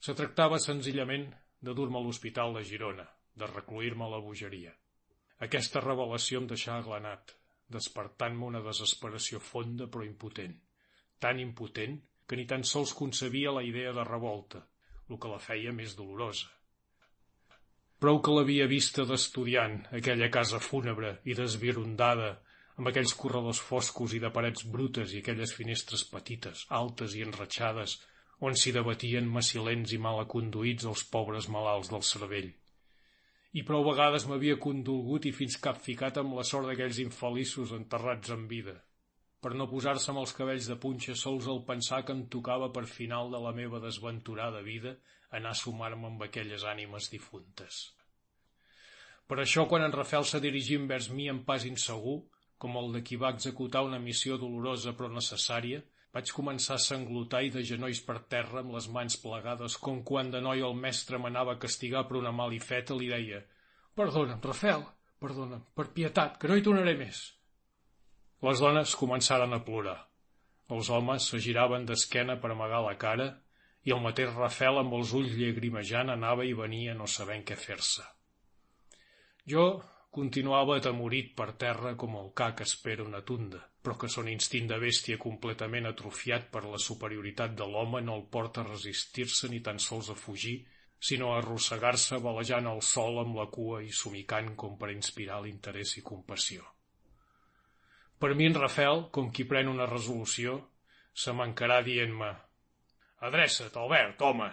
Speaker 2: Se tractava senzillament de dur-me a l'hospital de Girona, de recluir-me a la bogeria. Aquesta revelació em deixà aglanat, despertant-me una desesperació fonda però impotent. Tan impotent que ni tan sols concebia la idea de revolta, el que la feia més dolorosa. Prou que l'havia vista d'estudiant, aquella casa fúnebre i desvirundada, amb aquells corredors foscos i de parets brutes i aquelles finestres petites, altes i enratxades, on s'hi debatien macilents i malaconduïts els pobres malalts del cervell. I prou vegades m'havia condolgut i fins capficat amb la sort d'aquells infeliços enterrats en vida per no posar-se amb els cabells de punxa sols el pensar que em tocava per final de la meva desventurada vida anar a sumar-me amb aquelles ànimes difuntes. Per això, quan en Rafel se dirigí vers mi en pas insegur, com el de qui va executar una missió dolorosa però necessària, vaig començar a sanglotar i de genolls per terra amb les mans plegades com quan de noi el mestre m'anava a castigar per una malifeta li deia «Perdona'm, Rafel, perdona'm, per pietat, que no hi tornaré més». Les dones començaren a plorar. Els homes se giraven d'esquena per amagar la cara i el mateix Rafel amb els ulls llagrimejant anava i venia no sabent què fer-se. Jo continuava atemorit per terra com el ca que espera una tunda, però que son instint de bèstia completament atrofiat per la superioritat de l'home no el porta a resistir-se ni tan sols a fugir, sinó a arrossegar-se balejant el sol amb la cua i somicant com per inspirar l'interès i compassió. Per mi en Rafel, com qui pren una resolució, se mancarà dient-me «Adreça't, Albert, home,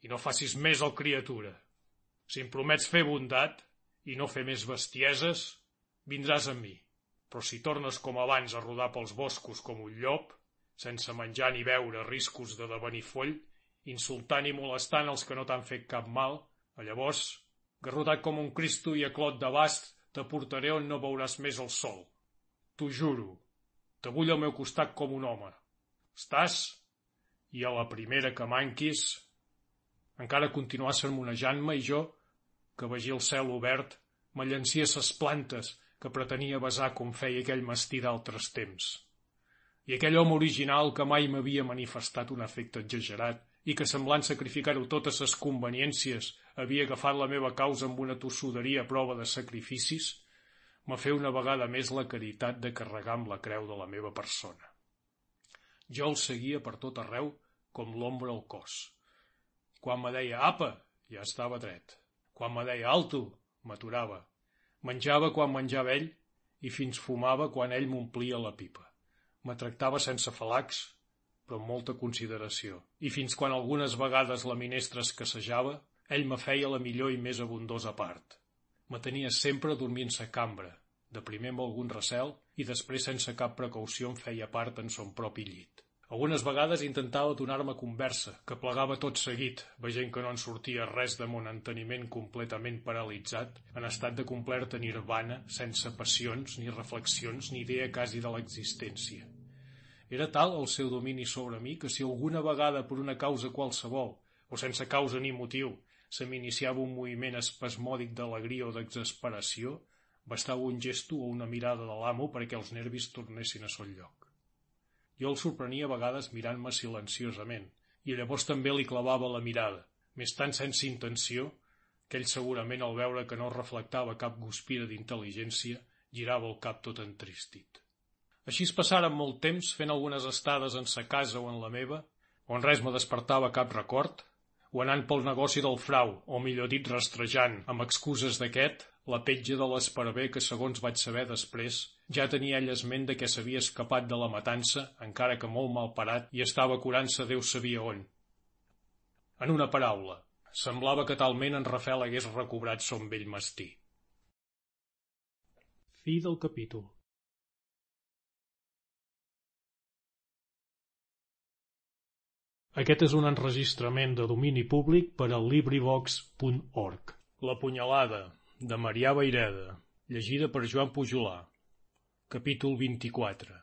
Speaker 2: i no facis més el criatura. Si em promets fer bondat i no fer més bestieses, vindràs amb mi. Però si tornes com abans a rodar pels boscos com un llop, sense menjar ni beure riscos de devenir foll, insultant i molestant els que no t'han fet cap mal, a llavors, garrotat com un cristo i a clot de bast, te portaré on no veuràs més el sol. T'ho juro, te vull al meu costat com un home. Estàs? I a la primera que manquis... Encara continuar sermonejant-me i jo, que vegia el cel obert, me llancia ses plantes que pretenia besar com feia aquell mastí d'altres temps. I aquell home original que mai m'havia manifestat un efecte exagerat i que semblant sacrificar-ho totes ses conveniències havia agafat la meva causa amb una tossuderia a prova de sacrificis, m'ha fet una vegada més la caritat de carregar amb la creu de la meva persona. Jo el seguia per tot arreu com l'ombra al cos. Quan me deia apa, ja estava dret. Quan me deia alto, m'aturava. Menjava quan menjava ell i fins fumava quan ell m'omplia la pipa. Me tractava sense falacs, però amb molta consideració, i fins quan algunes vegades la minestra escassejava, ell me feia la millor i més abundosa part. Me tenia sempre dormint-se cambra, de primer amb algun recel i després sense cap precaució em feia part en son propi llit. Algunes vegades intentava donar-me conversa, que plegava tot seguit, veient que no en sortia res de mon enteniment completament paralitzat, en estat de complerta nirvana, sense passions, ni reflexions, ni idea quasi de l'existència. Era tal el seu domini sobre mi que si alguna vegada per una causa qualsevol, o sense causa ni motiu, se m'iniciava un moviment espasmòdic d'alegria o d'exasperació, bastava un gesto o una mirada de l'amo perquè els nervis tornessin a son lloc. Jo el sorprenia a vegades mirant-me silenciosament, i llavors també li clavava la mirada, més tant sense intenció, que ell segurament al veure que no reflectava cap guspira d'intel·ligència, girava el cap tot entristit. Així es passaren molt temps fent algunes estades en sa casa o en la meva, on res me despertava cap record, o anant pel negoci del frau, o millor dit rastrejant, amb excuses d'aquest, la petja de l'esparver que, segons vaig saber després, ja tenia ell esment de què s'havia escapat de la matança, encara que molt mal parat, i estava curant-se Déu sabia on. En una paraula, semblava que talment en Rafel hagués recobrat son vell mastí.
Speaker 38: Fi del capítol.
Speaker 2: Aquest és un enregistrament de domini públic per a LibriVox.org. La punyalada, de Marià Vaireda, llegida per Joan Pujolà. Capítol 24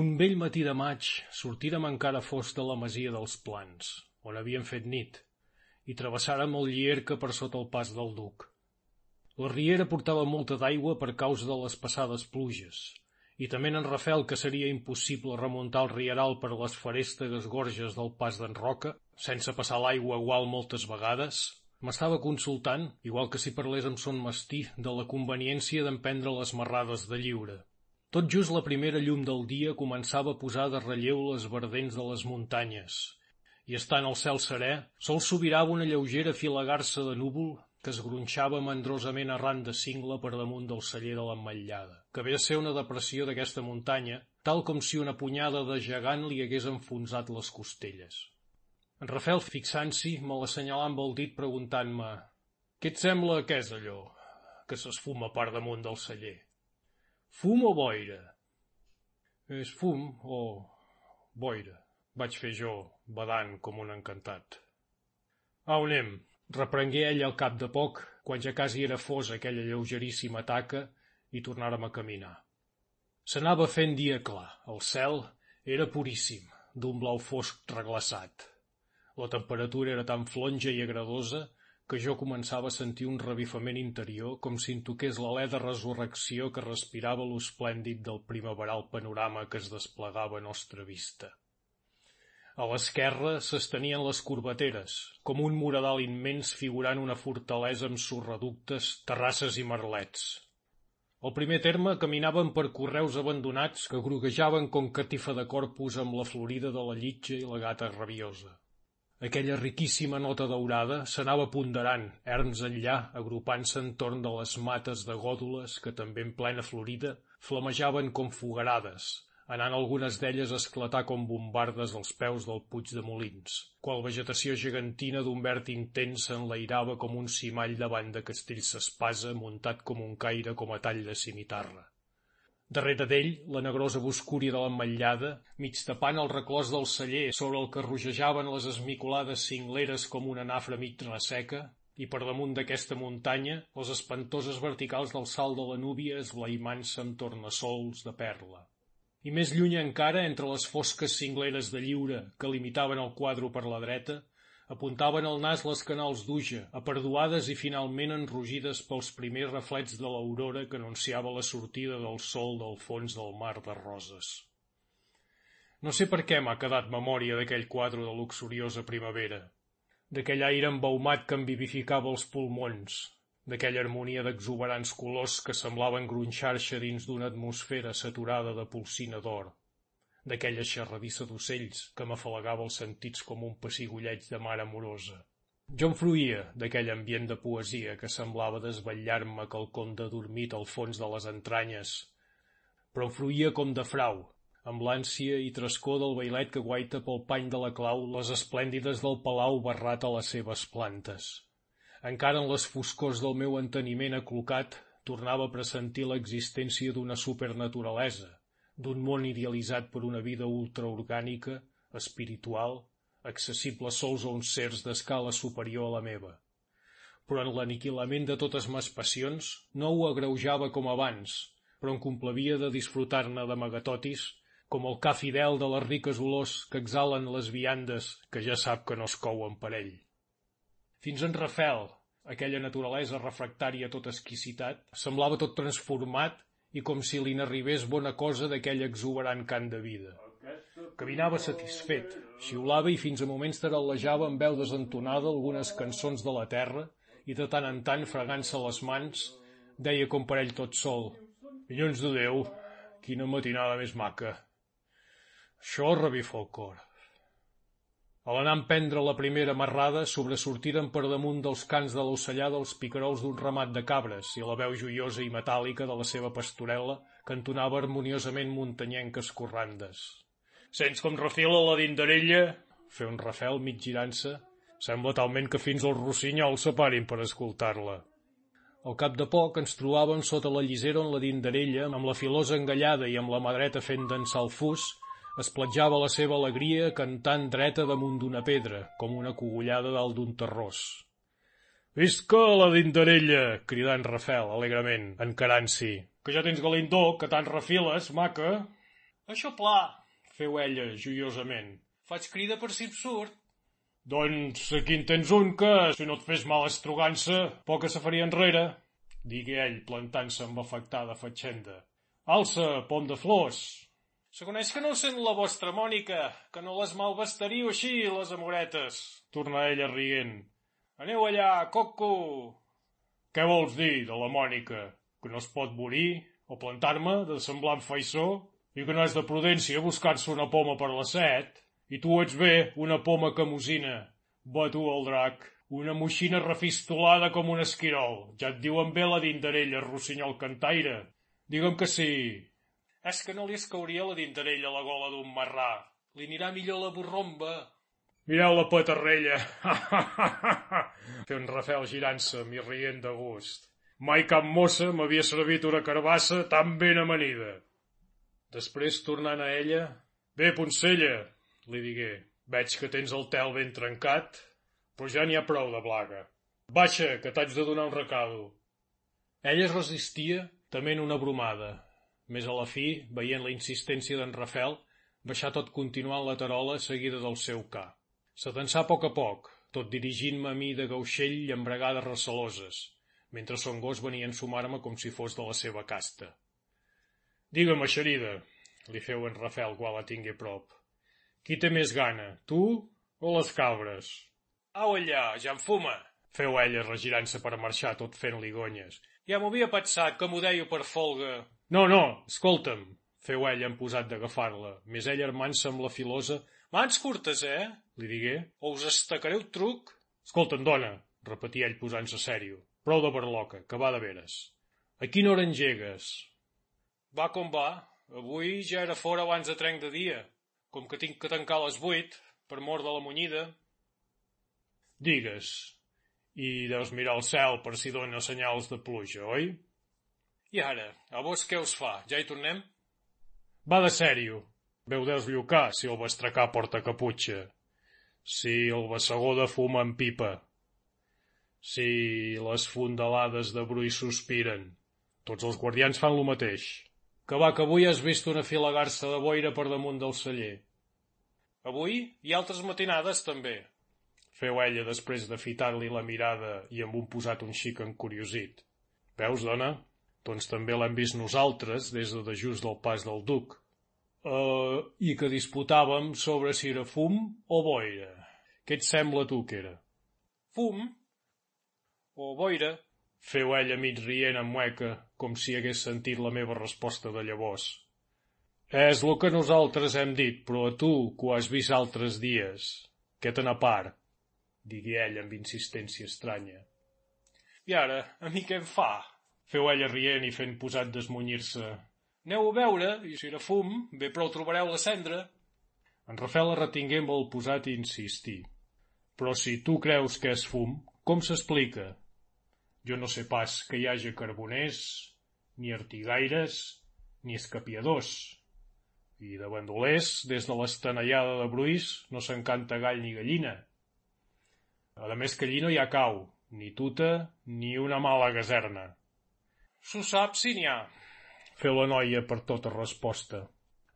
Speaker 2: Un vell matí de maig sortirem encara fos de la masia dels Plans, on havien fet nit, i travessàrem el Llierca per sota el pas del Duc. La riera portava molta d'aigua per causa de les passades pluges, i també en Rafel que seria impossible remuntar el rieral per les farèstegues gorges del pas d'en Roca, sense passar l'aigua igual moltes vegades, m'estava consultant, igual que si parlés amb son mastí, de la conveniència d'emprendre les marrades de lliure. Tot just la primera llum del dia començava a posar de relleu les verdents de les muntanyes, i estant el cel serè, sol sobirava una lleugera filagarça de núvol que es gronxava mandrosament arran de cingle per damunt del celler de l'emmetllada, que ve a ser una depressió d'aquesta muntanya, tal com si una punyada de gegant li hagués enfonsat les costelles. En Rafel, fixant-s'hi, me l'assenyalà amb el dit preguntant-me «Què et sembla que és allò que s'esfuma per damunt del celler? Fum o boira?» «És fum o boira», vaig fer jo, badant com un encantat. «Au, anem, Reprengué ell al cap de poc, quan ja quasi era fos aquella lleugeríssima taca, i tornàrem a caminar. S'anava fent dia clar, el cel era puríssim, d'un blau fosc reglaçat. La temperatura era tan flonja i agradosa que jo començava a sentir un revifament interior com si em toqués l'alè de resurrecció que respirava l'esplèndid del primaveral panorama que es desplegava a nostra vista. A l'esquerra s'estenien les corbateres, com un muradal immens figurant una fortalesa amb sorreductes, terrasses i merlets. Al primer terme caminaven per correus abandonats que groguejaven com catifa de corpus amb la florida de la llitja i la gata rabiosa. Aquella riquíssima nota daurada s'anava ponderant, erms enllà, agrupant-se entorn de les mates de gòdoles que també en plena florida flamejaven com fogarades, anant algunes d'elles a esclatar com bombardes als peus del Puig de Molins, qual vegetació gegantina d'un verd intens s'enlairava com un cimall davant de castell s'espasa muntat com un caire com a tall de cimitarra. Darrere d'ell, la negrosa boscúria de l'emmetllada, mig tapant el reclòs del celler sobre el que rogejaven les esmicolades cingleres com una nafra mig resseca, i per damunt d'aquesta muntanya, les espantoses verticals del salt de la núvia esblaimant-se amb tornassols de perla. I més lluny encara, entre les fosques cingleres de lliure que limitaven el quadre per la dreta, apuntaven al nas les canals d'uja, aperduades i finalment enrogides pels primers reflets de l'aurora que anunciava la sortida del sol del fons del mar de roses. No sé per què m'ha quedat memòria d'aquell quadre de luxuriosa primavera, d'aquell aire embaumat que em vivificava els pulmons, d'aquella harmonia d'exuberants colors que semblaven gronxar-se dins d'una atmosfera saturada de polsina d'or d'aquella xerradissa d'ocells que m'afalagava els sentits com un pessigolleig de mar amorosa. Jo em fruïa d'aquell ambient de poesia que semblava desvetllar-me quelcom de dormit al fons de les entranyes, però em fruïa com de frau, amb l'ànsia i trascor del bailet que guaita pel pany de la clau les esplèndides del palau barrat a les seves plantes. Encara en les foscors del meu enteniment aclocat tornava a pressentir l'existència d'una supernaturalesa, d'un món idealitzat per una vida ultraorgànica, espiritual, accessible sols a uns sers d'escala superior a la meva. Però en l'aniquilament de totes mes passions no ho agreujava com abans, però em complavia de disfrutar-ne de magatotis, com el ca fidel de les riques olors que exhalen les viandes que ja sap que no es couen per ell. Fins en Rafel, aquella naturalesa refractària tot exquisitat, semblava tot transformat i com si li n'arribés bona cosa d'aquell exuberant cant de vida. Caminava satisfet, xiulava i fins a moments tarallejava amb veu desentonada algunes cançons de la terra i de tant en tant, fregant-se les mans, deia com per ell tot sol «Minyons de Déu, quina matinada més maca!» Això revifa el cor. A l'anar a emprendre la primera marrada, sobresortiren per damunt dels cants de l'ocellada els picarols d'un ramat de cabres i la veu joiosa i metàl·lica de la seva pastorela cantonava harmoniosament muntanyenques corrandes. Sents com refila la dinderella? Fer un rafel mig girant-se. Sembla talment que fins els rossinyols separin per escoltar-la. Al cap de poc ens trobàvem sota la llisera on la dinderella, amb la filosa engallada i amb la mà dreta fent dansar el fus, es platjava la seva alegria cantant dreta damunt d'una pedra, com una cogullada dalt d'un terrós. Visca la dinderella! cridà en Rafel, alegrement, encarant-s'hi. Que ja tens galindó, que tant refiles, maca.
Speaker 61: Això pla,
Speaker 2: feu ella, joiosament.
Speaker 61: Faig crida per si surt.
Speaker 2: Doncs aquí en tens un que, si no et fes mal estrogança, poca se faria enrere, digué ell, plantant-se amb afectada fatxenda. Alça, pom de flors,
Speaker 61: Se coneix que no sent la vostra Mònica, que no les malvestaríeu així, les amoretes,
Speaker 2: torna ella rient.
Speaker 61: Aneu allà, coco!
Speaker 2: Què vols dir de la Mònica? Que no es pot morir o plantar-me de semblant faissó? I que no és de prudència buscar-se una poma per la set? I tu ets bé, una poma camusina. Va tu el drac, una moixina refistolada com un esquirol. Ja et diuen bé la dinderella, rossinyol cantaire. Digue'm que sí,
Speaker 61: és que no li escauria la dinterella a la gola d'un marrà. Li anirà millor la borromba.
Speaker 2: Mireu la petarrella! Fer un rafel girant-se, mi rient de gust. Mai cap mossa m'havia servit una carbassa tan ben amanida. Després, tornant a ella, Bé, Poncella, li digué, veig que tens el tel ben trencat, però ja n'hi ha prou de blaga. Baixa, que t'haig de donar un recado. Ella es resistia, tement una bromada, més a la fi, veient la insistència d'en Rafel, baixar tot continuant la tarola seguida del seu ca. S'atensà a poc a poc, tot dirigint-me a mi de gauixell i embregades receloses, mentre son gos venia a ensumar-me com si fos de la seva casta. Digue'm, xerida, li feu en Rafel quan la tingui prop. Qui té més gana, tu o les cabres?
Speaker 61: Au allà, ja em fuma,
Speaker 2: feu ella regirant-se per marxar tot fent ligonyes.
Speaker 61: Ja m'ho havia pensat que m'ho deia per folga.
Speaker 2: No, no, escolta'm, feu ella en posat d'agafar-la, més ella armant-se amb la filosa.
Speaker 61: Mans curtes, eh?
Speaker 2: li digué.
Speaker 61: O us estacareu truc?
Speaker 2: Escolta'm, dona, repetia ell posant-se sèrio. Prou de barloca, que va de veres. A quina hora engegues?
Speaker 61: Va com va. Avui ja era fora abans de trenc de dia. Com que tinc que tancar a les vuit, per mort de la munyida.
Speaker 2: Digues. I deus mirar al cel per si dona senyals de pluja, oi?
Speaker 50: I ara, a vos què us fa? Ja hi tornem?
Speaker 2: Va de sèrio. Veu deus llucar si el bastracà porta caputxa. Si el bassegó de fuma en pipa. Si les fondalades de brull sospiren. Tots els guardians fan lo mateix. Que va, que avui has vist una fila garça de boira per damunt del celler.
Speaker 50: Avui i altres matinades també.
Speaker 2: Feu ella després de fitar-li la mirada i amb un posat un xic encuriosit. Veus, dona? Doncs també l'hem vist nosaltres des de, just del pas del duc. Uh, I que disputàvem sobre si era fum o boira. Què et sembla tu que era?
Speaker 50: Fum? O boira?
Speaker 2: Feu ella mig rient amb mueca, com si hagués sentit la meva resposta de llavors. És el que nosaltres hem dit, però a tu, que ho has vist altres dies, què te n'apar? Digui ell amb insistència estranya.
Speaker 50: I ara, a mi què em fa?
Speaker 2: Feu ella rient i fent posat d'esmunyir-se.
Speaker 50: Aneu a veure, i si era fum, bé prou trobareu la cendra.
Speaker 2: En Rafel la retingué amb el posat i insistir. Però si tu creus que és fum, com s'explica? Jo no sé pas que hi hagi carboners, ni artigaires, ni escapiadors. I de bandolers, des de l'estanellada de Bruís, no s'encanta gall ni gallina. A més que allí no hi ha cau, ni tuta, ni una mala gaserna.
Speaker 50: S'ho sap si n'hi ha.
Speaker 2: Feu la noia per tota resposta.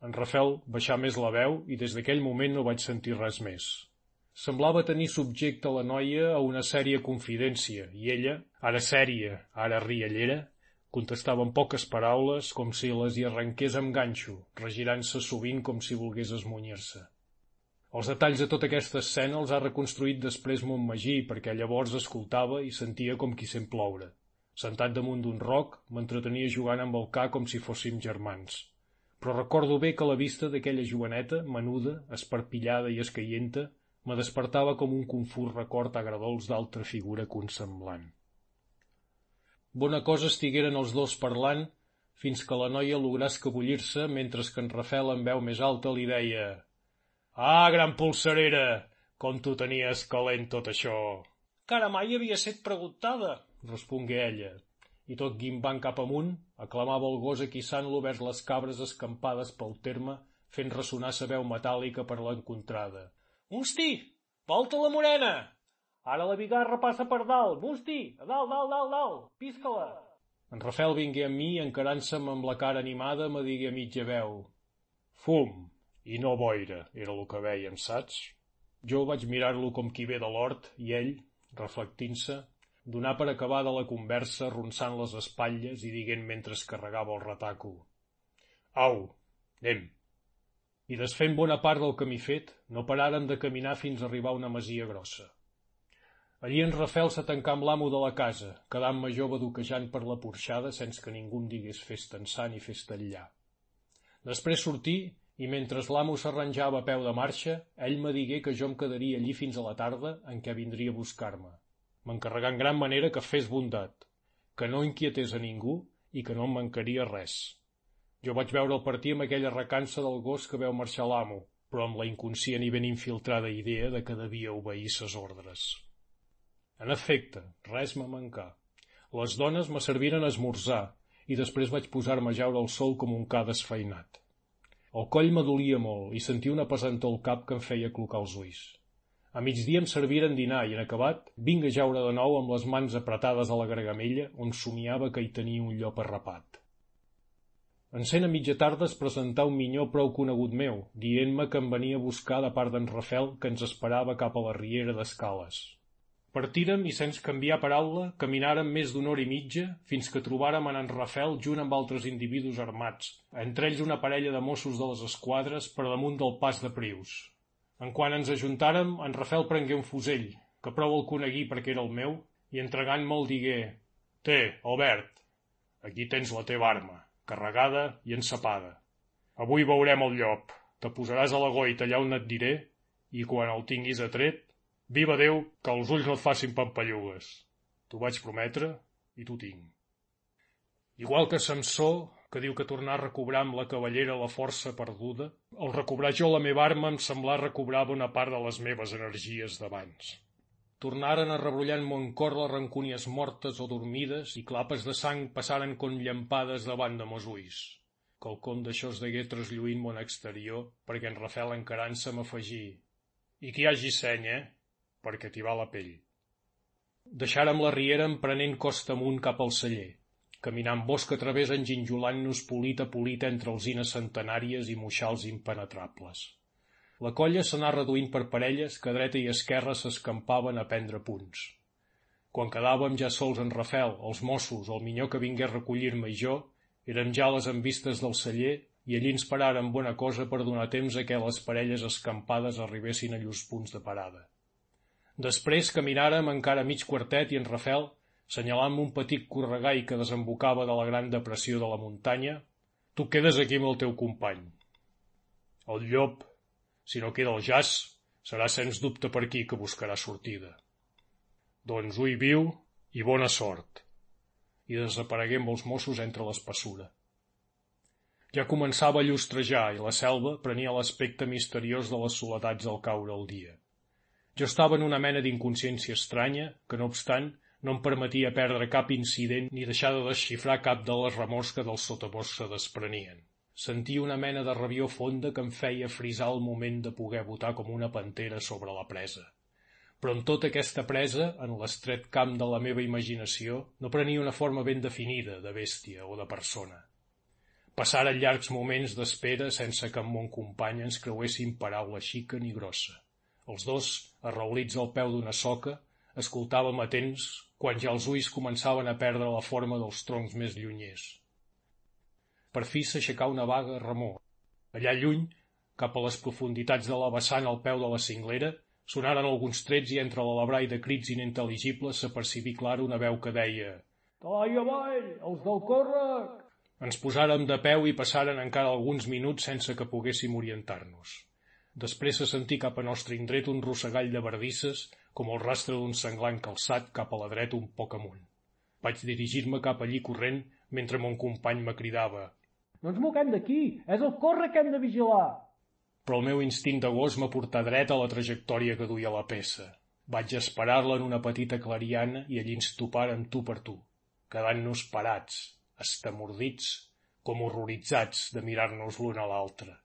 Speaker 2: En Rafel baixà més la veu i des d'aquell moment no vaig sentir res més. Semblava tenir subjecte la noia a una sèria confidència i ella, ara sèria, ara riallera, contestava en poques paraules com si les hi arrenqués amb ganxo, regirant-se sovint com si volgués esmunyir-se. Els detalls de tota aquesta escena els ha reconstruït després Montmagí perquè llavors escoltava i sentia com qui sent ploure. Sentat damunt d'un roc, m'entretenia jugant amb el ca com si fóssim germans. Però recordo bé que la vista d'aquella joveneta, menuda, esparpillada i escaienta, me despertava com un confús record agradols d'altra figura consemblant. Bona cosa estigueren els dos parlant fins que la noia logrà escabullir-se mentre que en Rafel en veu més alta li deia Ah, gran polsarera, com tu tenies calent tot això.
Speaker 50: Cara mai havia set preguntada,
Speaker 2: respongué ella, i tot guimbant cap amunt, aclamava el gos aquissant-lo vers les cabres escampades pel terme, fent ressonar sa veu metàl·lica per l'encontrada.
Speaker 50: Musti, volta la morena!
Speaker 38: Ara la bigarra passa per dalt. Musti, a dalt, dalt, dalt, dalt, pisca-la.
Speaker 2: En Rafel vingué amb mi, encarant-se'm amb la cara animada, me digué a mitja veu. Fum, i no boira, era el que vèiem, saps? Jo vaig mirar-lo com qui ve de l'hort i ell, reflectint-se, donar per acabada la conversa ronçant les espatlles i dient mentre es carregava el retaco. Au, anem. I desfent bona part del camí fet, no pararen de caminar fins a arribar a una masia grossa. Allí en Rafel se tancà amb l'amo de la casa, quedant-me duquejant per la porxada sense que ningú em digués fes tensar ni fes tallar. Després sortí i mentre l'amo s'arranjava a peu de marxa, ell me digué que jo em quedaria allí fins a la tarda en què vindria a buscar-me. M'encarregà en gran manera que fes bondat, que no inquietés a ningú i que no em mancaria res. Jo vaig veure el partir amb aquella recança del gos que veu marxar l'amo, però amb la inconscient i ben infiltrada idea de que devia obeir ses ordres. En efecte, res me mancà. Les dones me serviren a esmorzar i després vaig posar-me a jaure al sol com un ca desfeinat. El coll m'adolia molt i sentia una pesantor al cap que em feia clocar els ulls. A migdia em serviren dinar i, en acabat, vinc a jaure de nou amb les mans apretades a la gregamella on somiava que hi tenia un llop arrapat. Encén a mitja tarda es presentà un minyó prou conegut meu, dient-me que em venia a buscar de part d'en Rafel que ens esperava cap a la riera d'Escales. Partirem i sense canviar paraula caminàrem més d'una hora i mitja fins que trobàrem en en Rafel junt amb altres individus armats, entre ells una parella de Mossos de les Esquadres per damunt del pas de Prius. En quan ens ajuntàrem, en Rafel prengué un fusell, que prou el coneguí perquè era el meu, i entregant-me'l digué «Té, Albert, aquí tens la teva arma, carregada i encepada. Avui veurem el llop, te posaràs a la goita allà on et diré, i quan el tinguis atret, Viva Déu, que els ulls no et facin pampallugues. T'ho vaig prometre i t'ho tinc. Igual que Samsó, que diu que tornar a recobrar amb la cavallera la força perduda, el recobrar jo la meva arma em semblar recobrar bona part de les meves energies d'abans. tornaren a rebrollar en mon cor les rancúnies mortes o dormides i clapes de sang passaren con llampades davant de mos ulls. Quelcom d'això es degué traslluint mon exterior perquè en Rafel encarant-se m'afegí. I qui hagi seny, eh? Perquè t'hi va la pell. Deixàrem la riera emprenent costa amunt cap al celler, caminant bosc a través enginjolant-nos polit a polit entre alzines centenàries i moixals impenetrables. La colla s'anà reduint per parelles que a dreta i esquerra s'escampaven a prendre punts. Quan quedàvem ja sols en Rafel, els Mossos, el minyó que vingué a recollir-me i jo, érem ja les envistes del celler i allí ens paràrem bona cosa per donar temps a que les parelles escampades arribessin a llurs punts de parada. Després caminàrem encara mig quartet i en Rafel, senyalant un petit corregai que desembocava de la gran depressió de la muntanya, tu quedes aquí amb el teu company. El llop, si no queda el jazz, serà sens dubte per aquí que buscarà sortida. Doncs hui viu i bona sort. I desaparegué amb els Mossos entre l'espessura. Ja començava a llustrejar i la selva prenia l'aspecte misteriós de les soledats al caure el dia. Jo estava en una mena d'inconsciència estranya que, no obstant, no em permetia perdre cap incident ni deixar de desxifrar cap de les remors que del sotabosc se desprenien. Sentia una mena de rabió fonda que em feia frisar el moment de poder votar com una pantera sobre la presa. Però en tota aquesta presa, en l'estret camp de la meva imaginació, no prenia una forma ben definida de bèstia o de persona. Passaren llargs moments d'espera sense que amb mon company ens creuéssim paraula xica ni grossa. Els dos, arraulits al peu d'una soca, escoltàvem atents quan ja els ulls començaven a perdre la forma dels troncs més llunyers. Per fi s'aixecà una vaga remor. Allà lluny, cap a les profunditats de la vessant al peu de la cinglera, sonaren alguns trets i entre l'alabrai de crits inintel·ligibles s'apercibí clara una veu que deia
Speaker 62: «Toi avall, els del còrrec!»
Speaker 2: Ens posàrem de peu i passaren encara alguns minuts sense que poguéssim orientar-nos. Després se sentí cap a nostre indret un rossegall de bardisses com el rastre d'un senglant calçat cap a la dreta un poc amunt. Vaig dirigir-me cap allí corrent mentre mon company me cridava
Speaker 62: no ens moquem d'aquí, és el corre que hem de vigilar.
Speaker 2: Però el meu instint de gos m'ha portat dret a la trajectòria que duia la peça. Vaig esperar-la en una petita clariana i allí ens toparen tu per tu, quedant-nos parats, estamordits, com horroritzats de mirar-nos l'un a l'altre.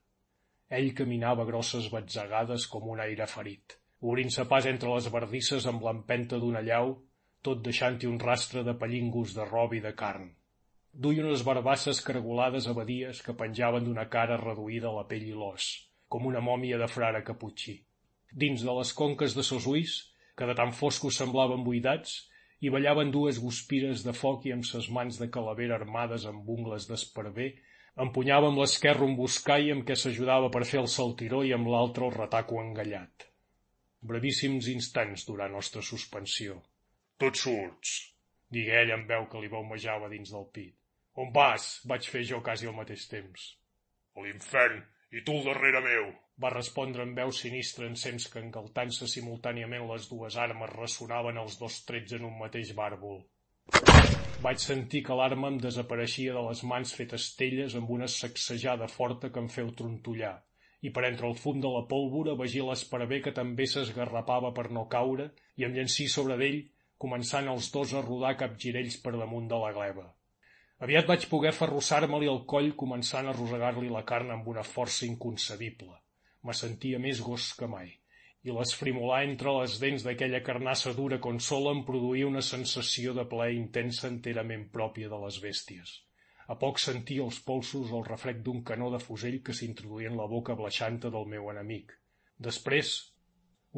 Speaker 2: Ell caminava grosses batzegades com un aire ferit, obrint-se pas entre les verdisses amb l'empenta d'una llau, tot deixant-hi un rastre de pallingos de rob i de carn. Duia unes barbasses cargolades a badies que penjaven d'una cara reduïda a la pell i l'os, com una mòmia de frare caputxí. Dins de les conques de sos ulls, que de tan foscos semblaven buidats, hi ballaven dues guspires de foc i amb ses mans de calavera armades amb ungles d'esparver, empunyava amb l'esquerra un buscai amb què s'ajudava per fer el saltiró i amb l'altre el retaco engallat. Brevíssims instants durant nostra suspensió.
Speaker 63: Tots surts,
Speaker 2: digué ell amb veu que li baumejava dins del pit. On vas? vaig fer jo quasi al mateix temps.
Speaker 63: A l'infern, i tu al darrere meu,
Speaker 2: va respondre amb veu sinistra ensems que engaltant-se simultàniament les dues armes ressonaven els dos trets en un mateix bàrbol. Vaig sentir que l'arma em desapareixia de les mans fetes telles amb una sacsejada forta que em feu trontollar, i per entre el fum de la pólvora vegi l'esparver que també s'esgarrapava per no caure i em llencí sobre d'ell, començant els dos a rodar capgirells per damunt de la gleba. Aviat vaig poder ferrossar-me-li el coll començant a rosegar-li la carn amb una força inconcebible. Me sentia més gos que mai, i l'esfrimolar entre les dents d'aquella carnassa dura consola em produïa una sensació de plaer intensa enterament pròpia de les bèsties. A poc sentia els polsos el refrec d'un canó de fusell que s'introduïa en la boca blaixanta del meu enemic. Després,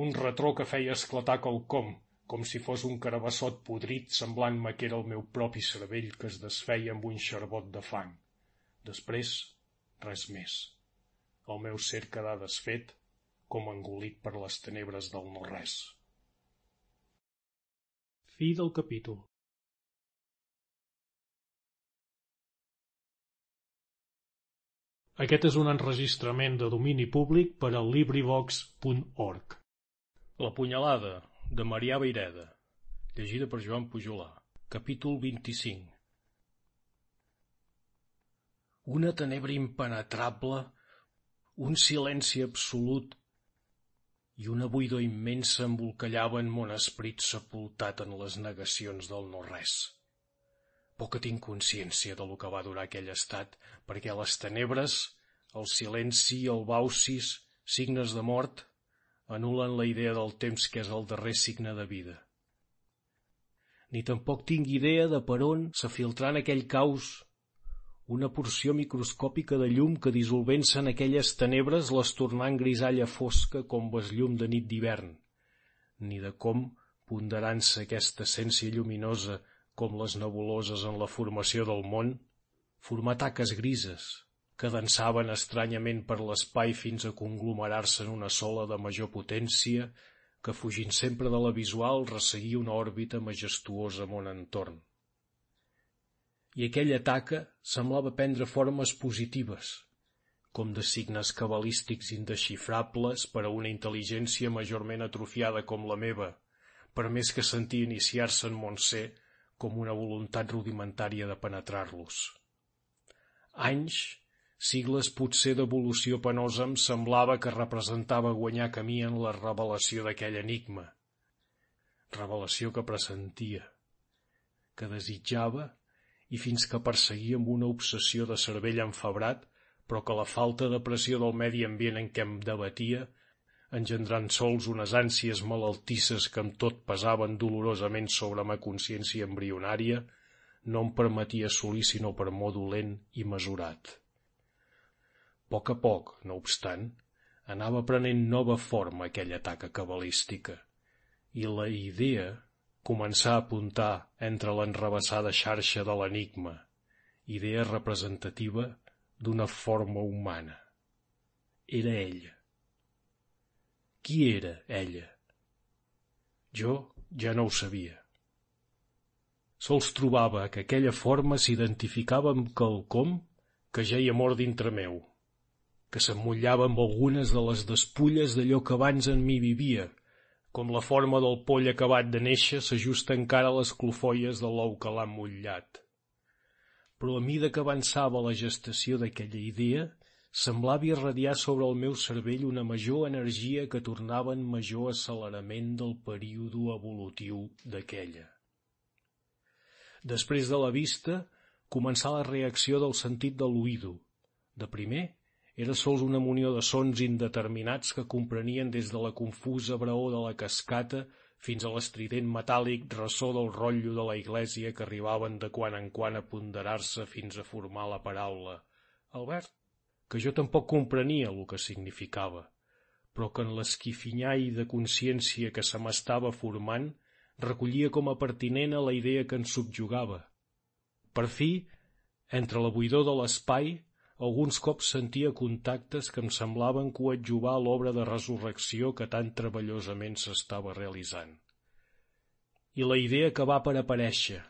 Speaker 2: un retró que feia esclatar quelcom, com si fos un carabassot podrit semblant-me que era el meu propi cervell que es desfeia amb un xarbot de fang. Després, res més. El meu ser quedà desfet, com engolit per les tenebres del no-res.
Speaker 64: Fi del capítol. Aquest és un enregistrament de domini públic per al LibriVox.org.
Speaker 2: La punyalada, de Marià Beireda, llegida per Joan Pujolà. Capítol 25 Una tenebra impenetrable, un silenci absolut i una buidor immensa embolcallava en mon esperit sepultat en les negacions del no-res. Poca tinc consciència de lo que va durar aquell estat, perquè les tenebres, el silenci, el baucis, signes de mort, anulen la idea del temps que és el darrer signe de vida. Ni tampoc tinc idea de per on s'afiltrant aquell caos una porció microscòpica de llum que dissolvent-se en aquelles tenebres les tornant grisalla fosca com llum de nit d'hivern, ni de com, ponderant-se aquesta essència lluminosa com les nebuloses en la formació del món, formar taques grises, que dansaven estranyament per l'espai fins a conglomerar-se en una sola de major potència, que fugint sempre de la visual resseguia una òrbita majestuosa mon entorn. I aquella taca semblava prendre formes positives, com de signes cabalístics indexifrables per a una intel·ligència majorment atrofiada com la meva, per més que sentia iniciar-se en mon ser com una voluntat rudimentària de penetrar-los. Anys, sigles potser d'evolució penosa em semblava que representava guanyar camí en la revelació d'aquell enigma. Revelació que pressentia, que desitjava i fins que perseguia amb una obsessió de cervell enfebrat, però que la falta de pressió del medi ambient en què em debatia, engendrant sols unes ànsies malaltisses que amb tot pesaven dolorosament sobre ma consciència embrionària, no em permetia assolir sinó per modo lent i mesurat. A poc a poc, no obstant, anava prenent nova forma aquella taca cabalística, i la idea començar a apuntar entre l'enrebaçada xarxa de l'enigma, idea representativa d'una forma humana. Era ella. Qui era ella? Jo ja no ho sabia. Sols trobava que aquella forma s'identificava amb quelcom que ja hi ha mort dintre meu, que s'emmollava amb algunes de les despulles d'allò que abans en mi vivia, com la forma del poll acabat de néixer s'ajusta encara a les clofolles de l'ou que l'ha mullat. Però a mida que avançava la gestació d'aquella idea, semblava irradiar sobre el meu cervell una major energia que tornava en major accelerament del període evolutiu d'aquella. Després de la vista, començà la reacció del sentit de l'oïdo. De primer, era sols una munió de sons indeterminats que comprenien des de la confusa braó de la cascata fins a l'estrident metàl·lic ressò del rotllo de la iglesia que arribaven de quan en quan a ponderar-se fins a formar la paraula. Albert, que jo tampoc comprenia el que significava, però que en l'esquifinyall de consciència que se m'estava formant recollia com a pertinent a la idea que ens subjugava. Per fi, entre la buidor de l'espai, alguns cops sentia contactes que em semblaven coadjuvar l'obra de resurrecció que tan treballosament s'estava realitzant. I la idea que va per aparèixer,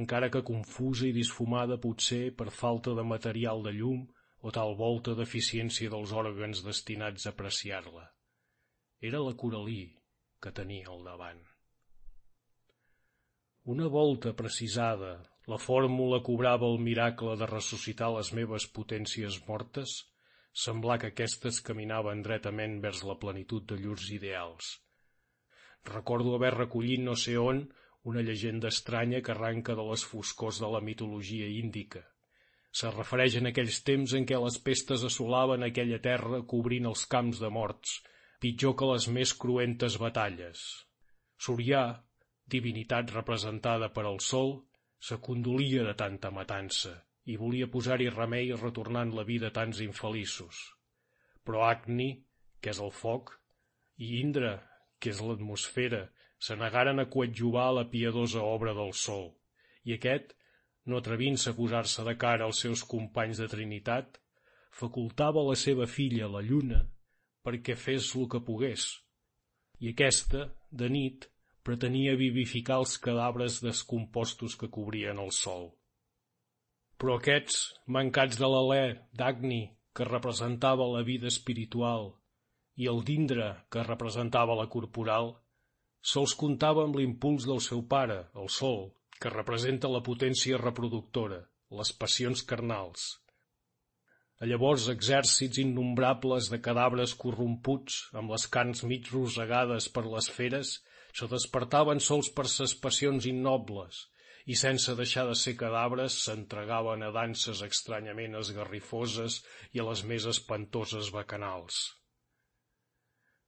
Speaker 2: encara que confusa i disfumada potser per falta de material de llum o tal volta d'eficiència dels òrgans destinats a apreciar-la. Era la Coralí que tenia al davant. Una volta precisada, la fórmula cobrava el miracle de ressuscitar les meves potències mortes, semblà que aquestes caminaven dretament vers la plenitud de llurs ideals. Recordo haver recollit no sé on una llegenda estranya que arranca de les foscors de la mitologia índica. Se refereix en aquells temps en què les pestes assolaven aquella terra cobrint els camps de morts, pitjor que les més cruentes batalles. Sorià, divinitat representada per al sol, S'acondolia de tanta matança i volia posar-hi remei retornant la vida a tants infeliços. Però Agni, que és el foc, i Indra, que és l'atmosfera, se negaren a coadjuvar la piadosa obra del sol, i aquest, no atrevint-se a posar-se de cara als seus companys de trinitat, facultava la seva filla, la lluna, perquè fes lo que pogués, i aquesta, de nit, pretenia vivificar els cadàvers descompostos que cobrien el sol. Però aquests, mancats de l'alè d'Agni, que representava la vida espiritual, i el d'Indra, que representava la corporal, sols comptava amb l'impuls del seu pare, el sol, que representa la potència reproductora, les passions carnals. a llavors exèrcits innombrables de cadàvers corromputs, amb les carns mig rosegades per les feres, se despertaven sols per ses passions innobles i sense deixar de ser cadàvers s'entregaven a danses estranyament esgarrifoses i a les més espantoses bacanals.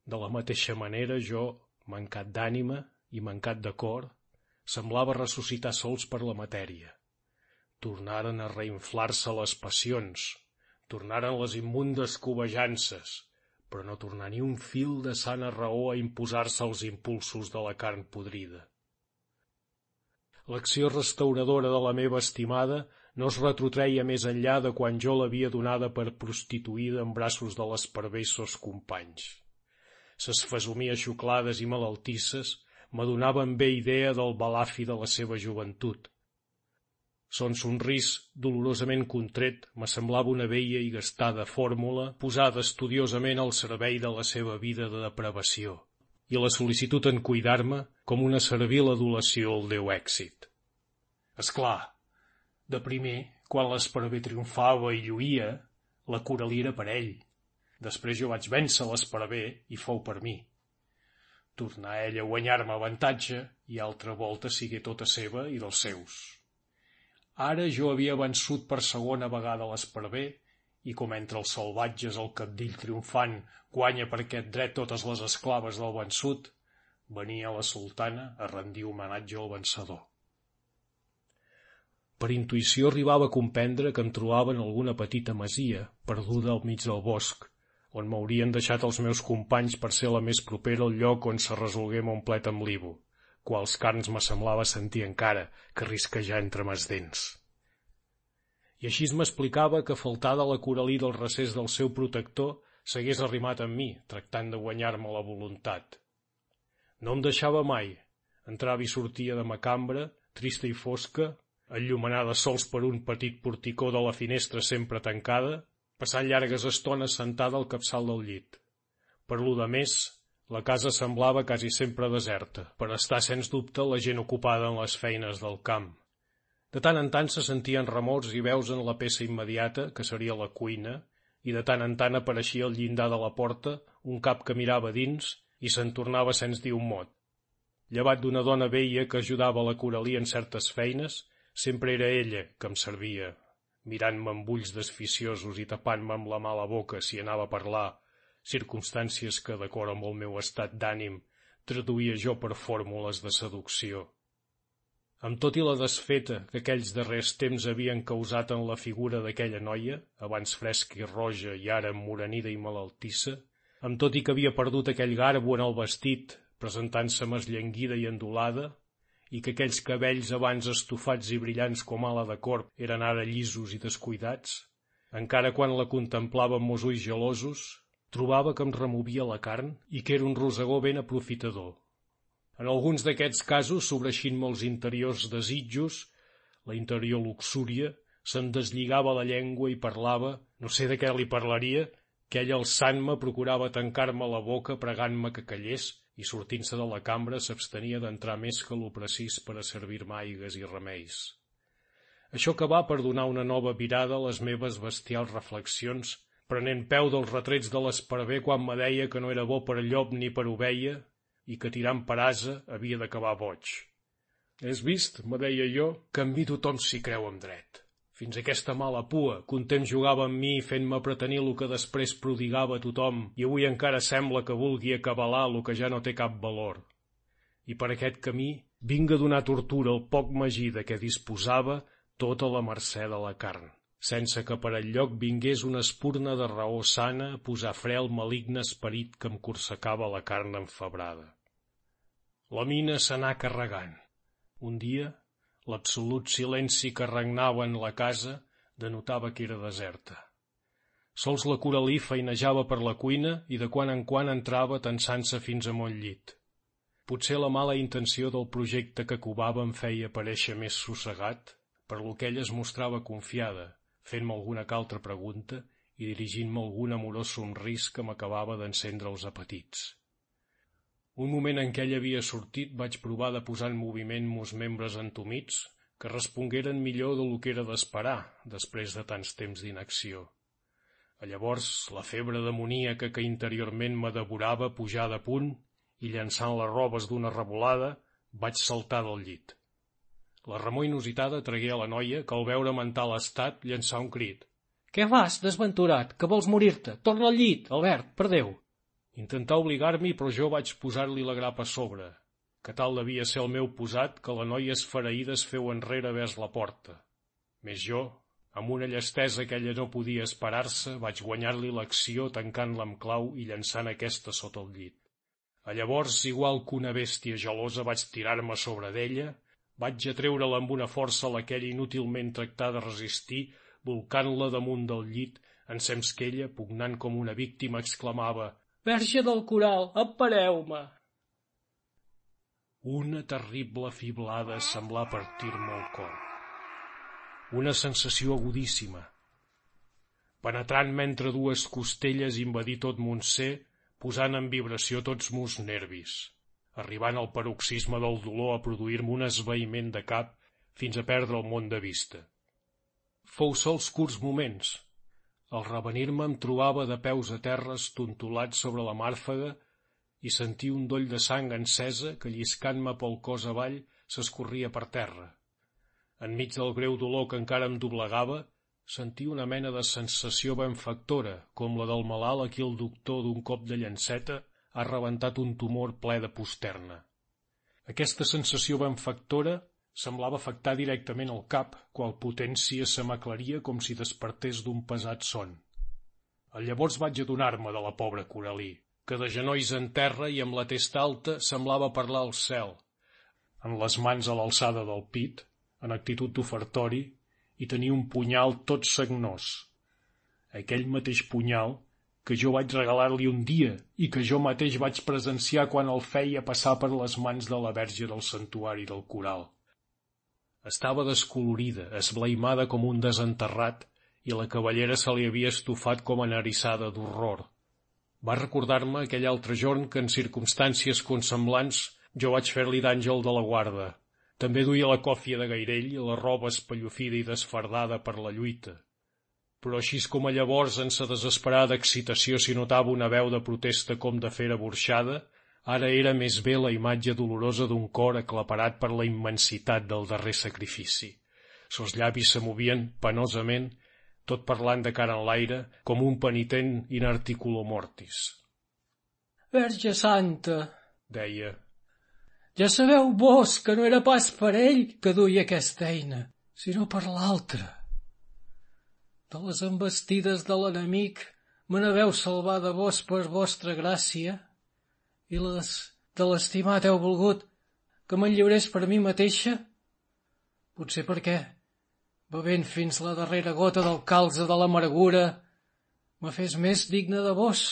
Speaker 2: De la mateixa manera jo, mancat d'ànima i mancat de cor, semblava ressuscitar sols per la matèria. Tornaren a reinflar-se les passions, Tornaren les immundes covejances, però no tornar ni un fil de sana raó a imposar-se als impulsos de la carn podrida. L'acció restauradora de la meva estimada no es retrotreia més enllà de quan jo l'havia donada per prostituïda en braços de les perversos companys. Ses fesomies xuclades i malaltisses m'adonaven bé idea del balafi de la seva joventut, son somrís dolorosament contret m'assemblava una vella i gastada fórmula posada estudiosament al servei de la seva vida de depravació i la sol·licitud en cuidar-me com una servil adulació al Déu èxit. És clar, de primer, quan l'esperver triomfava i lluïa, la Coralí era per ell. Després jo vaig vèncer l'esperver i fou per mi. Tornar ell a guanyar-me avantatge i altra volta sigué tota seva i dels seus. Ara jo havia vençut per segona vegada l'esparver i com entre els salvatges el capdill triomfant guanya per aquest dret totes les esclaves del vençut, venia la sultana a rendir homenatge al vencedor. Per intuïció arribava a comprendre que em trobava en alguna petita masia, perduda al mig del bosc, on m'haurien deixat els meus companys per ser la més propera al lloc on se resolgué mon plet amb l'Ivo quals carns me semblava sentir encara, que risquejar entre mes dents. I així m'explicava que faltada la coralí del recés del seu protector s'hagués arrimat amb mi, tractant de guanyar-me la voluntat. No em deixava mai. Entrava i sortia de ma cambra, trista i fosca, enllumenada sols per un petit porticó de la finestra sempre tancada, passant llargues estones sentada al capçal del llit. Per lo de més, la casa semblava quasi sempre deserta, per estar sens dubte la gent ocupada en les feines del camp. De tant en tant se sentien remors i veus en la peça immediata, que seria la cuina, i de tant en tant apareixia al llindar de la porta un cap que mirava dins i se'n tornava sens dir un mot. Llevat d'una dona veia que ajudava la Coralí en certes feines, sempre era ella que em servia, mirant-me amb ulls desficiosos i tapant-me amb la mala boca si anava a parlar circumstàncies que, d'acord amb el meu estat d'ànim, traduïa jo per fórmules de seducció. Amb tot i la desfeta que aquells darrers temps havien causat en la figura d'aquella noia, abans fresca i roja i ara emmoranida i malaltissa, amb tot i que havia perdut aquell garbo en el vestit, presentant-se més llenguida i endolada, i que aquells cabells abans estofats i brillants com ala de corp eren ara llisos i descuidats, encara quan la contemplava amb els ulls gelosos, trobava que em removia la carn i que era un rosegó ben aprofitador. En alguns d'aquests casos, sobreixint-me els interiors desitjos, la interior luxúria, se'n deslligava la llengua i parlava, no sé de què li parlaria, que ell alçant-me procurava tancar-me la boca pregant-me que callés i sortint-se de la cambra s'abstenia d'entrar més que lo precís per a servir-me aigues i remeis. Això acabà per donar una nova virada a les meves bestials reflexions prenent peu dels retrets de l'esparver quan me deia que no era bo per llop ni per ovella i que tirant per asa havia d'acabar boig. Has vist, me deia jo, que en mi tothom s'hi creu amb dret. Fins aquesta mala pua, content jugava amb mi fent-me pretenir lo que després prodigava a tothom i avui encara sembla que vulgui acabalar lo que ja no té cap valor. I per aquest camí vinga a donar tortura al poc magí de què disposava tota la mercè de la carn sense que per lloc vingués una espurna de raó sana a posar fre al maligne esperit que em corsecava la carn enfebrada. La mina s'anà carregant. Un dia, l'absolut silenci que regnava en la casa denotava que era deserta. Sols la Coralí feinejava per la cuina i de quan en quan entrava tensant-se fins a mon llit. Potser la mala intenció del projecte que covava em feia parèixer més sossegat, per lo que ella es mostrava confiada, fent-me alguna altra pregunta i dirigint-me algun amorós somrís que m'acabava d'encendre els apetits. Un moment en què ell havia sortit vaig provar de posar en moviment mos membres entomits que respongueren millor de lo que era d'esperar després de tants temps d'inacció. Llavors, la febre demoníaca que interiorment me devorava pujar de punt i llançant les robes d'una revolada, vaig saltar del llit. La remor inusitada tragué a la noia que al veure en tal estat llançà un crit.
Speaker 37: Què fas, desventurat? Que vols morir-te? Torna al llit, Albert, per Déu.
Speaker 2: Intentà obligar-m'hi, però jo vaig posar-li la grapa a sobre, que tal devia ser el meu posat que la noia esfereïda es feu enrere vers la porta. Més jo, amb una llestesa que ella no podia esperar-se, vaig guanyar-li l'acció tancant-la amb clau i llançant aquesta sota el llit. A llavors, igual que una bèstia gelosa, vaig tirar-me sobre d'ella, vaig atreure-la amb una força a la que ella inútilment tractà de resistir, volcant-la damunt del llit, ensems que ella, pugnant com una víctima, exclamava
Speaker 37: «Verge del coral, empareu-me!»
Speaker 2: Una terrible fiblada semblà partir-me el cor una sensació agudíssima. Penetrant-me entre dues costelles invadí tot mon ser, posant en vibració tots mos nervis, arribant al paroxisme del dolor a produir-me un esvaïment de cap fins a perdre el món de vista. Fou sols curts moments. Al revenir-me em trobava de peus a terra estontolat sobre la màrfaga i sentia un doll de sang encesa que lliscant-me pel cos avall s'escorria per terra enmig del greu dolor que encara em doblegava, sentia una mena de sensació benfactora, com la del malalt a qui el doctor d'un cop de llanceta ha rebentat un tumor ple de posterna. Aquesta sensació benfactora semblava afectar directament el cap, qual potència se m'aclaria com si despertés d'un pesat son. Llavors vaig adonar-me de la pobra Coralí, que de genolls en terra i amb la testa alta semblava parlar al cel. En les mans a l'alçada del pit, en actitud d'ofertori i tenia un punyal tot sagnós. Aquell mateix punyal que jo vaig regalar-li un dia i que jo mateix vaig presenciar quan el feia passar per les mans de la verge del santuari del coral. Estava descolorida, esblaimada com un desenterrat, i la cavallera se li havia estufat com enarissada d'horror. Va recordar-me aquell altre jorn que en circumstàncies consemblants jo vaig fer-li d'àngel de la guarda, també duia la còfia de gairell i la roba espallofida i desfardada per la lluita. Però així com a llavors en sa desesperada excitació s'hi notava una veu de protesta com de fera burxada, ara era més bé la imatge dolorosa d'un cor aclaparat per la immensitat del darrer sacrifici. Sos llavis se movien penosament, tot parlant de cara en l'aire, com un penitent in articulo mortis.
Speaker 37: Verge Santa,
Speaker 2: deia,
Speaker 37: ja sabeu vos que no era pas per ell que duia aquesta eina, sinó per l'altre. De les embestides de l'enemic me n'haveu salvar de vos per vostra gràcia i les de l'estimat heu volgut que me'n lliurés per mi mateixa? Potser perquè, bevent fins la darrera gota del calze de l'amargura, me fes més digne de vos.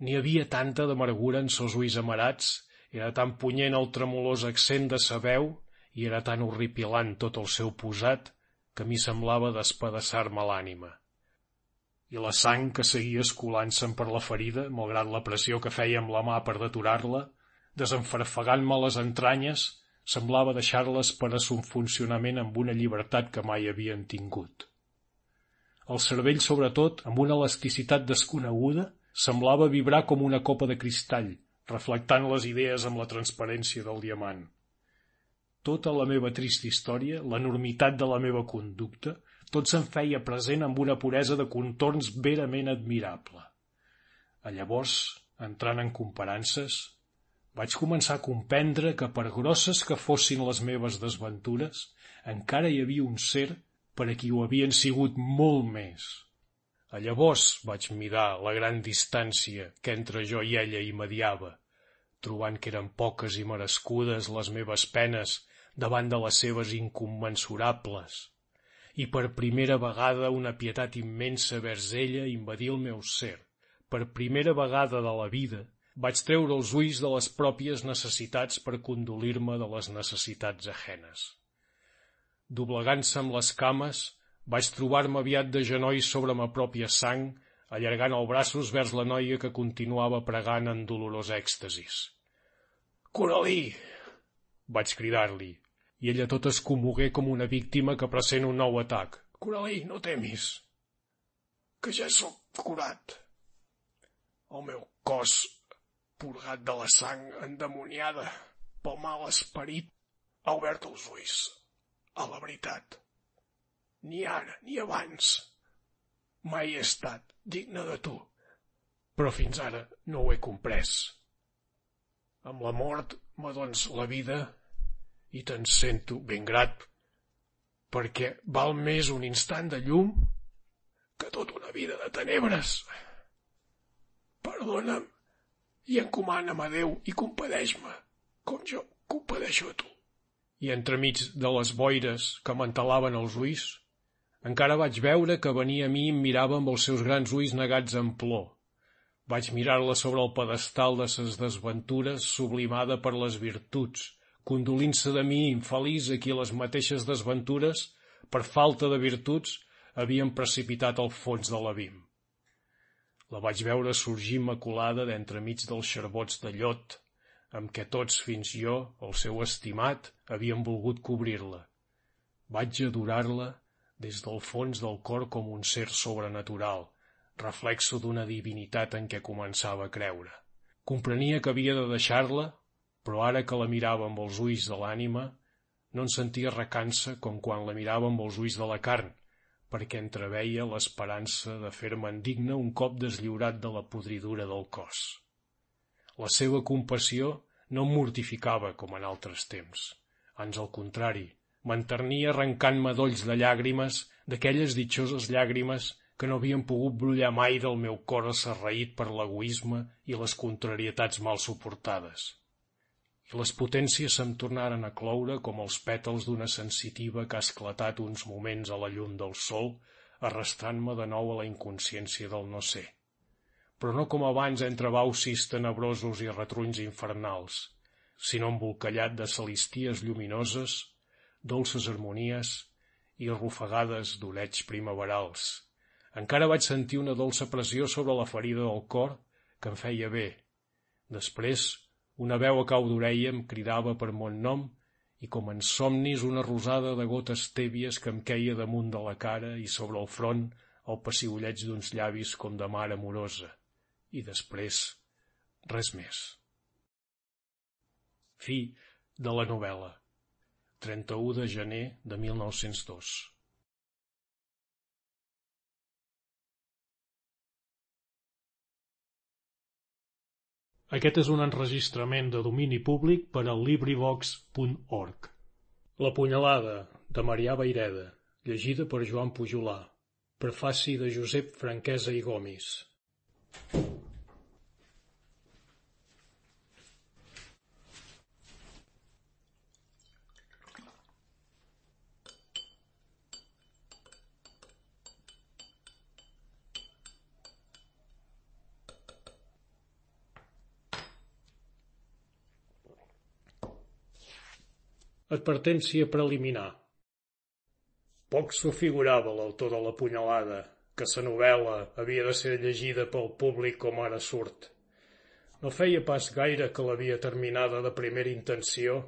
Speaker 2: N'hi havia tanta d'amargura en sos ulls amarats era tan punyent el tremolós accent de sa veu i era tan horripilant tot el seu posat que mi semblava despedaçar-me l'ànima. I la sang que seguia escolant-se'n per la ferida, malgrat la pressió que feia amb la mà per deturar-la, desenfarfegant-me les entranyes, semblava deixar-les per a son funcionament amb una llibertat que mai havien tingut. El cervell, sobretot, amb una elasticitat desconeguda, semblava vibrar com una copa de cristall, reflectant les idees amb la transparència del diamant. Tota la meva trista història, l'enormitat de la meva conducta, tot se'n feia present amb una puresa de contorns verament admirable. A llavors, entrant en comparances, vaig començar a comprendre que per grosses que fossin les meves desventures, encara hi havia un ser per a qui ho havien sigut molt més. A llavors vaig mirar la gran distància que entre jo i ella hi mediava, trobant que eren poques i merescudes les meves penes davant de les seves incommensurables. I per primera vegada una pietat immensa vers ella invadí el meu ser. Per primera vegada de la vida vaig treure els ulls de les pròpies necessitats per condolir-me de les necessitats ajenes. Doblegant-se amb les cames, vaig trobar-me aviat de genolls sobre ma pròpia sang, allargant els braços vers la noia que continuava pregant en dolorós èxtasis. «Coralí!» vaig cridar-li, i ella tot es commogué com una víctima que present un nou atac. «Coralí, no temis!» que ja sóc curat. El meu cos, purgat de la sang endemoniada pel mal esperit, ha obert els ulls a la veritat. Ni ara ni abans mai he estat digne de tu, però fins ara no ho he comprès. Amb la mort m'adons la vida i te'n sento ben grat, perquè val més un instant de llum que tota una vida de tenebres. Perdona'm i encomana'm a Déu i compadeix-me, com jo compadeixo a tu. I entremig de les boires que m'entalaven els ulls, encara vaig veure que venia a mi i em mirava amb els seus grans ulls negats en plor vaig mirar-la sobre el pedestal de ses desventures sublimada per les virtuts, condolint-se de mi infeliç a qui les mateixes desventures, per falta de virtuts, havien precipitat al fons de l'abim. La vaig veure sorgir maculada d'entremig dels xerbots de llot, amb què tots fins jo, el seu estimat, havien volgut cobrir-la. Vaig adorar-la des del fons del cor com un ser sobrenatural, reflexo d'una divinitat en què començava a creure. Comprenia que havia de deixar-la, però ara que la mirava amb els ulls de l'ànima, no en sentia recança com quan la mirava amb els ulls de la carn, perquè entreveia l'esperança de fer-me'n digne un cop deslliurat de la podridura del cos. La seva compassió no em mortificava com en altres temps. Ans al contrari, m'enternia arrencant-me dolls de llàgrimes, d'aquelles ditxoses llàgrimes que no havien pogut brollar mai del meu cor asserraït per l'egoisme i les contrarietats mal suportades. Les potències se'm tornaren a cloure com els pètals d'una sensitiva que ha esclatat uns moments a la llum del sol, arrastrant-me de nou a la inconsciència del no ser. Però no com abans entre baucis tenebrosos i retrunys infernals, sinó embolcallat de celisties lluminoses, dolces harmonies i rufagades d'orets primaverals, encara vaig sentir una dolça pressió sobre la ferida del cor que em feia bé. Després, una veu a cau d'orella em cridava per mon nom i com en somnis una rosada de gotes tèbies que em queia damunt de la cara i sobre el front el passiulleig d'uns llavis com de mare amorosa. I després, res més. Fi de la novel·la. 31 de gener de 1902
Speaker 65: Aquest és un enregistrament de domini públic per al LibriVox.org. La punyalada, de Marià Baireda, llegida per Joan Pujolà. Prefaci de Josep Franquesa i Gomis. Advertència preliminar. Poc s'ho figurava l'autor de la punyalada, que sa novel·la havia de ser llegida pel públic com ara surt. No feia pas gaire que l'havia terminada de primera intenció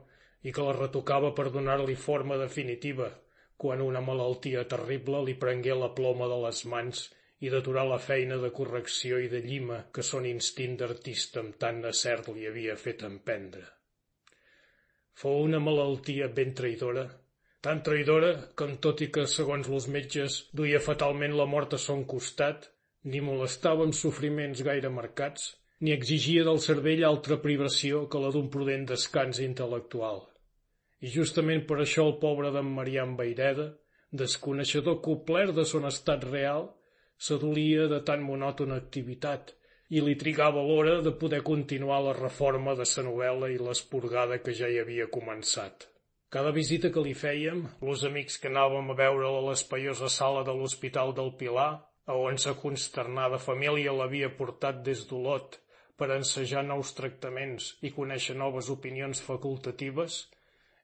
Speaker 65: i que la retocava per donar-li forma definitiva, quan una malaltia terrible li prengué la ploma de les mans i d'aturar la feina de correcció i de llima que son instint d'artista amb tant de cert li havia fet emprendre. Fou una malaltia ben traïdora, tan traïdora com tot i que, segons els metges, duia fatalment la mort a son costat, ni molestava amb sofriments gaire marcats, ni exigia del cervell altra privació que la d'un prudent descans intel·lectual. I justament per això el pobre d'en Marian Baireda, desconeixedor complet de son estat real, s'adolia de tan monòtona activitat i li trigava l'hora de poder continuar la reforma de sa novel·la i l'esporgada que ja hi havia començat. Cada visita que li fèiem, los amics que anàvem a veure a l'espaiosa sala de l'Hospital del Pilar, a on sa consternada família l'havia portat des d'Olot per ensejar nous tractaments i conèixer noves opinions facultatives,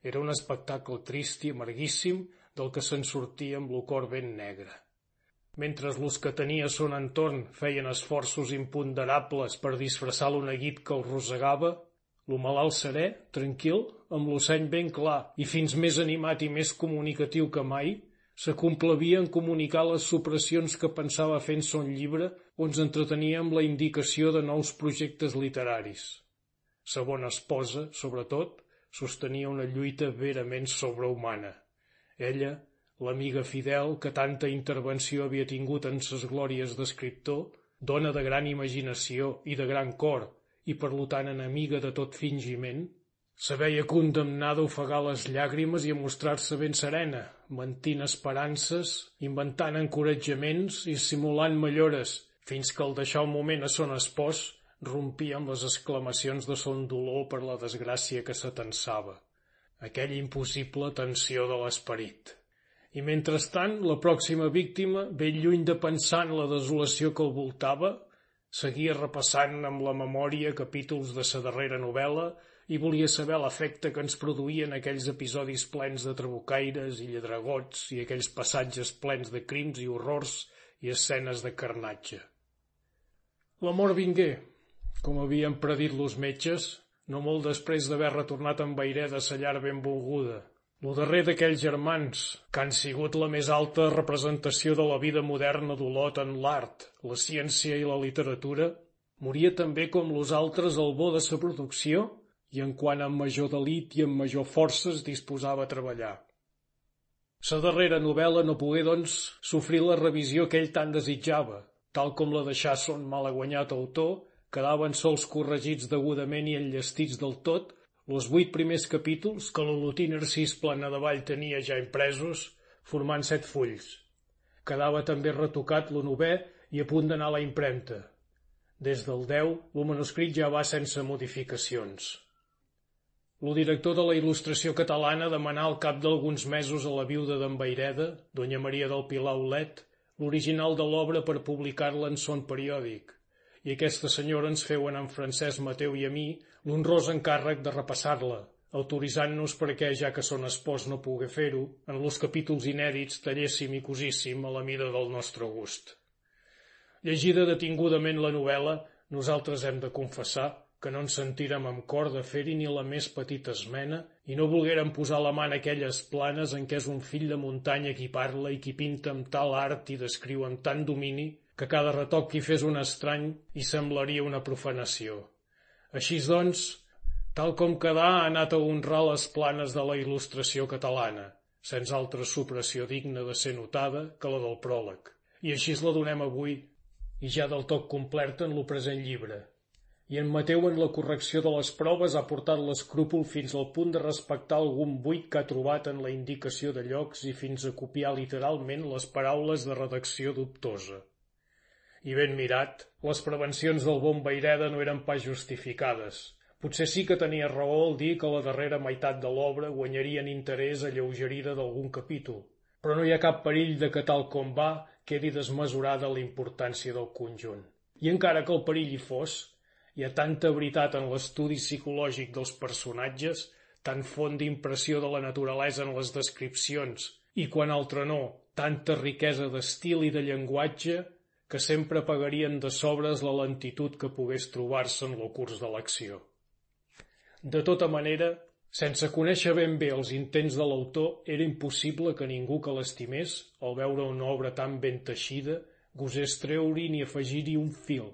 Speaker 65: era un espectacle trist i amarguíssim del que se'n sortia amb el cor ben negre mentre los que tenia son entorn feien esforços imponderables per disfressar l'oneguit que el rosegava, lo malalt serè, tranquil, amb l'oceny ben clar i fins més animat i més comunicatiu que mai,
Speaker 2: s'acomplavia en comunicar les supressions que pensava fer en son llibre o ens entretenia amb la indicació de nous projectes literaris. Sa bona esposa, sobretot, sostenia una lluita verament sobrehumana. Ella, l'amiga fidel que tanta intervenció havia tingut en ses glòries d'escriptor, dona de gran imaginació i de gran cor, i per tant enemiga de tot fingiment, se veia condemnada a ofegar les llàgrimes i a mostrar-se ben serena, mentint esperances, inventant encoratjaments i simulant millores, fins que al deixar un moment a son espòs rompia amb les exclamacions de son dolor per la desgràcia que s'atensava, aquella impossible tensió de l'esperit. I mentrestant, la pròxima víctima, ben lluny de pensar en la desolació que el voltava, seguia repassant amb la memòria capítols de sa darrera novel·la i volia saber l'efecte que ens produïen aquells episodis plens de trabucaires i lledragots i aquells passatges plens de crims i horrors i escenes de carnatge. L'amor vingué, com havien predit los metges, no molt després d'haver retornat amb aire de sa llar ben volguda, lo darrer d'aquells germans, que han sigut la més alta representació de la vida moderna d'Olot en l'art, la ciència i la literatura, moria també com los altres al bo de sa producció i en quant amb major delit i amb major forces disposava a treballar. Sa darrera novel·la no pogué, doncs, sofrir la revisió que ell tant desitjava, tal com la deixà son malaguanyat autor, quedaven sols corregits degudament i enllestits del tot els vuit primers capítols que l'olotí Narcís Planadavall tenia ja impresos, formant set fulls. Quedava també retocat lo novè i a punt d'anar a la impremta. Des del 10, el manuscrit ja va sense modificacions. El director de la il·lustració catalana demanà al cap d'alguns mesos a la viuda d'en Baireda, doña Maria del Pilar Olet, l'original de l'obra per publicar-la en son periòdic, i aquesta senyora ens feuen en Francesc Mateu i a mi l'honrós encàrrec de repassar-la, autoritzant-nos perquè, ja que son espòs no pogué fer-ho, en los capítols inèdits talléssim i cosíssim a la mida del nostre gust. Llegida detingudament la novel·la, nosaltres hem de confessar que no ens sentirem amb cor de fer-hi ni la més petita esmena i no volguérem posar la mà en aquelles planes en què és un fill de muntanya qui parla i qui pinta amb tal art i descriu amb tant domini que cada retoc qui fes un estrany hi semblaria una profanació. Així doncs, tal com quedà ha anat a honrar les planes de la il·lustració catalana, sense altra supressió digna de ser notada que la del pròleg. I així la donem avui, i ja del tot completa en lo present llibre. I en Mateu en la correcció de les proves ha portat l'escrúpol fins al punt de respectar algun buit que ha trobat en la indicació de llocs i fins a copiar literalment les paraules de redacció dubtosa i ben mirat, les prevencions del bon Baireda no eren pas justificades. Potser sí que tenia raó el dir que la darrera meitat de l'obra guanyaria en interès alleugerida d'algun capítol, però no hi ha cap perill de que tal com va quedi desmesurada la importància del conjunt. I encara que el perill hi fos, hi ha tanta veritat en l'estudi psicològic dels personatges, tant font d'impressió de la naturalesa en les descripcions, i quan altre no, tanta riquesa d'estil i de llenguatge, que sempre pagarien de sobres la lentitud que pogués trobar-se en el curs de l'acció. De tota manera, sense conèixer ben bé els intents de l'autor, era impossible que ningú que l'estimés, al veure una obra tan ben teixida, gosés treure-hi ni afegir-hi un fil.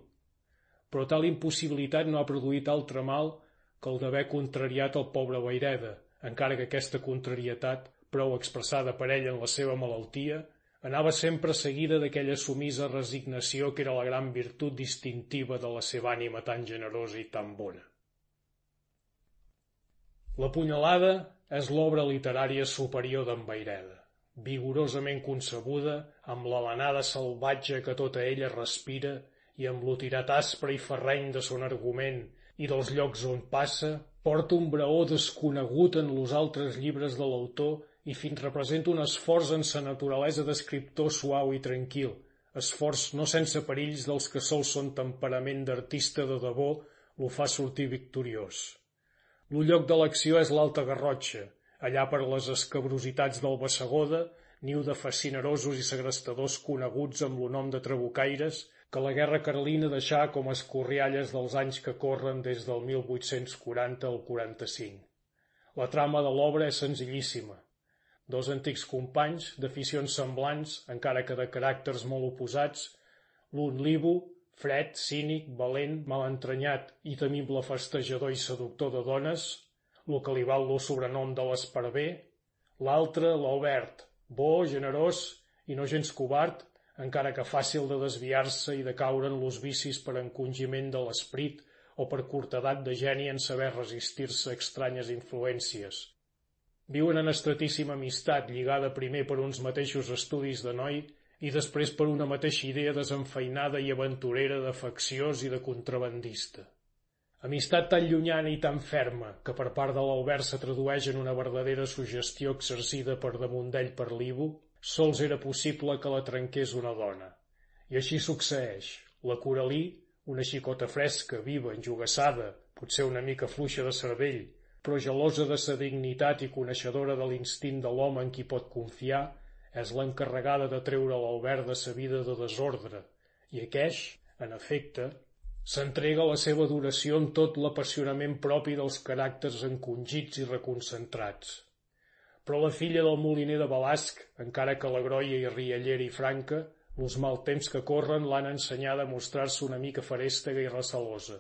Speaker 2: Però tal impossibilitat no ha produït altre mal que el d'haver contrariat el pobre Baireda, encara que aquesta contrarietat, prou expressada per ell en la seva malaltia, anava sempre seguida d'aquella sumisa resignació que era la gran virtut distintiva de la seva ànima tan generosa i tan bona. La punyalada és l'obra literària superior d'en Baireda, vigorosament concebuda, amb l'alenada salvatge que tota ella respira i amb l'utirat aspre i ferreny de son argument i dels llocs on passa, porta un braó desconegut en los altres llibres de l'autor i fins representa un esforç en sa naturalesa d'escriptor suau i tranquil, esforç no sense perills dels que sols són temperament d'artista de debò lo fa sortir victoriós. Lo lloc de l'acció és l'Alta Garrotxa, allà per les escabrositats del Bassagoda, niu de fascinerosos i segrestadors coneguts amb lo nom de trabucaires que la guerra carlina deixà com escorrialles dels anys que corren des del 1840 al 45. La trama de l'obra és senzillíssima, dos antics companys, d'aficions semblants, encara que de caràcters molt oposats, l'un Libo, fred, cínic, valent, malentranyat i temible festejador i seductor de dones, lo que li val lo sobrenom de l'esparver, l'altre, l'Albert, bo, generós i no gens covard, encara que fàcil de desviar-se i de caure en los vicis per encongiment de l'esprit o per curtedat de geni en saber resistir-se a estranyes influències, Viuen en estretíssima amistat, lligada primer per uns mateixos estudis de noi i després per una mateixa idea desenfeinada i aventurera de facciós i de contrabandista. Amistat tan llunyana i tan ferma que per part de l'Albert se tradueix en una verdadera sugestió exercida per damunt d'ell per l'Ivo, sols era possible que la trenqués una dona. I així succeeix. La Coralí, una xicota fresca, viva, enjugassada, potser una mica fluixa de cervell, però gelosa de sa dignitat i coneixedora de l'instint de l'home en qui pot confiar, és l'encarregada de treure l'Albert de sa vida de desordre, i aqueix, en efecte, s'entrega a la seva adoració amb tot l'apassionament propi dels caràcters encongits i reconcentrats. Però la filla del moliner de Balasc, encara que la groia i riallera i franca, els mal temps que corren l'han ensenyada a mostrar-se una mica farèstega i recalosa.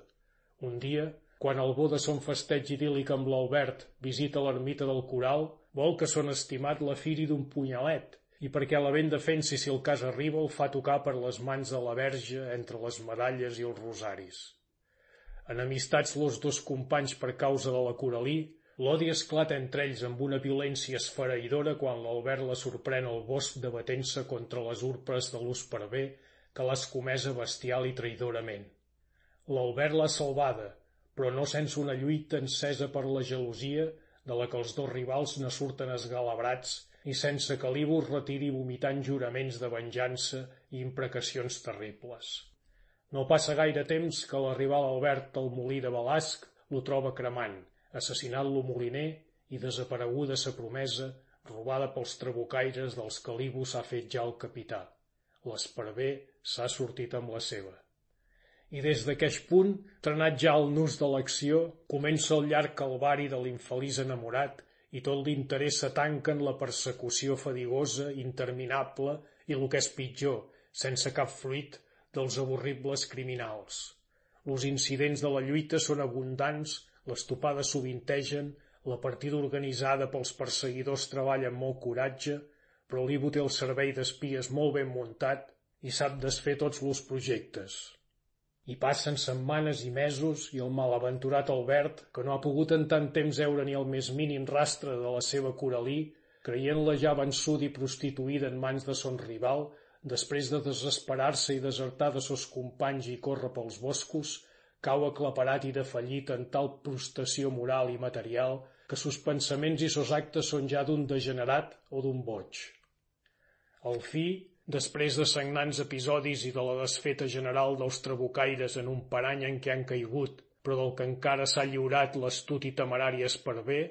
Speaker 2: Un dia, quan bo de son festeig idíl·lic amb l'Albert visita l'ermita del Coral, vol que son estimat la firi d'un punyalet, i perquè la ben defensi si el cas arriba el fa tocar per les mans de la verge entre les medalles i els rosaris. Enamistats los dos companys per causa de la Coralí, l'odi esclata entre ells amb una violència esfereïdora quan l'Albert la sorprèn al bosc debatent-se contra les urpes de l'ús per bé que l'ha escomesa bestial i traïdorament. L'Albert l'ha salvada, però no sense una lluita encesa per la gelosia de la que els dos rivals ne surten esgalabrats i sense que l'Ibus retiri vomitant juraments de venjança i imprecacions terribles. No passa gaire temps que l'arribar Albert al molí de Balasc lo troba cremant, assassinat lo moliner i desapareguda sa promesa robada pels trabucaires dels que l'Ibus ha fet ja el capità. L'esparver s'ha sortit amb la seva i des d'aqueix punt, trenat ja el nus de l'acció, comença el llarg calvari de l'infeliç enamorat i tot l'interès s'atanca en la persecució fadigosa, interminable i, el que és pitjor, sense cap fruit, dels avorribles criminals. Els incidents de la lluita són abundants, les topades sovintegen, la partida organitzada pels perseguidors treballa amb molt coratge, però l'Ivo té el servei d'espies molt ben muntat i sap desfer tots els projectes. I passen setmanes i mesos i el malaventurat Albert, que no ha pogut en tant temps veure ni el més mínim rastre de la seva coralí, creient-la ja vençuda i prostituïda en mans de son rival, després de desesperar-se i desertar de sos companys i córrer pels boscos, cau aclaparat i defallit en tal prostació moral i material que sos pensaments i sos actes són ja d'un degenerat o d'un boig. Al fi, Després de sagnants episodis i de la desfeta general dels trabucaires en un parany en què han caigut, però del que encara s'ha lliurat l'astut i temerari esparver,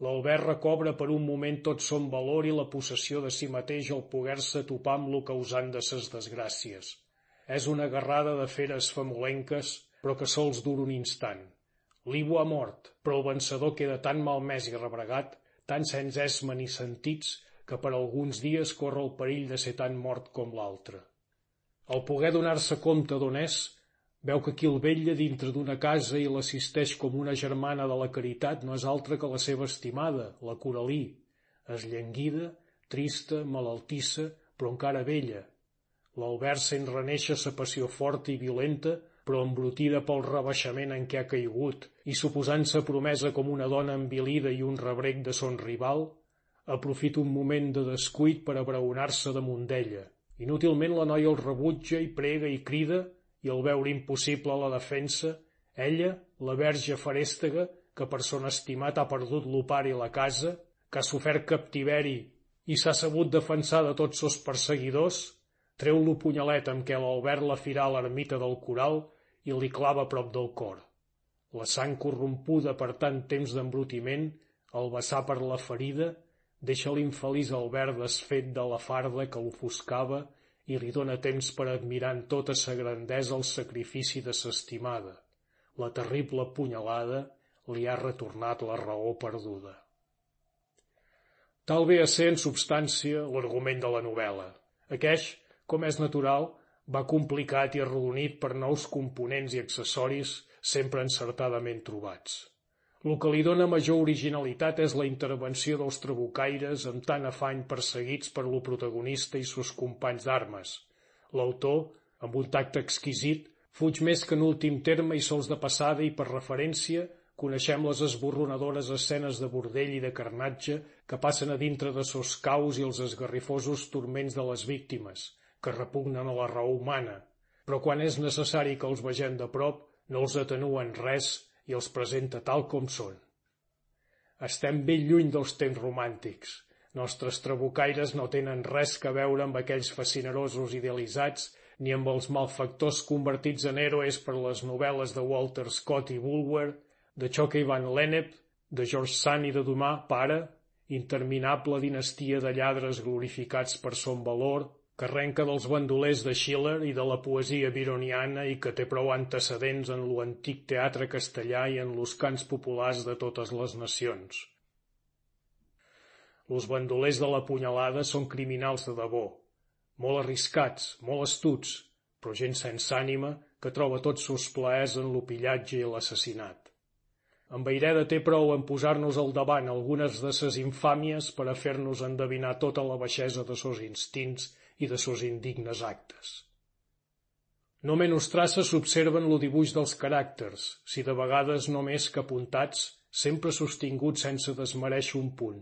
Speaker 2: l'Albert recobra per un moment tot son valor i la possessió de si mateix al poder-se topar amb lo causant de ses desgràcies. És una guerrada de feres famolenques, però que sols dura un instant. L'Ivo ha mort, però el vencedor queda tan malmès i rebregat, tan sense esma ni sentits, que per alguns dies corre el perill de ser tan mort com l'altre. Al poder donar-se compte d'on és, veu que qui el vella dintre d'una casa i l'assisteix com una germana de la caritat no és altra que la seva estimada, la Coralí, esllenguida, trista, malaltissa, però encara vella. L'Albert sent reneixer sa passió forta i violenta, però embrutida pel rebaixament en què ha caigut, i suposant-se promesa com una dona envilida i un rebrec de son rival, Aprofita un moment de descuit per abraonar-se damunt d'ella. Inútilment la noia el rebutja i prega i crida, i al veure impossible la defensa, ella, la verge farèstega, que per son estimat ha perdut l'opar i la casa, que ha sofert captiveri i s'ha sabut defensar de tots sos perseguidors, treu l'opunyalet amb què l'Albert la firà a l'ermita del coral i li clava prop del cor. La sang corrompuda per tant temps d'embrutiment, el vessar per la ferida, deixa l'infeliç Albert desfet de la farda que l'ofuscava i li dóna temps per admirar en tota sa grandesa el sacrifici de s'estimada. La terrible punyalada li ha retornat la raó perduda. Tal ve a ser en substància l'argument de la novel·la. Aqueix, com és natural, va complicat i arrodonit per nous components i accessoris sempre encertadament trobats. El que li dóna major originalitat és la intervenció dels trabucaires amb tant afany perseguits per lo protagonista i sus companys d'armes. L'autor, amb un tacte exquisit, fuig més que en últim terme i sols de passada i per referència coneixem les esborronadores escenes de bordell i de carnatge que passen a dintre de sos caus i els esgarrifosos turments de les víctimes, que repugnen a la raó humana, però quan és necessari que els vegem de prop no els atenuen res i els presenta tal com són. Estem ben lluny dels temps romàntics. Nostres trabucaires no tenen res que veure amb aquells fascinerosos idealitzats ni amb els malfactors convertits en héroes per les novel·les de Walter Scott i Bulwer, de Chockey Van Lennep, de George Sand i de Dumas, pare, interminable dinastia de lladres glorificats per son valor, que arrenca dels bandolers de Schiller i de la poesia bironiana i que té prou antecedents en l'antic teatre castellà i en los cants populars de totes les nacions. Los bandolers de la punyalada són criminals de debò, molt arriscats, molt astuts, però gent sense ànima que troba tots sos plaers en l'opillatge i l'assassinat. En Beireda té prou en posar-nos al davant algunes de ses infàmies per a fer-nos endevinar tota la baixesa de sos instints i de sos indignes actes. No menys traces s'observen lo dibuix dels caràcters, si de vegades no més que apuntats, sempre sostinguts sense desmereixer un punt.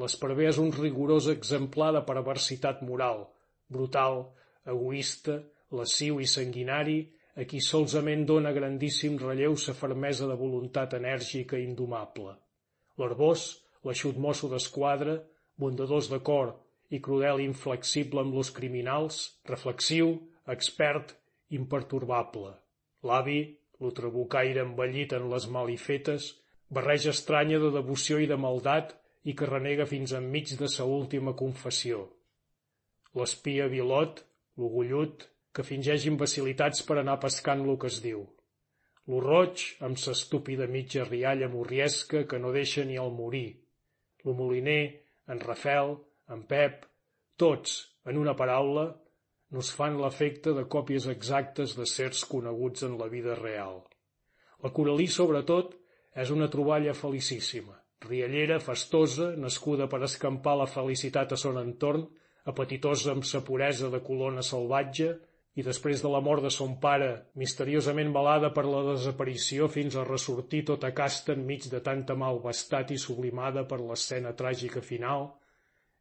Speaker 2: L'esparver és un rigorós exemplar de perversitat moral, brutal, egoista, lasciu i sanguinari, a qui solsament dóna grandíssim relleu sa fermesa de voluntat enèrgica i indomable. L'herbós, l'aixut mosso d'esquadra, bondadors de cor, i crudel i inflexible amb los criminals, reflexiu, expert, imperturbable. L'avi, lo trabucaire envellit en les malifetes, barreja estranya de devoció i de maldat i que renega fins enmig de sa última confessió. L'espia vilot, l'ogullut, que fingeix imbecilitats per anar pescant lo que es diu. Lo roig, amb sa estúpida mitja rialla morriesca que no deixa ni el morir. Lo moliner, en Rafel, en Pep, tots, en una paraula, nos fan l'efecte de còpies exactes de certs coneguts en la vida real. La Coralí, sobretot, és una troballa felicíssima, riallera, festosa, nascuda per escampar la felicitat a son entorn, apetitosa amb sa puresa de colona salvatge, i després de la mort de son pare, misteriosament balada per la desaparició fins a ressortir tota casta enmig de tanta malvestat i sublimada per l'escena tràgica final,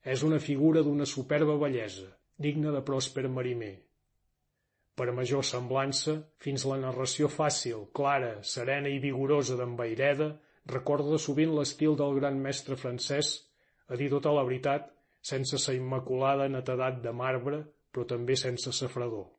Speaker 2: és una figura d'una superba bellesa, digna de pròsper marimer. Per major semblança, fins la narració fàcil, clara, serena i vigorosa d'en Baireda recorda sovint l'estil del gran mestre francès, a dir tota la veritat, sense sa immaculada netedat de marbre, però també sense sa fredor.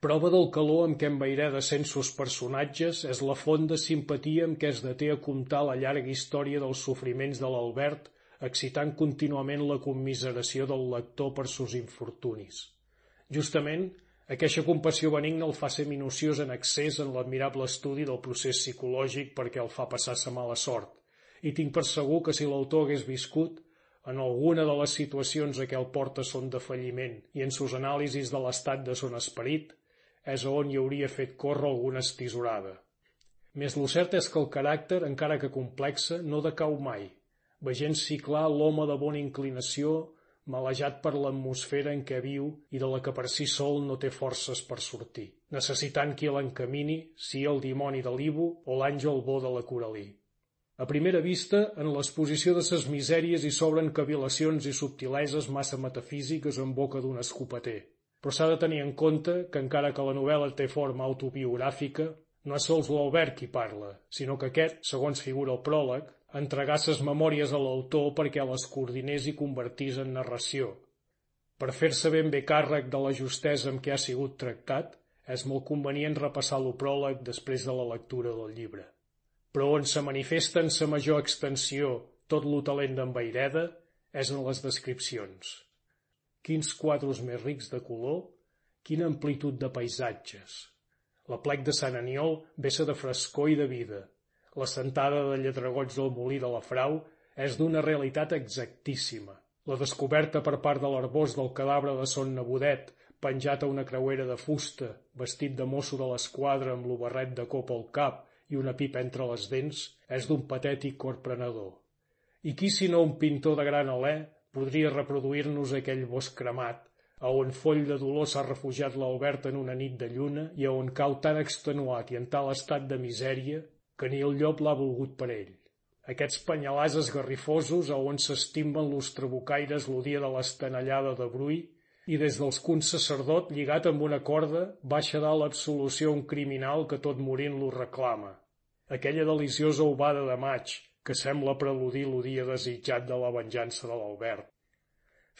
Speaker 2: Prova del calor amb què en Baireda sent sos personatges és la font de simpatia amb què es deté a comptar la llarga història dels sofriments de l'Albert excitant contínuament la commiseració del lector per sus infortunis. Justament, aquesta compassió benigna el fa ser minuciós en excés en l'admirable estudi del procés psicològic perquè el fa passar sa mala sort, i tinc per segur que si l'autor hagués viscut, en alguna de les situacions a què el porta són de falliment i en sus anàlisis de l'estat de son esperit, és on hi hauria fet córrer alguna estisorada. Més lo cert és que el caràcter, encara que complexa, no decau mai, veient-s'hi clar l'home de bona inclinació, malejat per l'atmosfera en què viu i de la que per si sol no té forces per sortir, necessitant qui l'encamini, si el dimoni de l'Ivo o l'àngel bo de la Coralí. A primera vista, en l'exposició de ses misèries hi s'obren cavilacions i subtileses massa metafísiques en boca d'un escopeter. Però s'ha de tenir en compte que encara que la novel·la té forma autobiogràfica, no és sols l'Albert qui parla, sinó que aquest, segons figura el pròleg, entregar ses memòries a l'autor perquè les coordinés i convertís en narració. Per fer-se ben bé càrrec de la justesa amb què ha sigut tractat, és molt convenient repassar lo pròleg després de la lectura del llibre. Però on se manifesta en sa major extensió tot lo talent d'en Baireda és en les descripcions. Quins quadros més rics de color, quina amplitud de paisatges. La plec de Sant Aniol vessa de frescor i de vida, la sentada de lletragots del molí de la Frau és d'una realitat exactíssima. La descoberta per part de l'arbós del cadàver de Son Nebudet, penjat a una creuera de fusta, vestit de mosso de l'esquadra amb l'obarret de copa al cap i una pipa entre les dents, és d'un patètic corprenedor. I qui, si no un pintor de gran alè, podria reproduir-nos aquell bosc cremat, a on foll de dolor s'ha refugiat l'Albert en una nit de lluna i a on cau tan extenuat i en tal estat de misèria que ni el llop l'ha volgut per ell. Aquests penyalars esgarrifosos a on s'estimben los trabucaires l'odia de l'estanellada de Brui i des dels que un sacerdot lligat amb una corda baixa dalt l'absolució a un criminal que tot morint lo reclama. Aquella deliciosa ovada de maig que sembla preludir el dia desitjat de la venjança de l'Albert.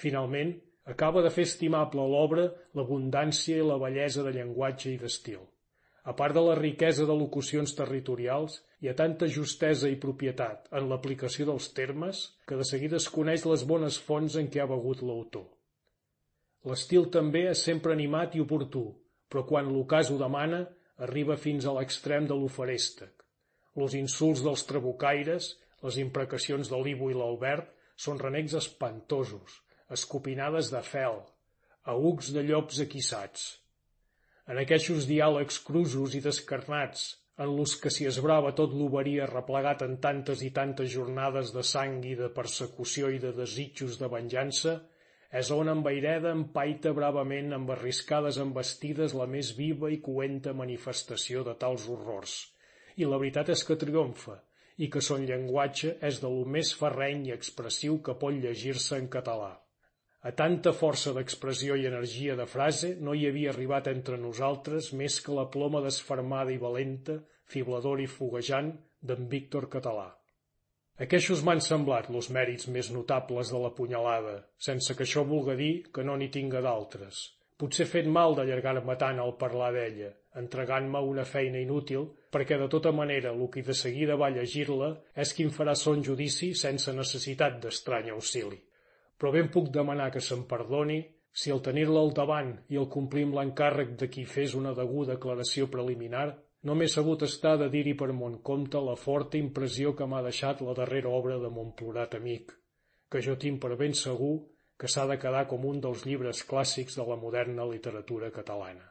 Speaker 2: Finalment, acaba de fer estimable l'obra l'abundància i la bellesa de llenguatge i d'estil. A part de la riquesa de locucions territorials, hi ha tanta justesa i propietat en l'aplicació dels termes que de seguida es coneix les bones fonts en què ha begut l'autor. L'estil també és sempre animat i oportú, però quan l'ocàs ho demana, arriba fins a l'extrem de l'oferèstec. Los insults dels trabucaires, les imprecacions de l'Ivo i l'Albert, són renecs espantosos, escopinades de fel, ahucs de llops aquissats. En aqueixos diàlegs crusos i descarnats, en los que s'hi esbrava tot l'oberia replegat en tantes i tantes jornades de sang i de persecució i de desitjos de venjança, és on en Vaireda empaita bravament amb arriscades embestides la més viva i coenta manifestació de tals horrors. I la veritat és que triomfa, i que son llenguatge és de lo més ferreny i expressiu que pot llegir-se en català. A tanta força d'expressió i energia de frase no hi havia arribat entre nosaltres més que la ploma desfermada i valenta, fibladora i foguejant, d'en Víctor Català. Aqueixos m'han semblat los mèrits més notables de la punyalada, sense que això vulga dir que no n'hi tinga d'altres. Potser fet mal d'allargar-me tant al parlar d'ella, entregant-me una feina inútil, perquè de tota manera el qui de seguida va llegir-la és qui em farà son judici sense necessitat d'estrany auxili però ben puc demanar que se'm perdoni si al tenir-la al davant i al complir amb l'encàrrec de qui fes una deguda declaració preliminar no m'he sabut estar de dir-hi per mon compte la forta impressió que m'ha deixat la darrera obra de mon plorat amic, que jo tinc per ben segur que s'ha de quedar com un dels llibres clàssics de la moderna literatura catalana.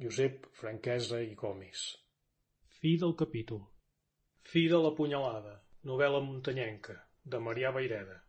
Speaker 2: Josep Franquesa i Gomis.
Speaker 66: Fi del capítol. Fi de la punyalada, novel·la muntanyenca, de Marià Vaireda